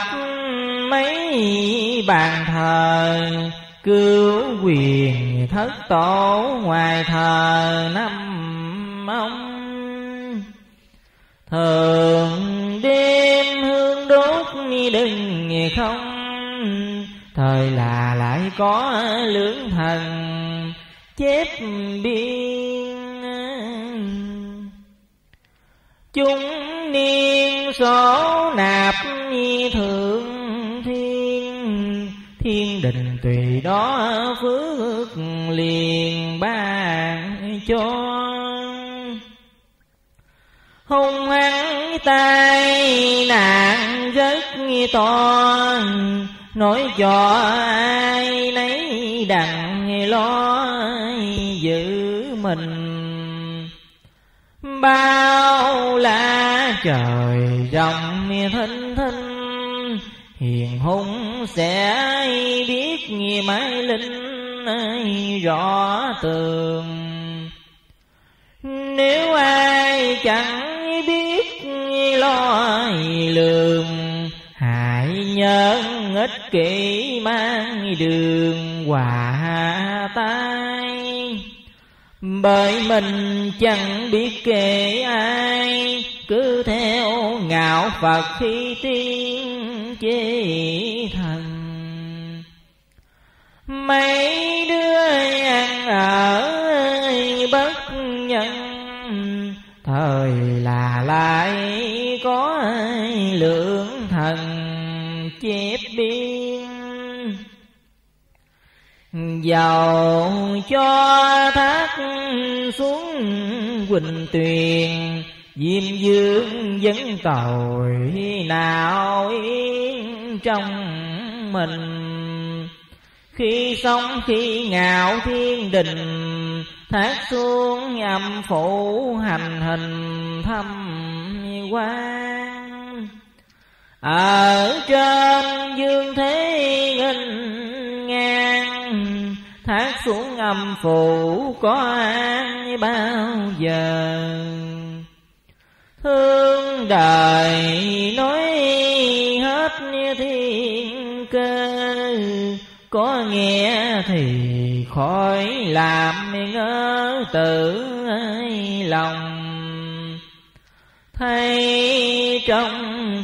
S2: mấy bàn thờ Cứu quyền thất tổ ngoài thờ năm ông. Thường đêm hương đốt đừng không, Thời là lại có lưỡng thần chép biên. Chúng niên số nạp thượng thiên thiên đình tùy đó phước liền ban cho. Hung hăng tai nạn rất to nói cho ai nấy đặng lo giữ mình. Bao la trời rộng thinh thinh hiền hung sẽ biết mãi linh rõ tường. Nếu ai chẳng biết lo lường hại nhân ích kỷ mang đường hòa tai. Bởi mình chẳng biết kể ai, cứ theo ngạo phật khi tiên chế thần mấy đứa ăn ở bất nhân, thời là lại có lượng thần chép biên. Dầu cho thác xuống Quỳnh tuyền Diêm dương vẫn tội nào yên trong mình? Khi sống, khi ngạo, thiên đình, Thác xuống âm phủ hành hình thâm quan Ở trên dương thế nghinh ngang, Thác xuống âm phủ có ai bao giờ? Thương đời nói hết thiên cơ. Có nghe thì khỏi làm ngỡ tự lòng. Thấy trong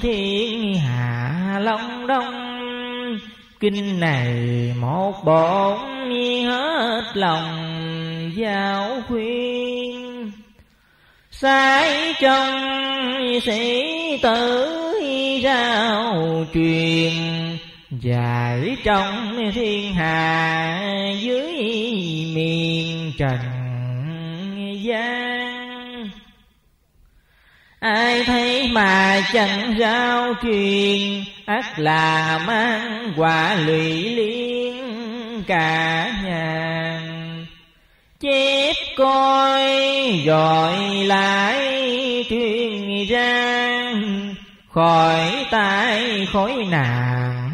S2: thiên hạ long đông, Kinh này một bổn hết lòng giao khuyên. Sai trong sĩ tử rao truyền, Giải trong thiên hạ dưới miền trần gian. Ai thấy mà chẳng rao truyền ắt là mang quả lụy liên cả nhà chép coi rồi lại truyền ra khỏi tay khỏi nạn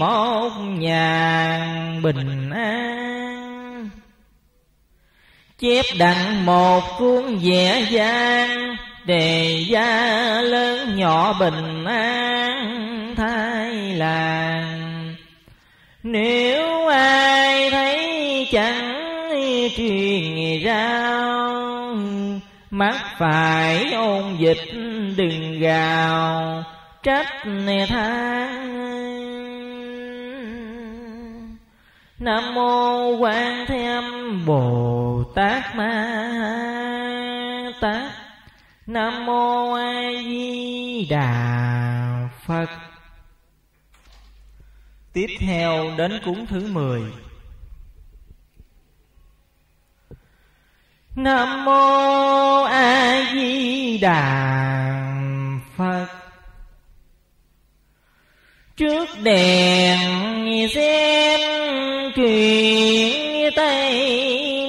S2: một nhà bình an. Chép đặng một cuốn vẽ gian đề gia lớn nhỏ bình an. Thái làng, nếu ai thấy chẳng truyền rao, mắt phải ôn dịch đừng gào, trách nè than nam mô quan thế âm bồ tát ma tát Nam mô A Di Đà Phật. Tiếp theo đến cúng thứ 10. Nam mô A Di Đà Phật. Trước đèn xem chuyện Tây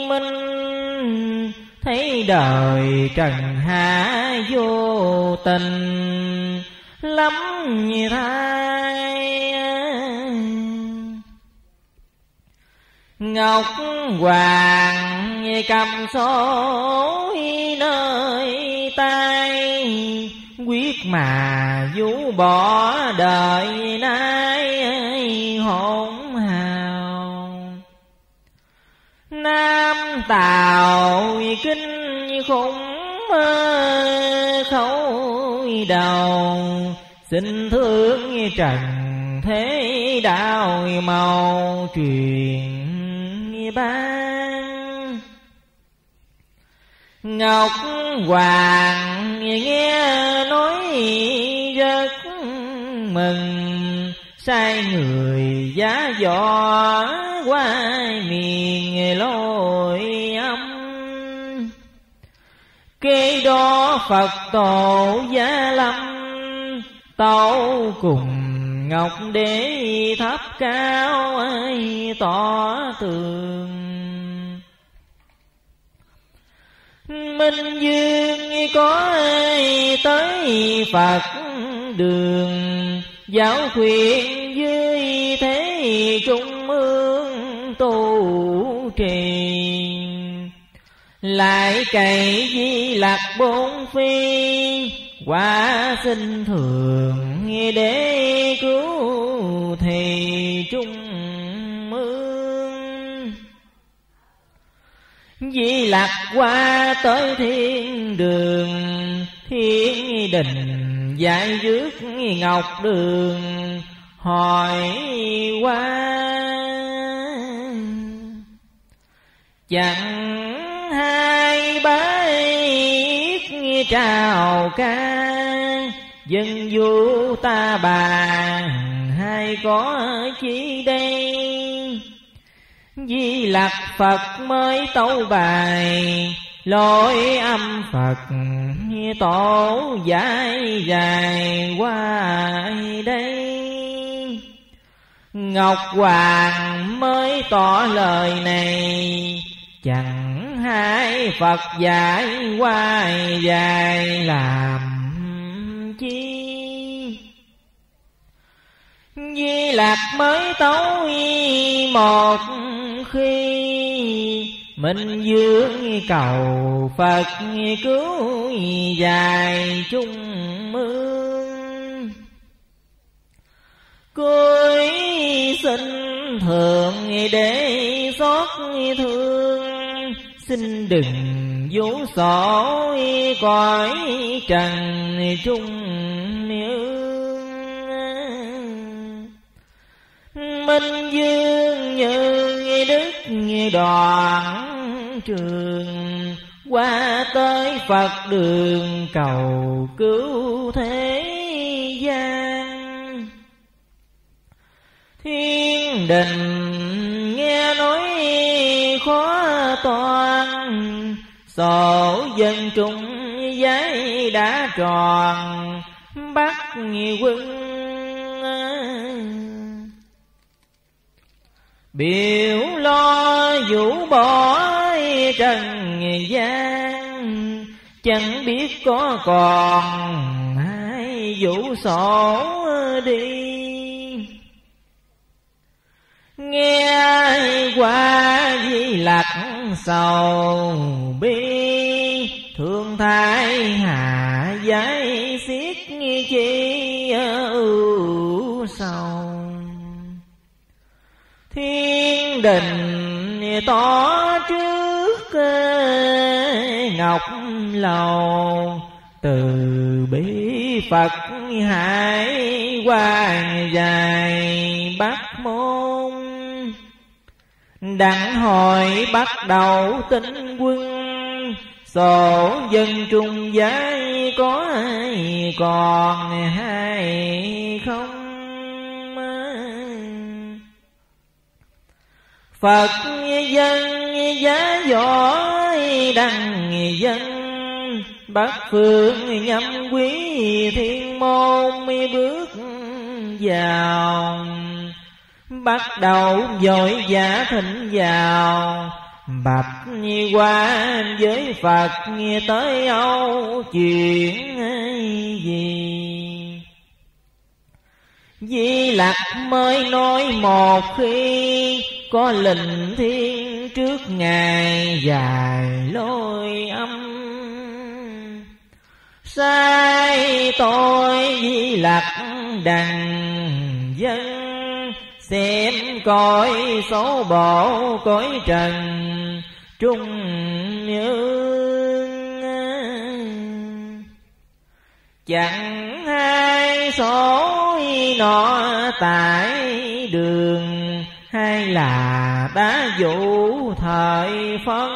S2: Minh, thấy đời trần hạ vô tình, lắm như thay ngọc hoàng cầm số nơi tay, quyết mà vũ bỏ đời nay hỗn hào. Nam tào kinh khủng khấu đầu, xin thương trần thế đạo màu truyền ban ngọc hoàng nghe nói rất mừng, sai người giá võ qua miền lôi âm. Kế đó phật tổ giá lâm tấu cùng ngọc đế thấp cao ai tỏ tường minh dương có ai tới phật đường. Giáo khuyên dưới thế trung ương tu trì. Lại cày di lạc bốn phi, quả sinh thường để cứu thì trung di lạc qua tới thiên đường, thiên đình dạy rước ngọc đường, hỏi qua. Chẳng hai bái trào ca, dân du ta bàn hay có chi đây? Di lạc phật mới tấu bài. Lối âm phật tổ giải dài qua đây. Ngọc hoàng mới tỏ lời này. Chẳng hai phật giải qua dài làm chi. Di lạc mới tấu một khi Minh dương cầu Phật cứu dài chung mương. Cưới xin thượng để xót thương, Xin đừng vũ sổ cõi trần trung nương Minh dương như đức đoàn trường. Qua tới Phật đường cầu cứu thế gian. Thiên đình nghe nói khó toàn, Sổ dân trung giấy đã tròn, Bắt quân Biểu lo vũ bỏ trần gian, Chẳng biết có còn hai vũ sổ đi. Nghe qua di lạc sầu bi, Thương thái hạ giải xiết chi ưu sầu. Thiên đình tỏ trước ngọc lầu. Từ bi Phật hải hoàng dài bắc môn. Đặng hồi bắt đầu tính quân, Sổ dân trung giấy có ai còn hay không? Phật dân giá giỏi, đăng dân Bắc phương, nhâm quý thiên môn bước vào. Bắt đầu dội giả thịnh vào. Bạch qua với Phật nghe tới Âu, chuyện gì? Di Lặc mới nói một khi có linh thiên trước ngài dài lôi âm. Sai tôi di lạc đằng dân, xem coi số bộ cõi trần trung như chẳng hai số nọ tại đường hay là đã vụ thời phân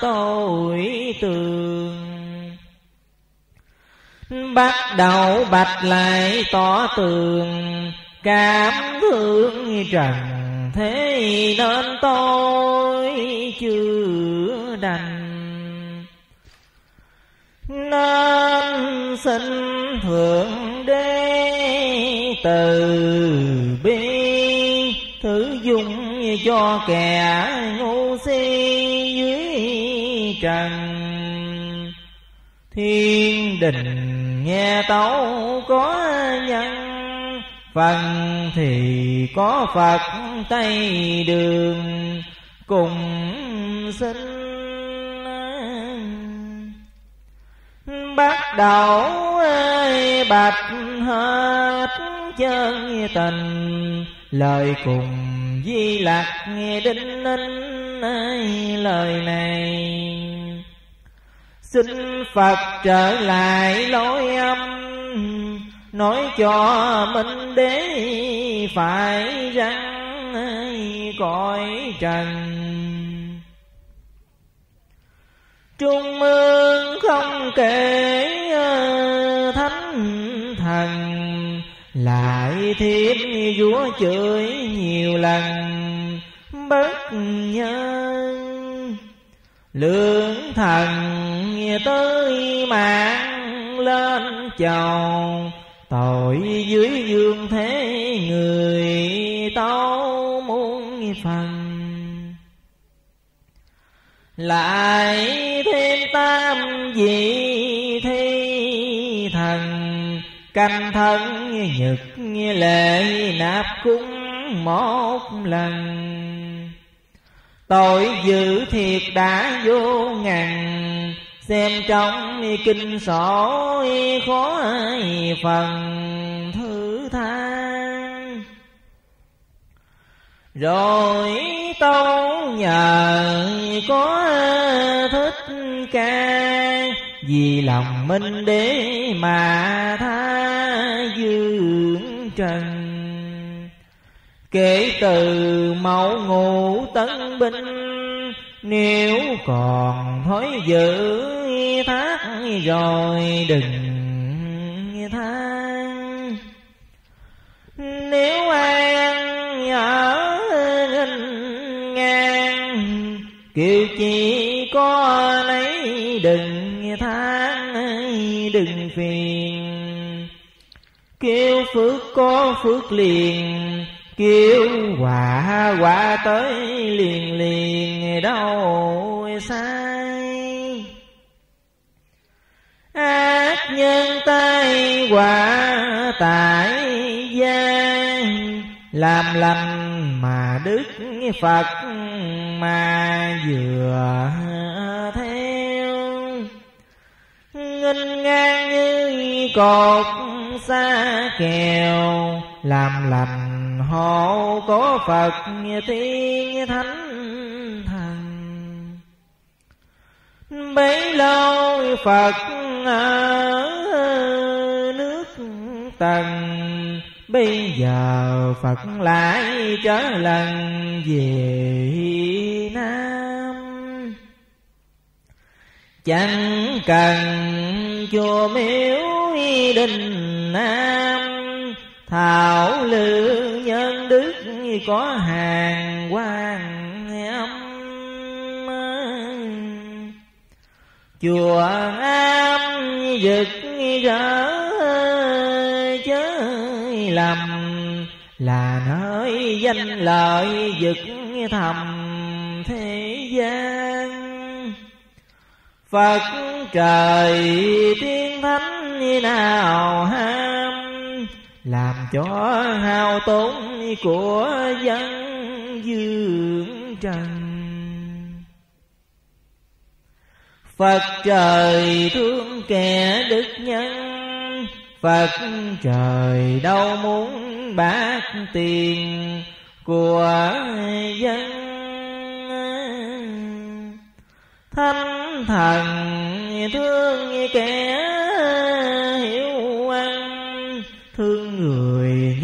S2: tội tường? Bắt đầu bạch lại tỏ tường, cảm thương trần thế nên tôi chưa đành. Nên xin thượng đế từ bi thử dùng cho kẻ ngu si dưới trần. Thiên đình nghe tấu có nhân, phần thì có phật tây đường cùng xin bắt đầu bạch hết chân tình lời cùng di lạc nghe đinh ninh lời này. Xin phật trở lại lối âm, nói cho minh đế phải răng cõi trần. Trung ương không kể ờ, thánh thần lại thêm vua chửi nhiều lần, bất nhân. Lượng thần tới mạng lên chầu, tội dưới dương thế người tâu muốn phần. Lại thêm tam vị canh thân nhật lệ nạp cúng một lần. Tội dữ thiệt đã vô ngàn, xem trong kinh sổ khó phần thứ tha. Rồi tâu nhờ có thích ca vì lòng minh đế mà tha dương trần. Kể từ mẫu ngụ tấn binh, nếu còn thói dữ thác rồi đừng than phước liền Kêu quả quả tới liền liền, đâu sai. Ác nhân tay quả tại gian, Làm lành mà đức Phật mà vừa theo. Nghênh ngang như cột xa kèo làm lành hộ có Phật thiên thánh thần. Bấy lâu Phật ở nước tần, bây giờ Phật lại trở lần về Nam. Chẳng cần chùa miếu đình Nam Thảo lương nhân đức có hàng quan âm. Chùa am giật rỡ chớ lầm, Là nơi danh lợi giật thầm thế gian. Phật trời tiên thánh nào ham làm cho hao tốn của dân dương trần. Phật trời thương kẻ đức nhân, Phật trời đâu muốn bác tiền của dân. Thánh thần thương kẻ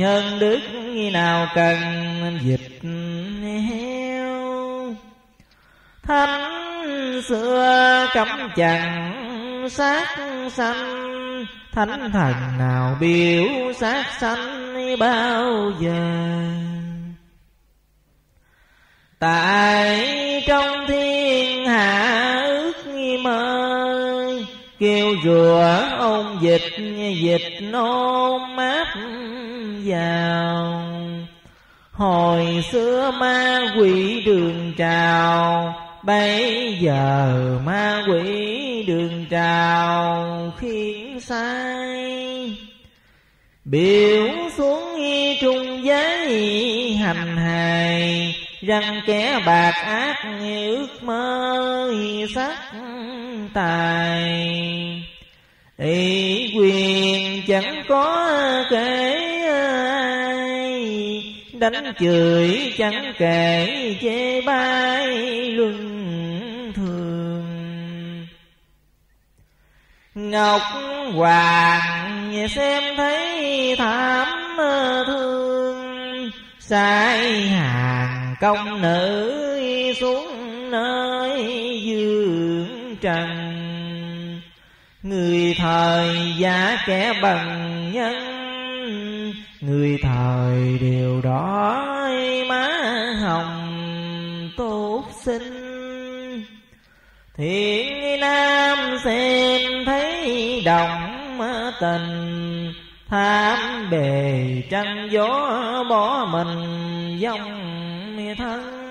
S2: nhân đức nào cần dịch heo thánh xưa cấm chẳng sát sanh, thánh thần nào biểu sát sanh bao giờ? Tại trong thiên hạ ước mơ, kêu rùa ông dịch dịch nôn mát vào. Hồi xưa ma quỷ đường trào bây giờ ma quỷ đường trào khiến sai. Biểu xuống trung giới hành hài răng kẻ bạc ác ước mơ sắc tài ý quyền chẳng có kể ai đánh chửi chẳng kể chê bai luân thường. Ngọc hoàng xem thấy thảm thương sai hàng công nữ xuống nơi dương trần người thời giá kẻ bằng nhân, người thời đều đó má hồng tốt xinh. Thiện nam xem thấy đồng tình tham bề trăng gió bỏ mình dòng thân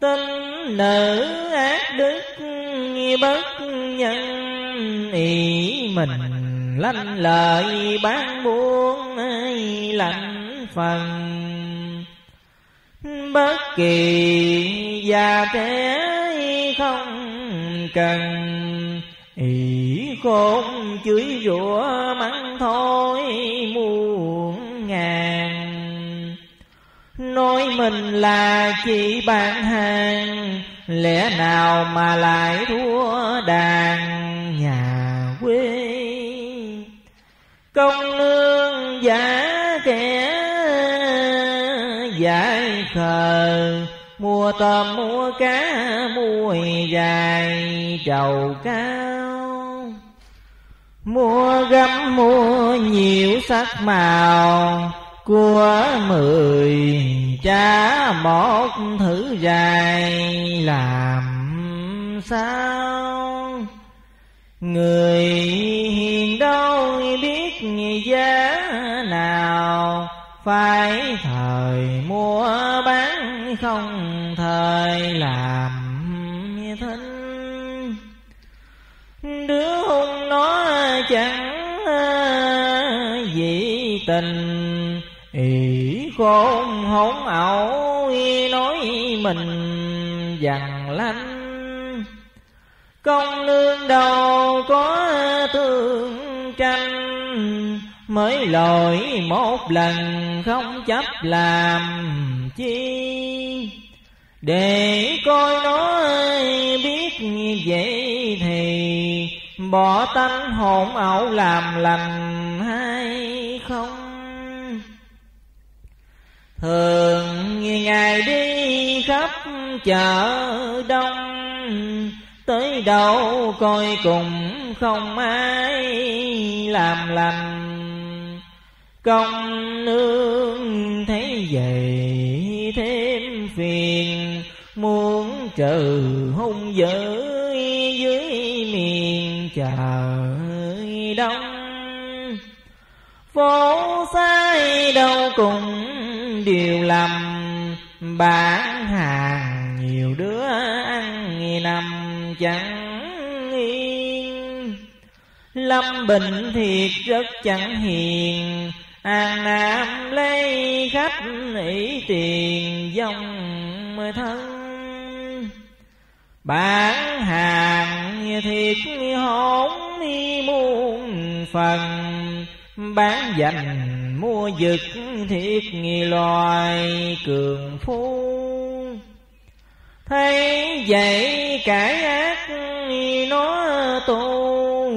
S2: tinh nữ ác đức bất nhân, ý mình lanh lợi bán buôn lạnh phần. Bất kỳ già trẻ không cần, ý khôn chửi rủa mắng thôi muôn ngàn nói mình là chỉ bán hàng, lẽ nào mà lại thua đàn nhà quê? Công nương giả kẻ giải khờ, mua tôm, mua cá mùi dài, trầu cao. Mua gấm, mua nhiều sắc màu của mười cha một thử dài làm sao? Người hiền đâu biết giá nào, phải thời mua bán không thời làm thinh. Đứa hung nó chẳng à, gì tình khôn hỗn ẩu, nói mình dằn lanh. Công nương đâu có thương tranh, mới lỗi một lần không chấp làm chi. Để coi nó biết như vậy thì bỏ tánh hồn ẩu làm lành hay không? Thường ngày đi khắp chợ đông, tới đâu coi cùng không ai làm lành. Công nương thấy vậy thêm phiền, muốn trừ hung dữ dưới miền trời đông. Phố sai đâu cùng đều lầm, bán hàng nhiều đứa ăn nằm chẳng yên. Lâm bình thiệt rất chẳng hiền, an nam lấy khắp ý tiền dòng thân. Bán hàng thiệt hỗn muôn phần, bán dành mua giật thiết nghi loài cường phu. Thấy vậy cải ác nó tu,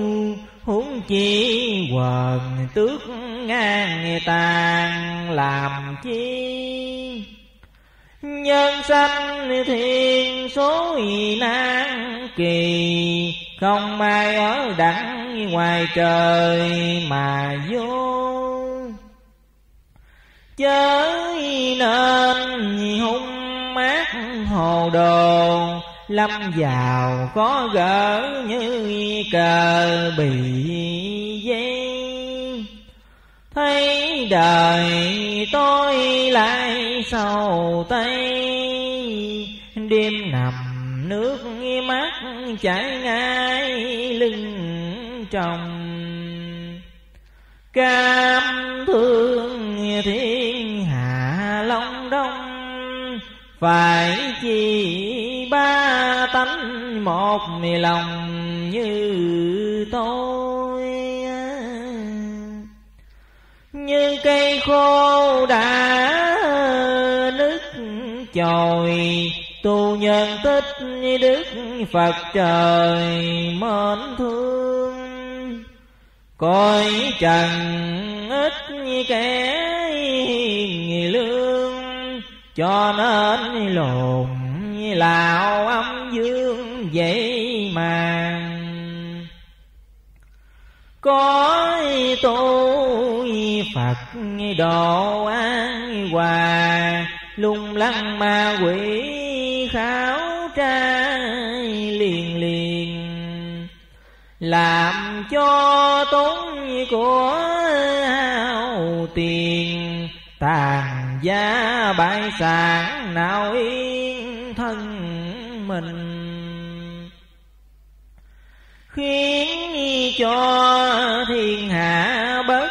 S2: huống chi quần tước ngang tàn làm chi? Nhân sanh thiên số nan kỳ, không ai ở đẳng ngoài trời mà vô chớ nên hung mát hồ đồ, lâm vào có gỡ như cờ bị dây. Thấy đời tôi lại sầu tây, đêm nằm nước mắt chảy ngay lưng trong cam thương thiên hạ long đông, phải chi ba tánh một lòng như tôi. Như cây khô đã nứt chồi, tu nhân tích đức phật trời mến thương coi trần ít như kẻ hiền lương, cho nên lồn lào âm dương vậy mà có tu Phật độ an hòa, lung lăng ma quỷ khao làm cho tốn của hao tiền, tàn gia bại sản nào yên thân mình. Khiến cho thiên hạ bất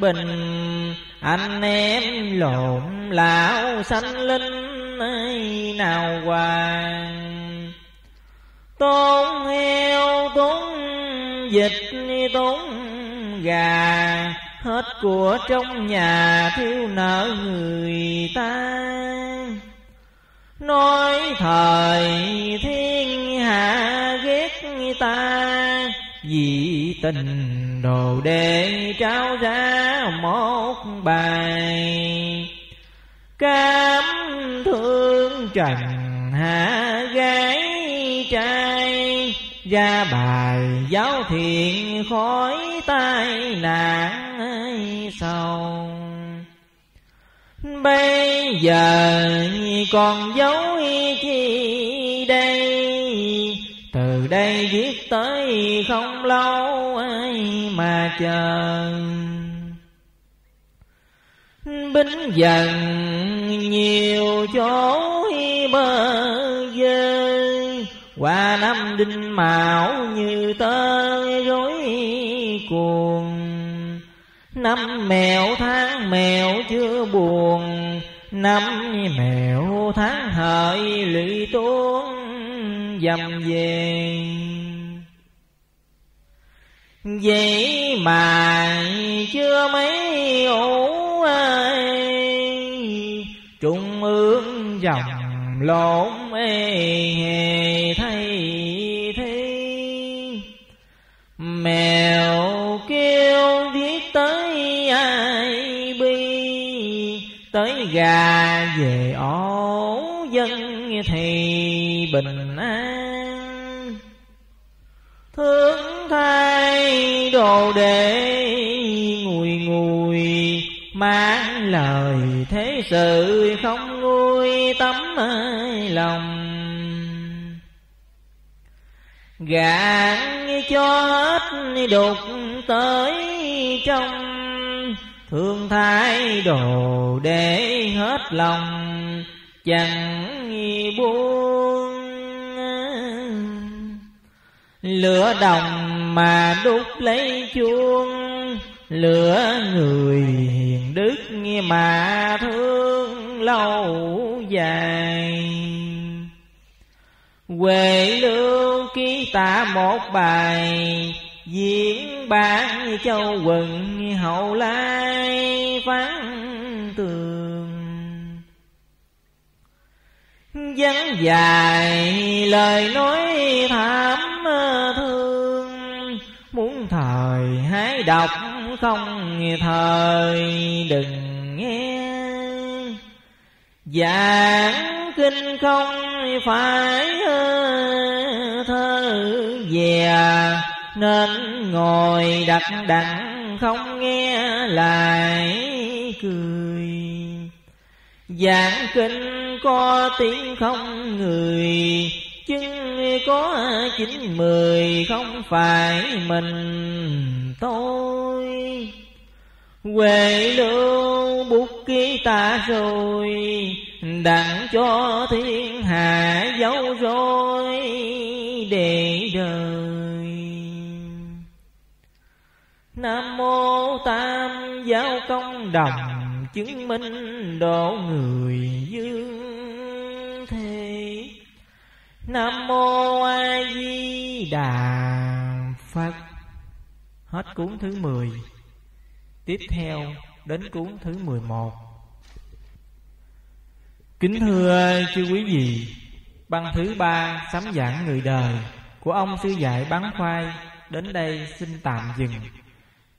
S2: bình, anh em lộn lão sanh linh nào hoàng tốn heo tốn dịch tốn gà, hết của trong nhà thiếu nợ người ta. Nói thời thiên hạ ghét ta, vì tình đồ đệ trao ra một bài. Cảm thương trần hạ gái trai ra bài, giáo thiện khỏi tai nạn sầu bây giờ còn dấu chi đây, từ đây viết tới không lâu ai mà chờ. Bính dần nhiều chỗ bơ qua năm đinh mão như tơ rối cuồng. Năm mèo tháng mèo chưa buồn, năm mèo tháng hợi lụy tuôn dầm về. Vậy mà chưa mấy ủ ai trung ương dòng lộn ê hề thay thế. Mèo kêu viết tới ai bi, tới gà về ổ dân thì bình an. Thương thay đồ để ngồi mang lời thế sự không nguôi tấm lòng. Gạn cho hết đục tới trong, thương thái đồ để hết lòng, chẳng buông. Lửa đồng mà đúc lấy chuông lửa người hiền đức nghe mà thương lâu dài. Huệ lưu ký tả một bài, Diễn bản châu quần hậu lai phán tường. Vắng dài lời nói thảm thương, Muốn thời hái đọc không thời đừng nghe. Giảng kinh không phải thơ về nên ngồi đặt đặng không nghe lại cười. Giảng kinh có tiếng không người chứ có chín mười không phải mình tôi. Huệ lưu bút ký ta rồi, Đặng cho thiên hạ dấu rồi để đời. Nam mô Tam Giáo Công Đồng Chứng minh độ người dương. Nam mô A Di Đà Phật. Hết cuốn thứ 10 Tiếp theo đến cuốn thứ 11 Kính thưa chư quý vị Băng thứ ba sám giảng người đời Của ông sư dạy bán khoai Đến đây xin tạm dừng.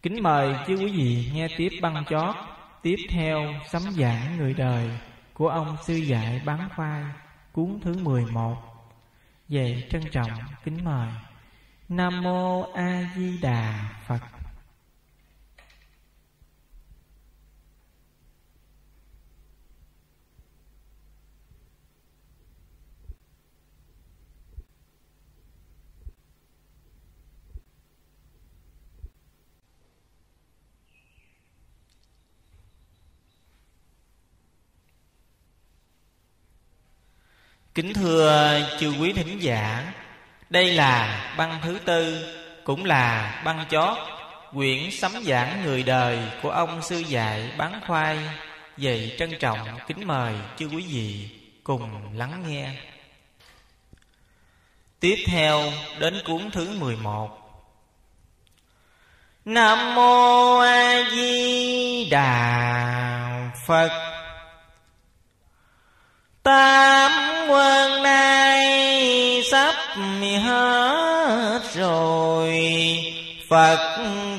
S2: Kính mời chư quý vị nghe tiếp băng chót Tiếp theo sấm giảng người đời Của ông sư dạy bán khoai, Cuốn thứ 11 về trân trọng kính mời. Nam Mô A Di Đà Phật. Kính thưa chư quý thính giả, Đây là băng thứ tư, Cũng là băng chót, Quyển sấm giảng người đời Của ông sư dạy bán khoai Vậy trân trọng kính mời chư quý vị Cùng lắng nghe. Tiếp theo đến cuốn thứ 11 Nam Mô A Di Đà Phật. Tam quân nay sắp hết rồi. Phật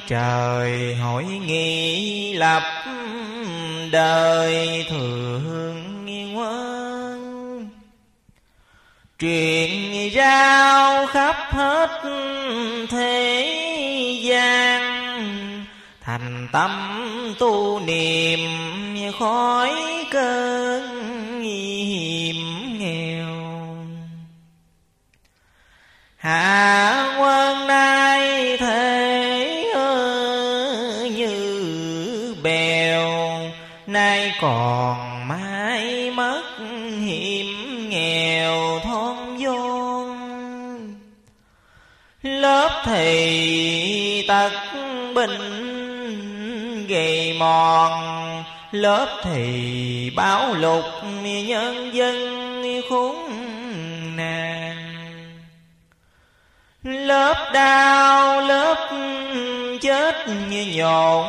S2: trời hỏi nghị lập đời thường quân Truyền rao khắp hết thế gian, Thành tâm tu niệm khói cơn hiểm nghèo. Hạ quan nay thế như bèo, nay còn mãi mất hiểm nghèo thôn vốn lớp thì tật bình gầy mòn lớp thì báo lục nhân dân khốn nạn. Lớp đau, lớp chết như nhộn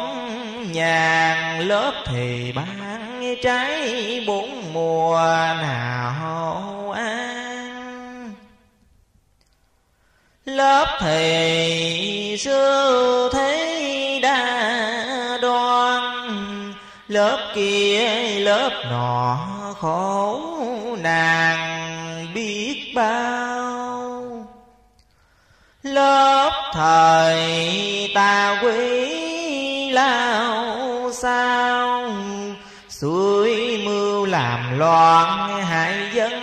S2: nhàn lớp thì bán trái bốn mùa nào ăn lớp thì xưa thế lớp kia, lớp nọ, khổ nàng biết bao. Lớp thời ta quý lao sao? Suối mưu làm loạn hại dân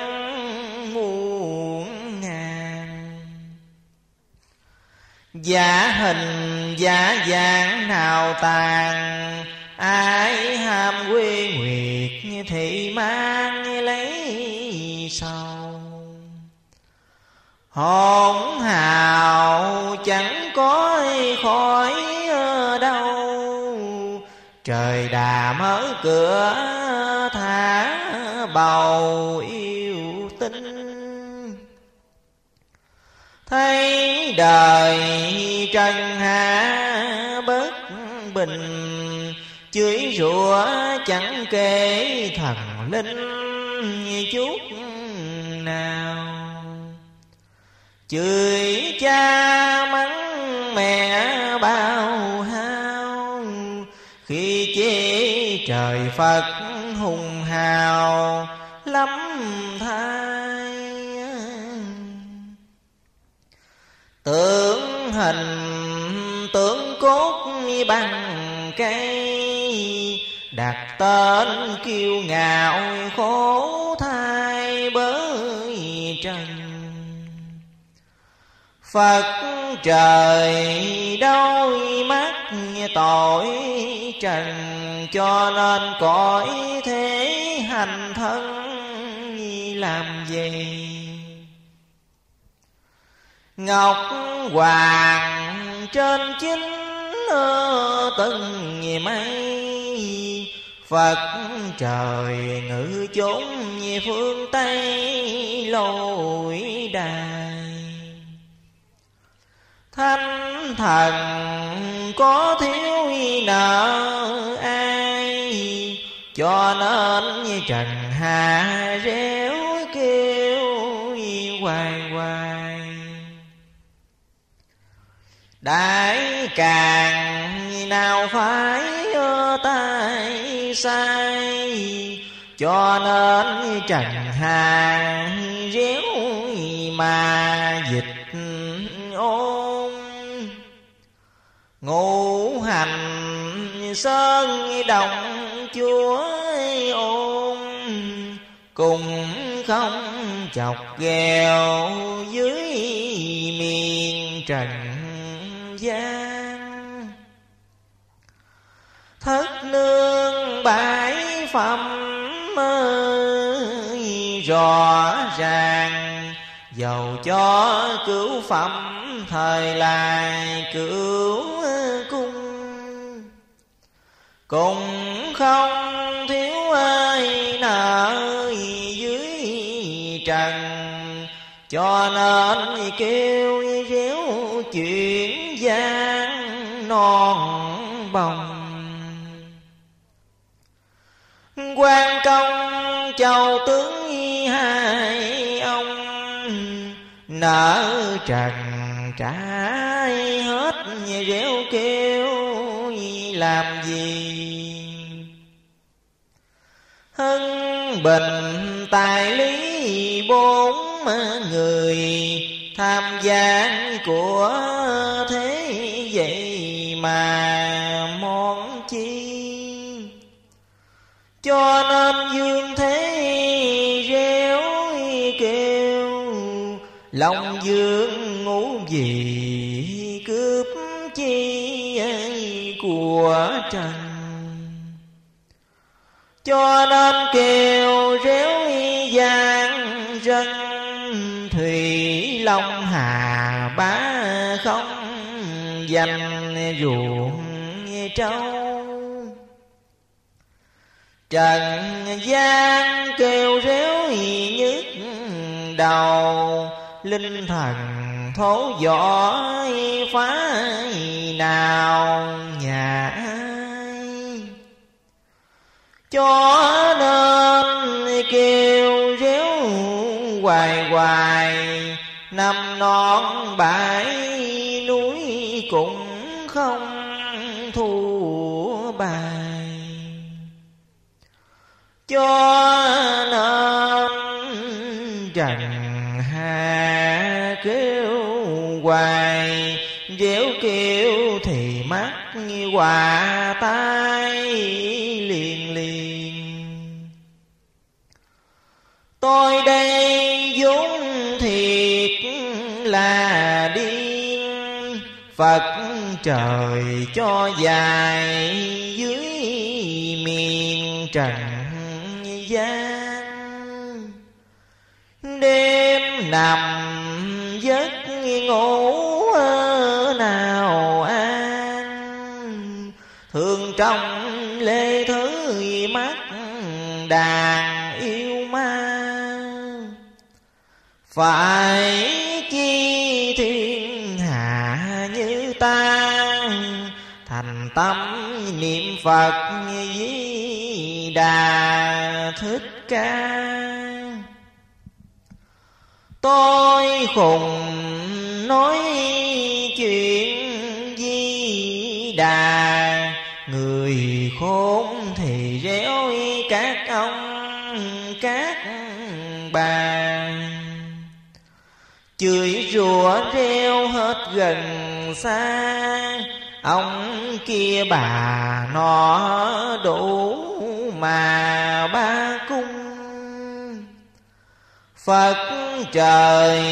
S2: muôn ngàn. Giả hình, giả dạng nào tàn ai ham quê nguyệt thị mang lấy sầu. Hồn hào chẳng có khỏi ở đâu. Trời đà mở cửa thả bầu yêu tinh. Thấy đời trần hạ bất bình. Chửi rủa chẳng kể thần linh chút nào. Chửi cha mắng mẹ bao hao, Khi chế trời Phật hùng hào lắm thai Tưởng hình, tưởng cốt bằng cây Đặt tên kiêu ngạo khổ thai bới trần. Phật trời đôi mắt tội trần, Cho nên cõi thế hành thân làm gì? Ngọc hoàng trên chính từng mây Phật trời ngự chốn phương Tây lôi đài. Thánh thần có thiếu nợ ai? Cho nên như trần hạ réo kêu hoài hoài. Đại càng nào phải tay sai, Cho nên trần hàng réo mà dịch ôn Ngũ hành sơn đồng chúa ôn Cùng không chọc ghèo dưới miền trần gian Thất nương bãi phẩm rõ ràng Dầu cho cứu phẩm thời lại cứu cung. Cũng không thiếu ai nợ dưới trần, Cho nên kêu réo chuyện gian non bồng. Quan công châu tướng hai ông, nợ trần trái hết rêu kêu làm gì? Hân bình tài lý bốn người tham gia của thế vậy mà món chi? Cho nên dương thế réo kêu, lòng dương ngủ gì cướp chi của trần. Cho nên kêu réo dài long hà bá không danh ruộng trâu trần gian kêu réo nhức đầu, linh thần thố võ phá nào nhà cho nên kêu réo hoài hoài năm non bãi núi cũng không thua bài. Cho nên trần hà kêu hoài, dẻo kêu thì mắt như hòa tay liền liền. Tôi đã phật trời cho dài dưới miền trần gian. Đêm nằm giấc ngủ nào an. Thường trong lê thứ mắt đàn yêu ma. Phải tâm niệm phật di đà thích ca. Tôi khùng nói chuyện di đà, người khốn thì réo các ông, các bà. Chửi rủa reo hết gần xa ông kia bà nọ đủ mà ba cung. Phật trời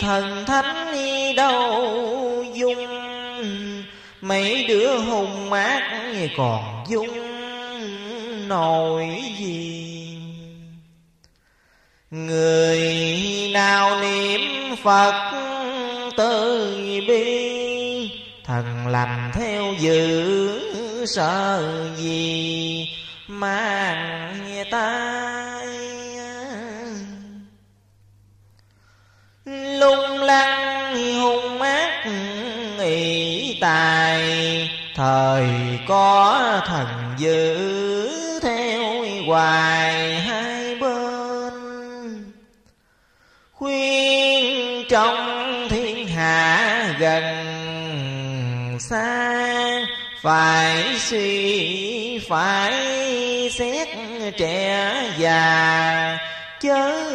S2: thần thánh đâu dung? Mấy đứa hung mát còn dung nổi gì? Người nào niệm Phật từ bi lành theo dự sợ gì mang tai. Lung lăng hung ác ỷ tài, thời có thần giữ theo hoài hai bên. Khuyên trong thiên hạ gần xa. Phải suy, phải xét trẻ già, chớ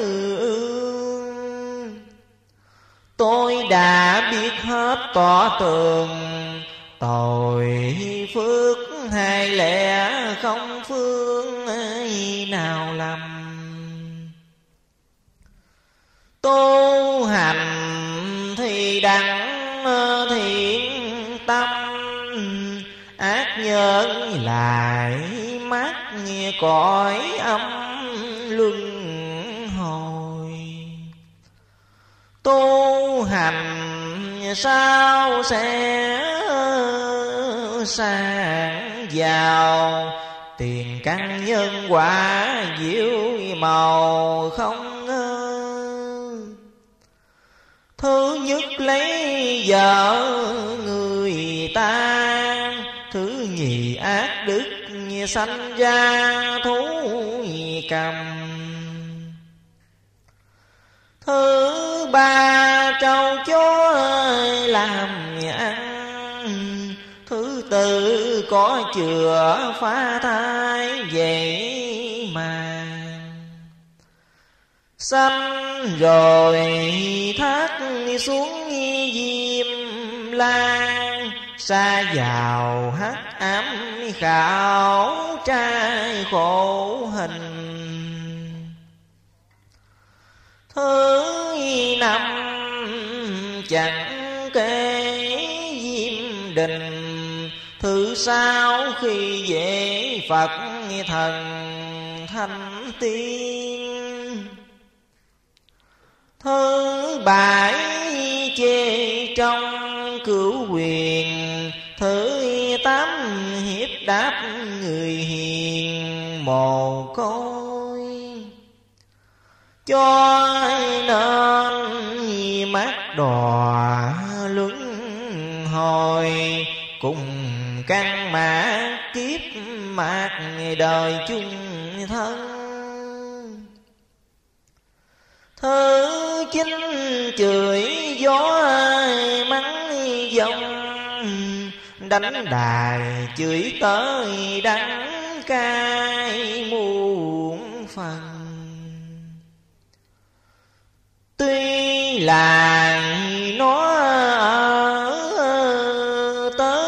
S2: tôi đã biết hết tỏ tường, tội phước hai lẽ không phương nào lầm. Tu hành thì đặng thiện tâm, ác nhân lại mắt cõi âm luân hồi. Tu hành sao sẽ sang giàu? Tiền căn nhân quả diệu màu không thứ nhất lấy vợ người ta, thứ nhì ác đức sanh gia, thú cầm. Thứ ba, trâu chó làm ăn. Thứ tư, có chừa phá thai vậy mà sanh rồi thác xuống diêm lan xa vào hắc ám khảo trai khổ hình. Thứ năm chẳng kể diêm đình, thứ sáu khi về phật thần thanh tiên. Thứ bảy chê trong cửu quyền thứ tám hiếp đáp người hiền mồ côi. Cho nên mắt đò luân hồi, cùng căn mã kiếp mạc đời chung thân. Thứ chín chửi gió mắng dòng đánh đài chửi tới đắng cay muôn phần. Tuy là nó ở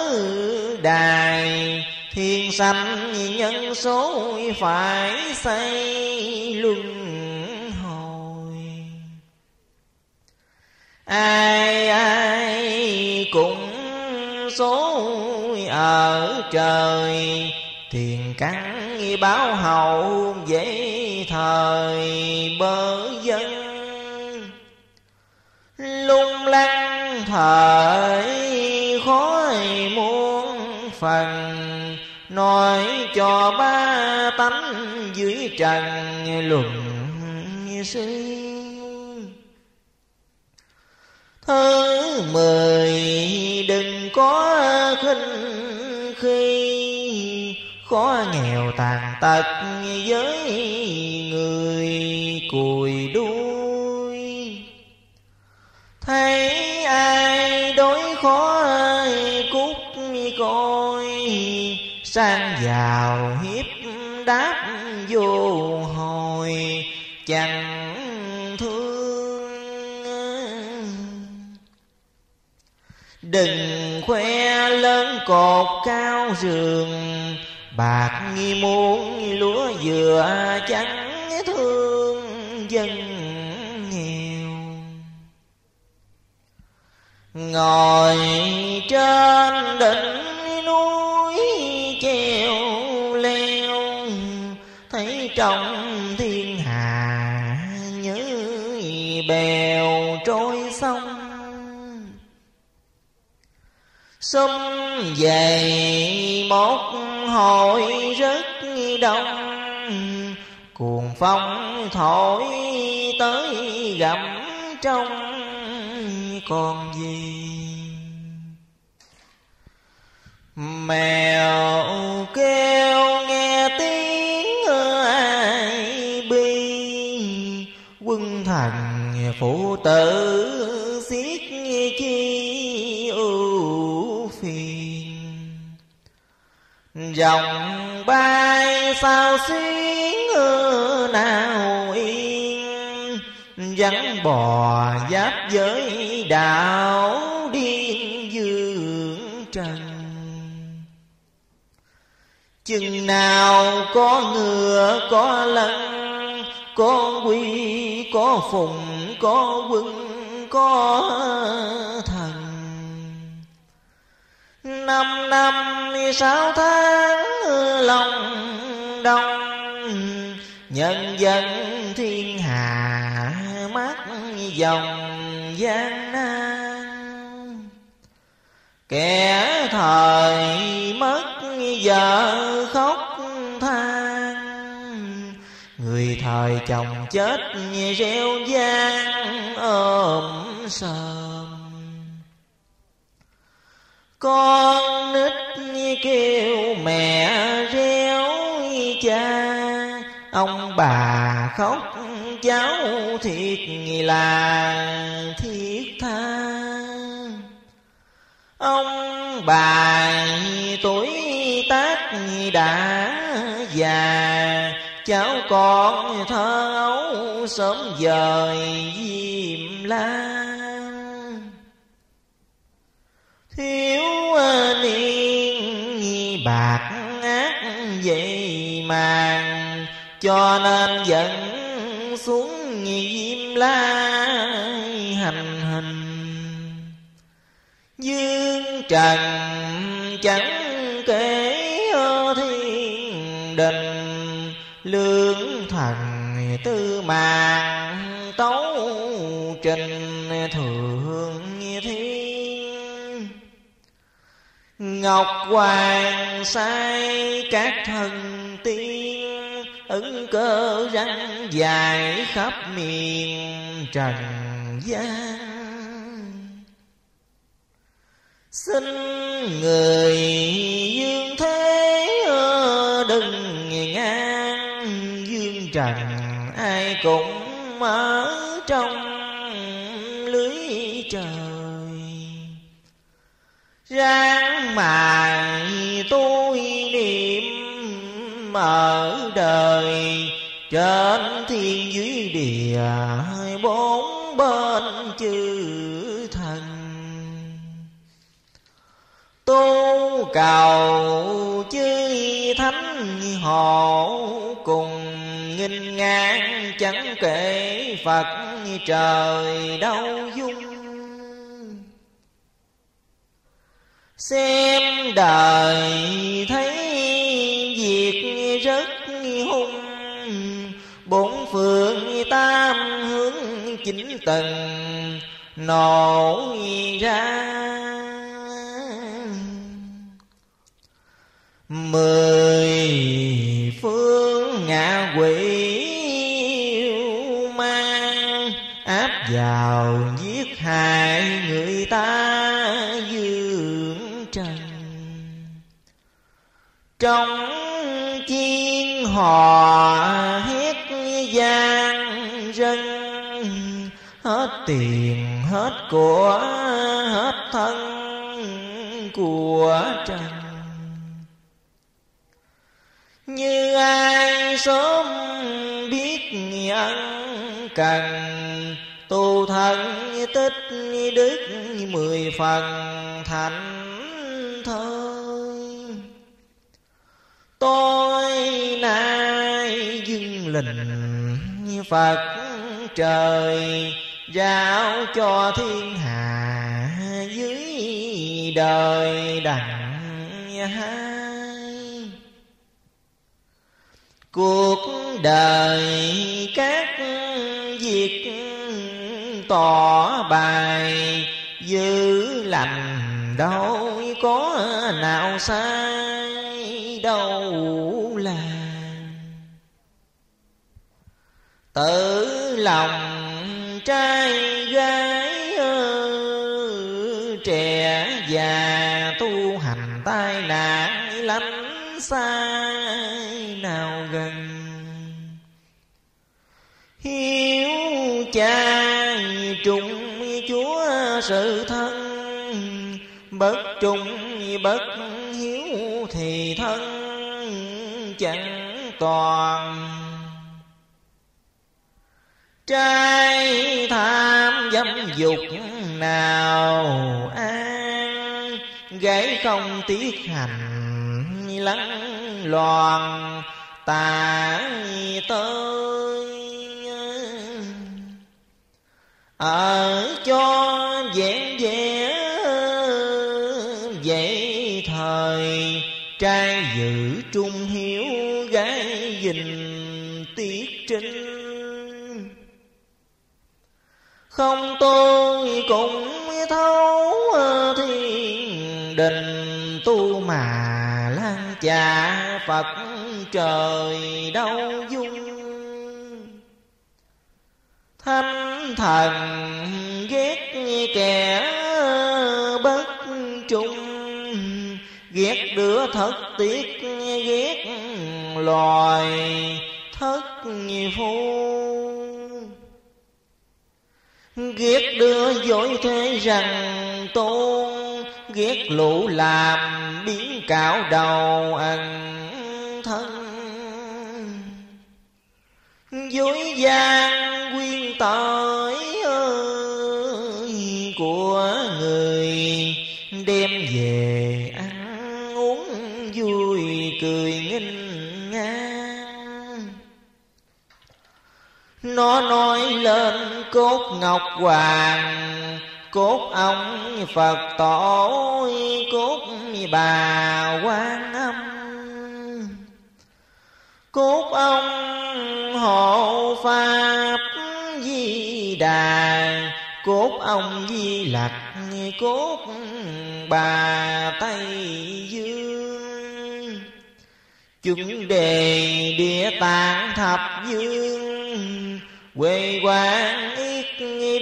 S2: đài, thiên sanh nhân số phải xây luân hồi. Ai ai cũng số ở trời tiền căn báo hậu dễ thời bơ dân. Lung lăng thời khói muôn phần, nói cho ba tánh dưới trần luận suy thứ mười đừng có khinh khi khó nghèo tàn tật với người cùi đuôi. Thấy ai đối khó cút coi. Sang giàu hiếp đáp vô hồi chẳng Đừng khoe lớn cột cao giường Bạc nghi muốn lúa dừa trắng thương dân nghèo. Ngồi trên đỉnh núi treo leo, Thấy trong thiên hà nhớ bèo trôi sông. Xung về một hồi rất đông. Cuồng phong thổi tới gặm trong. Còn gì? Mèo kêu nghe tiếng ai bi. Quân thần phụ tử Dòng bay sao xuyến nào yên? Vắng bò giáp với đạo điên dương trần. Chừng nào có ngựa, có lân, Có quy, có phùng có quân, có thần Năm năm sáu tháng lòng đông Nhân dân thiên hạ mắt dòng gian nan. Kẻ thời mất vợ khóc than, Người thời chồng chết reo gian ôm sờm. Con nít kêu mẹ reo cha. Ông bà khóc, cháu thiệt là thiết tha. Ông bà tuổi tác đã già, Cháu con thơ ấu sớm dời diêm la. Thiếu à, niên bạc, ác vậy mà Cho nên dẫn xuống diêm la hành hình. Dương trần chẳng kể thiên đình Lương thần tư mạng tấu trình thượng Ngọc Hoàng sai các thần tiên, Ứng cơ răng dài khắp miền trần gian. Xin người dương thế đừng ngang Dương trần, ai cũng ở trong lưới trời. Ráng mài tôi niệm ở đời. Trên thiên dưới địa, bốn bên chư thần. Tu cầu chư thánh hộ cùng nghinh ngang chẳng kể Phật trời đâu dung Xem đời thấy việc rất hung. Bốn phương tam hướng chính tầng nổ ra. Mười phương ngạ quỷ ma Áp vào Trong chiên hò hét gian dân, Hết tiền, hết của, hết thân của trần. Như ai sớm biết ân cần, tu thân tích đức mười phần thành tôi nay dưng lình phật trời giao cho thiên hạ dưới đời đặng hai. Cuộc đời các việc tỏ bài giữ lành đâu có nào sai đâu là. Tự lòng trai gái trẻ già tu hành tai nạn lánh xa nào gần. Hiếu cha trùng chúa sự thân, bất trùng bất thì thân chẳng toàn. Trai tham dâm dục nào an gái không tiếc hành lắng loàn tà tới ở cho vẹn vẻ gái dình tiết trinh. Không tôi cũng thấu ờ, thiên đình tu mà lan trà phật trời đâu dung. Thánh thần ghét kẻ bất trung, ghét đứa thật tiếc ghét loài thất phu ghét đưa dối thế rằng tôn, ghét lũ làm biến cạo đầu ăn thân. Dối gian quyên tội nó nói lên cốt ngọc hoàng, cốt ông phật tổ cốt bà quan âm. Cốt ông hộ pháp di đà, cốt ông di lặc, cốt bà tây dương. Chúng đề địa tạng thập dương quê quán ít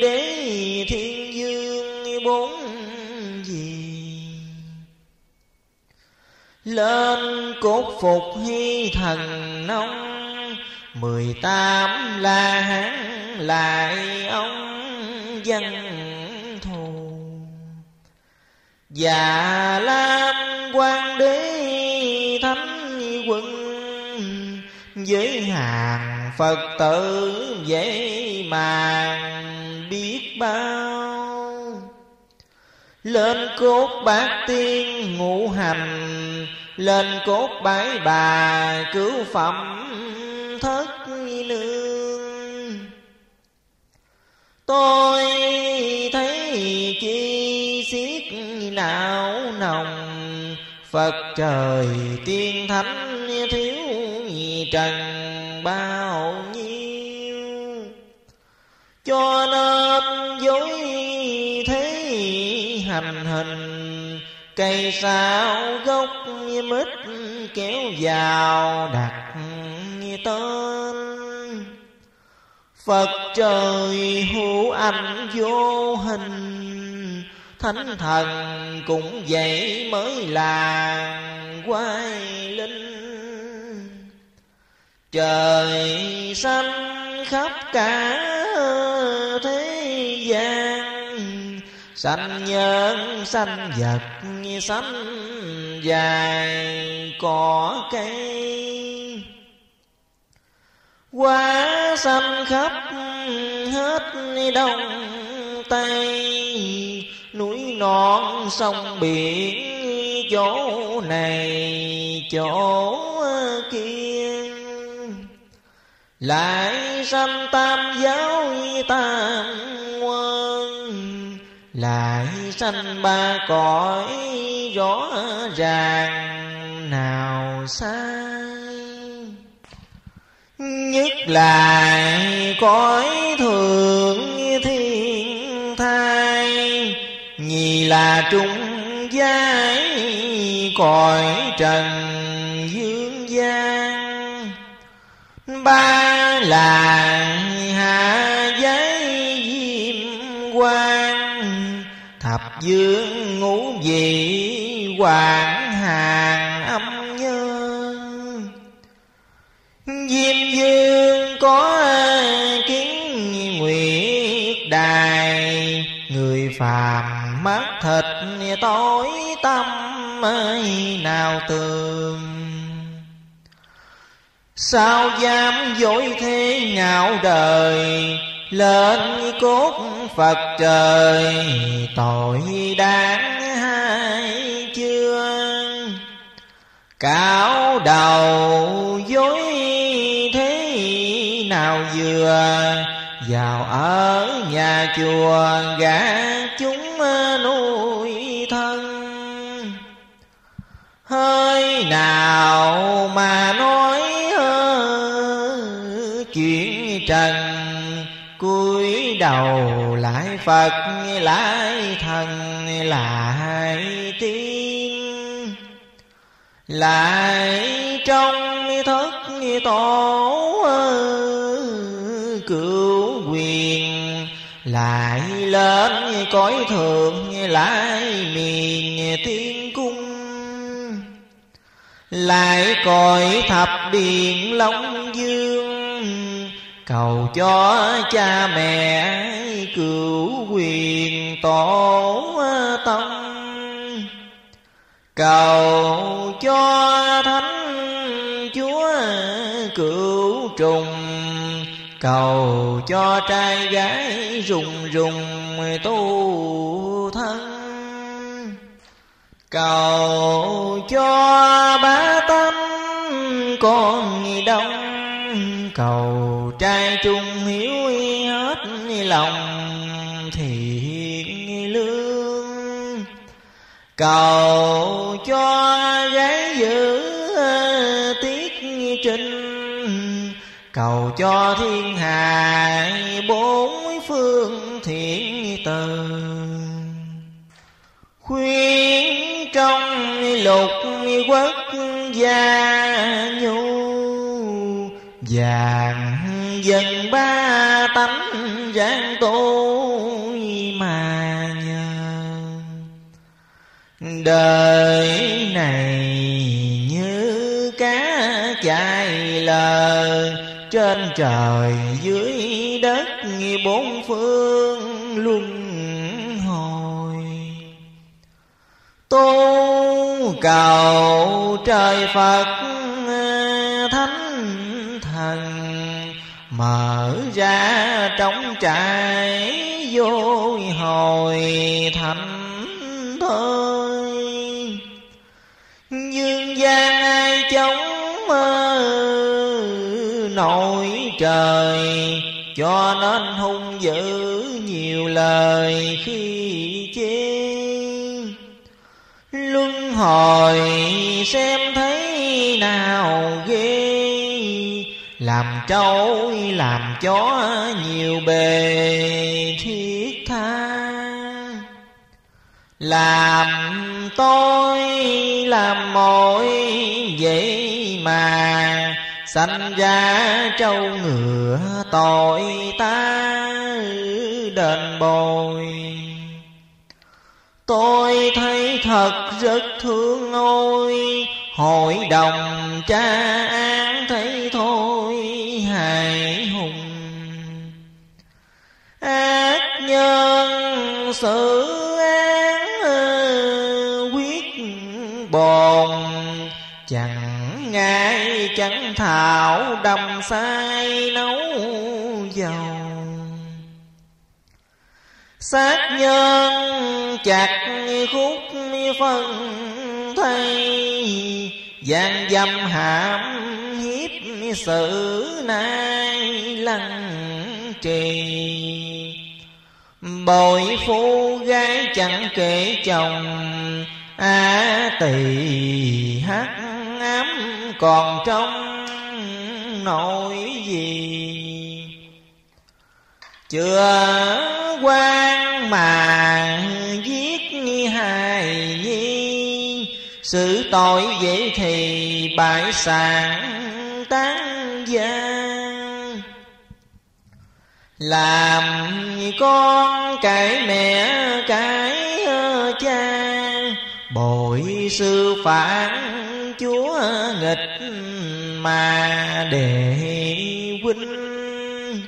S2: đế thiên dương bốn gì lên cốt phục hy thần nông, mười tám la hán lại ông dân thù. Già Lam quan đế thánh quân Với hàng Phật tử dễ màng biết bao. Lên cốt bát tiên ngũ hành, Lên cốt bái bà cứu phẩm thất nương Tôi thấy chi xiết não nồng, Phật trời tiên thánh thiếu trần bao nhiêu? Cho nên dối thế hành hình, Cây sao gốc mít kéo vào đặt tên. Phật trời hữu ảnh vô hình, Thánh thần cũng vậy mới là quay linh. Trời xanh khắp cả thế gian Xanh nhân xanh vật xanh dài cỏ cây. Quá xanh khắp hết đông tây, núi non sông biển chỗ này, chỗ kia lại sanh tam giáo tam quân. Lại sanh ba cõi rõ ràng nào sai nhất là cõi thượng thiên thai, nhì là trung giai cõi trần dương gian ba là hạ giấy diêm quan thập dương ngũ vị hoàng hàng âm nhân diêm dương có kiến nguyệt đài, người phàm mắt thịt, tối tâm nào tường sao dám dối thế ngạo đời? Lên cốt phật trời, tội đáng hay chưa? Cáo đầu dối thế nào vừa? Vào ở nhà chùa gã chúng nuôi thân. Hơi nào mà nói đầu lại phật lại thần lại tiên. Lại trong thất tổ cửu quyền. Lại lên cõi thượng lại miền tiên cung. Lại cõi thập điện long dương cầu cho cha mẹ cửu quyền tổ tông. Cầu cho thánh chúa cửu trùng. Cầu cho trai gái rùng rùng tu thân. Cầu cho ba tánh con đông. Cầu trai trung hiếu hết lòng thiện lương. Cầu cho gái giữ ờ, tiết trinh cầu cho thiên hạ bốn phương thiện từ. Khuyên trong lục quốc gia nhu, vàng dần ba tánh gian tu mà nhờ. Đời này như cá chạy lờ, trên trời dưới đất bốn phương luân hồi. Tu cầu trời phật, thánh thần mở ra trong trại vô hồi thành thôi. Dương gian ai chống nổi trời, cho nên hung dữ nhiều lời khi chê. Luân hồi xem thấy nào ghê làm trâu làm chó nhiều bề thiết tha. Làm tôi, làm mỗi vậy mà, sanh ra trâu ngựa tội ta đền bồi. Tôi thấy thật rất thương ôi hội đồng cha án thấy thôi hài hùng. Ác nhân xử án, quyết bồn. Chẳng ngại, chẳng thảo, đầm sai nấu dầu. Sát nhân chặt khúc phân thay gian dâm hãm hiếp sự nay lăng trì. Bội phu gái chẳng kể chồng, á tỳ hắc ám còn trong nỗi gì. Chưa quan mà giết hai sự tội vậy thì bại sản tán gian làm con cãi mẹ cãi cha, bội sư phản chúa nghịch mà để huynh.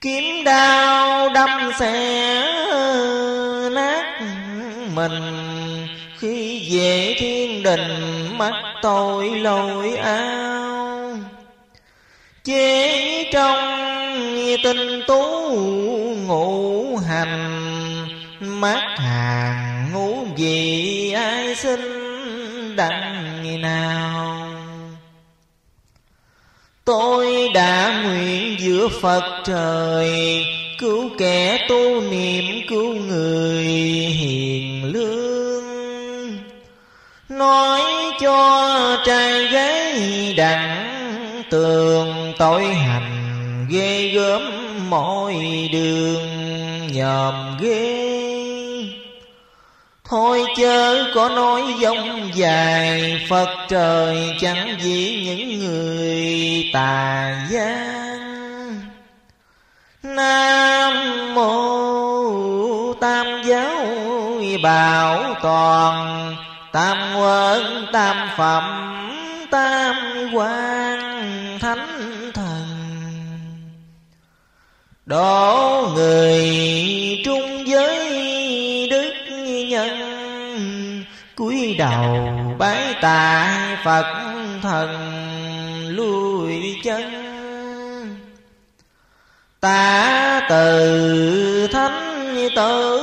S2: Kiếm đao đâm xe nát mình về thiên đình mắt tôi lội ao chế trong tinh tú ngũ hành, mắt hàng ngủ gì ai xin đặng nào? Tôi đã nguyện giữa Phật trời, Cứu kẻ tu niệm, cứu người hiền lương. Nói cho trai gái đặng tường, tội hành ghê gớm mọi đường nhòm ghê Thôi chớ có nói dông dài, Phật trời chẳng vì những người tà gian. Nam mô tam giáo bảo toàn Tam quân tam phẩm, tam quan thánh thần. Đó người trung giới đức nhân, cúi đầu bái tạ phật thần lui chân. Ta từ thánh tử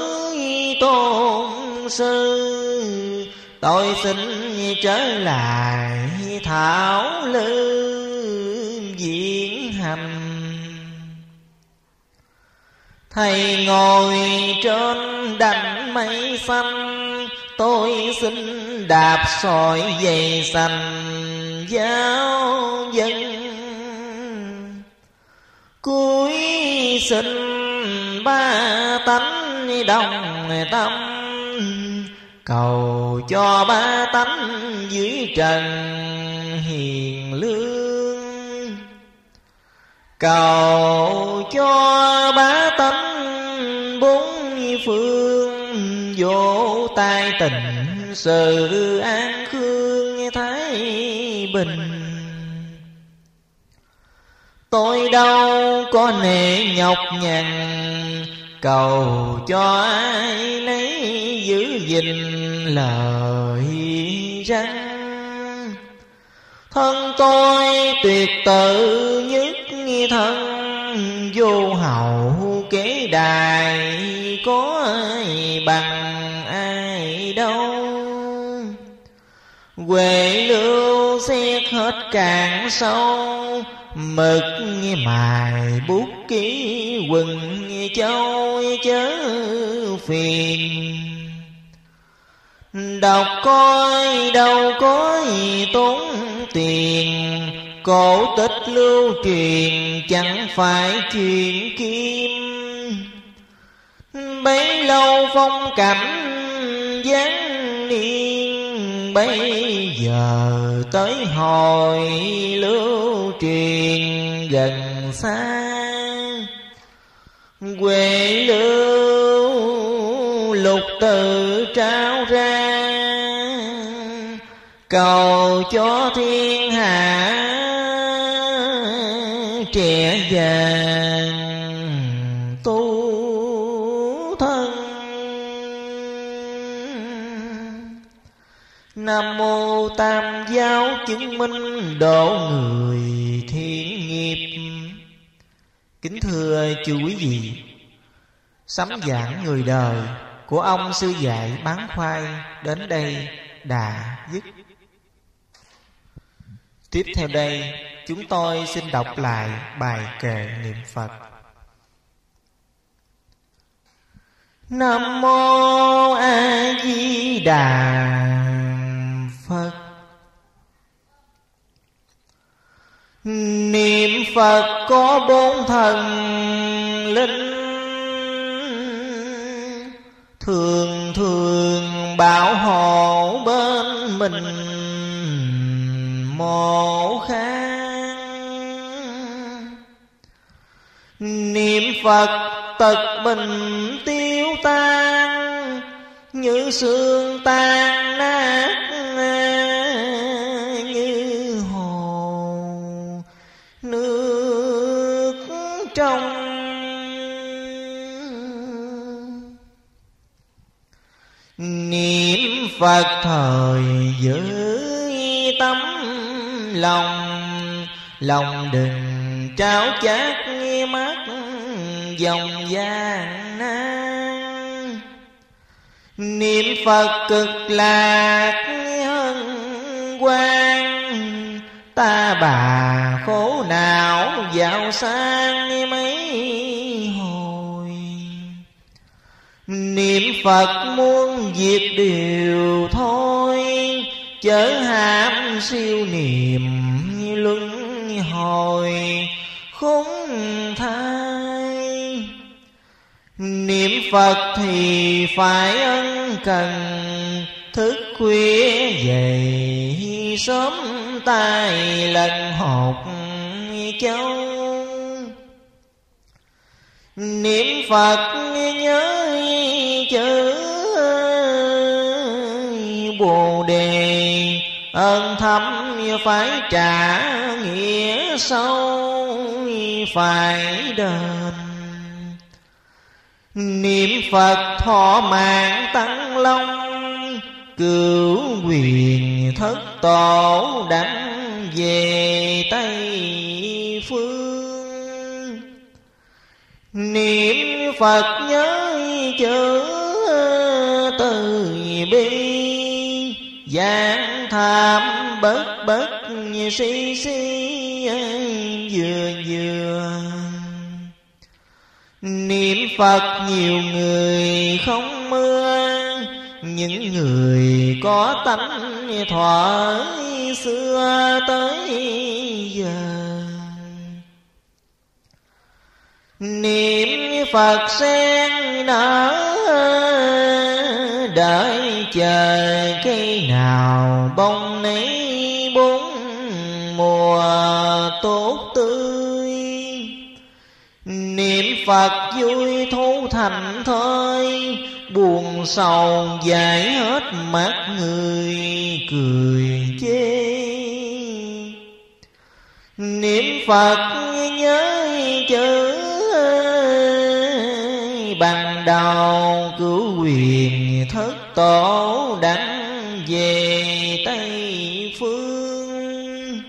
S2: tôn sư tôi xin trở lại thảo lư diễn hành. Thầy ngồi trên đành mây xanh, Tôi xin đạp sỏi dày xanh giáo dân. Cuối sinh ba tánh đồng tâm Cầu cho ba tánh dưới trần hiền lương. Cầu cho ba tánh bốn phương Vô tai tình, sự an khương thái bình. Tôi đâu có nệ nhọc nhằn Cầu cho ai lấy giữ gìn lời răng Thân tôi tuyệt tự nhất thân, Vô hậu kế đài Có ai bằng ai đâu. Huệ lưu xét hết càng sâu Mực mài bút ký quần châu chớ phiền. Đọc coi đâu có tốn tiền. Cổ tích lưu truyền, chẳng phải chuyện kim. Bấy lâu phong cảnh gián niên Bây giờ tới hồi lưu truyền gần xa. Quê lưu lục tự trao ra, cầu cho thiên hạ nam mô tam giáo chứng minh độ người thiện nghiệp. Kính thưa chư quý vị
S1: Sấm giảng người đời Của ông sư dạy bán khoai Đến đây đã dứt. Tiếp theo đây, Chúng tôi xin đọc lại bài kệ niệm Phật.
S2: Nam mô A Di Đà Phật. Niệm Phật có bốn thần linh. Thường thường bảo hộ bên mình mộ kháng Niệm Phật tật bình tiêu tan. Như xương tan nát à, như hồ. Nước trong Niệm Phật thời giữ tấm lòng Lòng đừng trao chát mắt dòng gian nan. Niệm Phật cực lạc hân quan Ta bà khổ não dạo sang mấy hồi. Niệm Phật muốn diệt điều thôi, Chớ ham siêu niệm luân hồi. Khốn thai Niệm Phật thì phải ân cần, Thức khuya dậy sớm tay lần hột châu. Niệm Phật nhớ chữ Bồ đề ơn thâm phải trả nghĩa sâu, phải đền. Niệm Phật thọ mạng tăng long Cửu quyền thất tổ đánh về Tây Phương. Niệm Phật nhớ chữ từ bi, Giảng tham bất bất si si vừa vừa Niệm Phật nhiều người không mưa Những người có tánh thọ xưa tới giờ. Niệm Phật sen nở, Đợi chờ cây nào bông nấy bốn mùa tốt tươi. Phật vui thu thành thôi Buồn sầu dài hết mắt người cười chê. Niệm Phật nhớ chữ Bằng đầu cứu quyền thất tổ đảnh về Tây Phương.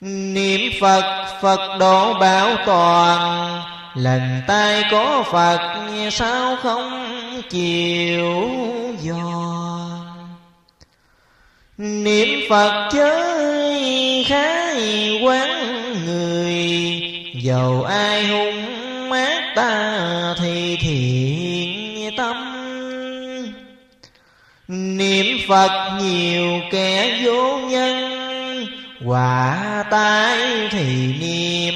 S2: Niệm Phật Phật độ bảo toàn Lần tay có Phật, sao không chịu dò? Niệm Phật chơi khái quán người, Dầu ai hung mát ta thì thiện tâm. Niệm Phật nhiều kẻ vô nhân, Quả tai thì niệm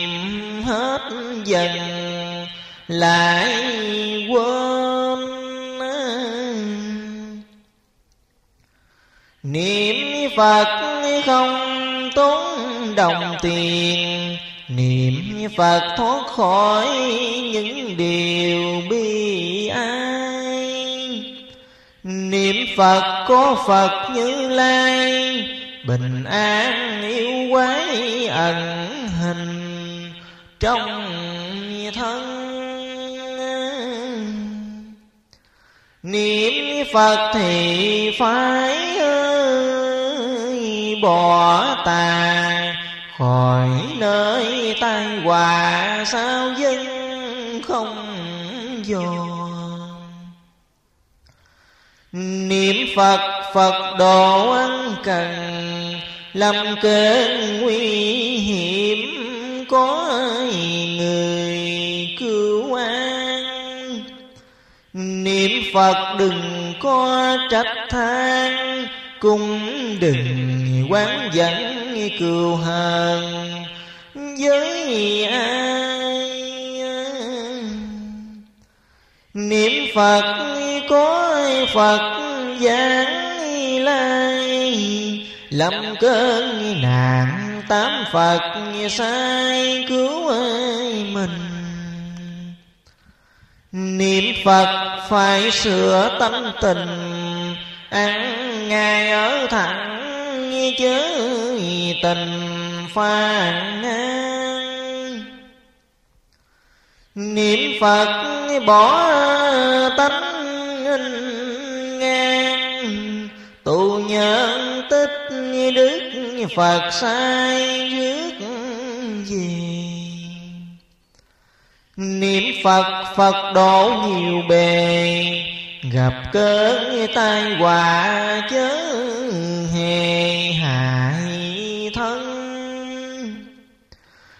S2: hết dần. Lại quên Niệm Phật không tốn đồng tiền. Niệm Phật thoát khỏi những điều bi ai. Niệm Phật có Phật như lai, Bình an yêu quái ẩn hình Trong Niệm Phật thì phải ơi, bỏ tà, Khỏi nơi tai họa, sao dân không dò? Niệm phật phật độ ăn cần lâm cơn nguy hiểm có người niệm phật đừng có trách than cũng đừng quán dẫn cừu hờn với ai? Niệm phật có phật giảng lai, lâm cơn nạn tám phật sai cứu ơi mình? Niệm phật phải sửa tâm tình, ăn ngay ở thẳng chớ tình phàn niệm phật bỏ tánh ngang, tù nhân tích đức phật sai rước về niệm phật phật độ nhiều bề. Gặp cơn tai họa chớ hề hại thân.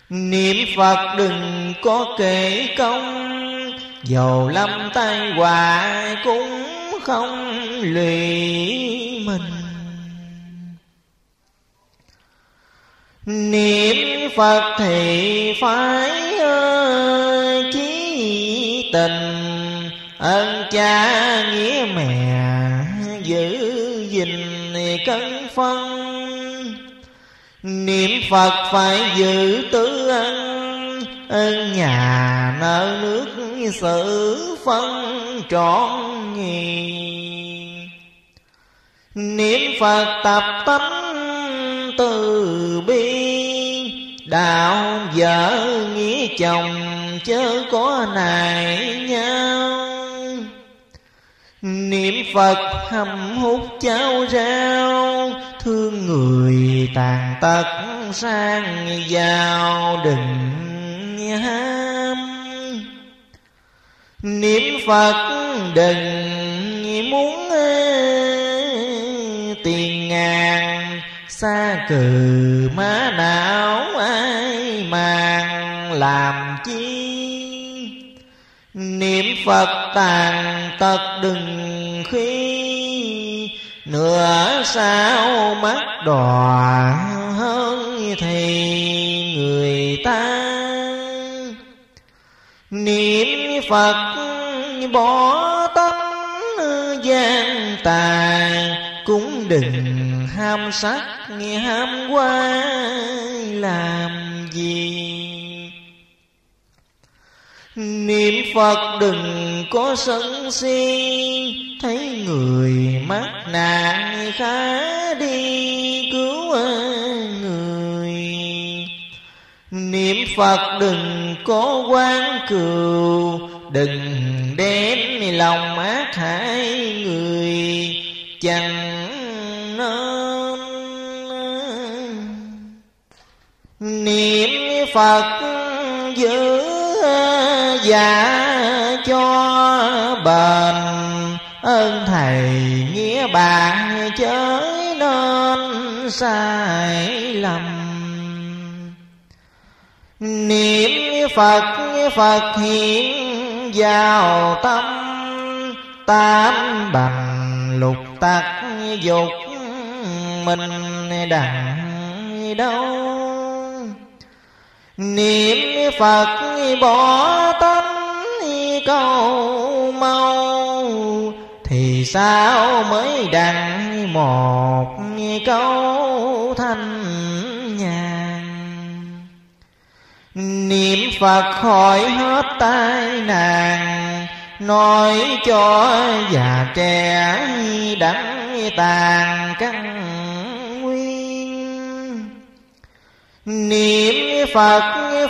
S2: Niệm phật đừng có kể công, dầu lâm tai họa cũng không lụy mình. Niệm phật thì phải ơi chí tình. Ơn cha nghĩa mẹ giữ gìn cân phân. Niệm phật phải giữ tứ ân ơn nhà nợ nước sự phân trọn nghi niệm phật tập tánh từ bi. Đạo vợ nghĩa chồng chớ có nại nhau. Niệm Phật hầm hút cháo rau, Thương người tàn tật sang giàu đừng ham. Niệm Phật đừng muốn tiền ngàn Xa cừ má não ai màng làm chi? Niệm Phật tàn tật đừng khi Nửa sao mắt đỏ hơn thì người ta. Niệm Phật bỏ tâm gian tài Cũng đừng ham sắc ham qua làm gì? Niệm Phật đừng có sân si, Thấy người mắc nạn khá đi, cứu người. Niệm Phật đừng có quan cừu, Đừng đem lòng ác hại người, Chẳng nói Niệm Phật giữ dạ cho bền. Ơn thầy nghĩa bạn chớ nên sai lầm. Niệm phật phật hiện vào tâm tam bằng lục tắc dục mình đặng đâu. Niệm Phật bỏ tâm câu mau, Thì sao mới đặng một câu thanh nhàn? Niệm Phật khỏi hết tai nạn, Nói cho già trẻ đắng tàn căn Niệm Phật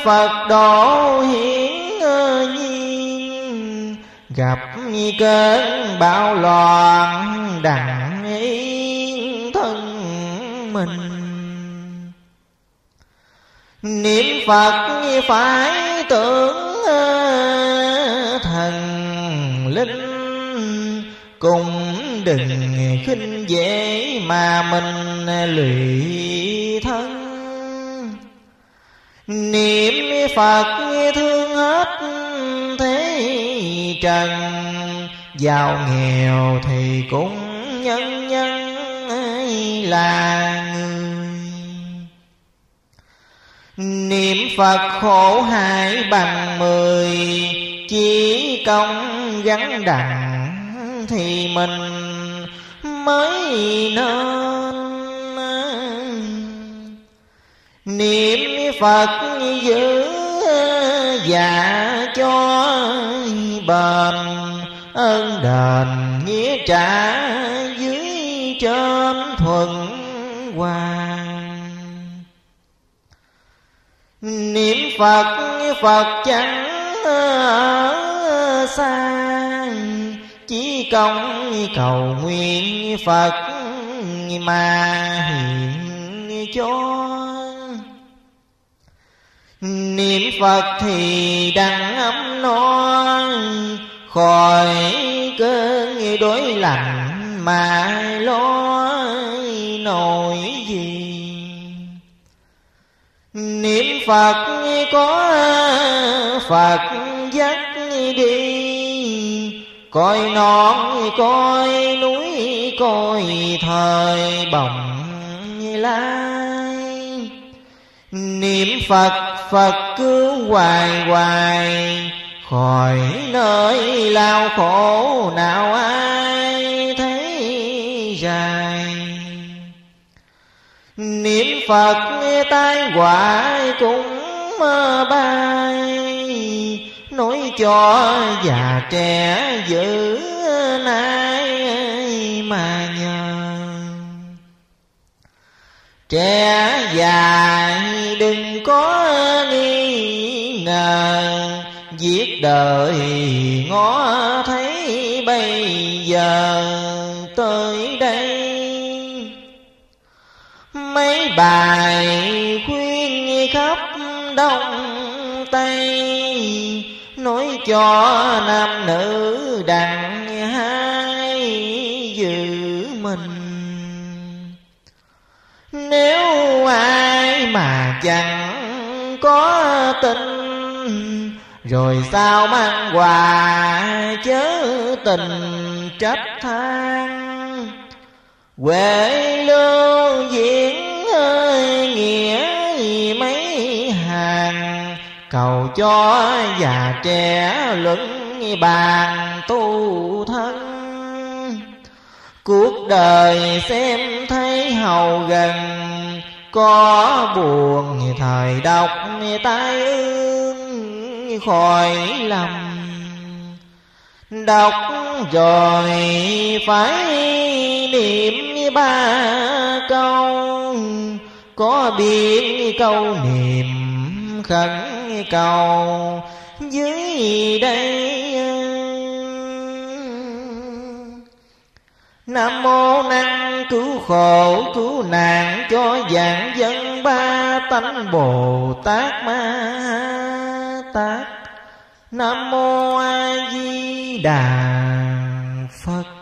S2: Phật độ hiển nhiên. Gặp cơn bão loạn, đặng yên thân mình. Niệm Phật phải tưởng ờ, thần linh. Cùng đừng khinh dễ mà mình lụy thân Niệm Phật thương hết thế trần. Giàu nghèo thì cũng nhân nhân là người. Niệm Phật khổ hại bằng mười, Chỉ công gắn đặng Thì mình mới nên Niệm Phật giữ dạ cho bền Ơn đền nghĩa trả dưới trên thuận hoàng Niệm Phật Phật chẳng ở xa Chỉ công cầu nguyện Phật mà hiện cho Niệm Phật thì đặng ấm no Khỏi cơn đối lạnh mà lo nổi gì. Niệm Phật có Phật dắt đi, Coi non, coi núi, coi thời bồng lai. Niệm Phật Phật cứu hoài hoài. Khỏi nơi lao khổ, nào ai thấy dài. Niệm Phật tai quả cũng mơ bay. Nói cho già trẻ giữ nay mà nhờ Trẻ già đừng có nghi ngờ. Giết đời ngó thấy bây giờ. Tới đây. Mấy bài khuyên khắp đông tây, Nói cho nam nữ đặng Nếu ai mà chẳng có tình, rồi sao mang quà chớ tình trách than? Huệ lương diễn ơi nghĩa mấy hàng, Cầu cho già trẻ luận bàn tu thân. Cuộc đời xem thấy hầu gần, Có buồn thời độc tai ương khỏi lầm Đọc rồi phải niệm ba câu, Có biết câu niệm khẩn cầu. Dưới đây Nam mô năng cứu khổ cứu nạn, cho dạng dân ba tánh Bồ Tát Ma Tát. Nam mô A Di Đà Phật.